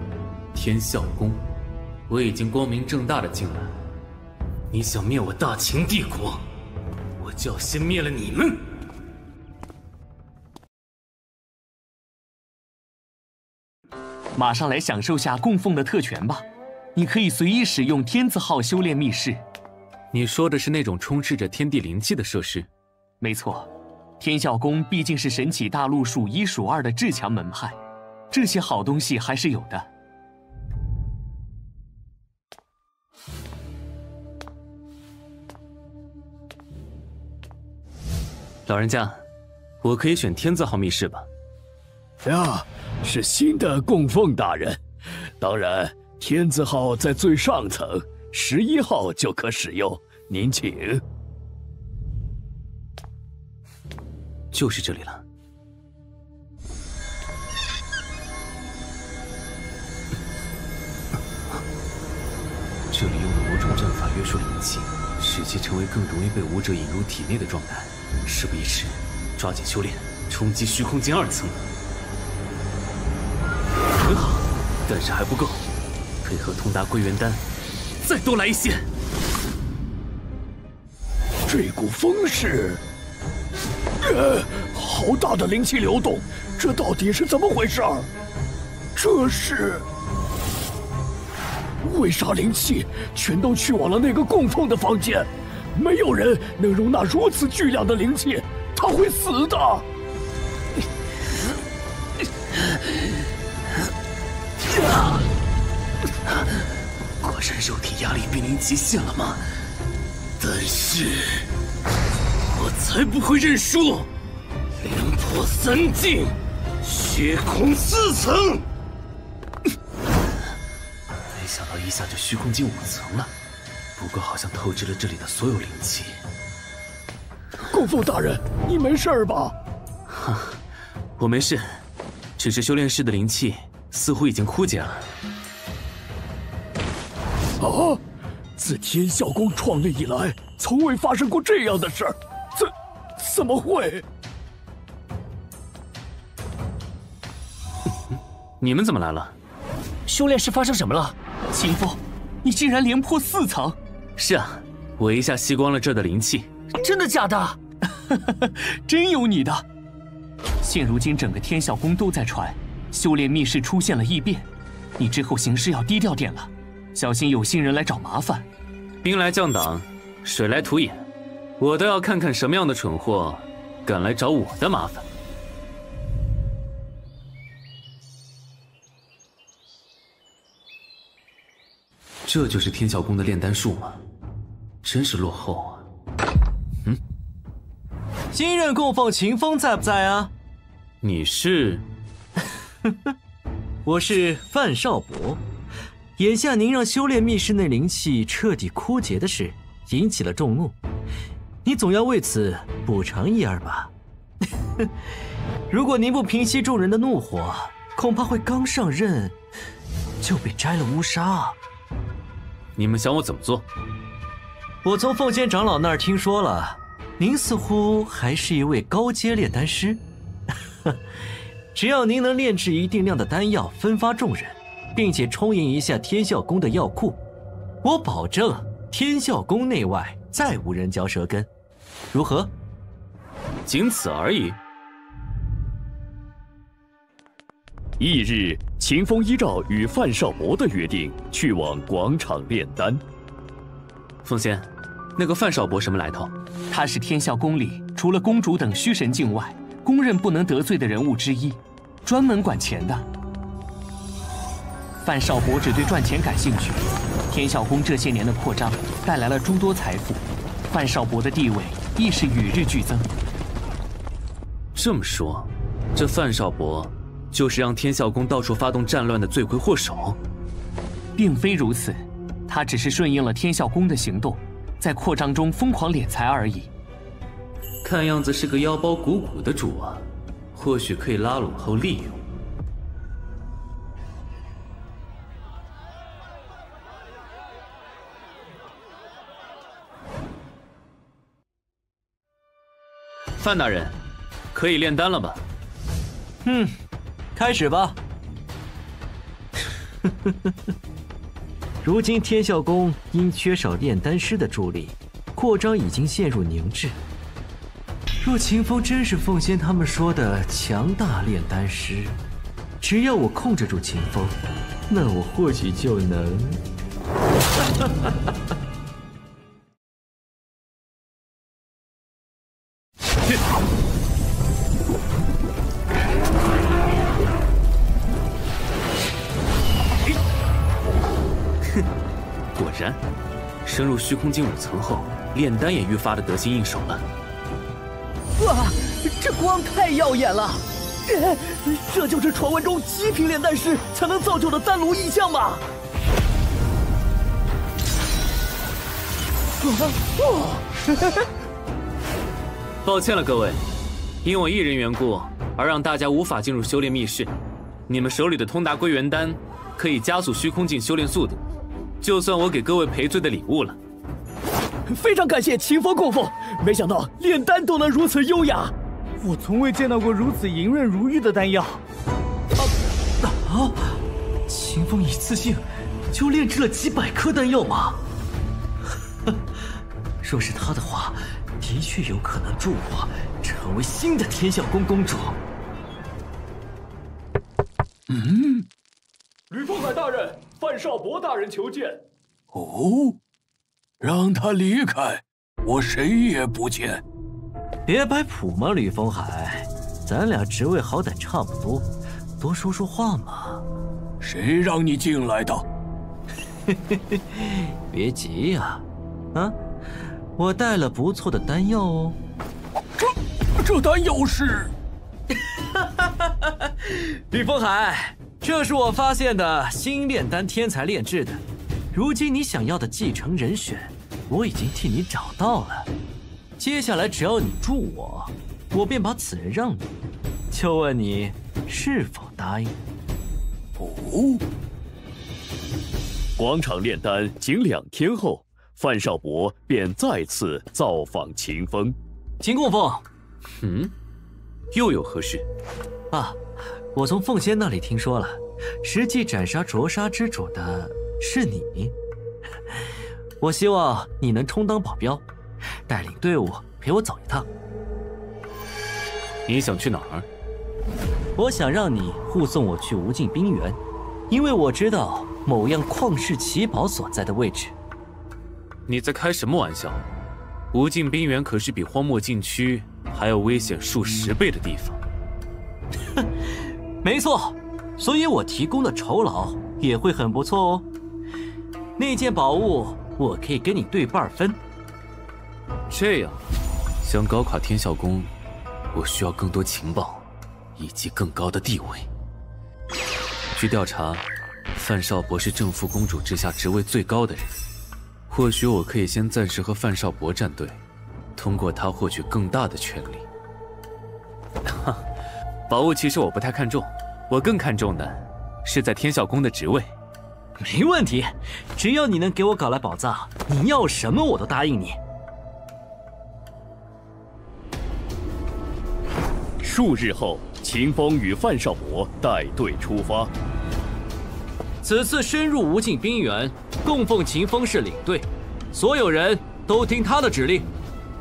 天啸宫。我已经光明正大的进来，你想灭我大秦帝国，我就要先灭了你们。马上来享受下供奉的特权吧，你可以随意使用天字号修炼密室。你说的是那种充斥着天地灵气的设施？没错，天啸宫毕竟是神启大陆数一数二的至强门派，这些好东西还是有的。老人家，我可以选天字号密室吧？呀，是新的供奉大人。当然，天字号在最上层，十一号就可使用。您请。就是这里了。这里用了某种阵法约束灵气，使其成为更容易被武者引入体内的状态。事不宜迟，抓紧修炼，冲击虚空境二层。很好，但是还不够，配合通达归元丹，再多来一些。这股风势，呃，好大的灵气流动，这到底是怎么回事？这是为啥灵气全都去往了那个供奉的房间？没有人能容纳如此巨量的灵气，他会死的。果然肉体压力濒临极限了吗？但是，我才不会认输！连破三境，虚空四层。没想到一下就虚空进五层了，不过好像透支了这里的所有灵气。供奉大人，你没事吧？哈，我没事，只是修炼室的灵气似乎已经枯竭了。啊！自天啸宫创立以来，从未发生过这样的事儿，怎怎么会？<laughs> 你们怎么来了？修炼室发生什么了？秦风，你竟然连破四层！是啊，我一下吸光了这儿的灵气。真的假的？<laughs> 真有你的！现如今整个天啸宫都在传，修炼密室出现了异变，你之后行事要低调点了，小心有心人来找麻烦。兵来将挡，水来土掩，我倒要看看什么样的蠢货敢来找我的麻烦。这就是天啸宫的炼丹术吗？真是落后啊！嗯，新任供奉秦风在不在啊？你是？<laughs> 我是范少博。眼下您让修炼密室内灵气彻底枯竭的事引起了众怒，你总要为此补偿一二吧？<laughs> 如果您不平息众人的怒火，恐怕会刚上任就被摘了乌纱。你们想我怎么做？我从凤仙长老那儿听说了，您似乎还是一位高阶炼丹师。<laughs> 只要您能炼制一定量的丹药，分发众人。并且充盈一下天啸宫的药库，我保证天啸宫内外再无人嚼舌根，如何？仅此而已。翌日，秦风依照与范少博的约定，去往广场炼丹。凤仙，那个范少博什么来头？他是天啸宫里除了公主等虚神境外，公认不能得罪的人物之一，专门管钱的。范少博只对赚钱感兴趣，天啸宫这些年的扩张带来了诸多财富，范少博的地位亦是与日俱增。这么说，这范少博就是让天啸宫到处发动战乱的罪魁祸首？并非如此，他只是顺应了天啸宫的行动，在扩张中疯狂敛财而已。看样子是个腰包鼓鼓的主啊，或许可以拉拢后利用。范大人，可以炼丹了吧？嗯，开始吧。如今天啸宫因缺少炼丹师的助力，扩张已经陷入凝滞。若秦风真是凤仙他们说的强大炼丹师，只要我控制住秦风，那我或许就能。升入虚空境五层后，炼丹也愈发的得心应手了。哇，这光太耀眼了！这就是传闻中极品炼丹师才能造就的丹炉异象吗？<laughs> 抱歉了各位，因我一人缘故而让大家无法进入修炼密室。你们手里的通达归元丹可以加速虚空境修炼速度。就算我给各位赔罪的礼物了，非常感谢秦风供奉。没想到炼丹都能如此优雅，我从未见到过如此莹润如玉的丹药。啊！啊秦风一次性就炼制了几百颗丹药吗？<laughs> 若是他的话，的确有可能助我成为新的天象宫公主。嗯，吕风海大人。范少博大人求见。哦，让他离开，我谁也不见。别摆谱嘛，吕风海，咱俩职位好歹差不多，多说说话嘛。谁让你进来的？嘿嘿嘿，别急呀，啊，我带了不错的丹药哦。这这丹药是？<laughs> <laughs> 吕风海，这是我发现的新炼丹天才炼制的。如今你想要的继承人选，我已经替你找到了。接下来只要你助我，我便把此人让你。就问你是否答应？哦。广场炼丹仅两天后，范少博便再次造访秦风。秦供奉，嗯，又有何事？啊，我从凤仙那里听说了，实际斩杀灼杀之主的是你。<laughs> 我希望你能充当保镖，带领队伍陪我走一趟。你想去哪儿？我想让你护送我去无尽冰原，因为我知道某样旷世奇宝所在的位置。你在开什么玩笑？无尽冰原可是比荒漠禁区还要危险数十倍的地方。<laughs> 没错，所以我提供的酬劳也会很不错哦。那件宝物我可以跟你对半分。这样，想搞垮天啸宫，我需要更多情报，以及更高的地位。据调查，范少博是正副公主之下职位最高的人。或许我可以先暂时和范少博站队，通过他获取更大的权力。哈，<laughs> 宝物其实我不太看重，我更看重的是在天啸宫的职位。没问题，只要你能给我搞来宝藏，你要什么我都答应你。数日后，秦风与范少博带队出发。此次深入无尽冰原，供奉秦风是领队，所有人都听他的指令。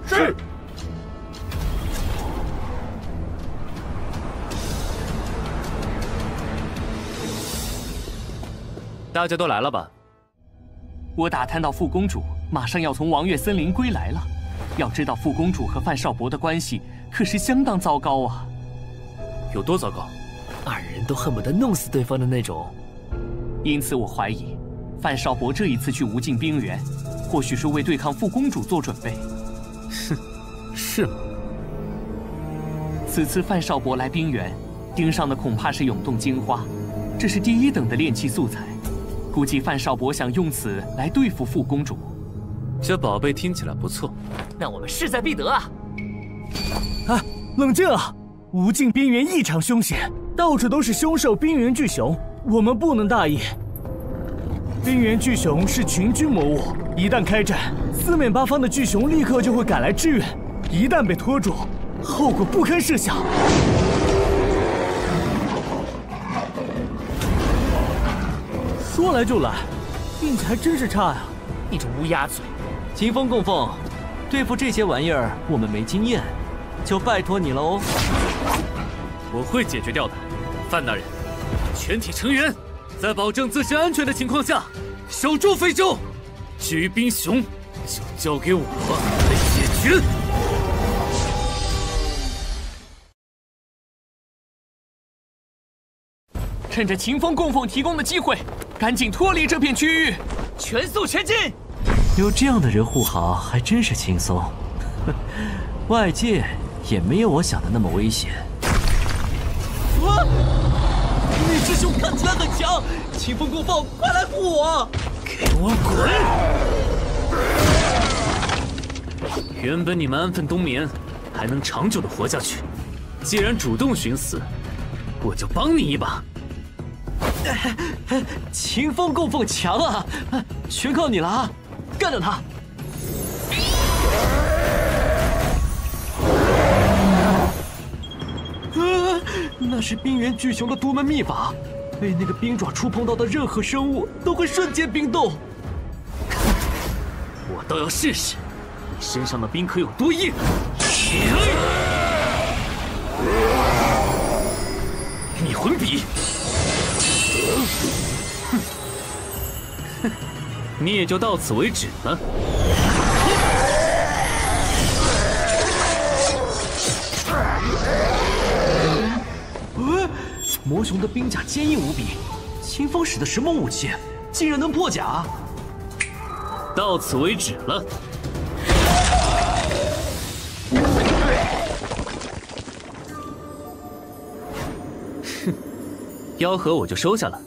是。大家都来了吧？我打探到副公主马上要从王月森林归来了。要知道，副公主和范少博的关系可是相当糟糕啊。有多糟糕？二人都恨不得弄死对方的那种。因此，我怀疑范少博这一次去无尽冰原，或许是为对抗副公主做准备。哼，是吗？此次范少博来冰原，盯上的恐怕是永动金花，这是第一等的炼器素材。估计范少伯想用此来对付副公主。这宝贝听起来不错，那我们势在必得啊！啊，冷静啊！无尽边缘异常凶险，到处都是凶兽冰原巨熊。我们不能大意。冰原巨熊是群居魔物，一旦开战，四面八方的巨熊立刻就会赶来支援。一旦被拖住，后果不堪设想。说来就来，运气还真是差呀！你这乌鸦嘴！秦风供奉，对付这些玩意儿我们没经验，就拜托你了哦。我会解决掉的，范大人。全体成员，在保证自身安全的情况下，守住非洲。至于冰熊，就交给我来解决。趁着秦风供奉提供的机会，赶紧脱离这片区域，全速前进。有这样的人护航，还真是轻松。外界也没有我想的那么危险。啊！那师兄看起来很强，秦风供奉，快来护我！给我滚！原本你们安分冬眠，还能长久的活下去。既然主动寻死，我就帮你一把。清风供奉强啊，全靠你了啊！干掉他！那是冰原巨熊的独门秘法，被那个冰爪触碰到的任何生物都会瞬间冰冻。我倒要试试，你身上的冰可有多硬。你魂笔。哼，哼，你也就到此为止了。<laughs> 魔熊的冰甲坚硬无比，清风使的什么武器，竟然能破甲？到此为止了。妖核我就收下了。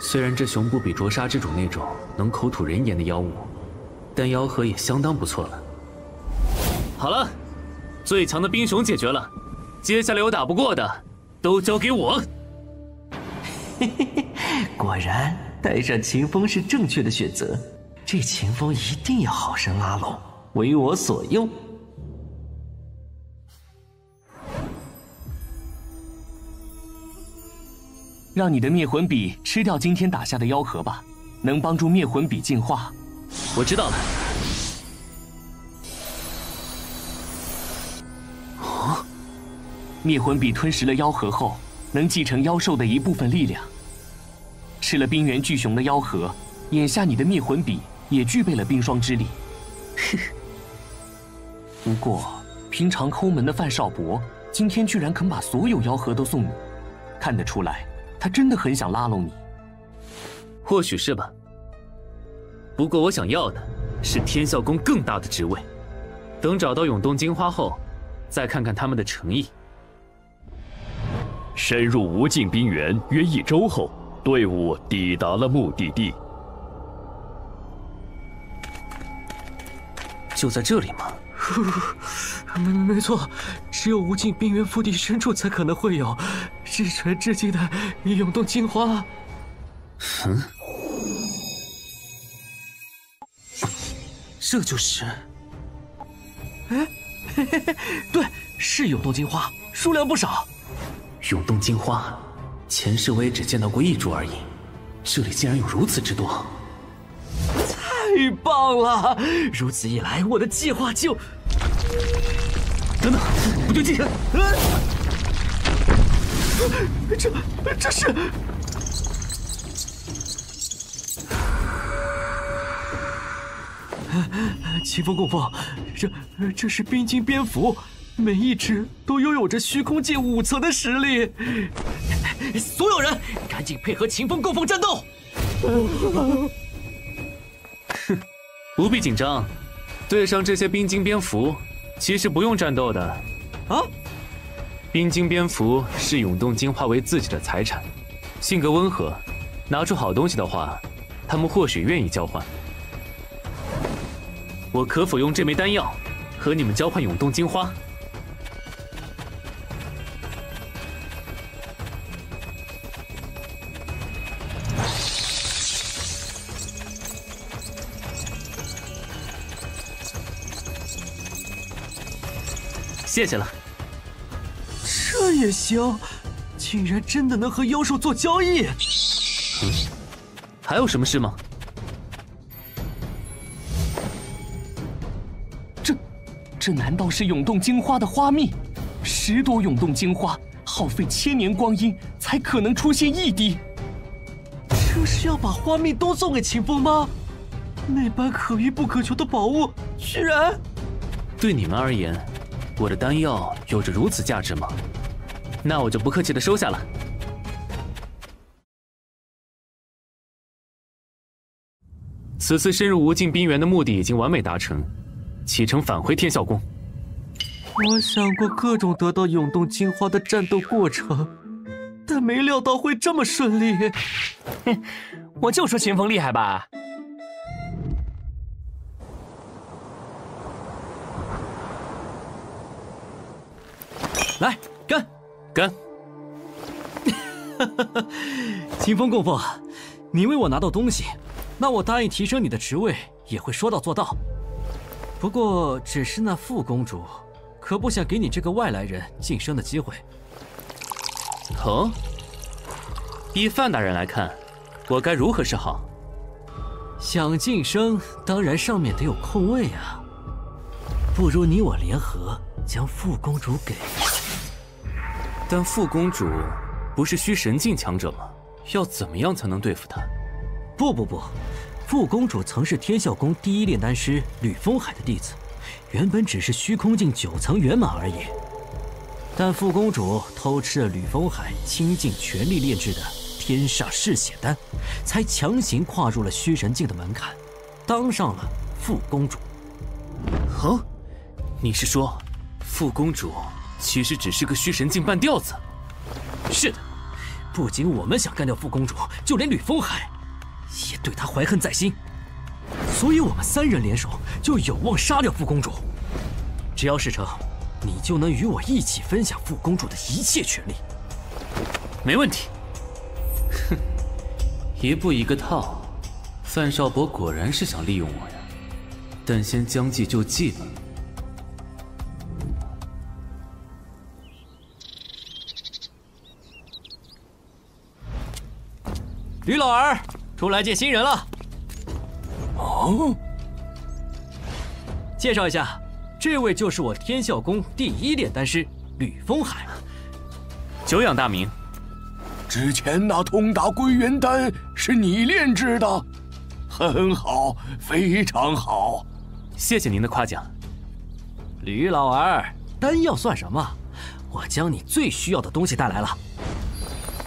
虽然这熊不比灼杀之主那种能口吐人言的妖物，但妖核也相当不错了。好了，最强的冰熊解决了，接下来有打不过的，都交给我。嘿嘿嘿，果然带上秦风是正确的选择。这秦风一定要好生拉拢，为我所用。让你的灭魂笔吃掉今天打下的妖核吧，能帮助灭魂笔进化。我知道了。啊！灭魂笔吞食了妖核后，能继承妖兽的一部分力量。吃了冰原巨熊的妖核，眼下你的灭魂笔也具备了冰霜之力。<laughs> 不过，平常抠门的范少博，今天居然肯把所有妖核都送你，看得出来。他真的很想拉拢你，或许是吧。不过我想要的是天啸宫更大的职位。等找到永动金花后，再看看他们的诚意。深入无尽冰原约一周后，队伍抵达了目的地。就在这里吗？<laughs> 没没错，只有无尽冰原腹地深处才可能会有至纯至净的涌动金花。嗯，这就是。哎，嘿嘿嘿，对，是永动金花，数量不少。永动金花，前世我也只见到过一株而已，这里竟然有如此之多。太棒了！如此一来，我的计划就……等等，不对劲！这这是……清风供奉，这这是冰晶蝙蝠，每一只都拥有着虚空界五层的实力。所有人，赶紧配合秦风供奉战斗！哼，<laughs> 不必紧张，对上这些冰晶蝙蝠，其实不用战斗的。啊，冰晶蝙蝠视永动金化为自己的财产，性格温和，拿出好东西的话，他们或许愿意交换。我可否用这枚丹药和你们交换永动金花？谢谢了。这也行，竟然真的能和妖兽做交易。嗯，还有什么事吗？这，这难道是永动金花的花蜜？十朵永动金花，耗费千年光阴才可能出现一滴。这是要把花蜜都送给秦风吗？那般可遇不可求的宝物，居然……对你们而言。我的丹药有着如此价值吗？那我就不客气的收下了。此次深入无尽冰原的目的已经完美达成，启程返回天啸宫。我想过各种得到永动金花的战斗过程，但没料到会这么顺利。哼，<laughs> 我就说秦风厉害吧。来干，干！<laughs> 清风供奉，你为我拿到东西，那我答应提升你的职位，也会说到做到。不过，只是那副公主，可不想给你这个外来人晋升的机会。哦，依范大人来看，我该如何是好？想晋升，当然上面得有空位啊。不如你我联合，将副公主给。但傅公主不是虚神境强者吗？要怎么样才能对付她？不不不，傅公主曾是天啸宫第一炼丹师吕风海的弟子，原本只是虚空境九层圆满而已。但傅公主偷吃了吕风海倾尽全力炼制的天煞嗜血丹，才强行跨入了虚神境的门槛，当上了傅公主。哦，你是说傅公主？其实只是个虚神境半吊子。是的，不仅我们想干掉傅公主，就连吕风海也对她怀恨在心。所以，我们三人联手，就有望杀掉傅公主。只要事成，你就能与我一起分享傅公主的一切权利。没问题。哼，<laughs> 一步一个套，范少伯果然是想利用我呀。但先将计就计吧。吕老儿，出来见新人了。哦，介绍一下，这位就是我天啸宫第一炼丹师吕风海。久仰大名。之前那通达归元丹是你炼制的，很好，非常好。谢谢您的夸奖，吕老儿，丹药算什么？我将你最需要的东西带来了。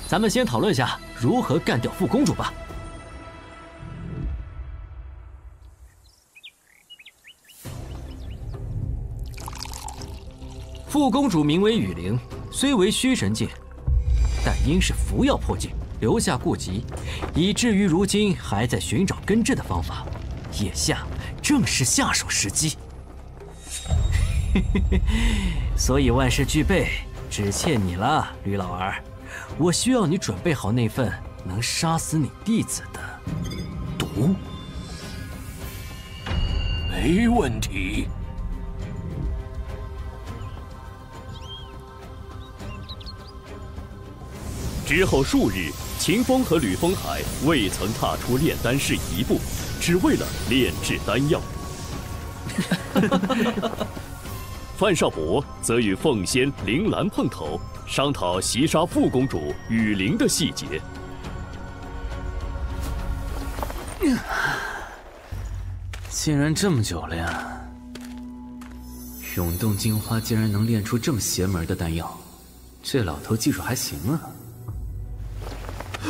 咱们先讨论一下如何干掉傅公主吧。傅公主名为雨灵，虽为虚神境，但因是服药破境，留下痼疾，以至于如今还在寻找根治的方法。眼下正是下手时机，<laughs> 所以万事俱备，只欠你了，吕老儿。我需要你准备好那份能杀死你弟子的毒。没问题。之后数日，秦风和吕风海未曾踏出炼丹室一步，只为了炼制丹药。范少伯则与凤仙、铃兰碰头，商讨袭杀傅公主雨灵的细节。竟然这么久了呀！永动金花竟然能炼出这么邪门的丹药，这老头技术还行啊！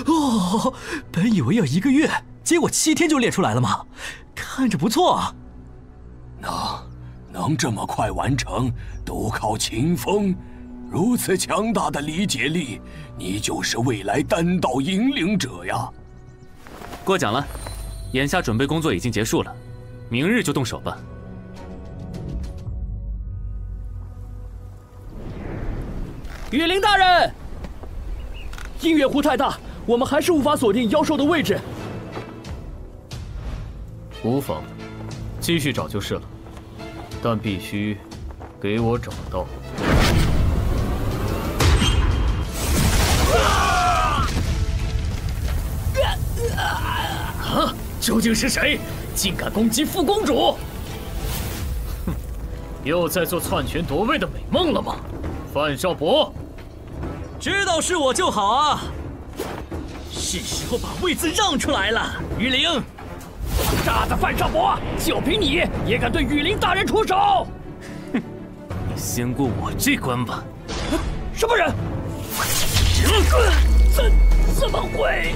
哦，本以为要一个月，结果七天就练出来了吗？看着不错啊。能，能这么快完成，都靠秦风。如此强大的理解力，你就是未来丹道引领者呀。过奖了，眼下准备工作已经结束了，明日就动手吧。雨林大人，音乐湖太大。我们还是无法锁定妖兽的位置。无妨，继续找就是了，但必须给我找到。啊！究竟是谁，竟敢攻击副公主？哼，又在做篡权夺位的美梦了吗？范少博，知道是我就好啊。是时候把位子让出来了，雨灵。傻子范少博，就凭你也敢对雨林大人出手？哼，你先过我这关吧。什么人？怎怎么会？